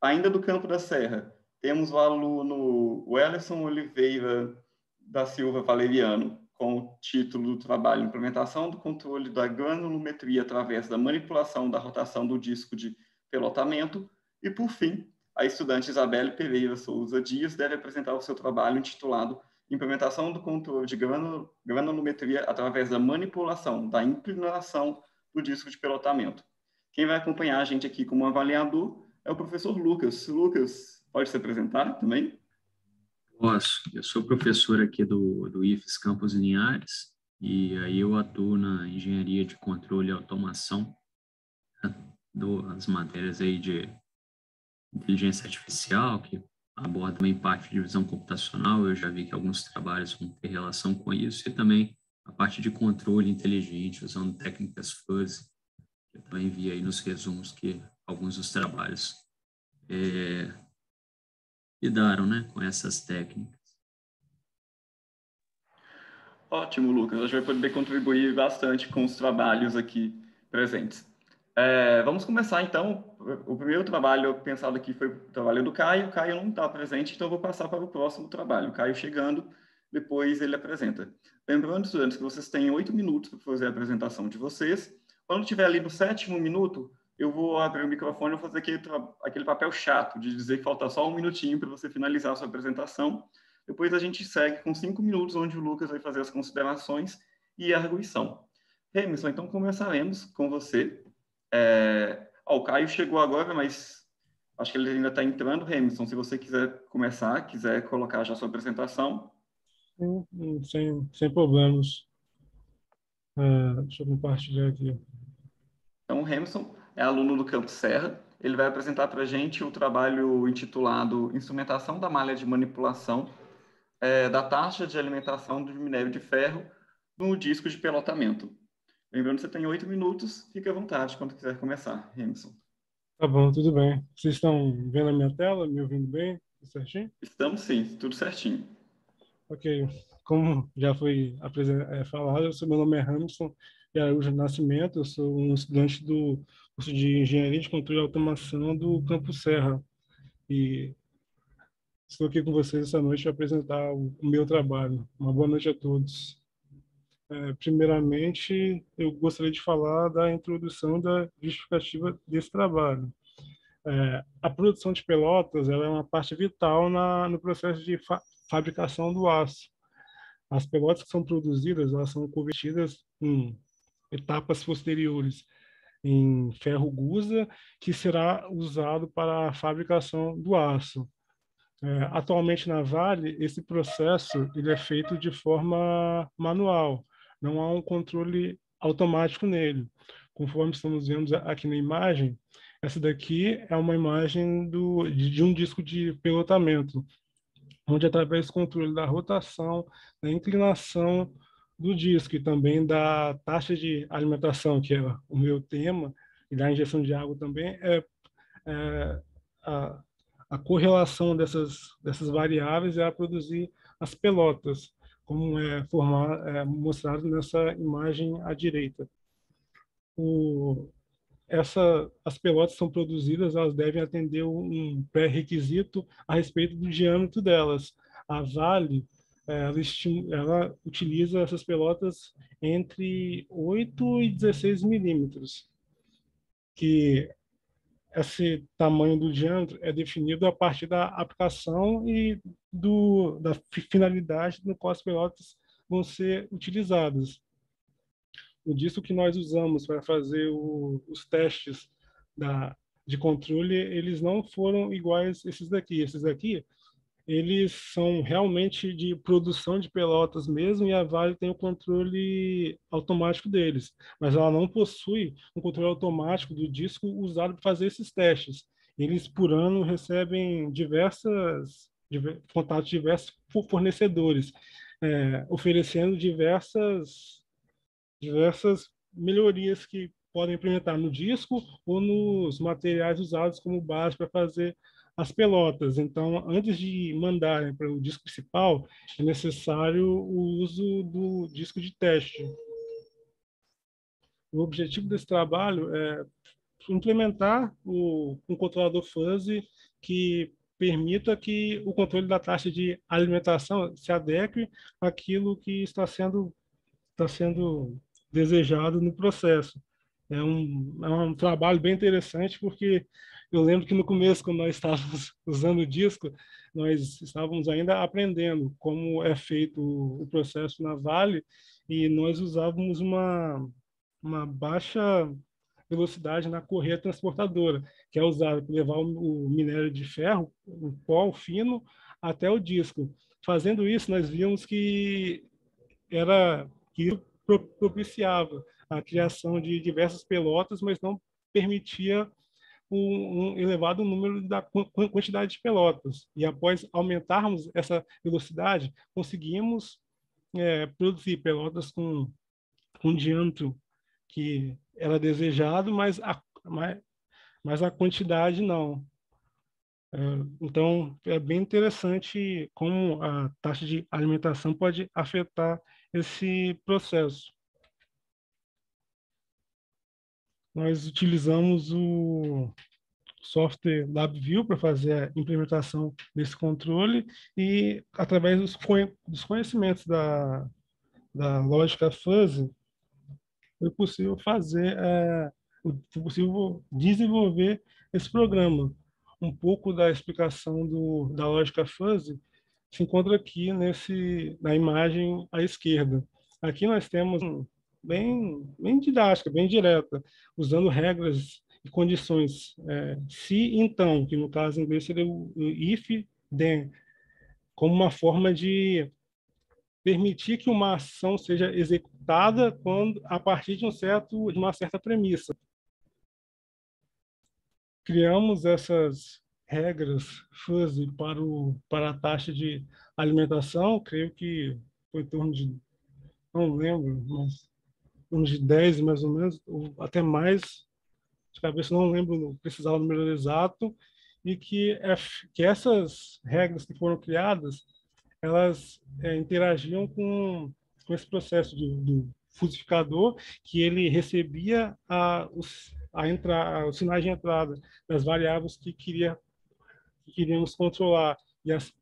Ainda do Campo da Serra, temos o aluno Wellerson Oliveira da Silva Valeriano, com o título do trabalho Implementação do controle da granulometria através da manipulação da rotação do disco de pelotamento. E, por fim, a estudante Isabelle Pereira Souza Dias deve apresentar o seu trabalho intitulado Implementação do controle de granulometria através da manipulação da inclinação do disco de pelotamento. Quem vai acompanhar a gente aqui como avaliador é o professor Lucas. Lucas, Pode se apresentar também? Posso. Eu sou professor aqui do, do IFES Campos Linhares e aí eu atuo na engenharia de controle e automação das matérias aí de inteligência artificial, que aborda também parte de visão computacional. Eu já vi que alguns trabalhos vão ter relação com isso e também a parte de controle inteligente, usando técnicas fuzzy. Eu também vi aí nos resumos que alguns dos trabalhos é, lidaram né, com essas técnicas. Ótimo, Lucas. A gente vai poder contribuir bastante com os trabalhos aqui presentes. É, vamos começar, então. O primeiro trabalho pensado aqui foi o trabalho do Caio. O Caio não está presente, então vou passar para o próximo trabalho. O Caio chegando, depois ele apresenta. Lembrando, estudantes, que vocês têm oito minutos para fazer a apresentação de vocês. Quando estiver ali no sétimo minuto, eu vou abrir o microfone e fazer aquele, aquele papel chato de dizer que falta só um minutinho para você finalizar a sua apresentação. Depois a gente segue com cinco minutos, onde o Lucas vai fazer as considerações e a arguição. Remison, então começaremos com você. É... Oh, o Caio chegou agora, mas acho que ele ainda está entrando. Remison, se você quiser começar, quiser colocar já a sua apresentação. Sem, sem problemas. É, deixa eu compartilhar aqui. Então, Remison, é aluno do Campo Serra. Ele vai apresentar para a gente o trabalho intitulado Instrumentação da malha de manipulação é, da taxa de alimentação do minério de ferro no disco de pelotamento. Lembrando que você tem oito minutos, fique à vontade quando quiser começar, Remson. Tá bom, tudo bem. Vocês estão vendo a minha tela, me ouvindo bem? Tudo certinho? Estamos sim, tudo certinho. Ok. Como já foi é, falado, meu nome é Hamilton e Araújo Nascimento, eu sou um estudante do curso de Engenharia de Controle e Automação do Campo Serra. E estou aqui com vocês essa noite para apresentar o, meu trabalho. Uma boa noite a todos. É, primeiramente, eu gostaria de falar da introdução da justificativa desse trabalho. É, a produção de pelotas é uma parte vital na, no processo de fabricação do aço. As pelotas que são produzidas elas são convertidas em etapas posteriores em ferro gusa, que será usado para a fabricação do aço. É, atualmente na Vale, esse processo ele é feito de forma manual, não há um controle automático nele. Conforme estamos vendo aqui na imagem, essa daqui é uma imagem do, de, de um disco de pilotamento, onde através do controle da rotação, da inclinação do disco e também da taxa de alimentação, que é o meu tema, e da injeção de água também, é, é a, a correlação dessas, dessas variáveis é a produzir as pelotas, como é, formar, é mostrado nessa imagem à direita. O, essa, as pelotas são produzidas, elas devem atender um pré-requisito a respeito do diâmetro delas. A Vale, é, ela, ela, utiliza essas pelotas entre 8 e 16 milímetros, que esse tamanho do diâmetro é definido a partir da aplicação e do, da finalidade no qual as pelotas vão ser utilizadas. O disco que nós usamos para fazer o, os testes da, de controle, eles não foram iguais esses daqui. Esses daqui eles são realmente de produção de pelotas mesmo e a Vale tem o controle automático deles, mas ela não possui um controle automático do disco usado para fazer esses testes. Eles por ano recebem diversas diver, contatos de diversos fornecedores, é, oferecendo diversas diversas melhorias que podem implementar no disco ou nos materiais usados como base para fazer as pelotas. Então, antes de mandarem para o disco principal, é necessário o uso do disco de teste. O objetivo desse trabalho é implementar o, um controlador fuzzy que permita que o controle da taxa de alimentação se adeque àquilo que está sendo, está sendo desejado no processo. É um, é um trabalho bem interessante porque eu lembro que no começo, quando nós estávamos usando o disco, nós estávamos ainda aprendendo como é feito o processo na Vale e nós usávamos uma, uma baixa velocidade na correia transportadora, que é usada para levar o, minério de ferro, o pó fino, até o disco. Fazendo isso, nós vimos que era que propiciava a criação de diversas pelotas, mas não permitia um, um elevado número da quantidade de pelotas. E após aumentarmos essa velocidade, conseguimos é, produzir pelotas com, um diâmetro que era desejado, mas a, mas, mas a quantidade não. É, então, é bem interessante como a taxa de alimentação pode afetar esse processo. nós utilizamos o software LabVIEW para fazer a implementação desse controle e, através dos, conhecimentos da, da lógica fuzzy, foi possível fazer, é, foi possível desenvolver esse programa. Um pouco da explicação do, da lógica fuzzy se encontra aqui nesse, na imagem à esquerda. Aqui nós temos bem, bem didática, bem direta, usando regras e condições. É, se, então, que no caso em inglês seria o if, then, como uma forma de permitir que uma ação seja executada quando a partir de um certo de uma certa premissa. Criamos essas regras fuzzy para o para a taxa de alimentação, creio que foi em torno de não lembro, mas uns de 10 mais ou menos, ou até mais, de cabeça não lembro precisar o número exato, e que, que essas regras que foram criadas, elas é, interagiam com, com esse processo de, do fusificador, que ele recebia a, os, a entra, os sinais de entrada das variáveis que, queria, que queríamos controlar, e, as,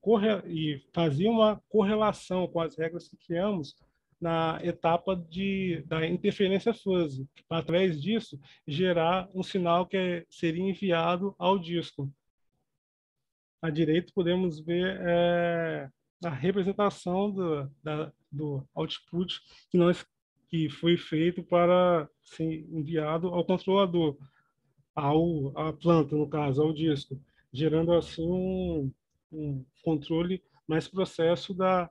e fazia uma correlação com as regras que criamos na etapa de, da interferência fuzzy, para, através disso, gerar um sinal que seria enviado ao disco. À direita, podemos ver é, a representação do, da, do output que, nós, que foi feito para ser enviado ao controlador, ao, à planta, no caso, ao disco, gerando assim um, um controle mais processo da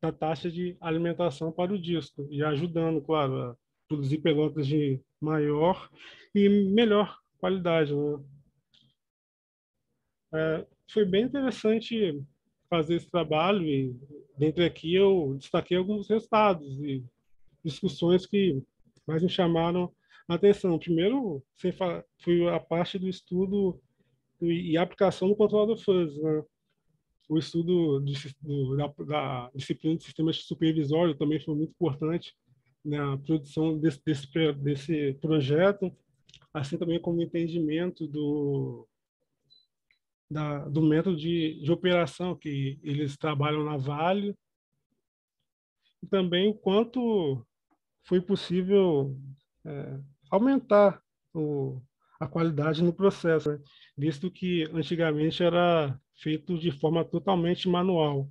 da taxa de alimentação para o disco e ajudando, claro, a produzir pelotas de maior e melhor qualidade. Né? É, foi bem interessante fazer esse trabalho e dentre aqui eu destaquei alguns resultados e discussões que mais me chamaram a atenção. Primeiro, foi a parte do estudo e, aplicação do controlador fuzz, né? O estudo de, do, da, da, disciplina de sistemas supervisório também foi muito importante na produção desse, desse, desse projeto, assim também como o entendimento do, da, do método de, de operação que eles trabalham na Vale, e também o quanto foi possível é, aumentar o, a qualidade no processo, né? visto que antigamente era feito de forma totalmente manual.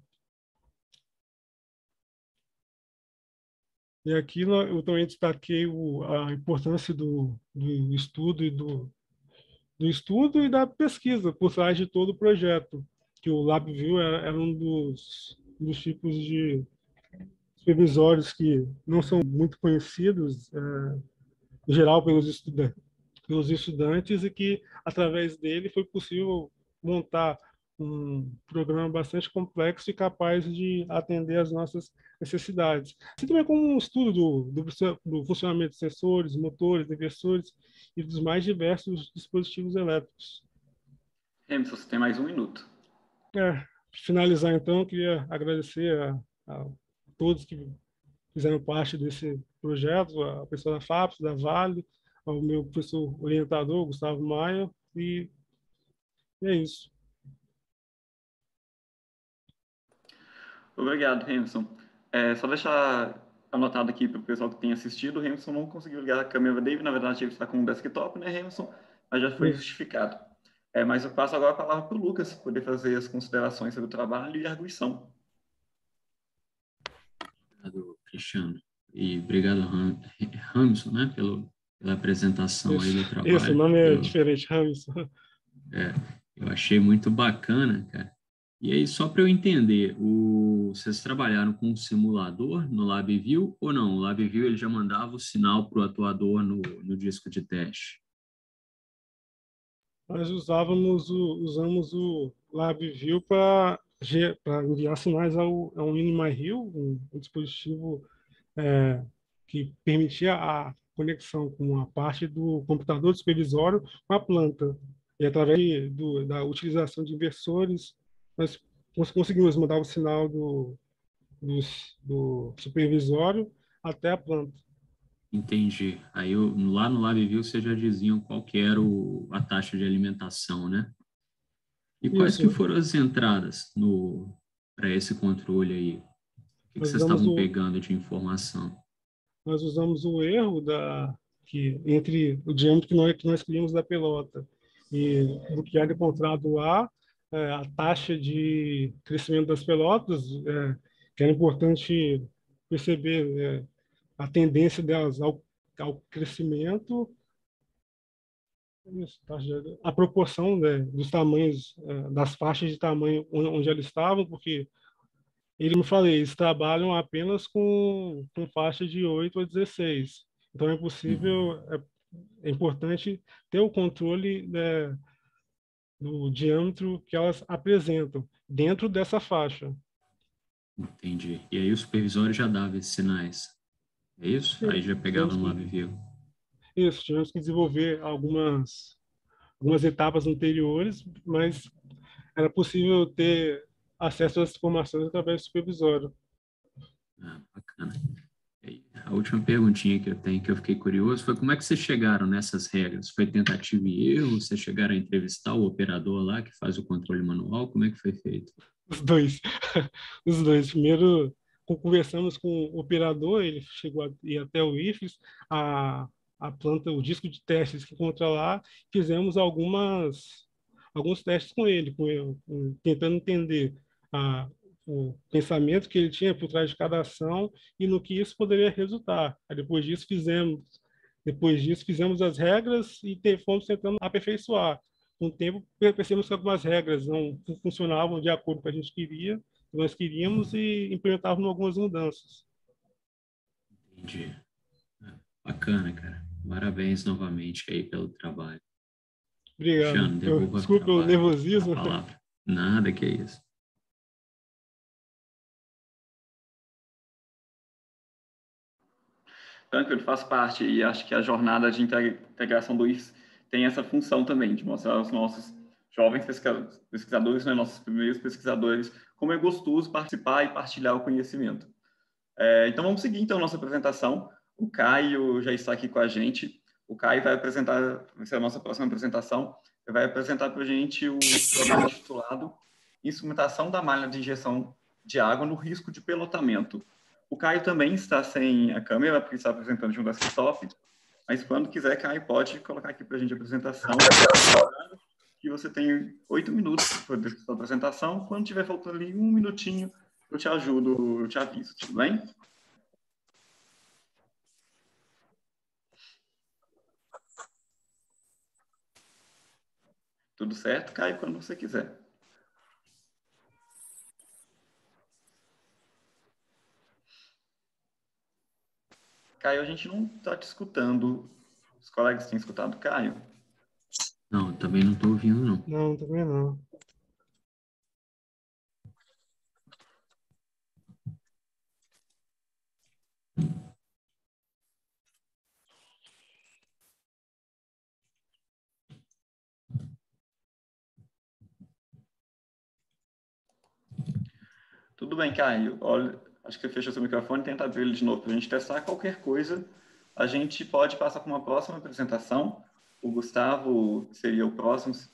E aqui eu também destaquei a importância do, do estudo e do, do estudo e da pesquisa por trás de todo o projeto, que o LabVIEW era, era um dos, dos tipos de supervisórios que não são muito conhecidos, é, em geral, pelos estudantes, pelos estudantes, e que, através dele, foi possível montar um programa bastante complexo e capaz de atender às nossas necessidades. Assim também como um estudo do, do, do, funcionamento de sensores, motores, inversores e dos mais diversos dispositivos elétricos. Emerson, você tem mais um minuto. É, finalizar então, queria agradecer a, a todos que fizeram parte desse projeto, a pessoa da FAPS, da Vale, ao meu professor orientador, Gustavo Maia, e é isso. Obrigado, Hamilton. É, só deixar anotado aqui para o pessoal que tem assistido, o Hamilton não conseguiu ligar a câmera dele, na verdade ele está com um desktop, né, Hamilton? Mas já foi justificado. É, mas eu passo agora a palavra para o Lucas, poder fazer as considerações sobre o trabalho e a arguição. Obrigado, Cristiano. E obrigado, Hamilton, né, pelo, pela apresentação isso, aí do trabalho. Isso, o nome é diferente, Hamilton. É, eu achei muito bacana, cara. E aí, só para eu entender, o... vocês trabalharam com um simulador no LabVIEW ou não? O LabVIEW ele já mandava o sinal para o atuador no, no disco de teste? Nós usávamos o, usamos o LabVIEW para enviar sinais ao, ao Hill, um, um dispositivo é, que permitia a conexão com a parte do computador supervisório com a planta. E através do, da utilização de inversores nós conseguimos mudar o sinal do, do, do supervisório até a planta. Entendi. Aí eu, lá no LabVIEW vocês já diziam qual que era o, a taxa de alimentação, né? E quais Isso. que foram as entradas para esse controle aí? O que, que vocês estavam o, pegando de informação? Nós usamos o erro da, que, entre o diâmetro que nós, que nós criamos da pelota e o que era encontrado lá, é, a taxa de crescimento das pelotas, é, que era importante perceber é, a tendência delas ao, ao crescimento, a proporção né, dos tamanhos, é, das faixas de tamanho onde elas estavam, porque ele me falei, eles trabalham apenas com, com faixa de 8 a 16. Então é possível, uhum. é, é importante ter o controle né, do diâmetro que elas apresentam dentro dessa faixa. Entendi. E aí o supervisor já dava esses sinais. É isso? Sim, aí já pegava no LabVIEW. Isso, tivemos que desenvolver algumas algumas etapas anteriores, mas era possível ter acesso às informações através do supervisório. Ah, bacana. A última perguntinha que eu tenho, que eu fiquei curioso, foi como é que vocês chegaram nessas regras? Foi tentativa e erro? Vocês chegaram a entrevistar o operador lá que faz o controle manual? Como é que foi feito? Os dois. Os dois. Primeiro, conversamos com o operador, ele chegou a ir até o IFES, a, a planta, o disco de testes que encontra lá, fizemos algumas alguns testes com ele, com ele tentando entender a, o pensamento que ele tinha por trás de cada ação e no que isso poderia resultar. Aí depois disso fizemos, depois disso fizemos as regras e fomos tentando aperfeiçoar. Com o tempo percebemos que algumas regras não funcionavam de acordo com o que a gente queria, que nós queríamos e implementávamos algumas mudanças. Entendi. Bacana, cara. Parabéns novamente aí pelo trabalho. Obrigado. desculpa o nervosismo. Nada que é isso. Tranquilo, faz parte e acho que a jornada de integração do IFES tem essa função também, de mostrar aos nossos jovens pesquisadores, né, nossos primeiros pesquisadores, como é gostoso participar e partilhar o conhecimento. É, então, vamos seguir, então, nossa apresentação. O Caio já está aqui com a gente. O Caio vai apresentar, vai ser a nossa próxima apresentação, ele vai apresentar para a gente o trabalho titulado Instrumentação da malha de injeção de água no risco de pelotamento. O Caio também está sem a câmera, porque está apresentando de um desktop, mas quando quiser, Caio, pode colocar aqui para a gente a apresentação. E você tem oito minutos para a apresentação. Quando tiver faltando ali um minutinho, eu te ajudo, eu te aviso, tudo bem? Tudo certo? Caio quando você quiser. Caio, a gente não está te escutando. Os colegas têm escutado, Caio? Não, também não estou ouvindo, não. Não, também não. Tudo bem, Caio. Olha, acho que você fechou seu microfone, tenta abrir ele de novo para a gente testar qualquer coisa. A gente pode passar para uma próxima apresentação. O Gustavo seria o próximo. Você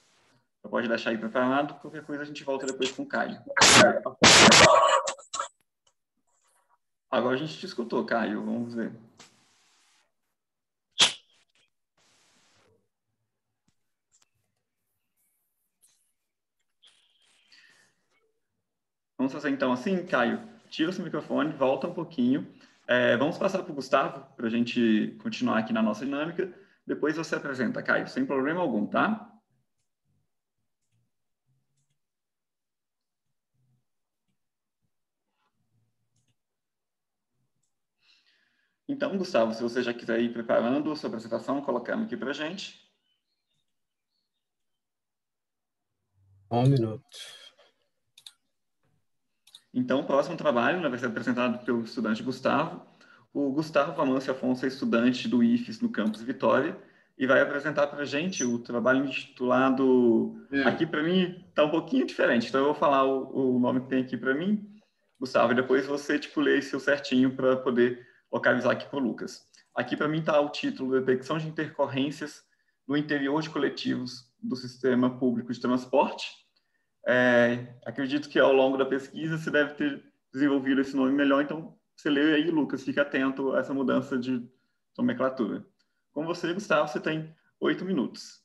pode deixar aí preparado. Qualquer coisa a gente volta depois com o Caio. Agora a gente te escutou, Caio. Vamos ver. Vamos fazer então assim, Caio, tira o seu microfone, volta um pouquinho. É, vamos passar para o Gustavo, para a gente continuar aqui na nossa dinâmica. Depois você apresenta, Caio, sem problema algum, tá? Então, Gustavo, se você já quiser ir preparando a sua apresentação, colocando aqui para a gente. Um minuto. Então, o próximo trabalho né, vai ser apresentado pelo estudante Gustavo. O Gustavo Amâncio Afonso é estudante do IFES no campus Vitória e vai apresentar para a gente o trabalho intitulado... É. Aqui, para mim, está um pouquinho diferente, então eu vou falar o, o nome que tem aqui para mim, Gustavo, e depois você tipo, lê seu certinho para poder localizar aqui para o Lucas. Aqui, para mim, está o título Detecção de Intercorrências no Interior de Coletivos do Sistema Público de Transporte, é, acredito que ao longo da pesquisa você deve ter desenvolvido esse nome melhor, então você lê aí, Lucas, fique atento a essa mudança de nomenclatura. Com você, Gustavo, você tem oito minutos.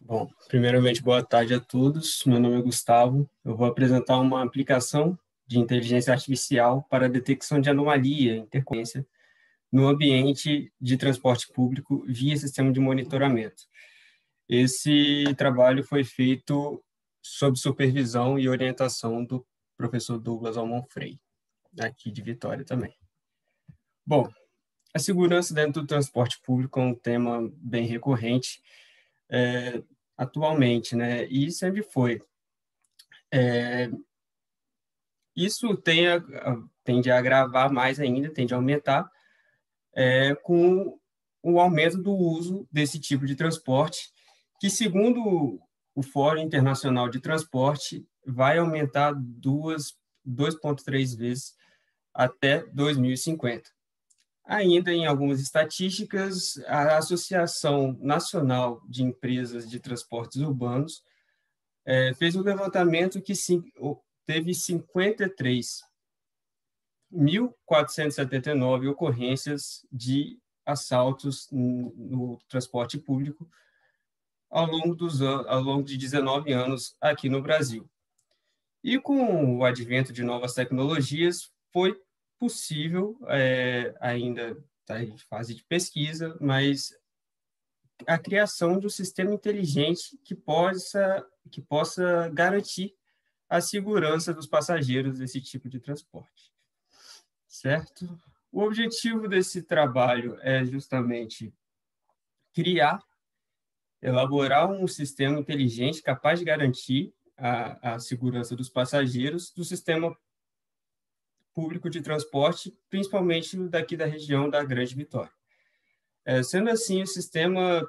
Bom, primeiramente, boa tarde a todos. Meu nome é Gustavo. Eu vou apresentar uma aplicação de inteligência artificial para detecção de anomalia, intercorrência, no ambiente de transporte público via sistema de monitoramento. Esse trabalho foi feito sob supervisão e orientação do professor Douglas Almon Frei, aqui de Vitória também. Bom, a segurança dentro do transporte público é um tema bem recorrente é, atualmente, né? E sempre foi. É, isso tem a, a, tende a agravar mais ainda, tende a aumentar é, com o aumento do uso desse tipo de transporte que, segundo o Fórum Internacional de Transporte, vai aumentar 2,3 vezes até 2050. Ainda em algumas estatísticas, a Associação Nacional de Empresas de Transportes Urbanos é, fez um levantamento que teve 53.479 ocorrências de assaltos no transporte público ao longo, dos, ao longo de 19 anos aqui no Brasil. E com o advento de novas tecnologias, foi possível, é, ainda está em fase de pesquisa, mas a criação de um sistema inteligente que possa, que possa garantir a segurança dos passageiros desse tipo de transporte. Certo? O objetivo desse trabalho é justamente criar elaborar um sistema inteligente capaz de garantir a, a segurança dos passageiros do sistema público de transporte, principalmente daqui da região da Grande Vitória. É, sendo assim, o sistema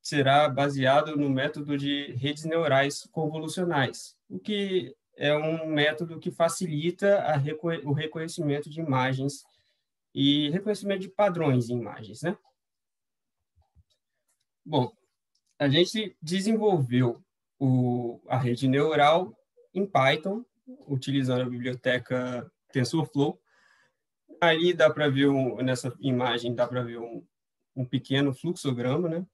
será baseado no método de redes neurais convolucionais, o que é um método que facilita reco o reconhecimento de imagens e reconhecimento de padrões em imagens, né? Bom, a gente desenvolveu o, a rede neural em Python, utilizando a biblioteca TensorFlow. Aí dá para ver, um, nessa imagem, dá para ver um, um pequeno fluxograma, né?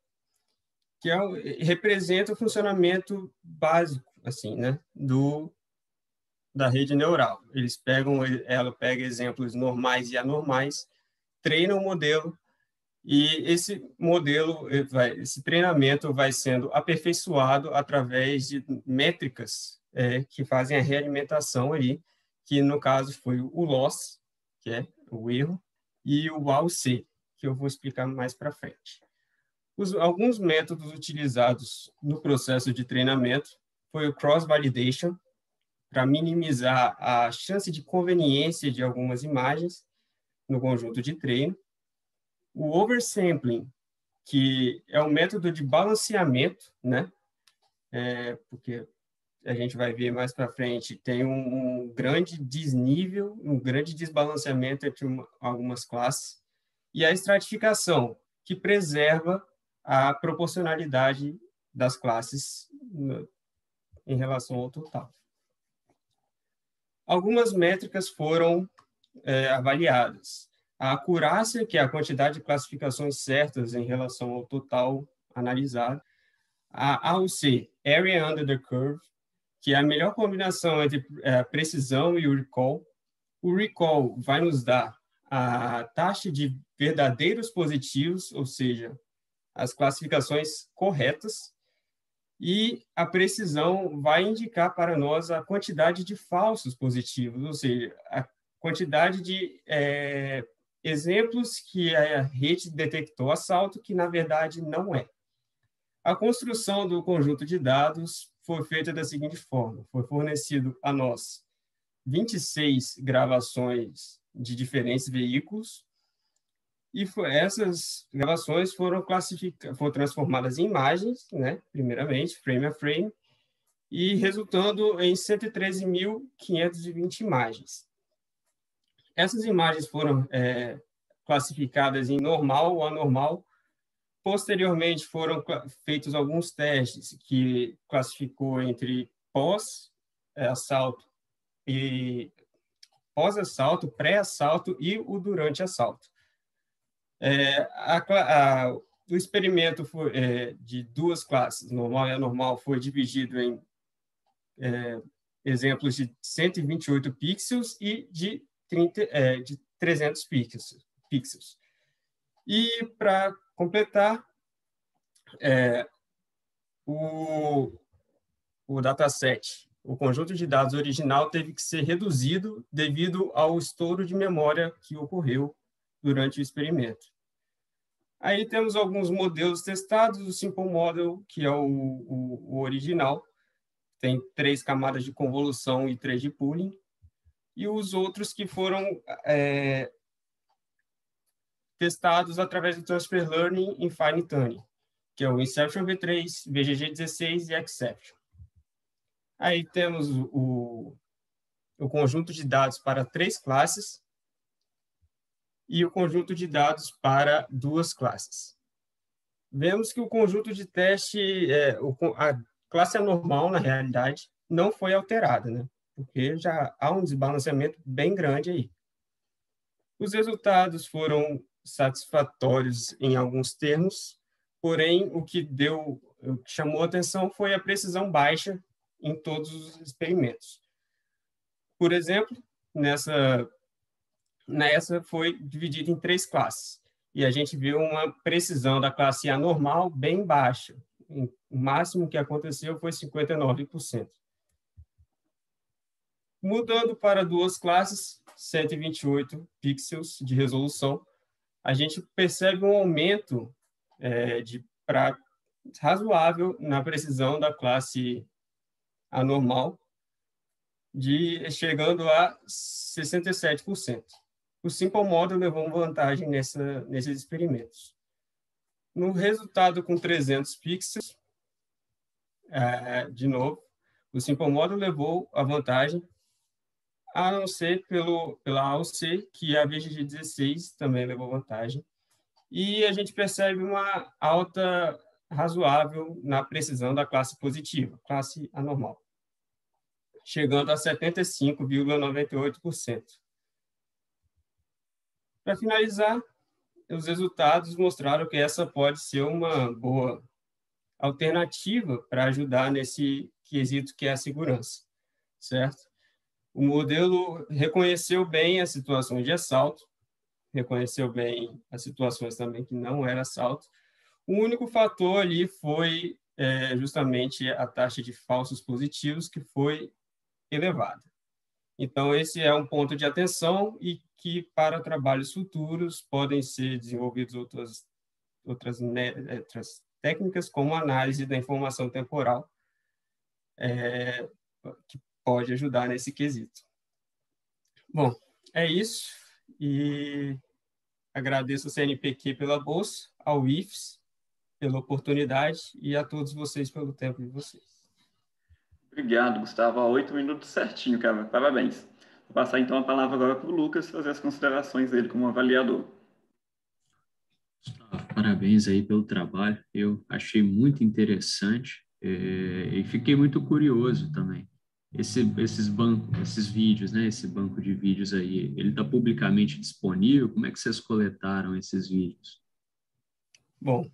Que é, representa o funcionamento básico, assim, né? Do, da rede neural. Eles pegam, ela pega exemplos normais e anormais, treina o modelo e esse modelo, esse treinamento vai sendo aperfeiçoado através de métricas é, que fazem a realimentação aí, que no caso foi o loss, que é o erro, e o AUC, que eu vou explicar mais para frente. Os, alguns métodos utilizados no processo de treinamento foi o cross-validation, para minimizar a chance de conveniência de algumas imagens no conjunto de treino. O oversampling, que é um método de balanceamento, né? É, porque a gente vai ver mais para frente, tem um, um, grande desnível, um grande desbalanceamento entre uma, algumas classes, e a estratificação, que preserva a proporcionalidade das classes no, em relação ao total. Algumas métricas foram é, avaliadas. A acurácia, que é a quantidade de classificações certas em relação ao total analisado. A AUC, Area Under the Curve, que é a melhor combinação entre é, precisão e o recall. O recall vai nos dar a taxa de verdadeiros positivos, ou seja, as classificações corretas, e a precisão vai indicar para nós a quantidade de falsos positivos, ou seja, a quantidade de é, exemplos que a rede detectou assalto, que na verdade não é. A construção do conjunto de dados foi feita da seguinte forma: foi fornecido a nós 26 gravações de diferentes veículos, e foi, essas gravações foram classificadas, foram transformadas em imagens, né, primeiramente, frame a frame, e resultando em 113.520 imagens. Essas imagens foram é, classificadas em normal ou anormal. Posteriormente, foram feitos alguns testes que classificou entre pós-assalto e pós-assalto, pré-assalto e o durante assalto. É, a, a, o experimento foi, é, de duas classes, normal e anormal, foi dividido em é, exemplos de 128 pixels e de, 30, é, de 300 pixels. E, para completar, é, o, o dataset, o conjunto de dados original teve que ser reduzido devido ao estouro de memória que ocorreu durante o experimento. Aí temos alguns modelos testados, o Simple Model, que é o, o, o original, tem três camadas de convolução e três de pooling, e os outros que foram é, testados através do Transfer Learning em Fine Tuning, que é o Inception V3, VGG16 e Exception. Aí temos o, o conjunto de dados para três classes, e o conjunto de dados para duas classes. Vemos que o conjunto de teste, é, o, a classe anormal, na realidade, não foi alterada, né? Porque já há um desbalanceamento bem grande aí. Os resultados foram satisfatórios em alguns termos, porém, o que deu, o que chamou atenção foi a precisão baixa em todos os experimentos. Por exemplo, nessa nessa foi dividida em três classes. E a gente viu uma precisão da classe A normal bem baixa. O máximo que aconteceu foi 59%. Mudando para duas classes, 128 pixels de resolução, a gente percebe um aumento é, de pra, razoável na precisão da classe anormal, de chegando a 67% o Simple Model levou vantagem nessa, nesses experimentos. No resultado com 300 pixels, é, de novo, o Simple Model levou a vantagem, a não ser pelo, pela AOC, que a VGG16 também levou vantagem. E a gente percebe uma alta razoável na precisão da classe positiva, classe anormal, chegando a 75,98%. Para finalizar, os resultados mostraram que essa pode ser uma boa alternativa para ajudar nesse quesito que é a segurança, certo? O modelo reconheceu bem as situações de assalto, reconheceu bem as situações também que não era assalto. O único fator ali foi é, justamente a taxa de falsos positivos, que foi elevada. Então, esse é um ponto de atenção e que, para trabalhos futuros, podem ser desenvolvidos outras, outras, outras técnicas, como análise da informação temporal, é, que pode ajudar nesse quesito. Bom, é isso. E agradeço ao CNPq pela bolsa, ao IFES pela oportunidade e a todos vocês pelo tempo de vocês. Obrigado, Gustavo. Oito minutos certinho, cara. Parabéns. Vou passar então a palavra agora para o Lucas fazer as considerações dele como avaliador. Parabéns aí pelo trabalho. Eu achei muito interessante é, e fiquei muito curioso também. Esse, esses bancos, esses vídeos, né? Esse banco de vídeos aí, ele está publicamente disponível? Como é que vocês coletaram esses vídeos? Bom,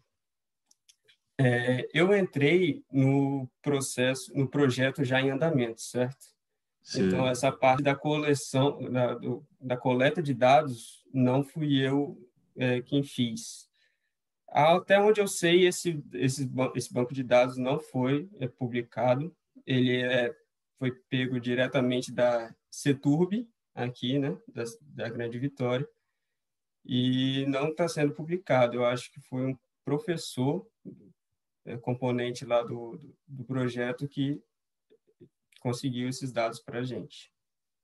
é, eu entrei no processo, no projeto já em andamento, certo? Sim. Então, essa parte da coleção, da, do, da coleta de dados, não fui eu é, quem fiz. Até onde eu sei, esse, esse, esse banco de dados não foi é, publicado. Ele é, foi pego diretamente da CETURB, aqui, né, da, da Grande Vitória, e não está sendo publicado. Eu acho que foi um professor é, componente lá do, do, do, projeto que conseguiu esses dados para a gente.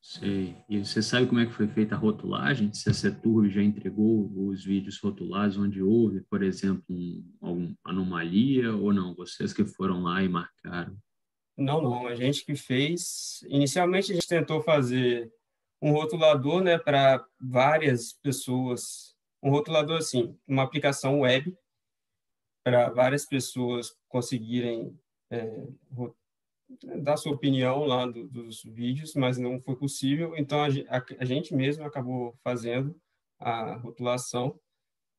Sei. E você sabe como é que foi feita a rotulagem? Se a Setur já entregou os vídeos rotulados onde houve, por exemplo, um, alguma anomalia ou não? Vocês que foram lá e marcaram? Não, não. A gente que fez. Inicialmente a gente tentou fazer um rotulador, né, para várias pessoas. Um rotulador assim, uma aplicação web para várias pessoas conseguirem é, dar sua opinião lá do, dos vídeos, mas não foi possível, então a, a, a, gente mesmo acabou fazendo a rotulação.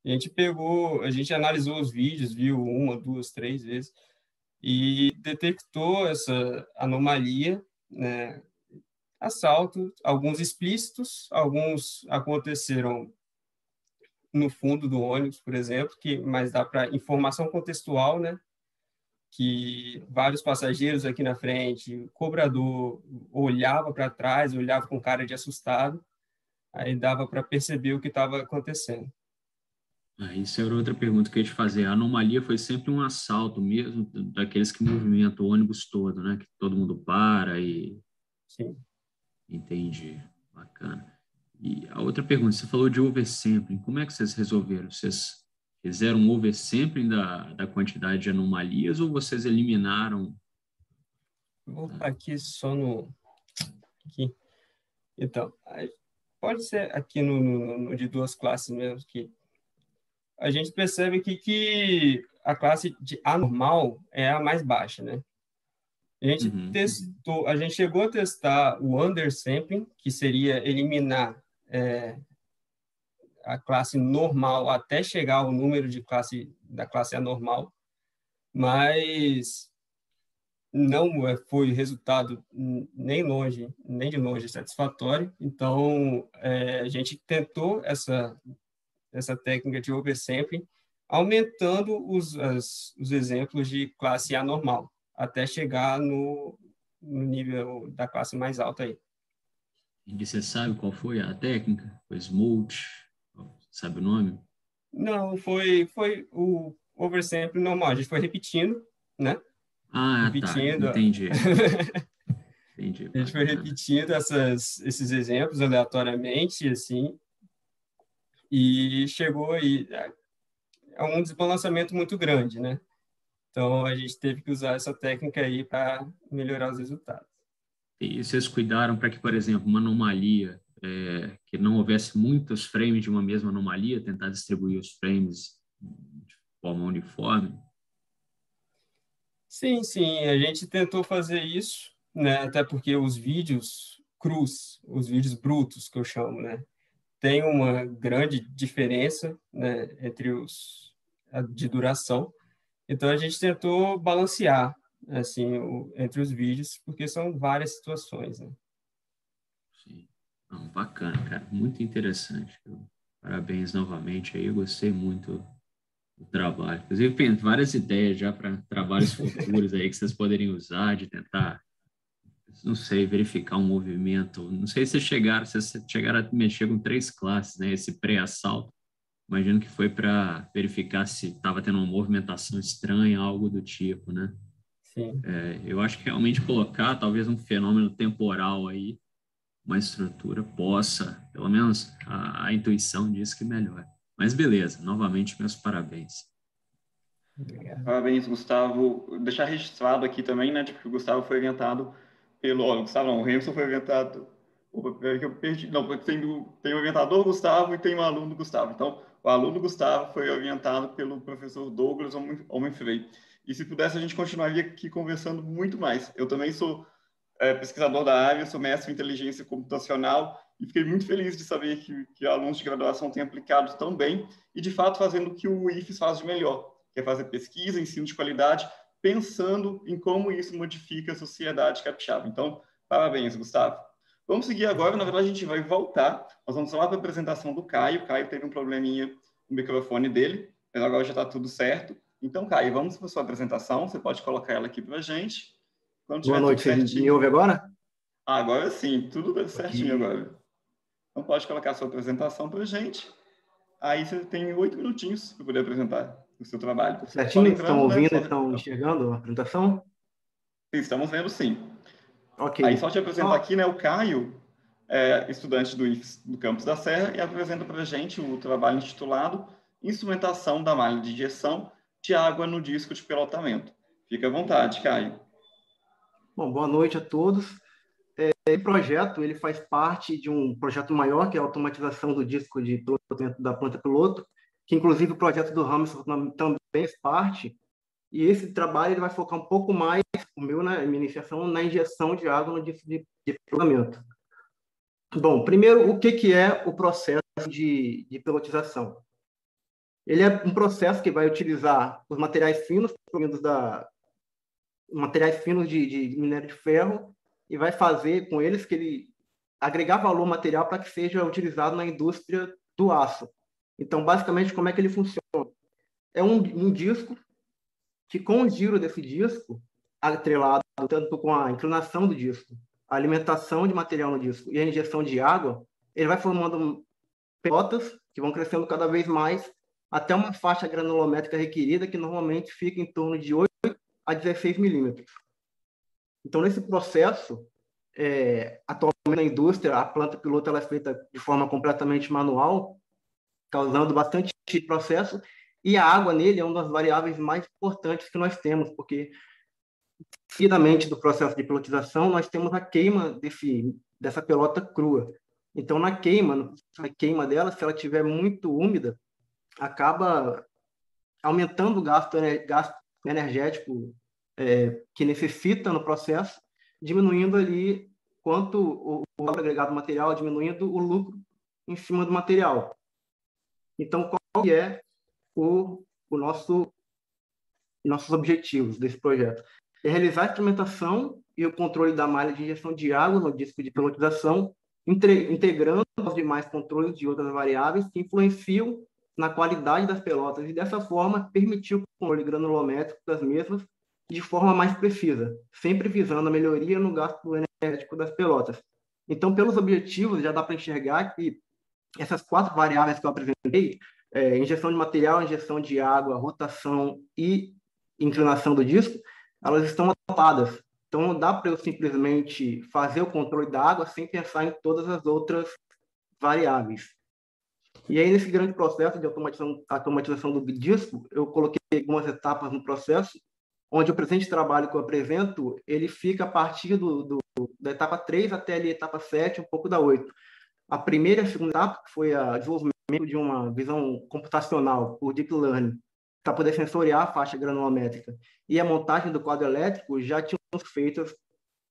A gente pegou, a gente analisou os vídeos, viu uma, duas, três vezes, e detectou essa anomalia, né, assalto, alguns explícitos, alguns aconteceram no fundo do ônibus, por exemplo, que mas dá para informação contextual, né? Que vários passageiros aqui na frente, o cobrador olhava para trás, olhava com cara de assustado, aí dava para perceber o que estava acontecendo. Ah, isso era outra pergunta que eu ia te fazer. A anomalia foi sempre um assalto mesmo, daqueles que movimentam o ônibus todo, né? Que todo mundo para e. Sim. Entendi. Bacana. E a outra pergunta, você falou de oversampling, como é que vocês resolveram? Vocês fizeram um oversampling da, da quantidade de anomalias ou vocês eliminaram? Vou voltar aqui só no... Aqui. Então, pode ser aqui no, no, no, de duas classes mesmo, que a gente percebe que, que a classe de anormal é a mais baixa, né? A gente uhum. testou, a gente chegou a testar o undersampling, que seria eliminar é, a classe normal até chegar ao número de classe da classe anormal, mas não é, foi resultado nem longe, nem de longe satisfatório. Então, é, a gente tentou essa essa técnica de oversampling, aumentando os, as, os exemplos de classe anormal, até chegar no, no nível da classe mais alta aí. E você sabe qual foi a técnica? Foi Smolt? Sabe o nome? Não, foi, foi o oversample normal. A gente foi repetindo, né? Ah, tá. repetindo. tá. Entendi. Entendi. A gente foi repetindo essas, esses exemplos aleatoriamente, assim, e chegou aí. é um desbalanceamento muito grande, né? Então, a gente teve que usar essa técnica aí para melhorar os resultados. E vocês cuidaram para que, por exemplo, uma anomalia, é, que não houvesse muitos frames de uma mesma anomalia, tentar distribuir os frames de forma uniforme? Sim, sim, a gente tentou fazer isso, né? Até porque os vídeos crus, os vídeos brutos que eu chamo, né? Tem uma grande diferença, né, entre os de duração. Então a gente tentou balancear assim o, entre os vídeos, porque são várias situações, né? Sim. Não, bacana, cara, muito interessante. Parabéns novamente aí, eu gostei muito o trabalho. Inclusive, várias ideias já para trabalhos futuros aí que vocês poderiam usar, de tentar, não sei, verificar um movimento. Não sei se chegaram, se chegaram a mexer com três classes, né? Esse pré-assalto. Imagino que foi para verificar se estava tendo uma movimentação estranha, algo do tipo, né? Sim. É, eu acho que realmente colocar talvez um fenômeno temporal aí, uma estrutura possa, pelo menos a, a intuição diz que melhora. Mas beleza, novamente meus parabéns. Obrigado. Parabéns, Gustavo. Deixar registrado aqui também, né, de que o Gustavo foi orientado pelo. Gustavo não, o Remson foi orientado. Opa, peraí que eu perdi. Não, tem, tem o orientador Gustavo e tem o aluno Gustavo. Então, o aluno Gustavo foi orientado pelo professor Douglas Homem-Frei. E se pudesse, a gente continuaria aqui conversando muito mais. Eu também sou é, pesquisador da área, sou mestre em inteligência computacional e fiquei muito feliz de saber que, que alunos de graduação têm aplicado tão bem e, de fato, fazendo o que o IFES faz de melhor, que é fazer pesquisa, ensino de qualidade, pensando em como isso modifica a sociedade capixaba. Então, parabéns, Gustavo. Vamos seguir agora, na verdade, a gente vai voltar. Nós vamos lá para a apresentação do Caio. O Caio teve um probleminha no microfone dele, mas agora já está tudo certo. Então, Caio, vamos para a sua apresentação. Você pode colocar ela aqui para a gente. Boa noite, você me ouve agora? Ah, agora sim, tudo certinho agora. Então, pode colocar a sua apresentação para a gente. Aí você tem oito minutinhos para poder apresentar o seu trabalho. Certinho? Estão ouvindo, né? estão enxergando a apresentação? Sim, estamos vendo sim. Ok. Aí só te apresentar ah. aqui, né? O Caio é estudante do IFES do Campus da Serra e apresenta para a gente o trabalho intitulado Instrumentação da malha de injeção de água no disco de pelotamento. Fica à vontade, Caio. Bom, boa noite a todos. Esse projeto ele faz parte de um projeto maior, que é a automatização do disco de pilotamento da planta piloto, que inclusive o projeto do Hamilton também faz parte. E esse trabalho ele vai focar um pouco mais, o meu, né, minha iniciação, na injeção de água no disco de, de pilotamento. Bom, primeiro, o que, que é o processo de, de pilotização? Ele é um processo que vai utilizar os materiais finos, provindos da materiais finos de, de minério de ferro, e vai fazer com eles que ele agregar valor material para que seja utilizado na indústria do aço. Então, basicamente, como é que ele funciona? É um, um disco que, com o giro desse disco, atrelado tanto com a inclinação do disco, a alimentação de material no disco e a injeção de água, ele vai formando pelotas que vão crescendo cada vez mais até uma faixa granulométrica requerida, que normalmente fica em torno de 8 a 16 milímetros. Então, nesse processo, é, atualmente na indústria, a planta piloto ela é feita de forma completamente manual, causando bastante processo, e a água nele é uma das variáveis mais importantes que nós temos, porque, seguidamente do processo de pilotização, nós temos a queima desse, dessa pelota crua. Então, na queima, na queima dela, se ela estiver muito úmida, acaba aumentando o gasto, gasto energético é, que necessita no processo, diminuindo ali quanto o, o agregado material, diminuindo o lucro em cima do material. Então, qual é o, o nosso nossos objetivos desse projeto? É realizar a instrumentação e o controle da malha de injeção de água no disco de pilotização, integrando os demais controles de outras variáveis que influenciam na qualidade das pelotas e, dessa forma, permitir o controle granulométrico das mesmas de forma mais precisa, sempre visando a melhoria no gasto energético das pelotas. Então, pelos objetivos, já dá para enxergar que essas quatro variáveis que eu apresentei, é, injeção de material, injeção de água, rotação e inclinação do disco, elas estão adotadas. Então, não dá para eu simplesmente fazer o controle da água sem pensar em todas as outras variáveis. E aí, nesse grande processo de automatização, automatização do disco, eu coloquei algumas etapas no processo, onde o presente trabalho que eu apresento, ele fica a partir do, do da etapa 3 até a etapa 7, um pouco da 8. A primeira e a segunda etapa, que foi o desenvolvimento de uma visão computacional, o Deep Learning, para poder sensoriar a faixa granulométrica, e a montagem do quadro elétrico já tinham feitas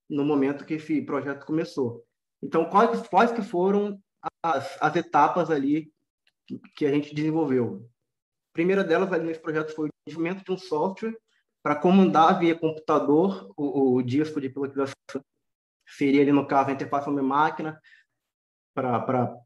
no momento que esse projeto começou. Então, quais, quais que foram as, as etapas ali que a gente desenvolveu? A primeira delas ali nesse projeto foi o desenvolvimento de um software para comandar via computador o, o disco de pilotização. Seria ali, no caso, a interface homem-máquina, para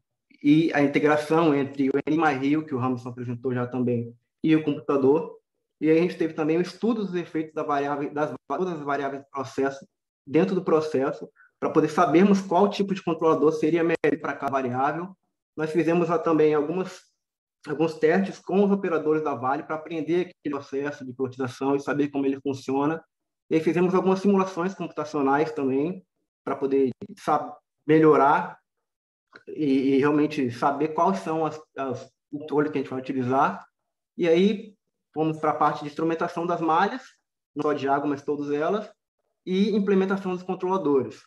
e a integração entre o NMRIO, que o Ramson apresentou já também, e o computador. E aí a gente teve também o estudo dos efeitos da variável, das todas as variáveis do processo dentro do processo, para poder sabermos qual tipo de controlador seria melhor para cada variável. Nós fizemos também algumas, alguns testes com os operadores da Vale para aprender aquele processo de pilotização e saber como ele funciona. E aí fizemos algumas simulações computacionais também, para poder melhorar e, e, realmente saber quais são as, as controles que a gente vai utilizar. E aí fomos para a parte de instrumentação das malhas, não só de água, mas todas elas, e implementação dos controladores.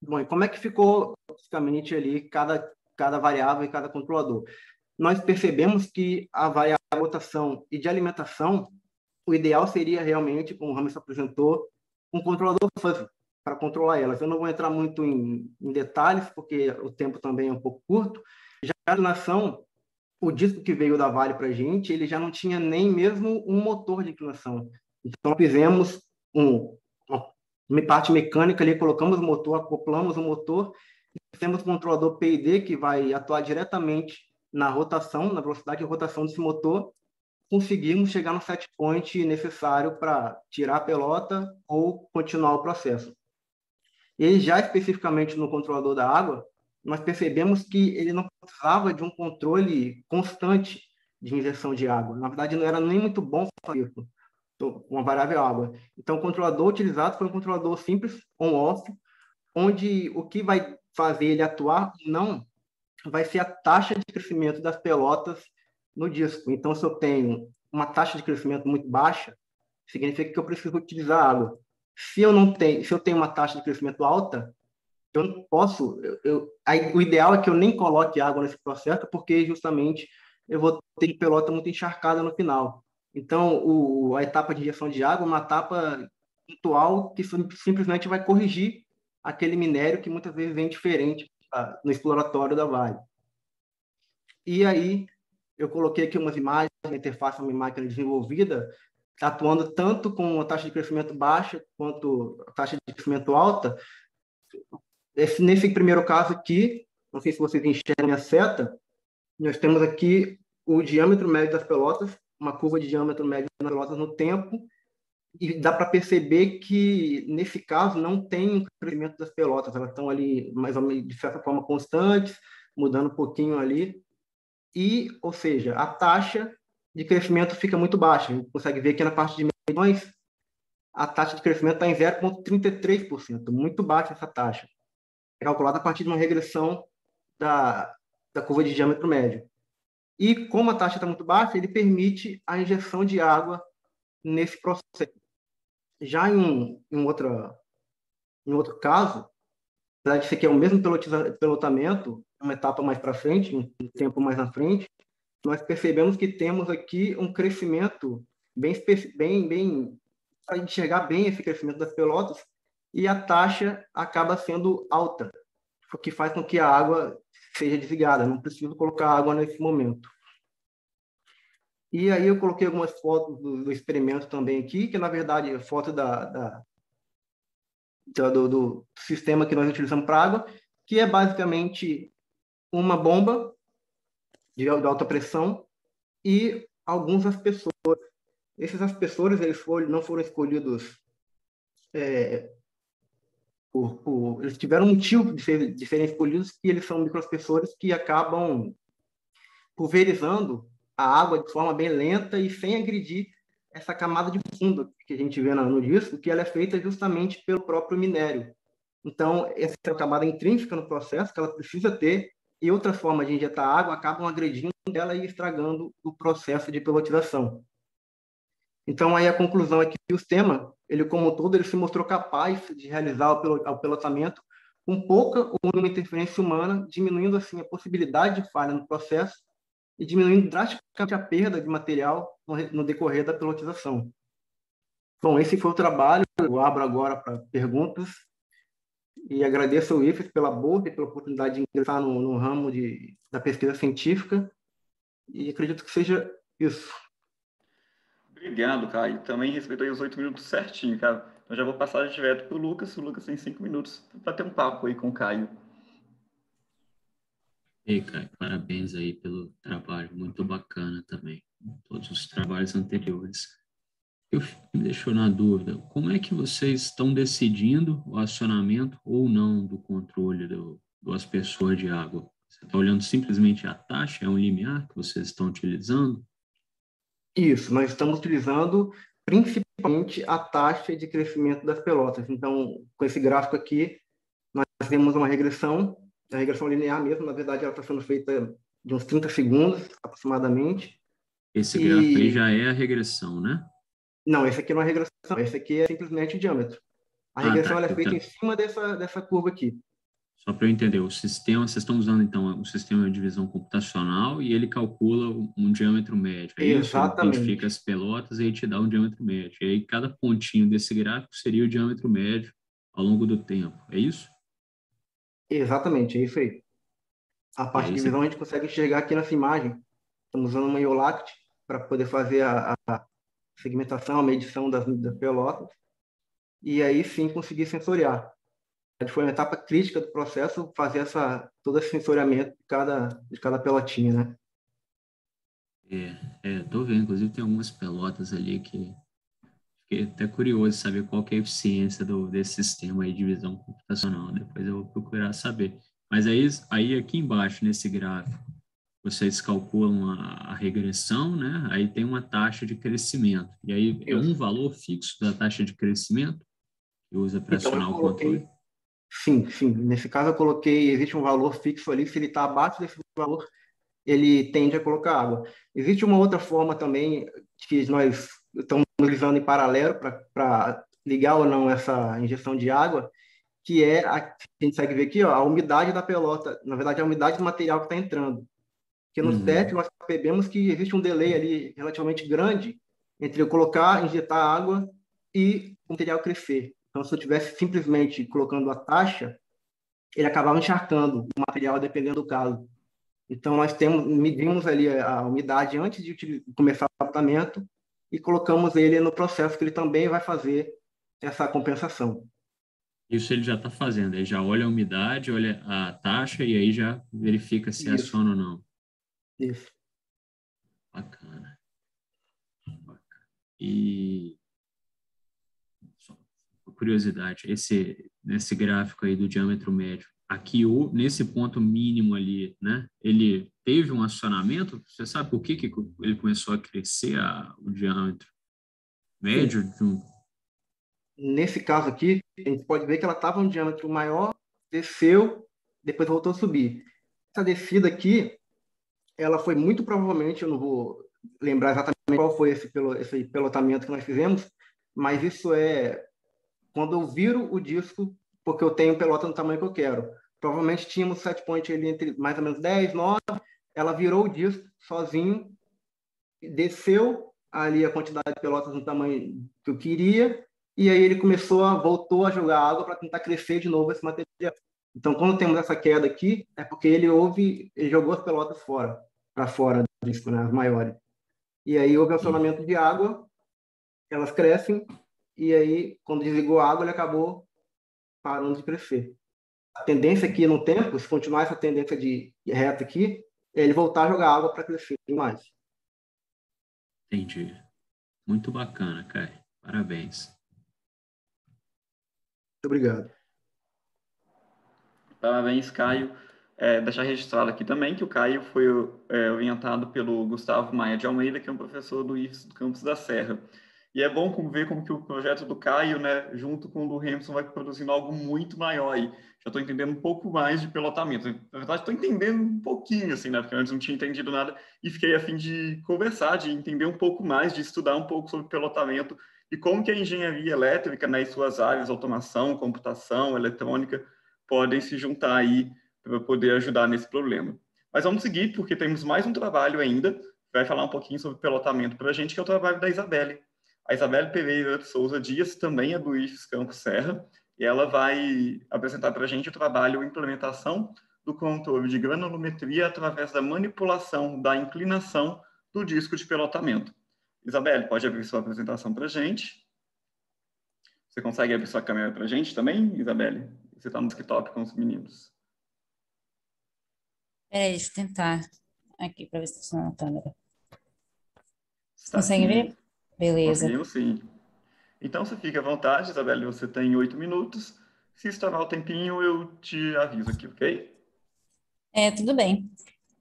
Bom, e como é que ficou basicamente ali cada, cada variável e cada controlador? Nós percebemos que a variável de rotação e de alimentação, o ideal seria realmente, como o Ramos apresentou, um controlador fuzzy para controlar elas. Eu não vou entrar muito em, em, detalhes, porque o tempo também é um pouco curto. Já a inclinação, o disco que veio da Vale para a gente, ele já não tinha nem mesmo um motor de inclinação. Então, fizemos um, uma parte mecânica ali, colocamos o motor, acoplamos o motor, temos controlador PID que vai atuar diretamente na rotação, na velocidade de rotação desse motor, conseguimos chegar no set point necessário para tirar a pelota ou continuar o processo. E já especificamente no controlador da água, nós percebemos que ele não precisava de um controle constante de injeção de água. Na verdade, não era nem muito bom fazer isso, uma variável água. Então, o controlador utilizado foi um controlador simples, on-off, onde o que vai fazer ele atuar não vai ser a taxa de crescimento das pelotas no disco. Então, se eu tenho uma taxa de crescimento muito baixa, significa que eu preciso utilizar água. Se eu não tenho, se eu tenho uma taxa de crescimento alta, eu não posso. Eu, eu, aí, o ideal é que eu nem coloque água nesse processo, porque justamente eu vou ter pelota muito encharcada no final. Então, o, a etapa de injeção de água é uma etapa pontual que simplesmente vai corrigir aquele minério que muitas vezes vem diferente ah, no exploratório da Vale. E aí, eu coloquei aqui umas imagens da interface uma máquina desenvolvida atuando tanto com a taxa de crescimento baixa quanto a taxa de crescimento alta. Esse, nesse primeiro caso aqui, não sei se vocês enxergam a seta, nós temos aqui o diâmetro médio das pelotas, uma curva de diâmetro médio das pelotas no tempo, e dá para perceber que, nesse caso, não tem um crescimento das pelotas, elas estão ali, mais ou menos, de certa forma, constantes, mudando um pouquinho ali, e, ou seja, a taxa de crescimento fica muito baixa. A gente consegue ver que na parte de milhões, a taxa de crescimento está em 0,33%, muito baixa essa taxa. É calculada a partir de uma regressão da, da curva de diâmetro médio. E como a taxa está muito baixa, ele permite a injeção de água nesse processo. Já em, em, outra, em outro caso, apesar de ser que é o mesmo pilotamento, uma etapa mais para frente, um tempo mais na frente, nós percebemos que temos aqui um crescimento bem, bem, bem para enxergar bem esse crescimento das pelotas e a taxa acaba sendo alta, o que faz com que a água seja desligada. Não preciso colocar água nesse momento. E aí eu coloquei algumas fotos do, do experimento também aqui, que na verdade é foto da, da do, do, sistema que nós utilizamos para água, que é basicamente uma bomba de, alta pressão e alguns aspersores. Esses aspersores eles foram, não foram escolhidos é, por, por, eles tiveram um motivo de, ser, de serem escolhidos que eles são microaspersores que acabam pulverizando a água de forma bem lenta e sem agredir essa camada de fundo que a gente vê no disco, que ela é feita justamente pelo próprio minério. Então, essa é a camada intrínseca no processo que ela precisa ter e outra forma de injetar água acabam agredindo ela e estragando o processo de pelotização. Então, aí a conclusão é que o sistema, ele como um todo, ele se mostrou capaz de realizar o pelotamento com pouca ou nenhuma interferência humana, diminuindo assim a possibilidade de falha no processo e diminuindo drasticamente a perda de material no decorrer da pelotização. Bom, esse foi o trabalho. Eu abro agora para perguntas e agradeço ao IFES pela boa e pela oportunidade de ingressar no, no ramo de, da pesquisa científica e acredito que seja isso. Obrigado, Caio. Também respeitei os oito minutos certinho, cara. Então já vou passar direto para o Lucas. O Lucas tem cinco minutos para ter um papo aí com o Caio. Ei, Caio, parabéns aí pelo trabalho, muito bacana também. Todos os trabalhos anteriores. Eu me deixou na dúvida, como é que vocês estão decidindo o acionamento ou não do controle do, do aspersor de água? Você está olhando simplesmente a taxa, é um limiar que vocês estão utilizando? Isso, nós estamos utilizando principalmente a taxa de crescimento das pelotas. Então, com esse gráfico aqui, nós temos uma regressão, a regressão linear mesmo, na verdade, ela está sendo feita de uns 30 segundos, aproximadamente. Esse e... gráfico aí já é a regressão, né? Não, esse aqui não é regressão, esse aqui é simplesmente o diâmetro. A ah, regressão tá, é feita tá. em cima dessa, dessa curva aqui. Só para eu entender, o sistema, vocês estão usando então o sistema de divisão computacional e ele calcula um diâmetro médio. É Exatamente. Isso? Identifica as pelotas e aí te dá um diâmetro médio. E aí cada pontinho desse gráfico seria o diâmetro médio ao longo do tempo. É isso? Exatamente, é isso aí. A parte é de divisão a gente consegue enxergar aqui nessa imagem. Estamos usando uma IOLACT para poder fazer a, a, segmentação, medição das, pelotas. E aí sim conseguir sensoriar foi uma etapa crítica do processo fazer essa todo esse sensoriamento de cada de cada pelotinha, né? É, é, tô vendo, inclusive tem algumas pelotas ali que fiquei até curioso saber qual que é a eficiência do, desse sistema aí de visão computacional. Depois eu vou procurar saber. Mas aí, aí aqui embaixo, nesse gráfico, vocês calculam a, a regressão, né? Aí tem uma taxa de crescimento. E aí é um valor fixo da taxa de crescimento que usa para então, acionar o controle. Sim, sim. Nesse caso eu coloquei, existe um valor fixo ali, se ele está abaixo desse valor, ele tende a colocar água. Existe uma outra forma também que nós estamos utilizando em paralelo para ligar ou não essa injeção de água, que é, a, a gente consegue ver aqui, ó, a umidade da pelota, na verdade a umidade do material que está entrando. Porque no uhum. nós percebemos que existe um delay ali relativamente grande entre eu colocar, injetar água e o material crescer. Então, se eu tivesse simplesmente colocando a taxa, ele acabava encharcando o material, dependendo do caso. Então, nós temos, medimos ali a umidade antes de começar o tratamento e colocamos ele no processo que ele também vai fazer essa compensação. Isso ele já está fazendo, ele já olha a umidade, olha a taxa e aí já verifica se é Isso. aciona ou não. Isso. Bacana. Bacana. E curiosidade, esse nesse gráfico aí do diâmetro médio, aqui nesse ponto mínimo ali, né? Ele teve um acionamento. Você sabe por que, que ele começou a crescer a, o diâmetro médio? Um... Nesse caso aqui, a gente pode ver que ela estava um diâmetro maior, desceu, depois voltou a subir. Essa descida aqui, ela foi muito provavelmente, eu não vou lembrar exatamente qual foi esse, esse pelotamento que nós fizemos, mas isso é quando eu viro o disco, porque eu tenho pelota no tamanho que eu quero. Provavelmente tínhamos set point ali entre mais ou menos 10, 9. Ela virou o disco sozinho, desceu ali a quantidade de pelotas no tamanho que eu queria, e aí ele começou a voltou a jogar água para tentar crescer de novo esse material. Então, quando temos essa queda aqui, é porque ele houve, ele jogou as pelotas fora, para fora do disco, né, maiores. E aí houve acionamento de água, elas crescem, e aí, quando desligou a água, ele acabou parando de crescer. A tendência aqui no tempo, se continuar essa tendência de reta aqui, é ele voltar a jogar água para crescer mais. Entendi. Muito bacana, Caio. Parabéns. Muito obrigado. Parabéns, Caio. É, deixar registrado aqui também que o Caio foi é, orientado pelo Gustavo Maia de Almeida, que é um professor do IFES do Campus da Serra. E é bom ver como que o projeto do Caio, né, junto com o do Hamilton, vai produzindo algo muito maior aí. Já estou entendendo um pouco mais de pilotamento. Na verdade, estou entendendo um pouquinho, assim, né, porque antes não tinha entendido nada e fiquei a fim de conversar, de entender um pouco mais, de estudar um pouco sobre pilotamento e como que a engenharia elétrica, né, e suas áreas, automação, computação, eletrônica, podem se juntar aí para poder ajudar nesse problema. Mas vamos seguir, porque temos mais um trabalho ainda, vai falar um pouquinho sobre pilotamento para a gente, que é o trabalho da Isabelle. A Isabelle Pereira de Souza Dias também é do IFES Campos Serra, e ela vai apresentar para a gente o trabalho implementação do controle de granulometria através da manipulação da inclinação do disco de pilotamento. Isabelle, pode abrir sua apresentação para a gente. Você consegue abrir sua câmera para a gente também, Isabelle? Você está no desktop com os meninos. Peraí, deixa eu tentar aqui para ver se está na câmera. Consegue ver? Beleza. Conseguimos, sim. Então, você fica à vontade, Isabelle, você tem oito minutos. Se estourar o tempinho, eu te aviso aqui, ok? É, tudo bem.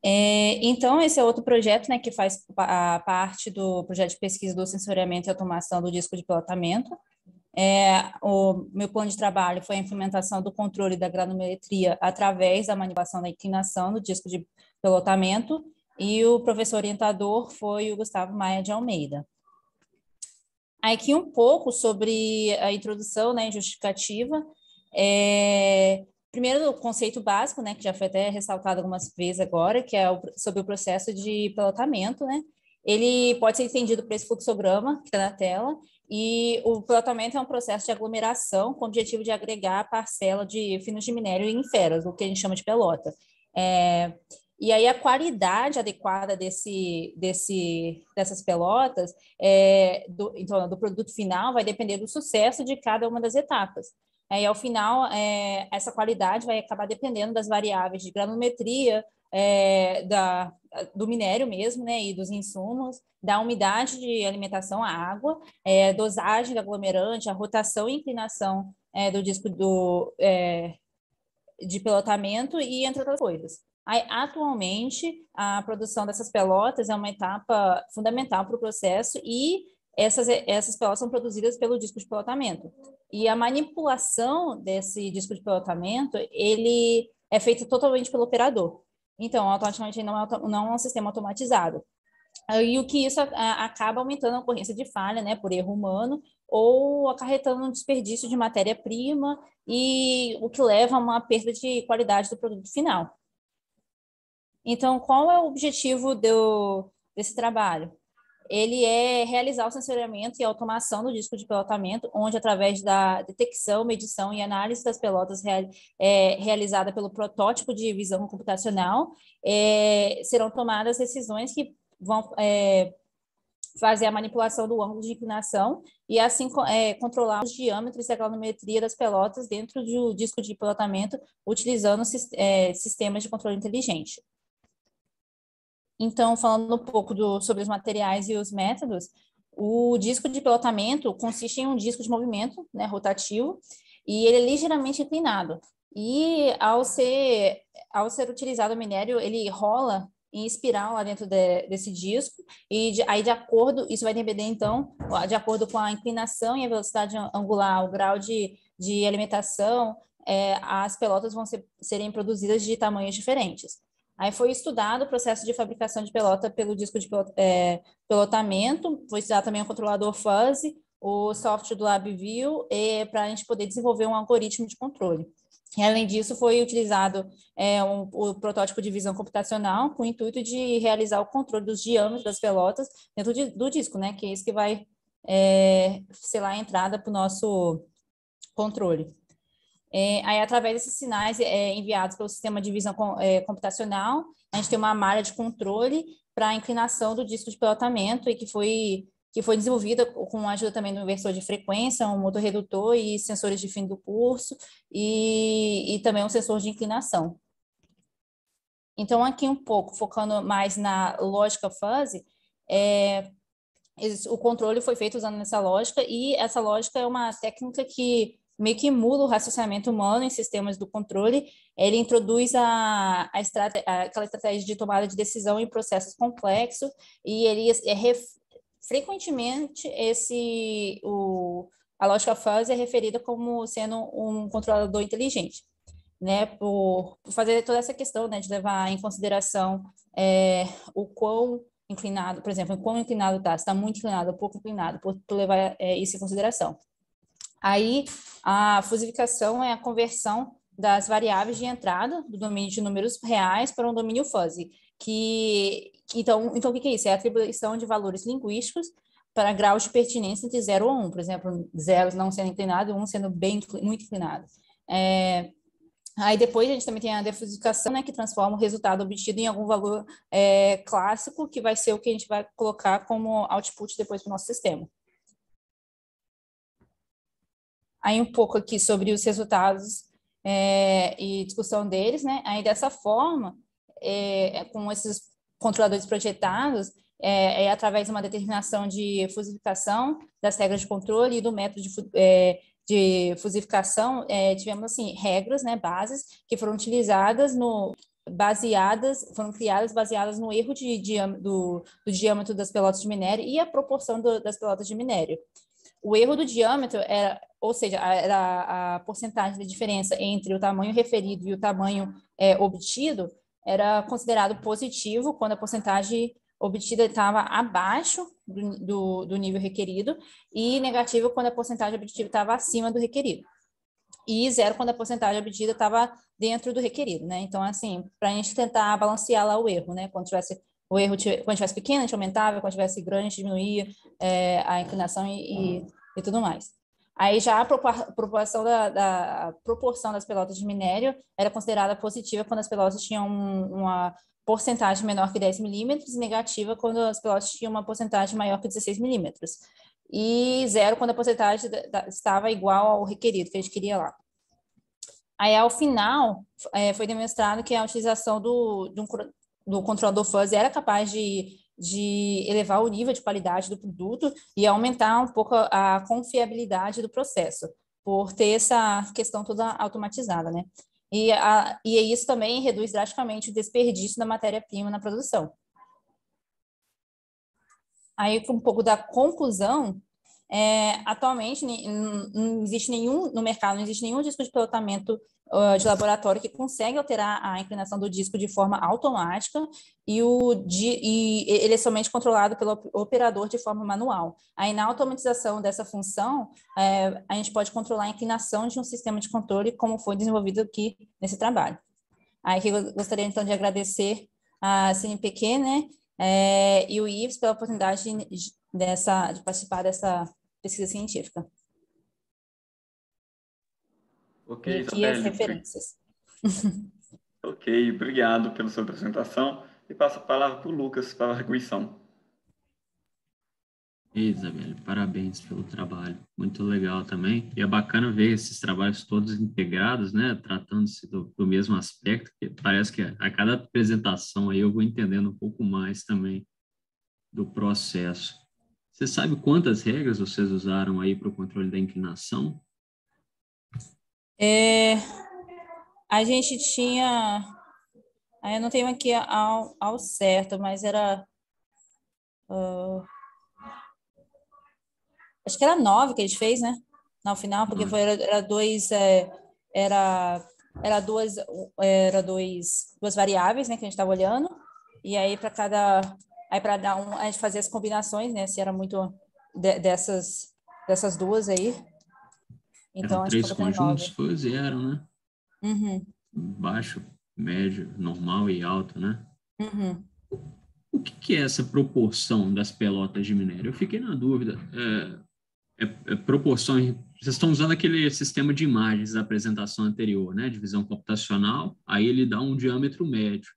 É, então, esse é outro projeto, né, que faz a parte do projeto de pesquisa do sensoriamento e automação do disco de pilotamento. É, o meu plano de trabalho foi a implementação do controle da granulometria através da manipulação da inclinação do disco de pilotamento, e o professor orientador foi o Gustavo Maia de Almeida. Aqui um pouco sobre a introdução, né, justificativa. É, primeiro, o conceito básico, né, que já foi até ressaltado algumas vezes agora, que é o, sobre o processo de pilotamento, né. Ele pode ser entendido por esse fluxograma que está na tela, e o pilotamento é um processo de aglomeração com o objetivo de agregar a parcela de finos de minério em feras, o que a gente chama de pelota. É, e aí a qualidade adequada desse, desse, dessas pelotas, é, do, então, do produto final, vai depender do sucesso de cada uma das etapas. Aí, ao final, é, essa qualidade vai acabar dependendo das variáveis de granulometria, é, da, do minério mesmo, né, e dos insumos, da umidade de alimentação à água, é, dosagem do aglomerante, a rotação e inclinação é, do disco do, é, de pilotamento e entre outras coisas. Atualmente, a produção dessas pelotas é uma etapa fundamental para o processo e essas, essas pelotas são produzidas pelo disco de pilotamento. E a manipulação desse disco de pilotamento, ele é feita totalmente pelo operador. Então, automaticamente não é, não é um sistema automatizado. E o que isso acaba aumentando a ocorrência de falha, né, por erro humano, ou acarretando um desperdício de matéria-prima e o que leva a uma perda de qualidade do produto final. Então, qual é o objetivo do, desse trabalho? Ele é realizar o sensoriamento e automação do disco de pilotamento, onde, através da detecção, medição e análise das pelotas real, é, realizada pelo protótipo de visão computacional, é, serão tomadas decisões que vão é, fazer a manipulação do ângulo de inclinação e assim é, controlar os diâmetros e a granulometria das pelotas dentro do disco de pilotamento, utilizando é, sistemas de controle inteligente. Então, falando um pouco do, sobre os materiais e os métodos, o disco de pilotamento consiste em um disco de movimento né, rotativo e ele é ligeiramente inclinado. E ao ser, ao ser utilizado o minério, ele rola em espiral lá dentro de, desse disco, e de, aí de acordo, isso vai depender então, de acordo com a inclinação e a velocidade angular, o grau de, de alimentação, é, as pelotas vão ser, serem produzidas de tamanhos diferentes. Aí foi estudado o processo de fabricação de pelota pelo disco de é, pilotamento, foi estudado também o controlador fuzzy, o software do LabVIEW, para a gente poder desenvolver um algoritmo de controle. E, além disso, foi utilizado é, um, o protótipo de visão computacional com o intuito de realizar o controle dos diâmetros das pelotas dentro de, do disco, né? Que é isso que vai é, ser lá a entrada para o nosso controle. É, aí, através desses sinais é, enviados pelo sistema de visão com, é, computacional, a gente tem uma malha de controle para a inclinação do disco de pilotamento e que foi, que foi desenvolvida com a ajuda também do inversor de frequência, um motor redutor e sensores de fim do curso e, e também um sensor de inclinação. Então, aqui um pouco, focando mais na lógica fuzzy, é, o controle foi feito usando essa lógica e essa lógica é uma técnica que meio que emula o raciocinamento humano em sistemas do controle, ele introduz a, a estrate, aquela estratégia de tomada de decisão em processos complexos e ele é ref, frequentemente esse o a lógica fuzzy é referida como sendo um controlador inteligente, né? Por, por fazer toda essa questão, né, de levar em consideração é, o quão inclinado, por exemplo, quão inclinado está, se está muito inclinado ou pouco inclinado, por levar é, isso em consideração. Aí, a fusificação é a conversão das variáveis de entrada do domínio de números reais para um domínio fuzzy, que então, então o que é isso? É a atribuição de valores linguísticos para graus de pertinência entre 0 ou 1, um, por exemplo, 0 não sendo inclinado e 1 um sendo bem muito inclinado. É, aí depois a gente também tem a defusificação, né, que transforma o resultado obtido em algum valor é, clássico, que vai ser o que a gente vai colocar como output depois para o nosso sistema. Aí um pouco aqui sobre os resultados é, e discussão deles, né? Aí dessa forma, é, com esses controladores projetados, é, é, através de uma determinação de fusificação das regras de controle e do método de, é, de fusificação, é, tivemos assim regras, né, bases que foram utilizadas no baseadas, foram criadas baseadas no erro de, de do, do, diâmetro das pelotas de minério e a proporção do, das pelotas de minério. O erro do diâmetro era, ou seja, era a, porcentagem de diferença entre o tamanho referido e o tamanho é, obtido, era considerado positivo quando a porcentagem obtida estava abaixo do, do, do, nível requerido e negativo quando a porcentagem obtida estava acima do requerido. E zero quando a porcentagem obtida estava dentro do requerido, né? Então, assim, para a gente tentar balancear lá o erro, né? Quando tivesse o erro, quando tivesse pequeno, a gente aumentava, quando tivesse grande, a gente diminuía é, a inclinação e, e, e tudo mais. Aí já a proporção, da, da a proporção das pelotas de minério era considerada positiva quando as pelotas tinham uma porcentagem menor que 10 milímetros negativa quando as pelotas tinham uma porcentagem maior que 16 milímetros. E zero quando a porcentagem estava igual ao requerido, que a gente queria lá. Aí, ao final, é, foi demonstrado que a utilização do, do, do controlador fuzzy era capaz de, de elevar o nível de qualidade do produto e aumentar um pouco a confiabilidade do processo, por ter essa questão toda automatizada, né? E, a, e isso também reduz drasticamente o desperdício da matéria-prima na produção. Aí, um pouco da conclusão, é, atualmente não existe nenhum, no mercado, não existe nenhum disco de pilotamento uh, de laboratório que consegue alterar a inclinação do disco de forma automática e, o, de, e ele é somente controlado pelo operador de forma manual. Aí, na automatização dessa função, é, a gente pode controlar a inclinação de um sistema de controle, como foi desenvolvido aqui nesse trabalho. Aí, eu gostaria, então, de agradecer a CNPq, né, é, e o IVES pela oportunidade de, dessa, de participar dessa pesquisa científica. Ok, e aqui as referências. ok, obrigado pela sua apresentação. E passo a palavra para o Lucas para a arguição. Isabel, parabéns pelo trabalho, muito legal também. E é bacana ver esses trabalhos todos integrados, né, tratando-se do, do, mesmo aspecto, que parece que a cada apresentação aí eu vou entendendo um pouco mais também do processo. Você sabe quantas regras vocês usaram aí para o controle da inclinação? É, a gente tinha, eu não tenho aqui ao, ao certo, mas era, uh, acho que era nove que a gente fez, né? No final, porque foi, era, era dois, é, era, era duas, era dois, duas variáveis, né, que a gente estava olhando, e aí para cada Aí para dar um, a gente fazia as combinações, né? Se era muito de, dessas dessas duas aí. Então, eram três conjuntos, fuzzy eram, né? Uhum. Baixo, médio, normal e alto, né? Uhum. O que, que, é essa proporção das pelotas de minério? Eu fiquei na dúvida. É, é, é proporção. Vocês estão usando aquele sistema de imagens da apresentação anterior, né? Divisão computacional. Aí ele dá um diâmetro médio.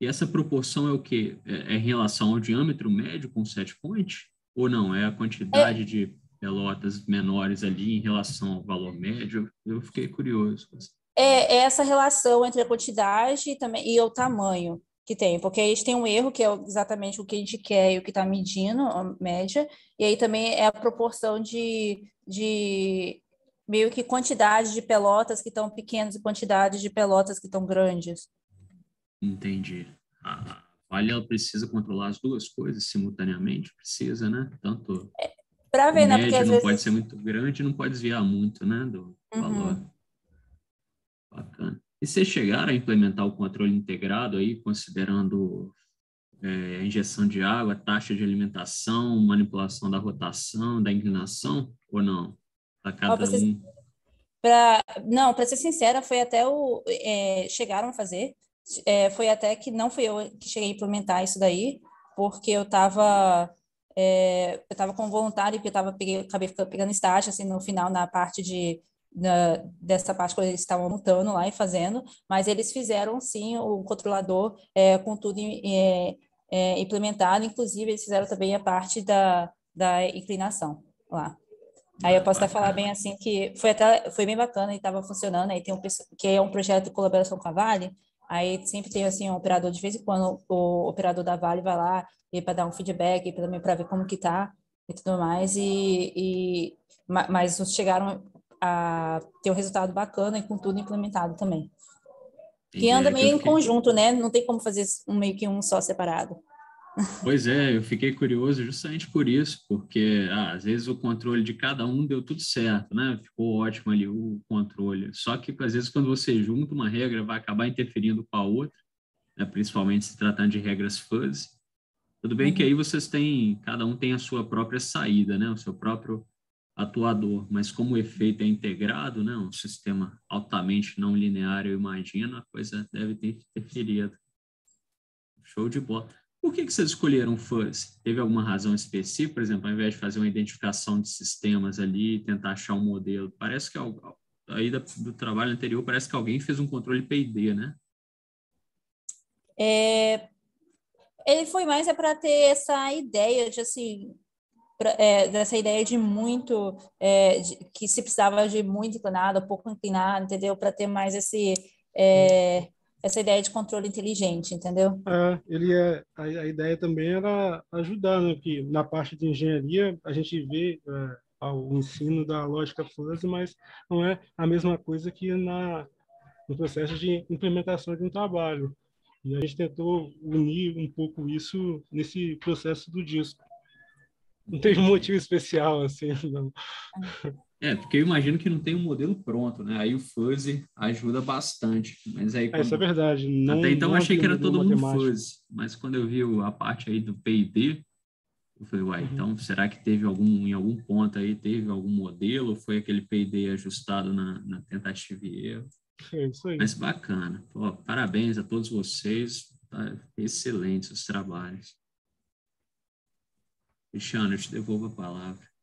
E essa proporção é o quê? É, é em relação ao diâmetro médio com set point? Ou não? É a quantidade é. de pelotas menores ali em relação ao valor médio? Eu fiquei curioso. É, é essa relação entre a quantidade e, também, e o tamanho que tem, porque a gente tem um erro, que é exatamente o que a gente quer e o que está medindo, a média, e aí também é a proporção de, de meio que quantidade de pelotas que estão pequenas e quantidade de pelotas que estão grandes. Entendi. A falha ela precisa controlar as duas coisas simultaneamente, precisa, né? Tanto Para ver, né? Porque às não vezes. pode ser muito grande, não pode desviar muito, né, do Uhum. valor. Bacana. E vocês chegaram a implementar o controle integrado aí, considerando é, a injeção de água, taxa de alimentação, manipulação da rotação, da inclinação, ou não? Para cada um. Pra, não, para ser sincera, foi até o. é, chegaram a fazer. É, foi até que não fui eu que cheguei a implementar isso daí, porque eu estava. eu estava com vontade, porque eu tava, peguei, acabei pegando estágio assim, no final, na parte de. na- dessa parte que eles estavam montando lá e fazendo, mas eles fizeram sim o controlador é, com tudo é, é, implementado, inclusive eles fizeram também a parte da, da inclinação lá. Aí eu posso até falar bem assim que foi até foi bem bacana e estava funcionando. Aí tem um que é um projeto de colaboração com a Vale. Aí sempre tem assim um operador de vez em quando o operador da Vale vai lá e para dar um feedback também para ver como que tá e tudo mais e, e ma- mas chegaram a ter um resultado bacana e com tudo implementado também. Que anda meio em conjunto, né? Não tem como fazer um meio que um só separado. Pois é, eu fiquei curioso justamente por isso, porque ah, às vezes o controle de cada um deu tudo certo, né? Ficou ótimo ali o controle. Só que às vezes quando você junta uma regra, vai acabar interferindo com a outra, né? principalmente se tratando de regras fuzzy. Tudo bem que aí vocês têm, cada um tem a sua própria saída, né? O seu próprio atuador, mas como o efeito é integrado, né? Um sistema altamente não linear, eu imagino, a coisa deve ter interferido. Show de bola. Por que, que vocês escolheram fuzz? Teve alguma razão específica? Por exemplo, ao invés de fazer uma identificação de sistemas ali, tentar achar um modelo, parece que aí do trabalho anterior, parece que alguém fez um controle P&D, né? É, ele foi mais é para ter essa ideia de assim pra- é, dessa ideia de muito é, de- que se precisava de muito inclinado, pouco inclinado, entendeu? Para ter mais esse é, essa ideia de controle inteligente, entendeu? É, ele é, a, a ideia também era ajudar, né? Que na parte de engenharia a gente vê é, o ensino da lógica fuzzy, mas não é a mesma coisa que na no processo de implementação de um trabalho. E a gente tentou unir um pouco isso nesse processo do disco. Não tem um motivo especial assim, não. É, porque eu imagino que não tem um modelo pronto, né? Aí o fuzzy ajuda bastante. Mas aí É, isso é quando- verdade. Não, Até então eu não achei que era todo mundo fuzzy, mas quando eu vi a parte aí do P&D, eu falei, uai, Uhum. então será que teve algum, em algum ponto aí, teve algum modelo, ou foi aquele P&D ajustado na, na tentativa e erro? É isso aí. Mas bacana. Pô, parabéns a todos vocês, tá excelentes os trabalhos. Cristiano, eu te devolvo a palavra.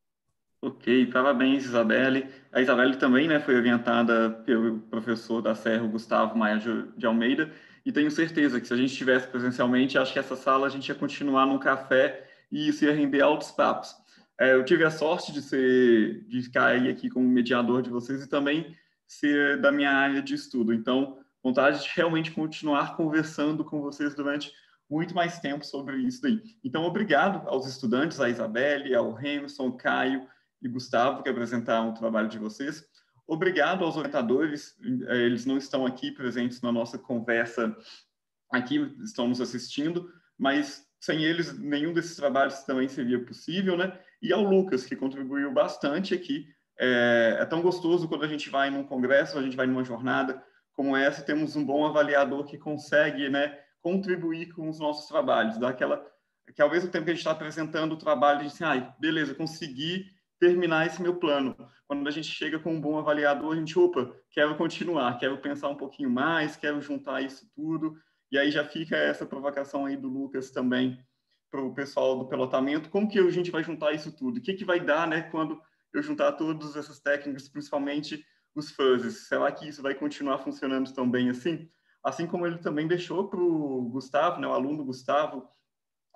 Ok, parabéns, Isabelle. A Isabelle também né, foi orientada pelo professor da Serra, Gustavo Maia de Almeida, e tenho certeza que se a gente estivesse presencialmente, acho que essa sala a gente ia continuar num café e isso ia render altos papos. É, eu tive a sorte de ser, de cair aqui como mediador de vocês e também ser da minha área de estudo. Então, vontade de realmente continuar conversando com vocês durante muito mais tempo sobre isso daí. Então, obrigado aos estudantes, a Isabelle, ao Remson, Caio e Gustavo, que apresentaram o trabalho de vocês. Obrigado aos orientadores, eh, eles não estão aqui presentes na nossa conversa aqui, estão nos assistindo, mas sem eles nenhum desses trabalhos também seria possível, né? E ao Lucas, que contribuiu bastante aqui. É, é tão gostoso quando a gente vai num congresso, a gente vai numa jornada como essa, temos um bom avaliador que consegue, né, contribuir com os nossos trabalhos, dar aquela que ao mesmo tempo que a gente está apresentando o trabalho, a gente diz, ah, beleza, consegui terminar esse meu plano. Quando a gente chega com um bom avaliador, a gente, opa, quero continuar, quero pensar um pouquinho mais, quero juntar isso tudo. E aí já fica essa provocação aí do Lucas também para o pessoal do pelotamento. Como que a gente vai juntar isso tudo? O que, que vai dar, né, quando eu juntar todas essas técnicas, principalmente os fuzzes? Será que isso vai continuar funcionando tão bem assim? Assim como ele também deixou para o Gustavo, né, o aluno Gustavo,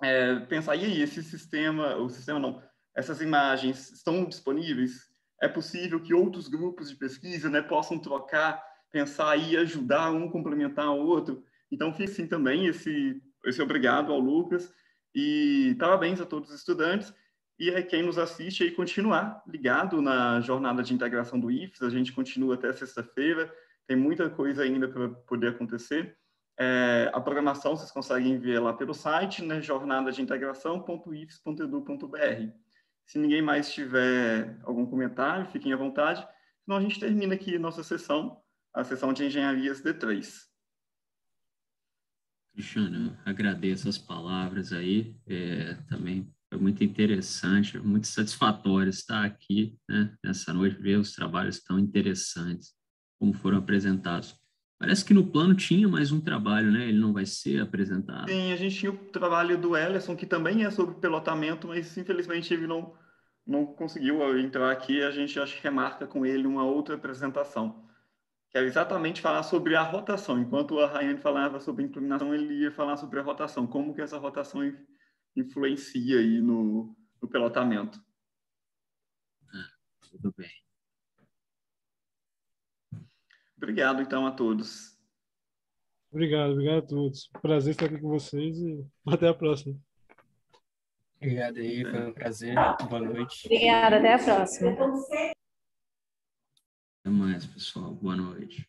é, pensar, e aí, esse sistema, o sistema não, essas imagens estão disponíveis? É possível que outros grupos de pesquisa né, possam trocar, pensar e ajudar um complementar o outro? Então, fica assim também esse, esse obrigado ao Lucas e parabéns a todos os estudantes e a quem nos assiste aí continuar ligado na jornada de integração do IFES. A gente continua até sexta-feira, tem muita coisa ainda para poder acontecer. É, a programação vocês conseguem ver lá pelo site, né, jornadadeintegração.ifes.edu.br. Se ninguém mais tiver algum comentário, fiquem à vontade. Senão a gente termina aqui nossa sessão, a sessão de engenharias D3. Cristiano, agradeço as palavras aí, é, também foi muito interessante, muito satisfatório estar aqui né, nessa noite, ver os trabalhos tão interessantes como foram apresentados. Parece que no plano tinha mais um trabalho, né? Ele não vai ser apresentado. Sim, a gente tinha o trabalho do Ellison, que também é sobre pilotamento, mas infelizmente ele não, não conseguiu entrar aqui. A gente acho que remarca com ele uma outra apresentação, que é exatamente falar sobre a rotação. Enquanto a Rayane falava sobre inclinação, ele ia falar sobre a rotação, como que essa rotação influencia aí no, no pelotamento. Ah, tudo bem. Obrigado, então, a todos. Obrigado, obrigado a todos. Prazer estar aqui com vocês e até a próxima. Obrigado aí, foi um prazer. Boa noite. Obrigada, até a próxima. Até mais, pessoal. Boa noite.